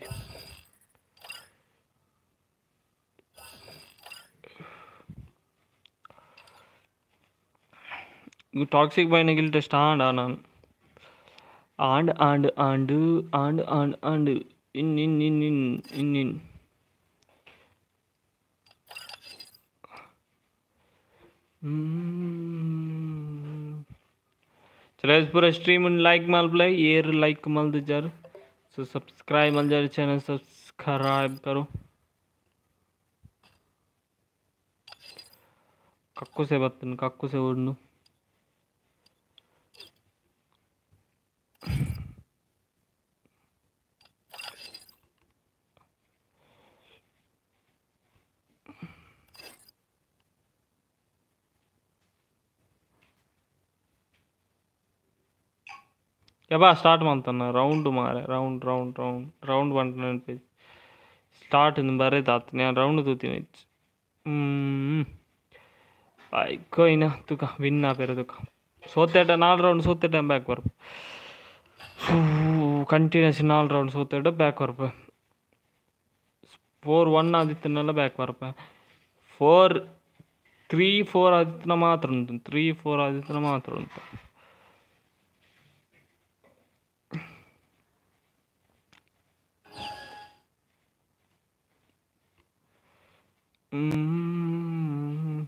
टाक्सी पैन గిల్టే stand on on and and and and and and in in in in in in चलो इस पूरा स्ट्रीम लाइक मार बुलाए येर लाइक मार दे जर। सो सब्सक्राइब मार जर चैनल सब्सक्राइब करो। कक्को से बत्तन कक्को से उड़नू। ಯಬ್ಬಾ ಸ್ಟಾರ್ಟ್ ಮಾಡ್ತಾನೆ ರೌಂಡ್ ಮಾರೆ ರೌಂಡ್ ರೌಂಡ್ ರೌಂಡ್ ರೌಂಡ್ ಬಂಟು ಅನಿಪಿಸಿ ಸ್ಟಾರ್ಟ್ ಇಂದ ಬರೇ ತಾತ ನಾನು ರೌಂಡ್ ತೂತೀನಿ అయినా తుక విన్ నా పేరు తుక సోతేట నాలుగు రౌండ్ సోతేట బ్యాక్ వరకు కంటిన్యూస్ నాలుగు రౌండ్ సోతేట బ్యాక్ వరకు ಫೋರ್ ಒನ್ ಆದಿತ್ತನೆಲ್ಲ ಬ್ಯಾಕ್ ಬರಪ್ಪ ಫೋರ್ ತ್ರೀ ಫೋರ್ ಆದಿತ್ತನ ಮಾತ್ರ ಉಂಟು. ತ್ರೀ ಫೋರ್ ಆದಿತ್ತನ ಮಾತ್ರ ಉಂಟು. Uhm...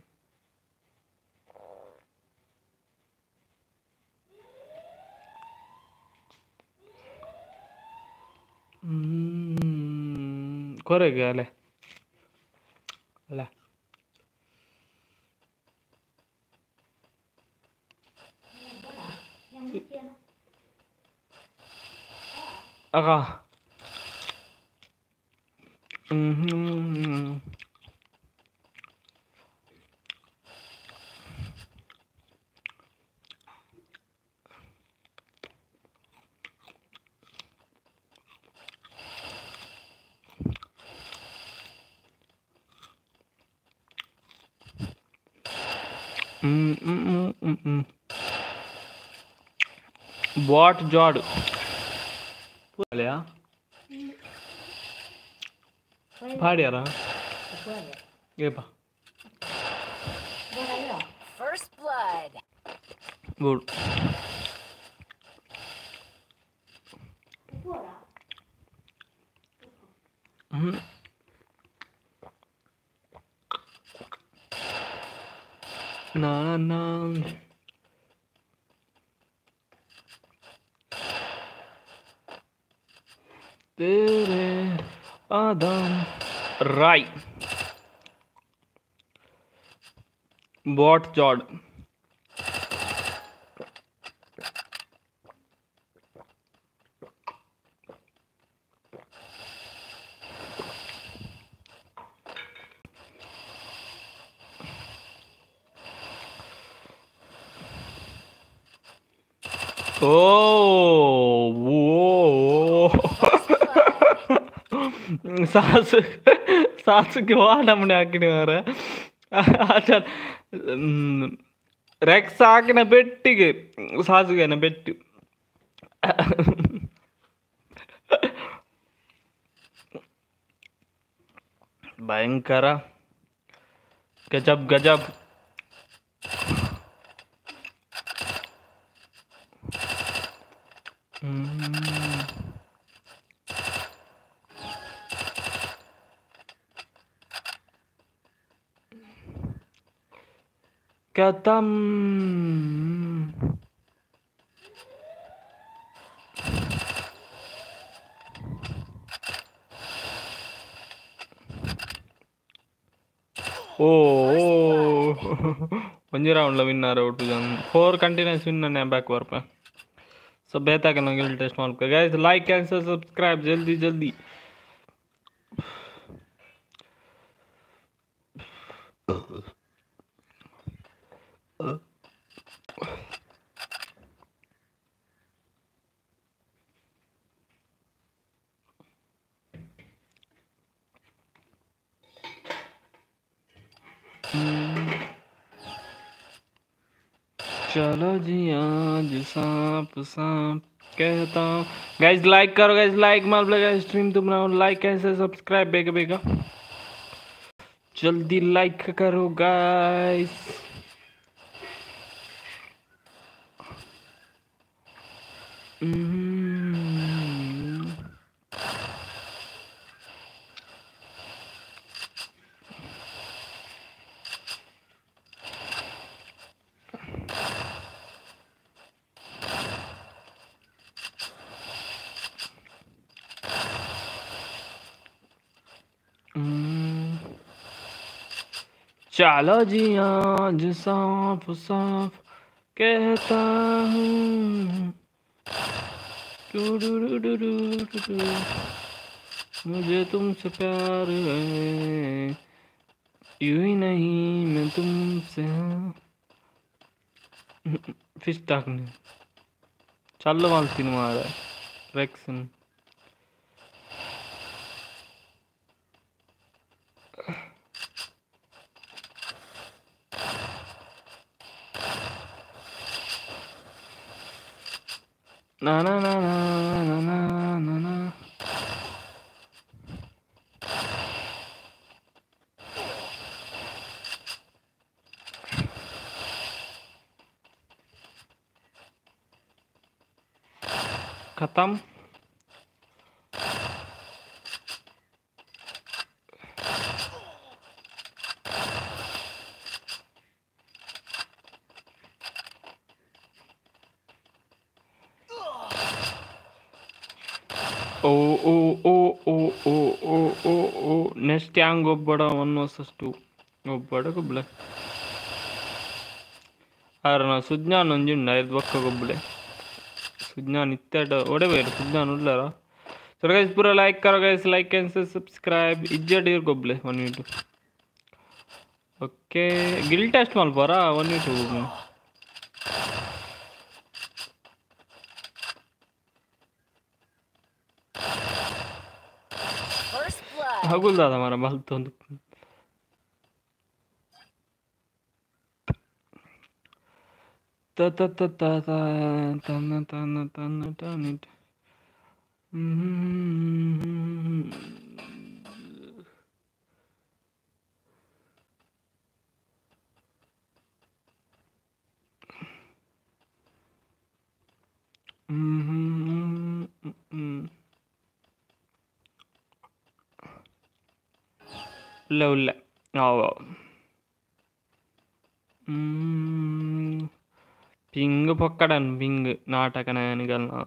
Uhm... കുറെ അല്ലേ അല്ല അകാ ഉം Mm, mm, mm, what Jod? பாடியாரா ஏப்பா First blood. Good. Mm-hmm. Na na. तेरे आदम। राय। Bot jawed Oh, whoa. [laughs] सास सास के बाद हमने आके ಮಾರ ಆಚಾರ ರೆಕ್ಸ್ ಹಾಕಿನ ಬೆಟ್ಟಿಗೆ ಸಾಸುಗೆನ ಬೆಟ್ಟು ಭಯಂಕರ ಗಜಬ್ ಗಜಬ್ खत्म ఓ ಒಂಜಿ ರೌಂಡ್ಲ winner out four continues win ನಾನು ಬ್ಯಾಕ್ ಬರ್ಪ ಸೊ ಬೇತಾಗ ನಂಗೆ ಟೆಸ್ಟ್ ಮಾಡ್ಕೊ ಗೈಸ್ ಲೈಕ್ ಕ್ಯಾನ್ಸರ್ ಸಬ್ಸ್ಕ್ರೈಬ್ ಜಲ್ದಿ ಜಲ್ದಿ सांप कहता। हूँ गैस लाइक करो गैस लाइक मार लो गाइस स्ट्रीम तुम बनाओ लाइक कैसे सब्सक्राइब बेगा बेगा। जल्दी लाइक करो गाइस हम्म चलो जी आज साफ़ साफ़ कहता हूँ। मुझे तुमसे प्यार है। यूँ ही नहीं, मैं तुमसे हूँ। फ़िश टाकने चल वाल सिनेमा आ रहा है। रेक्सन Na na na na na na na na. them. ಓ oh, ಓ ಓ ಓ ಓ ಓ oh. Next yang ಒಬ್ಬಡ ಒನ್ ವರ್ಸಸ್ ಟು ಒಬ್ಬಡ ಗೊಬ್ಬಳೆ ಆದ್ರೆ ನಾ ಸುಜ್ಞಾನ್ ಒಂಜುಂಡ ಇದು ಬಕ್ಕ ಗೊಬ್ಬಳೆ ಸುಜ್ಞಾನ್ ಇತ್ತಾಡ ಒಡೆಬೇರು ಸುಜ್ಞಾನ್ ಉಳ್ಳಾರ. ಸರ್ ಗೈಸ್ ಪೂರ ಲೈಕ್ ಕರೋ ಗೈಸ್ ಲೈಕ್ ಆ್ಯಂಡ್ ಸಬ್ಸ್ಕ್ರೈಬ್ ಇಜ್ಜಡೀರ್ ಗೊಬ್ಬಳೆ one YouTube okay guild test ಮಲ್ಪಾರಾ one YouTube હગુલ દાદા મારા બાલતો Mm-hmm. இல்லை இல்லை పింగ్ పొక్కడన్ పింగ్ నాటకనానికల్నా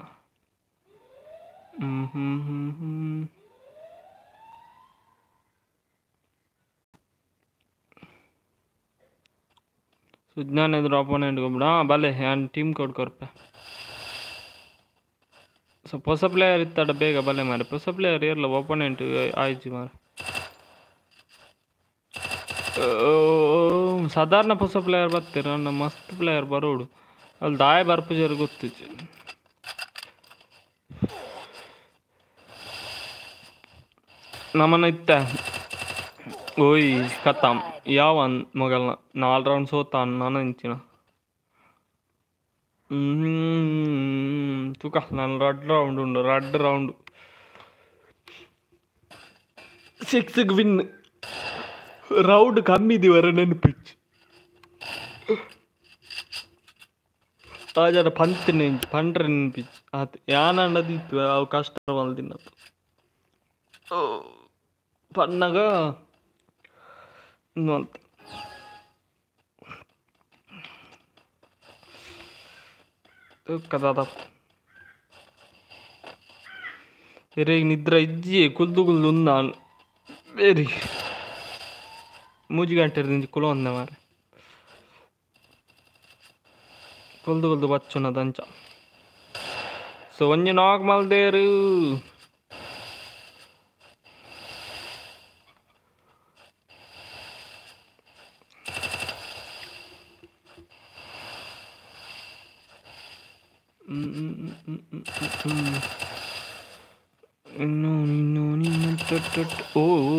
ಸುಜ್ಞಾನ ಎದುರು ಆಪೋನೆಂಟ್ ಬಿಡ ಬಲೆ ಆ್ಯಂಡ್ ಟೀಮ್ ಕೋಡ್ ಕೊರ್ಪೆ ಸ್ವಲ್ಪ ಹೊಸ ಪ್ಲೇಯರ್ ಇತ್ತಾಡ ಬೇಗ ಬಲೆ ಮಾರೆ ಹೊಸ ಪ್ಲೇಯರ್ ಇರಲ್ಲ ಓಪೋನೆಂಟ್ ಆಯ್ತು ಮಾರೆ ಸಾಧಾರಣ ಹೊಸ ಪ್ಲೇಯರ್ ಬರ್ತೀರ? ನನ್ನ ಮಸ್ತ್ ಪ್ಲೇಯರ್ ಬರೋಡು ಅಲ್ಲಿ ದಾಯ ಬರ್ಪುಜರ್ ಗೊತ್ತಿತ್ತು ನಮ್ಮನ್ನ ಇತ್ತ. ಓಯ್, ಕತ್ತಾಮ್. ಯಾವ ಮೊಗಲ್ನ ನಾಲ್ ರೌಂಡ್ ಸೋತ ನಾನು ಇಂಚಿನ ತುಕ. ನಾನು ರಡ್ ರೌಂಡ್ ಉಂಡು ರಡ್ ರೌಂಡ್ ಸಿಕ್ಸ್ಗೆ ವಿನ್ ರೌಂಡ್ ಕಮ್ಮಿ ಇದೀವರ ನೆನಪಿಚ್ಚು ಆಜಾರ ಪಂತ್ ನೆಂಚು ಪಂಡ್ರೆ ನೆನಪಿಚ್ಚು ಆತ ಯಾನಣ್ಣದಿತ್ತು ಅವು ಕಷ್ಟ ಮಲ್ದಿನ ಪನ್ನಗ ಅಂತ ಕದಾದ. ಬೇರೆ ನಿದ್ರ ಇಜ್ಜಿ, ಕುಲ್ದು ಕುಲ್ದು ನಾನು. ಬೇರೆ ಮೂಜಿ ಗಂಟೆರ್ದಿಂಜಿ ಕುಲೊಂದೆ ಮಾರೆ ಕೊಲ್ದು ಕೊಲ್ದು ಬಚ್ಚುನ ದಂಚ. ಸೊ, ಒಂಜಿ ನಾಗ್ ಮಲ್ದೇರು. ಇನ್ನು ಇನ್ನು ಓ ಓ.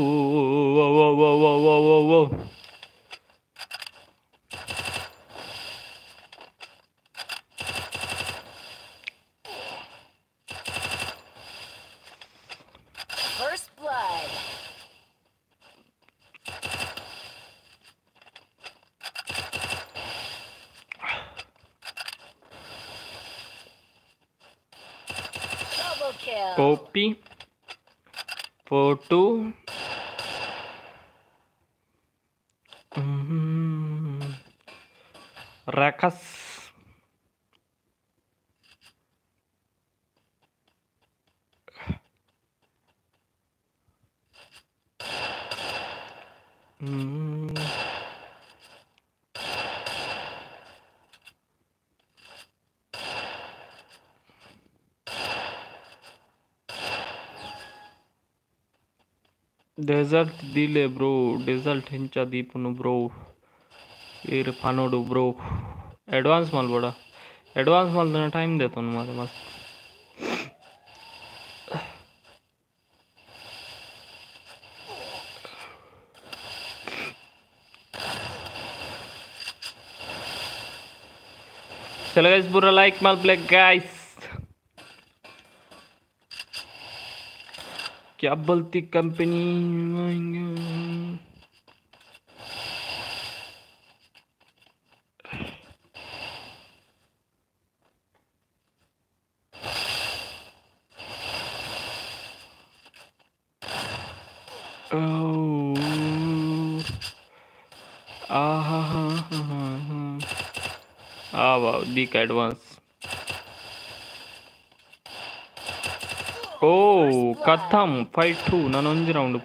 ಡೆಸಲ್ಟ್ ದಿಲೆ ಬ್ರೋ ಡೆಸಲ್ಟ್ ಹೆಂಚ ದೀಪನು ಬ್ರೋ ಇರ್ ಫಾನೋಡು ಬ್ರೋ ॲडव्हान्स माल बडा ॲडव्हान्स माल देना टाइम देतो ना माझा मस्त चलो गाइस पूरा लाइक माल ब्लैक गाइस क्या बोलती company Oh. Ah, ha, ha, ha, ha, ha. Ah, wow, big advance. O ಕಥಮ್ fight to ನಾನು ಒಂಜಿ ರೌಂಡ್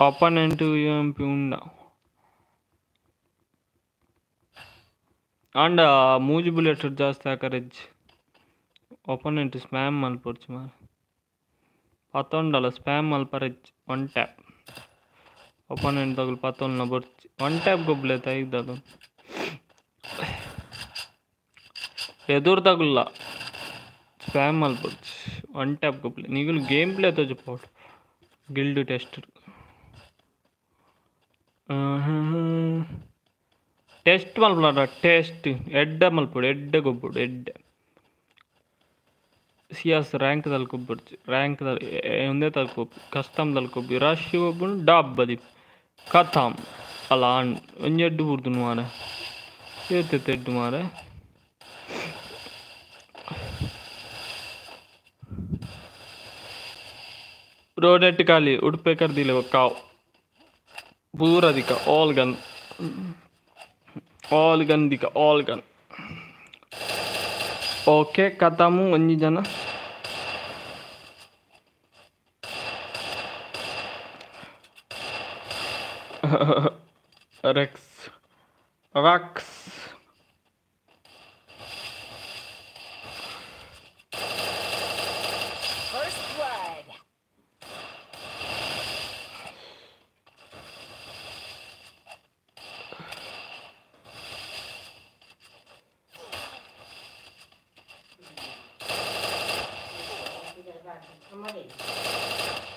ಅಪನೆಂಟ್ ಎಂ ಪಿ ಉಂಡ ಅಂಡ ಮೂಜಿ ಬುಲೆಟ್ ಜಾಸ್ತಿ ಹಾಕರೆಜ್ ಒಪನೆಂಟ್ ಸ್ಪ್ಯಾಮ್ ಮಲ್ಪೊರ್ಚು ಮಾರ ಪತ್ತೊಂಡಲ spam ಮಲ್ಪರೆಜ್ one tap ಒಪನೆಂಟ್ ತಗುಲು ಪತ್ತೊಂಡ್ನ ಬರ್ಚಿ one tap ಗೊಬ್ಬಲೆ ತೆಗ್ದದು ಎದುರು ತಗುಲ್ಲ spam ಮಲ್ಪೊರ್ಚು one tap ಗೊಬ್ಬಲೆ ನೀಗಲು game play ತೋಜು pot guild test test ಮಲ್ಪಡ test ಎಡ್ಡ ಮಲ್ಪೊಡು ಎಡ್ಡ ಗೊಬ್ಬುಡು ಎಡ್ಡ Ciaz rank ತಲ್ಕೊಬ್ಬರ್ಚು rank ಒಂದೇ ತಲ್ಕೊಬ್ಬು custom ತಲ್ಕೊಬ್ಬಿ rush ಒಬ್ಬನು ಡಬ್ಬದಿ ಕಥಾಮ್ ಅಲ್ಲ ಅಣ್ ಒಂಜಿ ಎಡ್ಡು ಬುರ್ದು ಮಾರೆ ಏತೆತ್ತೆ ಎಡ್ಡು ಮಾರೆ रोडेट खाली उड़पे कर दी ले पूरा दिखा ऑल गन ऑल गन दिखा ऑल गन ओके खत्म अंजी जाना रेक्स रक्स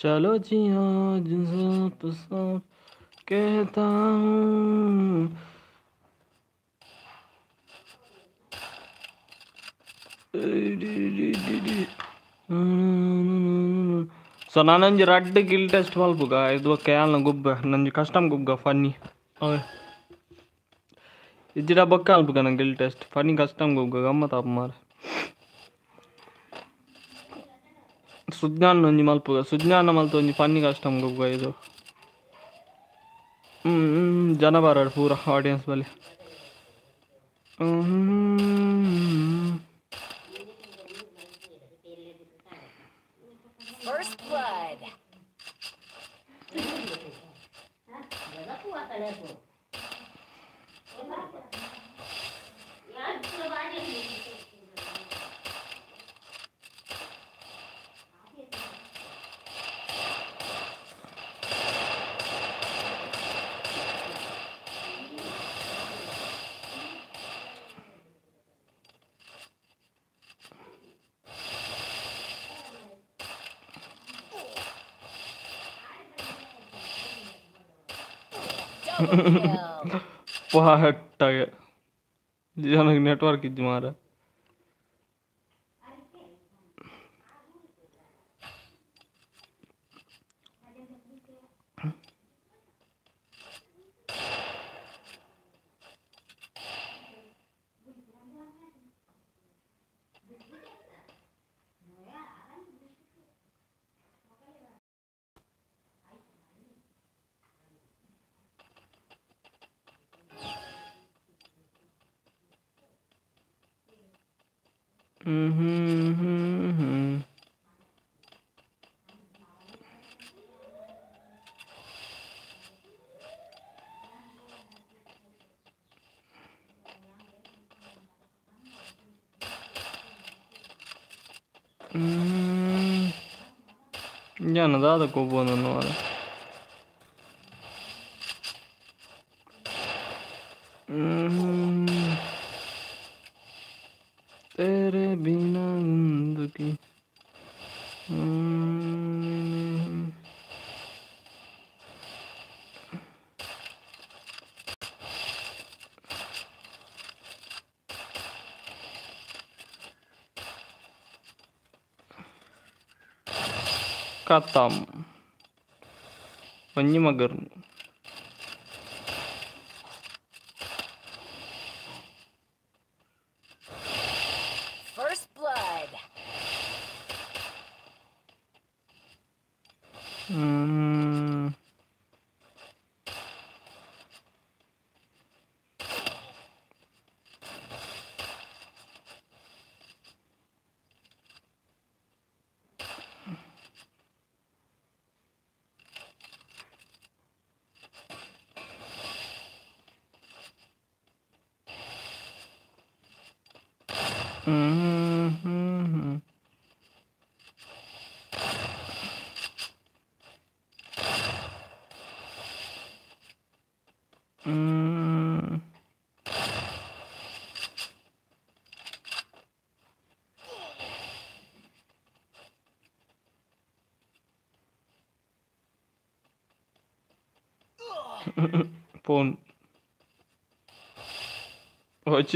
चलो जी आज साफ साफ कहता हूँ ಸೊ ನಾನೊಂಜಿ ರಡ್ಡ್ ಗಿಲ್ ಟೆಸ್ಟ್ ಮಲ್ಪುಗ ಇದು ಕೇಳನ ಗುಬ್ಬ ನಂಜಿ ಕಸ್ಟಮ್ ಗುಬ್ಬ ಫನ್ನಿ ಅವೆ ಇಜ್ಜಿಡ ಬೊಕ್ಕ ಅಲ್ಪುಗ ನಂಗೆ guild test funny custom Gubbi ಗಮ್ಮತ್ ಆಪ್ ಮಾರ ಸುಜ್ಞಾನ ಒಂಜಿ ಮಲ್ಪುಗ ಸುಜ್ಞಾನ ಮಲ್ತು ಒಂಜಿ ಫನ್ನಿ ಕಸ್ಟಮ್ ಗುಬ್ಬ ಇದು ಹ್ಮ್ ಹ್ಮ್, ಜನ ಬಾರಾಡು ಪೂರ ಆಡಿಯನ್ಸ್ ಬಲ್ಲಿ ಹ್ಮ್ वाह गया ये नेटवर्क की मार Угу, угу, угу. Yana daha da kovuğuna numara. Mm-hmm. आप ताम पंजी मगर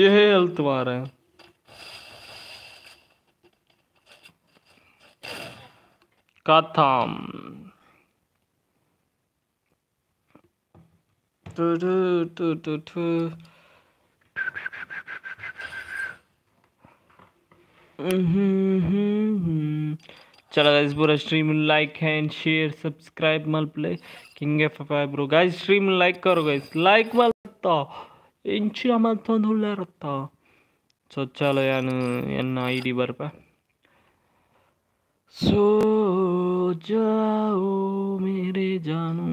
हैं कथम। Two two two two two चलो गाइस पूरा stream like and share subscribe मल playing F F bro guys stream like करो गाइस लाइक मलता इंची in cima tuodulerta sotsiaalean enna id barpa so jao mere janu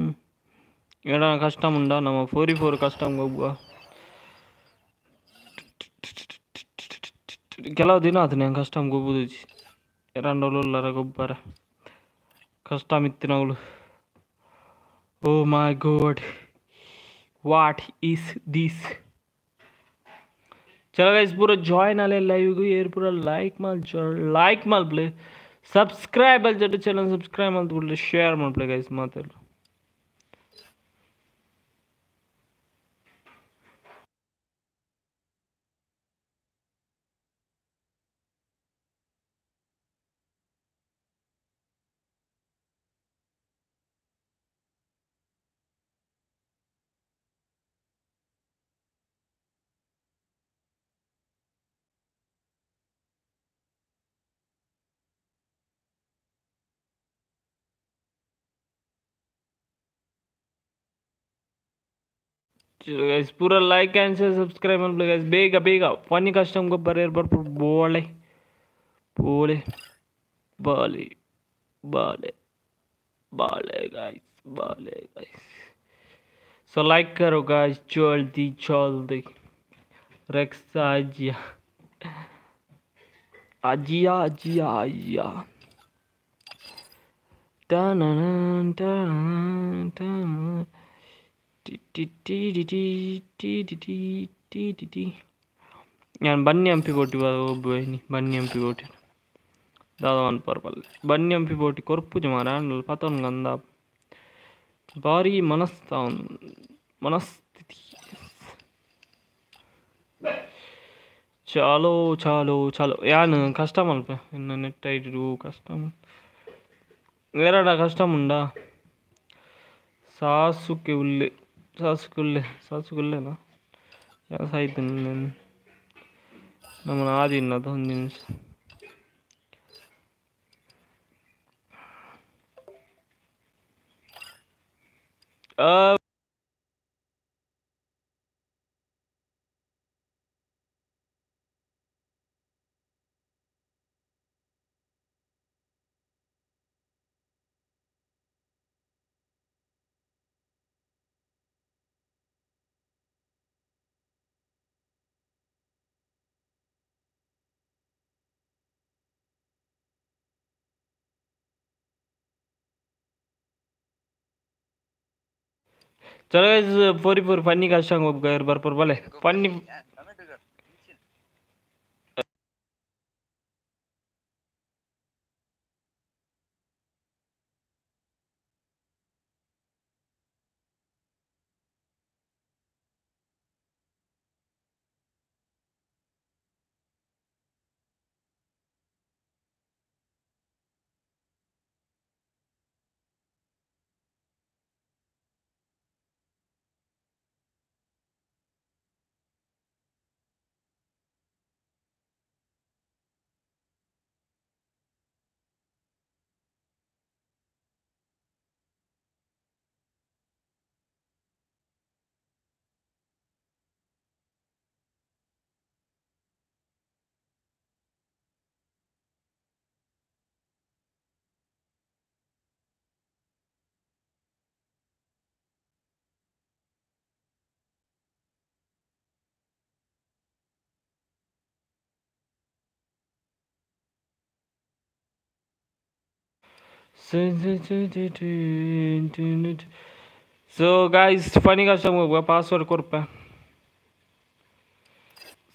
ఏడా కష్టం ఉండా నమ్మ ఫోర్ ఫోర్ కష్టం గబ్బా ಕೆಲವು ದಿನ ಆತು ನಂಗೆ ಕಷ್ಟ ಗೊಬ್ಬುದೀಜಿ ಎರಡರ ಗೊಬ್ಬರ ಕಷ್ಟ ಮಿತ್ತಿನ ಅವಳು ಓ my god what is these चलो गाइस पूरा जॉइन आले लाइव को ये पूरा लाइक माल लाइक माल प्ले सब्सक्राइब चैनल सब्सक्राइब माल बोले शेयर माल प्ले गाइस माते चलो गाइस पूरा like and share subscribe mall play guys ಬೇಗ ಬೇಗ ಫನಿ ಕಸ್ಟಮ್ ಗೊಬ್ಬರ ಏರ್ ಬರ್ಪು ಬೋಳೆ ಬೋಳೆ ಬಾಲೆ ಬಾಲೆ बाले गाइस बाले गाइस सो लाइक करो गाइस जल्दी जल्दी रेक्स आजिया आजिया आजिया आजिया Ta-na-na, ta-na-na, ta-na. ഞാൻ ಬನ್ನಿ ಹಂಪಿ ಕೋಟಿ ಒಬ್ಬನಿ ಬನ್ನಿ ಹಂಪಿ ಕೋಟಿ ದಾದವನ್ ಪರ್ಪಲ್ಲೆ ಬನ್ನಿ ಹಂಪಿ ಕೋಟಿ ಕೊರ್ಪುಜ ಮಾರ ಪತವನ್ ಗಂಧ ಭಾರಿ ಮನಸ್ತಾವನ್ ಮನಸ್ಥಿತಿ ചാലോ ചാലോ ചാലോ ഞാൻ കഷ്ടമാണ് ഇന്ന് നെറ്റായിട്ട് കഷ്ടം വേറെ കഷ്ടമുണ്ടാ സാസുക്കെ ഉള്ളിൽ சாசுக்குள்ளே சாசுக்குள்ளேனா விவசாயத்து நம்ம ஆதி இன்னதும் அஞ்சு நிமிஷம் Uh... चलो गाइस पोरी पोर पानी का संग कर बार पर बोले पन्नी సో गाइस फनी का शांग अब पासवर्ड कोरपा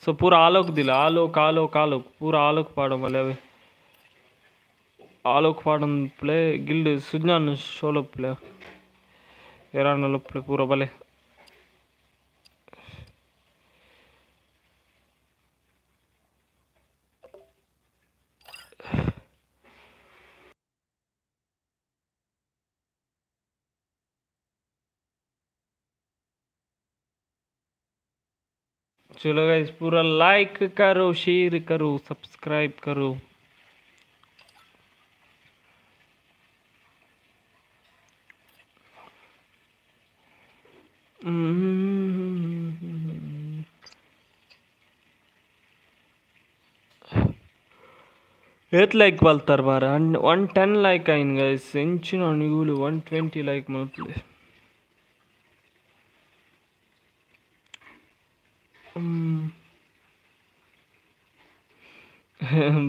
సో पूरा आलोक दिला आलोक आलोक आलोक पूरा आलोक पाडम वाले अभी आलोक पाडम play guild Sujan शोलो play एरानलो play पूरा भले चलो गाइस पूरा लाइक करो शेयर करो सब्सक्राइब करो। एट लाइक वाल तरह वन टेन लाइक आई guys inch one twenty like मतलब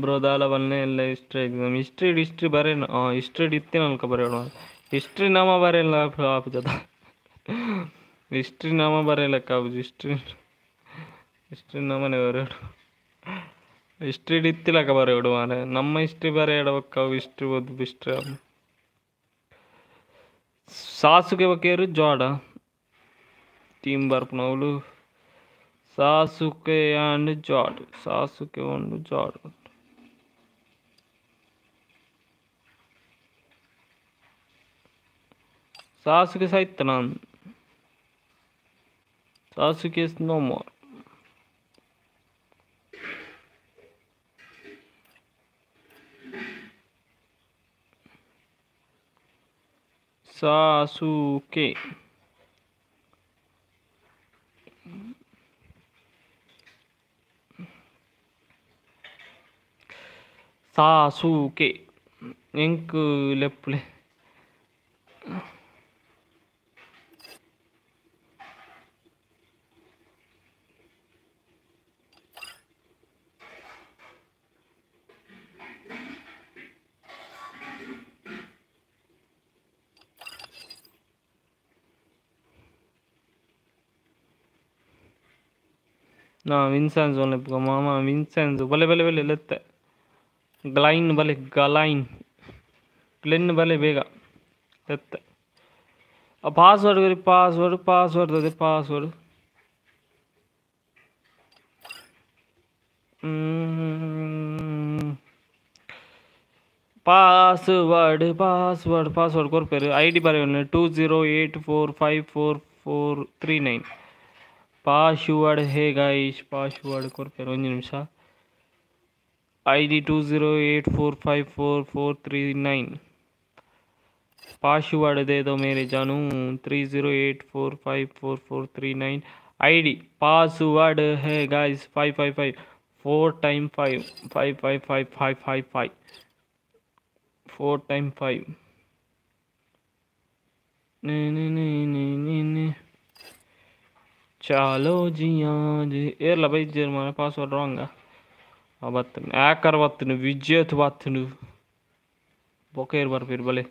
ಬ್ರೋ ದಾಲ ಬಲ್ನೆ ಎಲ್ಲ ಹಿಸ್ಟ್ರಿ ಎಕ್ಸಾಮ್ ಹಿಸ್ಟ್ರಿ ಹಿಸ್ಟ್ರಿ ಬರೇ ಹಿಸ್ಟ್ರಿ ಇತ್ತೇನೆ ಅನ್ಕೊ ಬರೆಯೋಣ. ಹಿಸ್ಟ್ರಿ ನಾಮ ಬರೆಯಲ್ಲ ಆಪುಜದ ಹಿಸ್ಟ್ರಿ ನಾಮ ಬರೆಯಲಕ್ಕ ಆಪುಜು ಹಿಸ್ಟ್ರಿ ಹಿಸ್ಟ್ರಿ ನಾಮನೆ ಬರೋಡು ಹಿಸ್ಟ್ರಿ ಇತ್ತಿಲಕ್ಕ ಬರೆಯೋಡು ಮಾರೆ. ನಮ್ಮ ಹಿಸ್ಟ್ರಿ ಬರೆ ಇಡಬೇಕಾವು ಹಿಸ್ಟ್ರಿ ಓದು ಹಿಸ್ಟ್ರಿ ಸಾಸುಗೆ ಬಕೇರು ಜೋಡ. ಟೀಮ್ ಬರ್ಪನವಳು Sasuke and Jordan. Sasuke and Jordan. Sasuke Saitran. Sasuke is no more. Sasuke. Sasuke எனக்கு லெப்ல நான் வின்சான்ஸ் ஒன்று இப்போ மாமா வின்சான்ஸ். பல பல பல லெத்த ग्लाइन वाले गलाइन क्लिन वाले बेगा अब password password password password password password password core ED पर two zero eight four five four four three nine password hey guys password core NIMS ID two zero eight four five four four three nine password दे दो मेरे जानू three zero eight four five four four three nine I D password है guys five five five four time five five five five five five five four time five नहीं नहीं नहीं ने चलो जी हाँ जी यार भाई जी मैं पासवर्ड रहा ಅವತ್ತನು ಯಾಕಾರ ಬತ್ತನು ವಿಜಯತ್ ಬತ್ತನು ಬೊಕ ಇರ್ ಬರ್ಬೀರ್ ಬಲೆ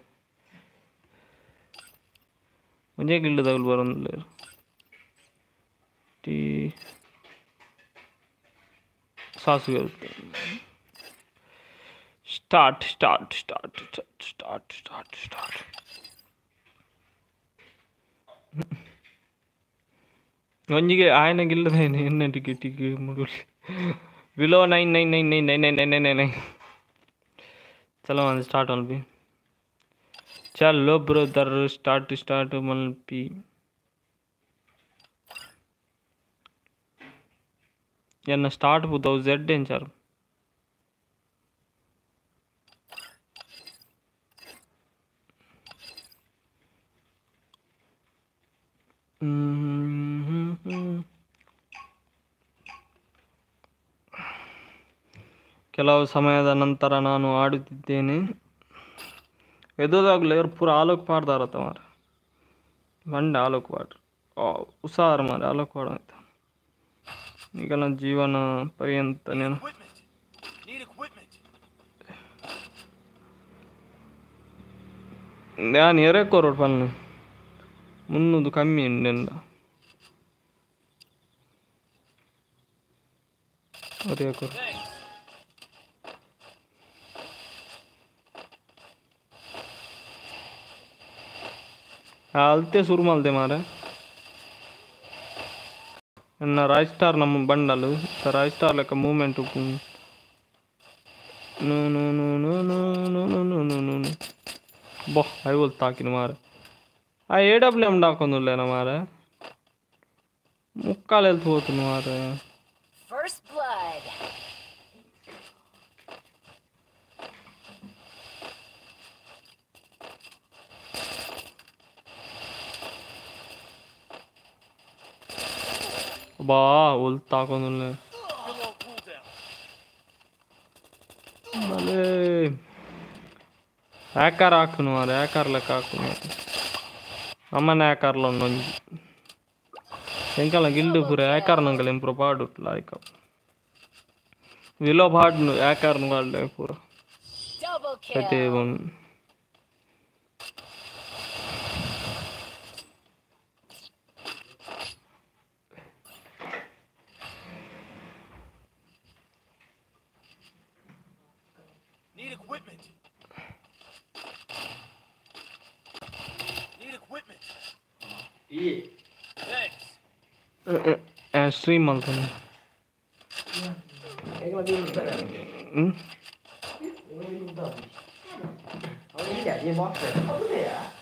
ಒಂಜೇ ಗಿಲ್ಡ್ ತಗಲ್ ಬರೋಲ್ಲ ಟೀ ಸಾಸಿವೆ start start start start start start start ಒಂಜಿಗೆ ಆಯನ ಗಿಲ್ಲದ ಎಣ್ಣೆ ಟಿಕೆ ಟಿಕೆ ಮುಡುಗಲಿ విలో nine nine nine nine nine nine nine nine nine. Nine చాలా అది స్టార్ట్ అనిపి చాలా లో బ్రోదర్ స్టార్ట్ స్టార్ట్ మనపి ఎన్న స్టార్ట్ పోతావు? జెడ్ ఏం చారు ಕೆಲವು ಸಮಯದ ನಂತರ ನಾನು ಆಡುತ್ತಿದ್ದೇನೆ. ಎದುರಾಗಲಿ ಅವ್ರು ಪೂರ ಆಲೋಕ್ ಪಾಡ್ದಾರ ತಮಾರ ಬಂಡ ಆಲೋಕ್ ಪಾಡ್ರಿ. ಹುಷಾರು ಮಾರಿ ಆಲೋಕ್ ಪಾಡ ಈಗ ನನ್ನ ಜೀವನ ಪರ್ಯಂತ ನೇನು. ನಾನು ಎರಕೋರು ಪನ್ನ ಮುನ್ನೂದು ಕಮ್ಮಿ ಉಂಡೆಂಡ ಅವ್ರು ಯಾಕೋರು ಹಾಲ್ತೆ ಶುರು ಮಾಲ್ದೆ ಮಾರ ಇನ್ನು ರಾಜ್ ಸ್ಟಾರ್ ನಮ್ಮ ಬಂಡಲು ರಾಜ್ ಸ್ಟಾರ್ ಲೆಕ್ಕ ಮೂಮೆಂಟ್ ಬೋ ಐವಲ್ ತಾಕಿನ ಮಾರ ಆ ಎ ಡಬ್ಲ್ಯೂ ಎಮ್ ಡಾಕೊಂದಿಲ್ಲ ಮಾರ ಮುಕ್ಕಾಲೆಲ್ಲಿ ಹೋತು ಮಾರ 봐 옳다 그거는 ભલે આકાર રાખનું મારે આકારલા કાકું అమ్మని ఆకార్లో ఉన్నది వెంకాల గిల్డు పూర ఆకారణం కలిం పూర పాడు లైక్ విలో పాడు ఆకారణ వాళ్ళు పూర ప్రతి स्ट्रीम माँगता हूँ ये बॉक्स है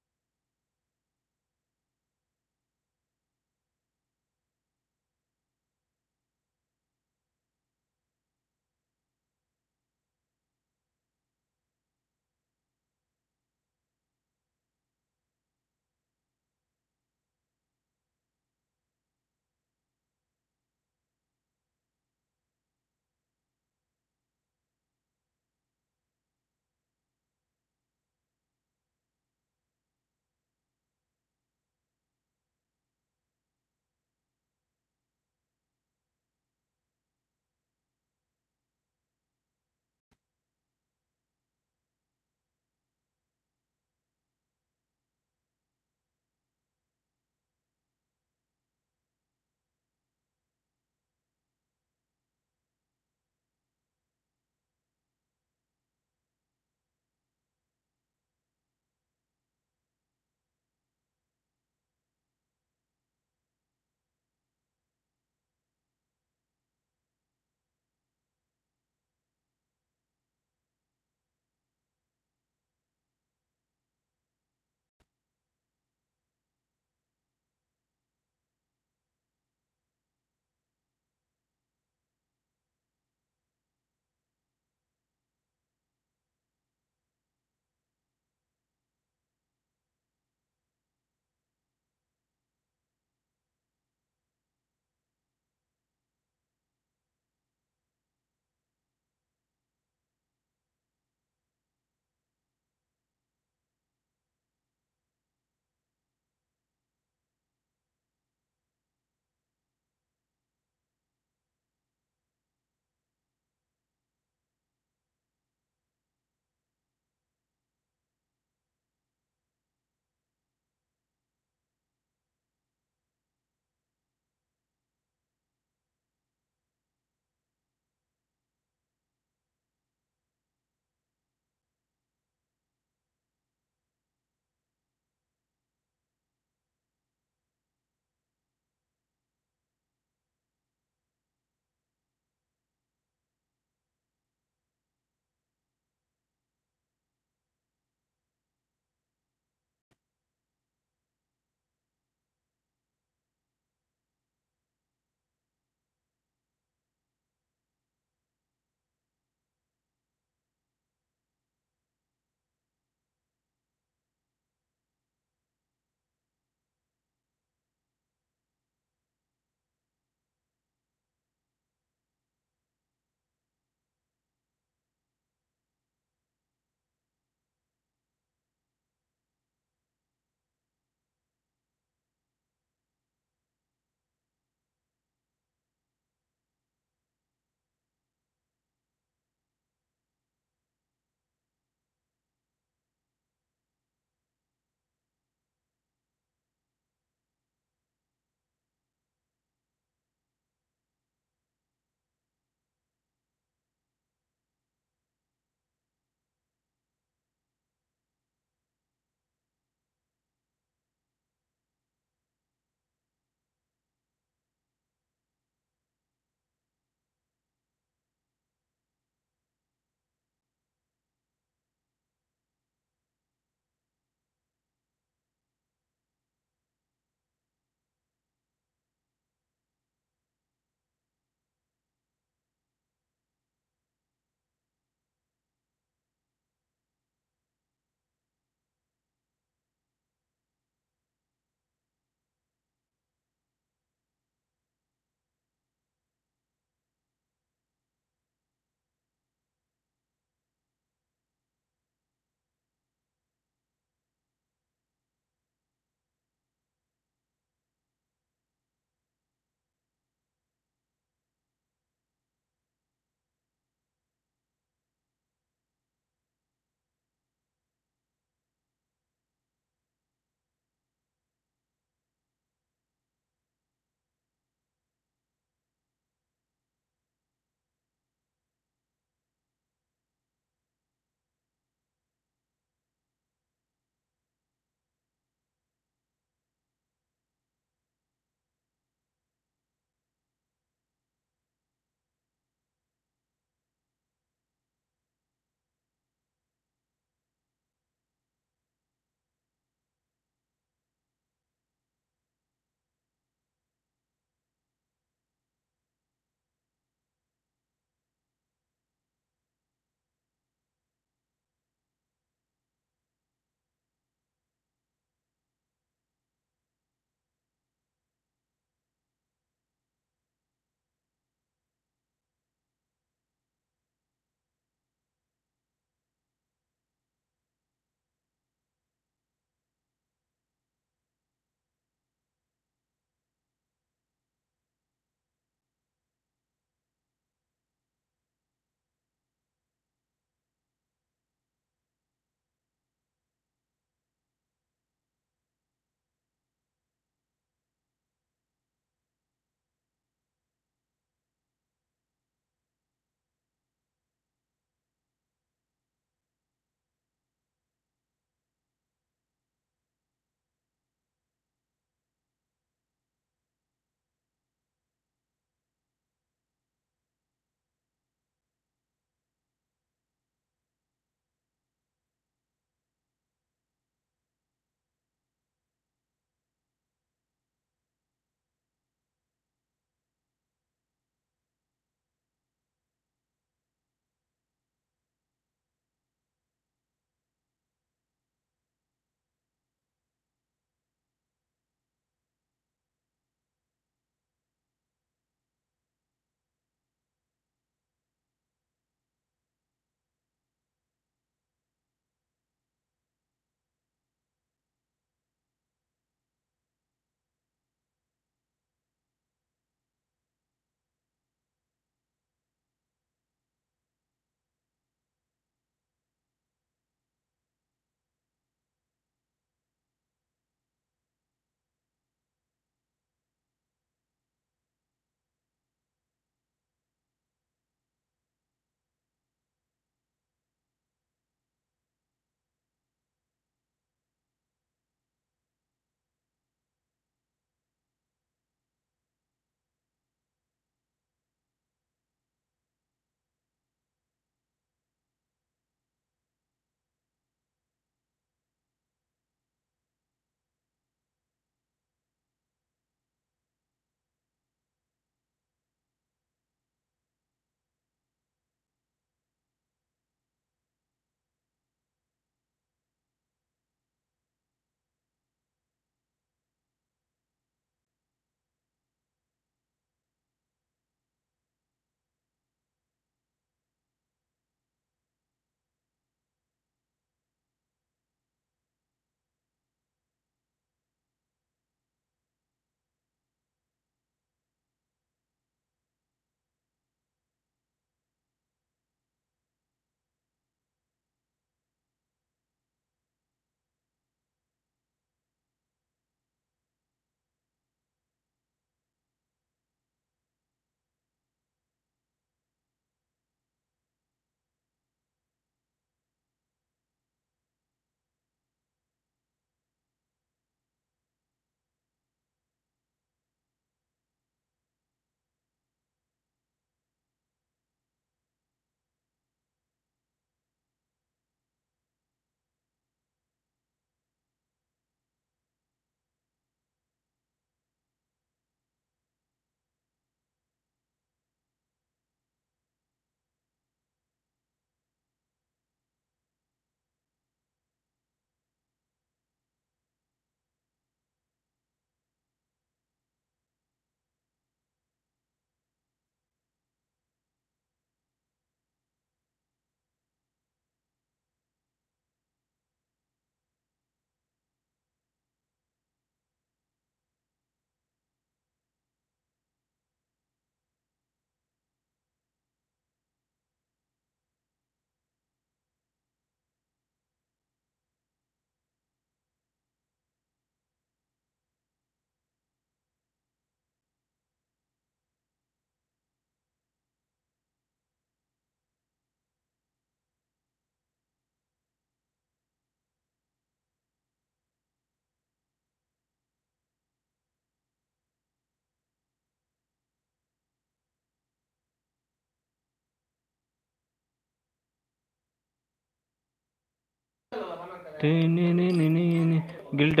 गिल्ट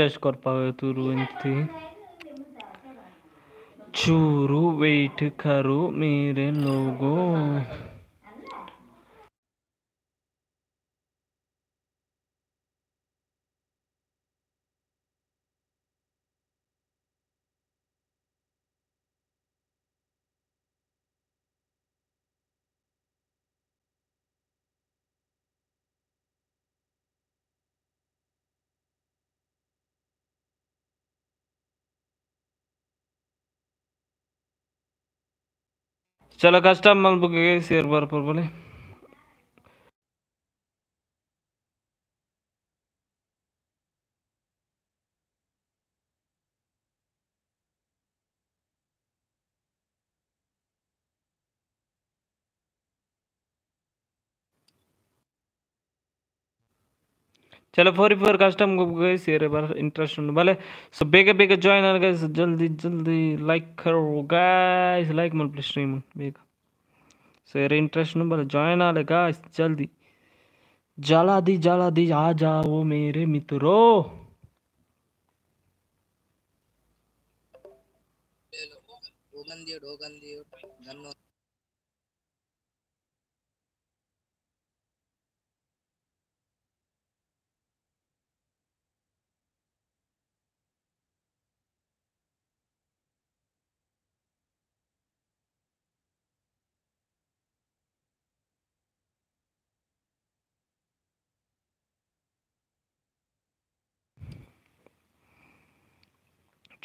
तुरी चूरू वेट करो मेरे लोगों. चलो कस्टम बुक शेयर बार पर बोले। चलो फोर्टी फोर कस्टम ग्रुप गई सीरे बार इंटरेस्ट भले सो बेग बेग जॉइन आर गई जल्दी जल्दी लाइक करो गाइस लाइक मन प्लीज़ स्ट्रीम बेग। सो ये इंटरेस्ट भले जॉइन आ गाइस जल्दी। जला दी जला दी, आ जाओ मेरे मित्रो।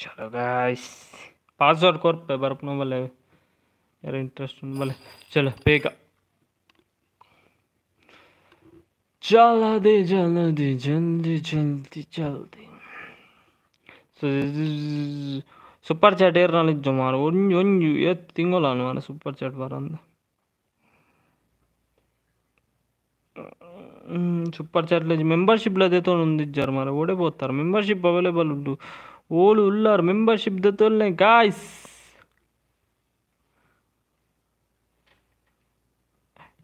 चलो गाइस पासवर्ड कोर पे बरपनो भले यार इंटरेस्ट भले चलो ಬೇಗ चला दे चला दे जल्दी जल्दी जल्दी ಸೂಪರ್ ಚಾಟ್ ಏರ್ ನಾಳಿದ್ದು ಮಾರು ಒಂಜು ಒಂಜು ಎತ್ತು ತಿಂಗಳು ಮಾರ ಸೂಪರ್ ಚಾಟ್ ಬರಂದ సూపర్ చాట్లో మెంబర్షిప్లో అయితే ఉంది ఇచ్చారు మరి ఓడిపోతారు మెంబర్షిప్ అవైలబుల్ ఉండు ఓళ్ళు ఉల్లారు మెంబర్షిప్ దత్తోళ్ళనే గాయస్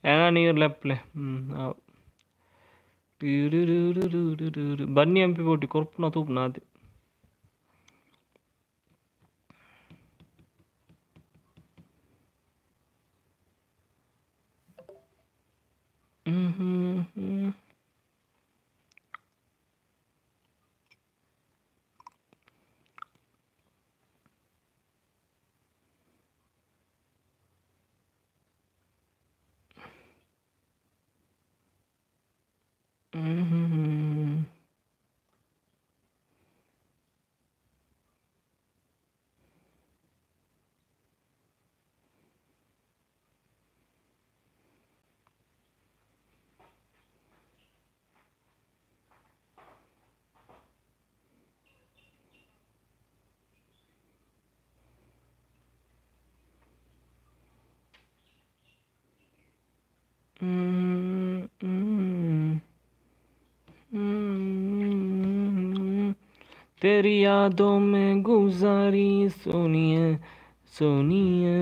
ఏనా నీరు లేపలే బన్నీ ఎంపీ పోటీ కొరుపున తూపు నాది Mhm. Mm-hmm. Mm-hmm. mm-hmm. तेरी यादों में गुजारी सोनिए सोनिए।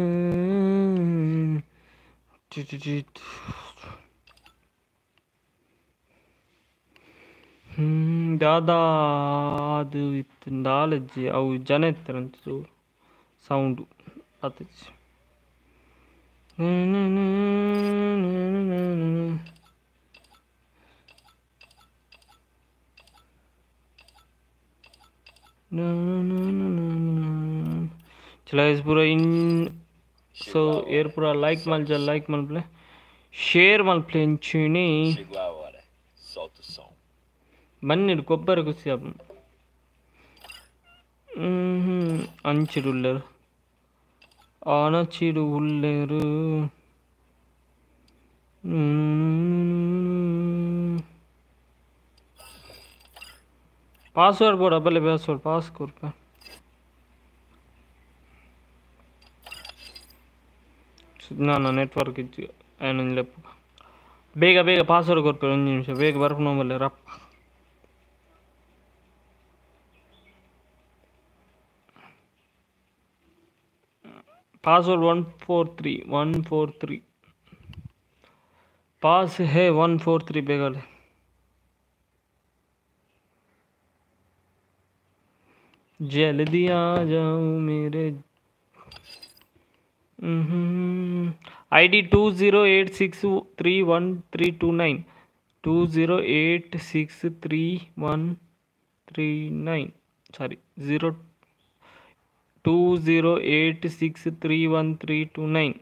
जने तुरंत तो साउंड आते चलो इस पूरा इन सो एयर पूरा लाइक मल जा लाइक मल प्ले शेयर मल play इंचुनी Chegou a hora. Password board ಅಬ್ಬಲೆ password pass ಕೊರ್ಪ ನಾನು ನೆಟ್ವರ್ಕ್ ಇದ್ದು ಏನೊಂದು ಲೆಪ್ಪ ಬೇಗ ಬೇಗ ಪಾಸ್ವರ್ಡ್ ಕೊರ್ಪೆ ಒಂದು ನಿಮಿಷ ಬೇಗ ಬರ್ಕೊಂಡು ಹೋಗಲ್ಲ ರಪ್ಪ password one four three one four three pass है वन फोर थ्री बेगल जल्दी आ जाओ मेरे। I D two zero eight six three one three two nine two zero eight six three one three nine sorry zero two zero eight six three one three two nine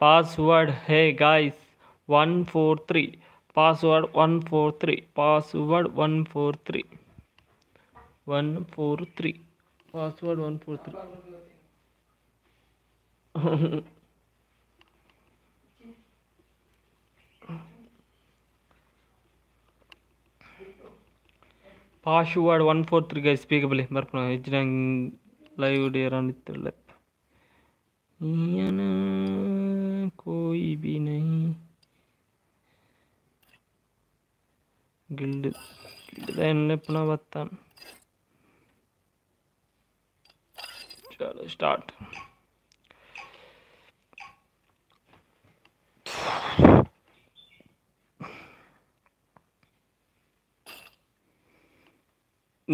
password है guys one four three password one four three password one four three one four three password one four three password one four three கை ஸ்பீக்கபிள் மறப்பணும் ஹெச்டாங் live டேரான்னு தெரியல கோய் பினை guild guild தான் என்ன பண்ண பார்த்தான் కాదు స్టార్ట్.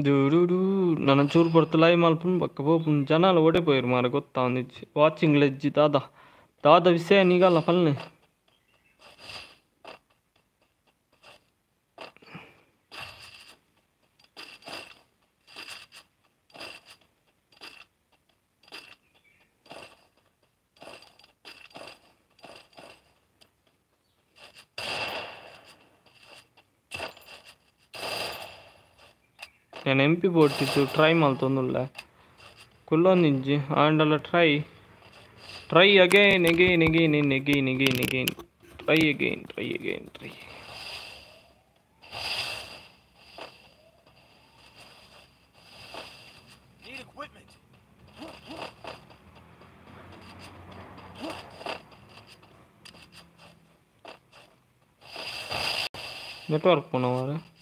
దూరుడు నన్ను చూరు పడుతున్నాయి మలుపును పక్కపోపు జనాలు ఓడిపోయారు మరి కొత్త వాచింగ్ లెజ్జి దాదా. దాదా విషయాన్ని గల పల్లని ನಾನು ಎಮ್ ಪಿ ಬೋಡ್ತಿತ್ತು ಟ್ರೈ ಮಲ್ತೊಂದುಲ್ಲ ಕುಲ್ಲೊಂದಿಜ್ಜಿ ಆಂಡಲ್ಲ try try again again again in again again again try again try again try network पुनः हमारा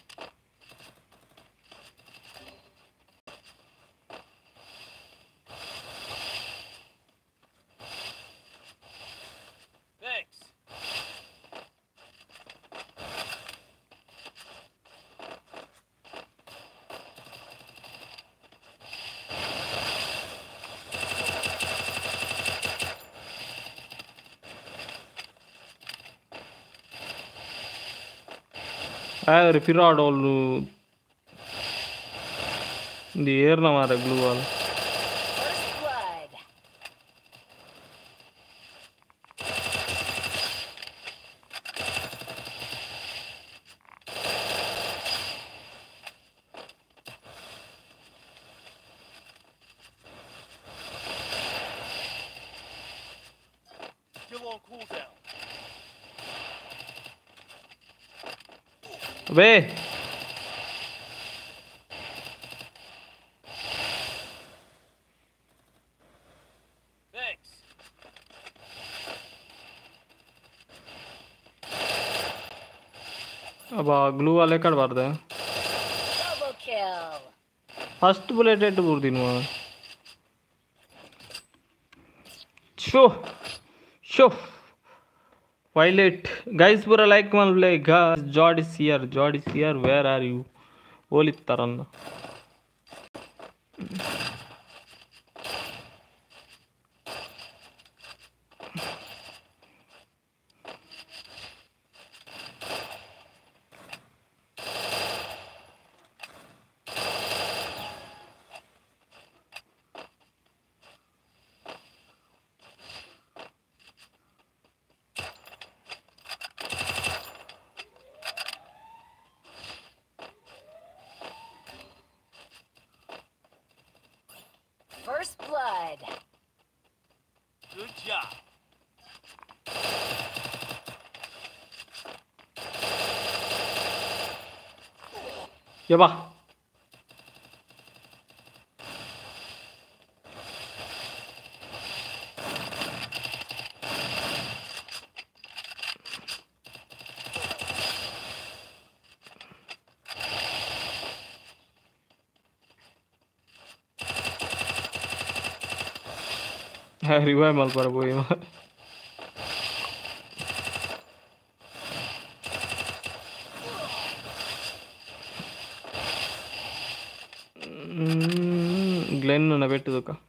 టైర్ ఫిర్రాడు వాళ్ళు ఇది ఏరినామారా గ్లూ వాళ్ళు? वे। अब ग्लू वाले कट मार दें फ़र्स्ट बुलेट एड बुर दिन शो शो। वायलेट गाइस पूरा लाइक मान लाइक जॉर्ड सियर जॉर्ड सियर वेयर आर यू ओली तरन्ना 去吧。还离我远吗？老朋友。to Luca.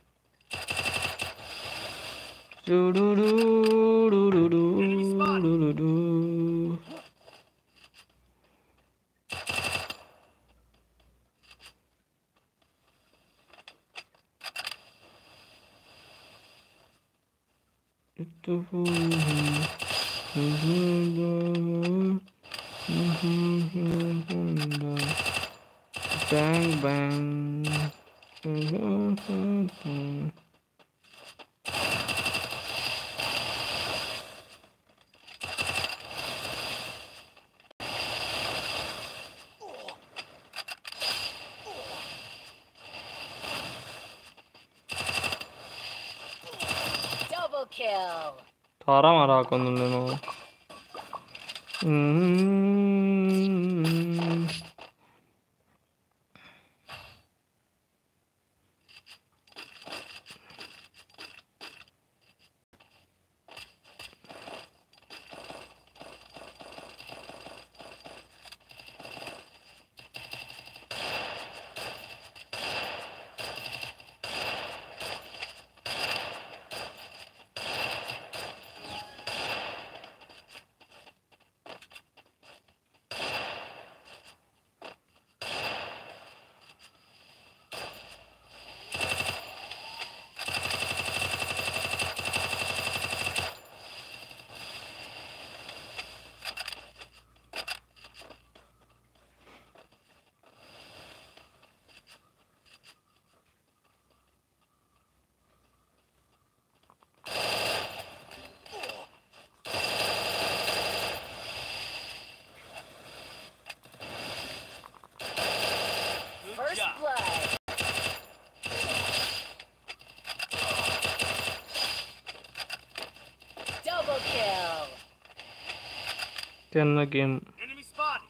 Ten game. Enemy spotted.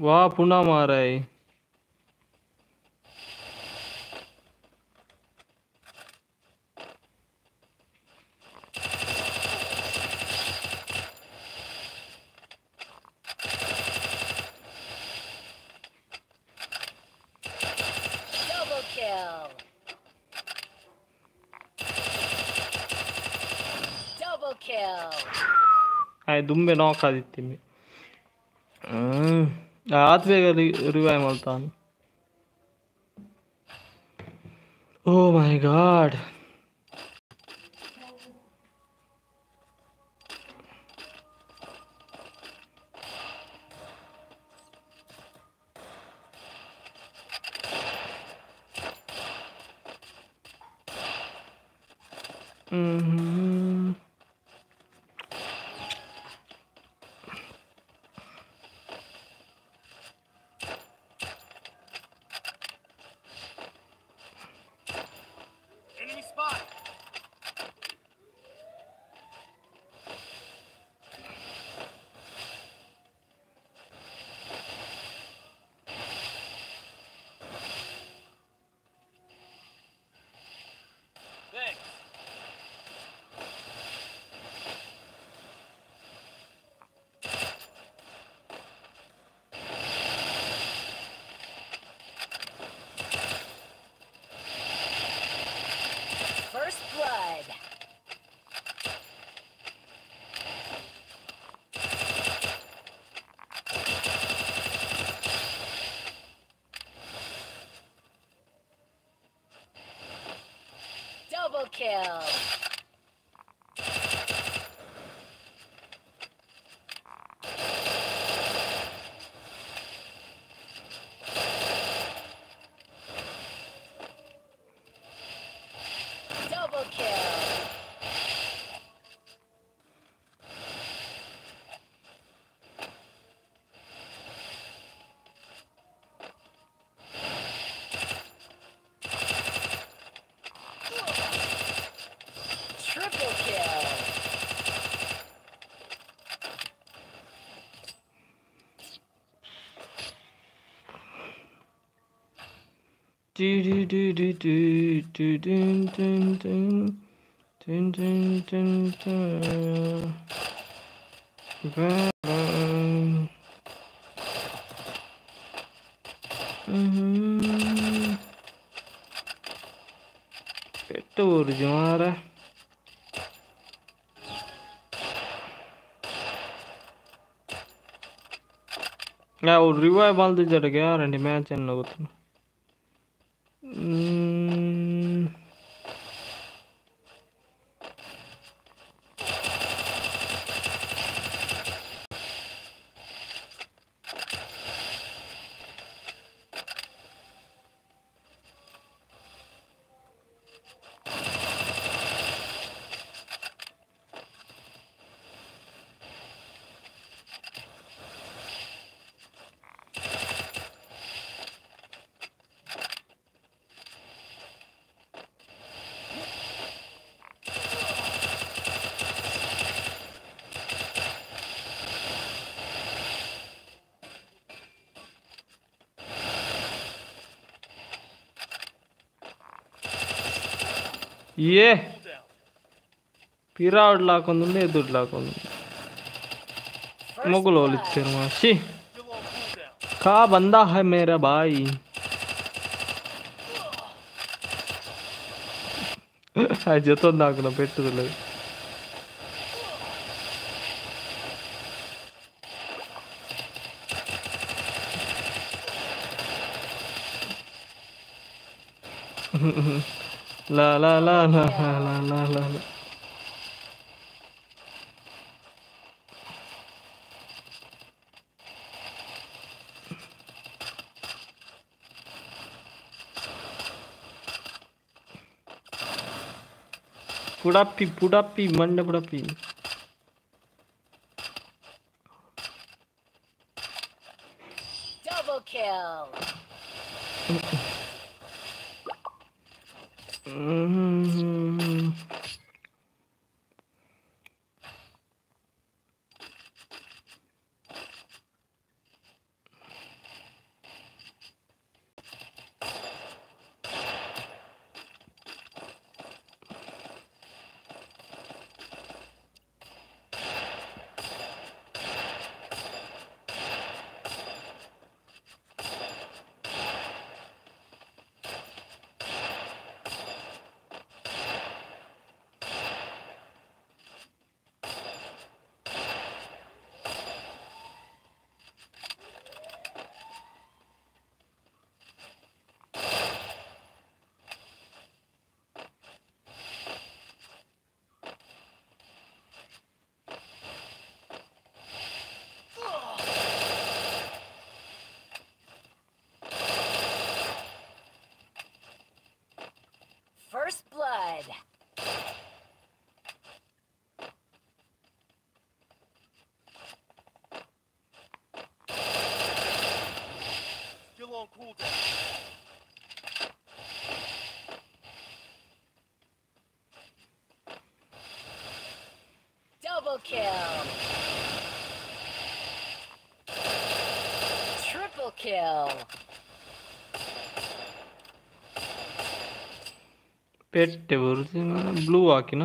वाह पुना मारा है ದುಂಬೆ ನೋಕಾದಿತ್ತಿಮ್ಮೆ ಆತ್ ಬೇಗ ರಿವೈವ್ ಮಾಡ್ತಾನೆ ಓ my god do do do do do do do do Dun, dun, dun, dun. Bye. ఏ పిరావుడు లాక్కుంది ఎదుడు లాక్కుంది మొగ్గులోలు ఇచ్చారు మాసి కా బందా హై మేరా బాయి అది చెప్తుంది నాకు నా పెట్టుదలేదు La la la la la la la la la. पुड़ापी पुड़ापी मंड पुड़ापी ಪೆಟ್ಟೆ ಬರುತ್ತೆ ಬ್ಲೂ ಹಾಕಿನ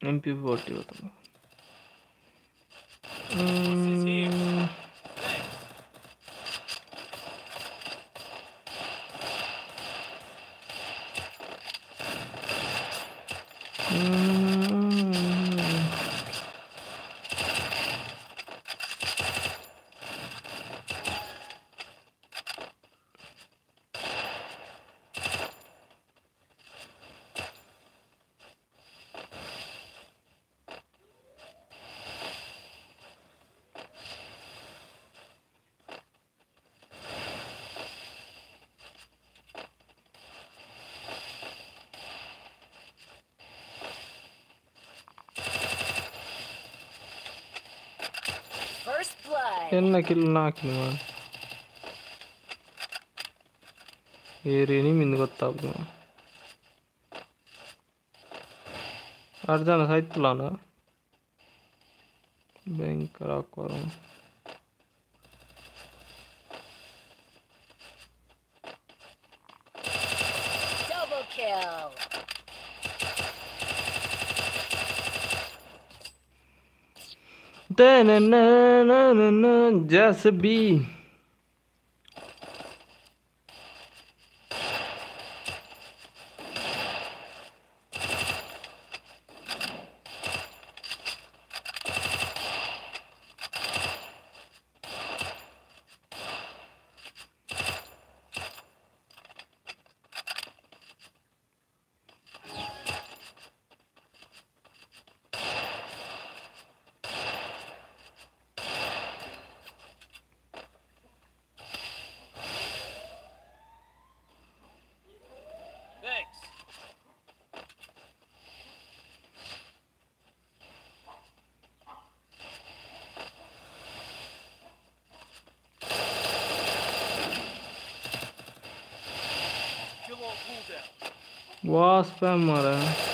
ಎಂ ಪಿ ಫೋರ್ಟಿ ಇವತ್ತು కిల్ నాకిన ಏರಿ ನಿಮ್ಮಿಂದ ಗೊತ್ತಾಗ ಆರು ಜನ ಸಾಯ್ತಲ್ಲ ನಾನು ಭಯಂಕರ ಹಾಕೋರು na na na na na just be. वास्प पे मारा है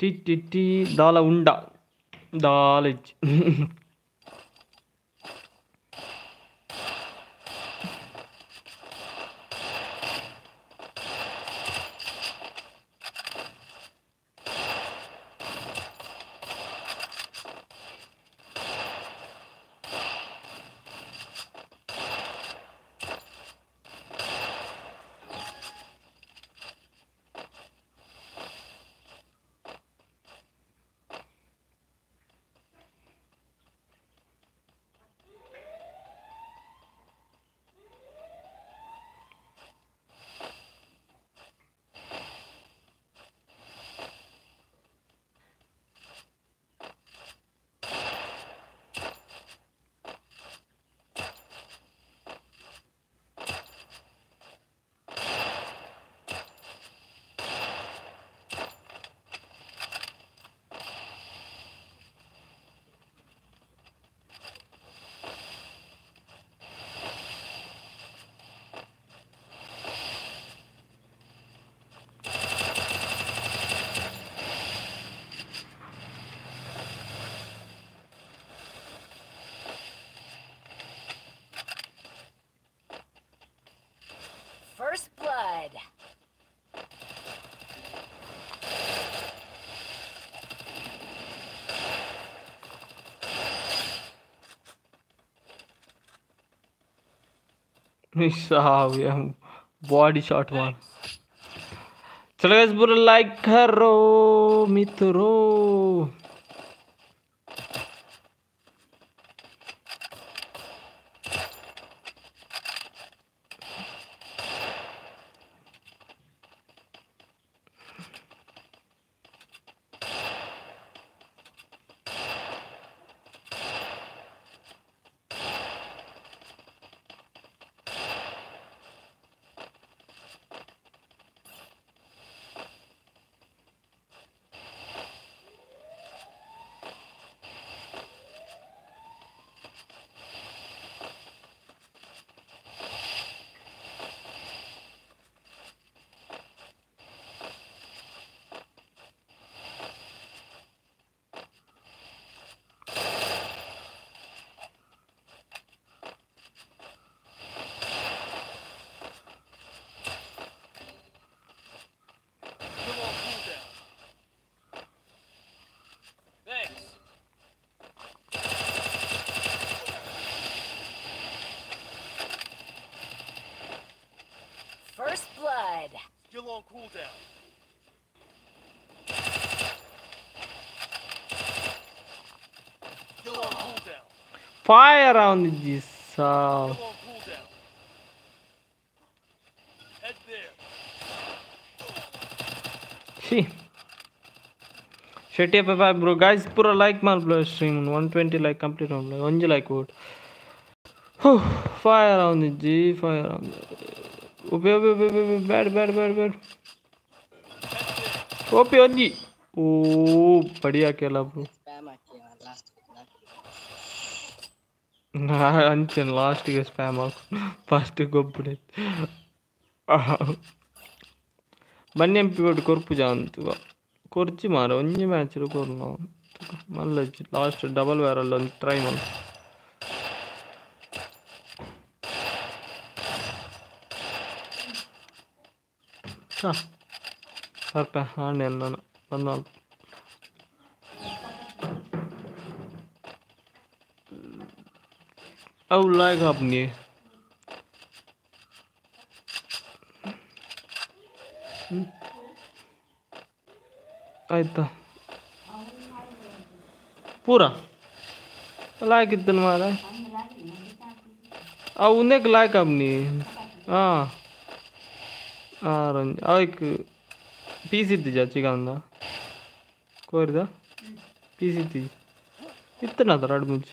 டி டி டி தால உண்டா? தாலேஜ் बॉडी शॉट मार। चलो इस बुरा लाइक करो मित्रों Kill on cooldown. Thanks. First blood. Kill on cooldown. Kill on cooldown. fire around this. so See. Shut up, bye bro. Guys, pura like my blood stream. 120 like complete on like. one like what? fire around the G, fire around the. Ope, ope, ope, ope, bad, bad, bad, bad. Ope, only. Oh, बढ़िया खेला bro ಹಂಚನ್ ಲಾಸ್ಟಿಗೆ spam ಹಾಕು ಫಸ್ಟಿಗೆ ಗೊಬ್ಬರ ಬನ್ನಿ MP ಕೊಟ್ಟು ಕೊರ್ಪುಜ ಅಂತ ಕೊರ್ಚಿ ಮಾರ ಒಂಜಿ ಮ್ಯಾಚ್ ಕೊರು ನಾವು ಮಲ್ಲ ಲಾಸ್ಟ್ ಡಬಲ್ ವ್ಯಾರಲ್ಲಿ ಒಂದು ಟ್ರೈ ಮಾಡಿ. ಸರ್ಪ ಹಾಣೆ ಎಲ್ಲ ಬಂದ Au lag hebben niet. ಆಯ್ತಾ ಪೂರ ಲಾಯಕ್ ಇದ್ದಲ್ಲ ಮಾರ ಆ ಉನ್ನೇಕ್ ಲಾಯಕ್ ಆಬ್ನಿ ಹಾಂ ಹಾಂ ರಂಜ ಅವಕ್ಕೆ ಪೀಸ್ ಇದ್ದಿಜ ಚಿಕನ್ದ ಕೋರಿದ ಪೀಸ್ ಇತ್ತಿ ಇತ್ತನ ಅದರ ಅಡ್ಮುಜಿ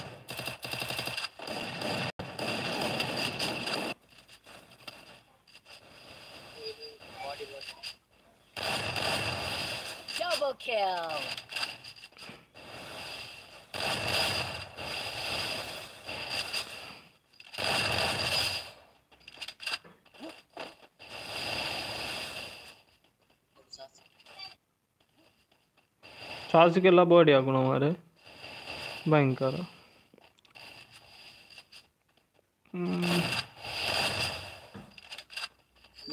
ಚಾಸಿಗೆಲ್ಲ ಬಾಡಿ ಹಾಕೋಣ ಮಾರೆ ಭಯಂಕರ ಹ್ಮ್.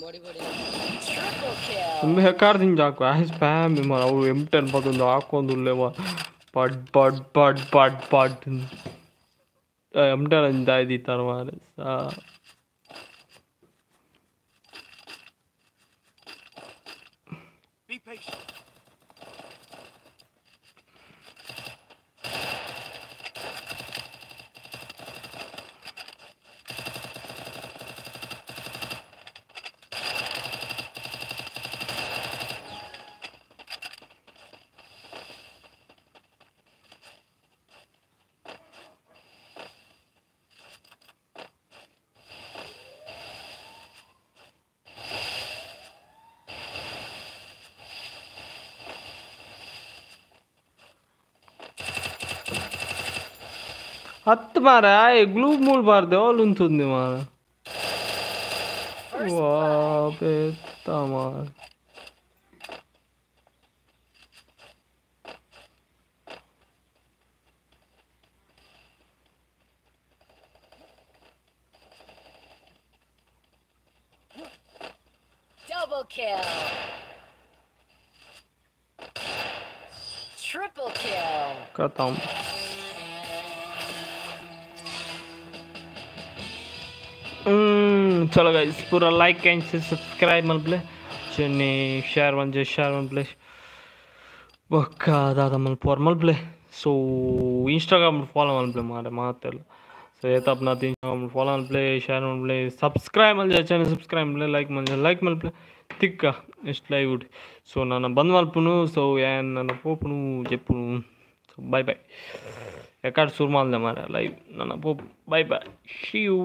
Body body Triple kill. ಬೇಕಾರ್ದಿಂದ ಹಾಕು ಆ ಸ್ಪ್ಯಾಮ್ ಮರ ಅವು ಎಮ್ ಟೆನ್ ಬಂದೊಂದು ಹಾಕೊಂಡು ಪಡ್ ಪಡ್ ಪಡ್ ಪಡ್ ಪಡ್ ಎಮ್ ಟೆನ್ ಅಂತ ಇದ್ದಿತ್ತಾರ ಮಾರೆ ಸಾ var e glumul var de o întotdeauna. Wow, pe tamar. Double kill. Triple kill. Catam. चलो गाइस पूरा लाइक एंड सब्सक्राइब मत प्ले चने शेयर वन जे शेयर वन प्ले बक्का दादा मल पोर मल प्ले सो इंस्टाग्राम फॉलो मल प्ले मारे मातेल सो ये तो अपना तीन इंस्टाग्राम फॉलो मल प्ले शेयर मल प्ले सब्सक्राइब मल जे चैनल सब्सक्राइब मल लाइक मल लाइक मल प्ले ತಿಕ್ಕ ಎಷ್ಟು ಲೈವ್ ಸೊ ನಾನು ಬಂದ್ ಮಲ್ಪುನು ಸೊ ಏನ್ ನನ್ನ ಪೋಪುನು ಜೆಪ್ಪುನು ಸೊ ಬಾಯ್ ಬಾಯ್ ಯಾಕಡೆ ಶುರು ಮಾಡ್ದೆ ಮಾರ ಲೈವ್ ನನ್ನ ಪೋಪ್ ಬಾಯ್ ಬಾಯ್ ಶಿಯೂ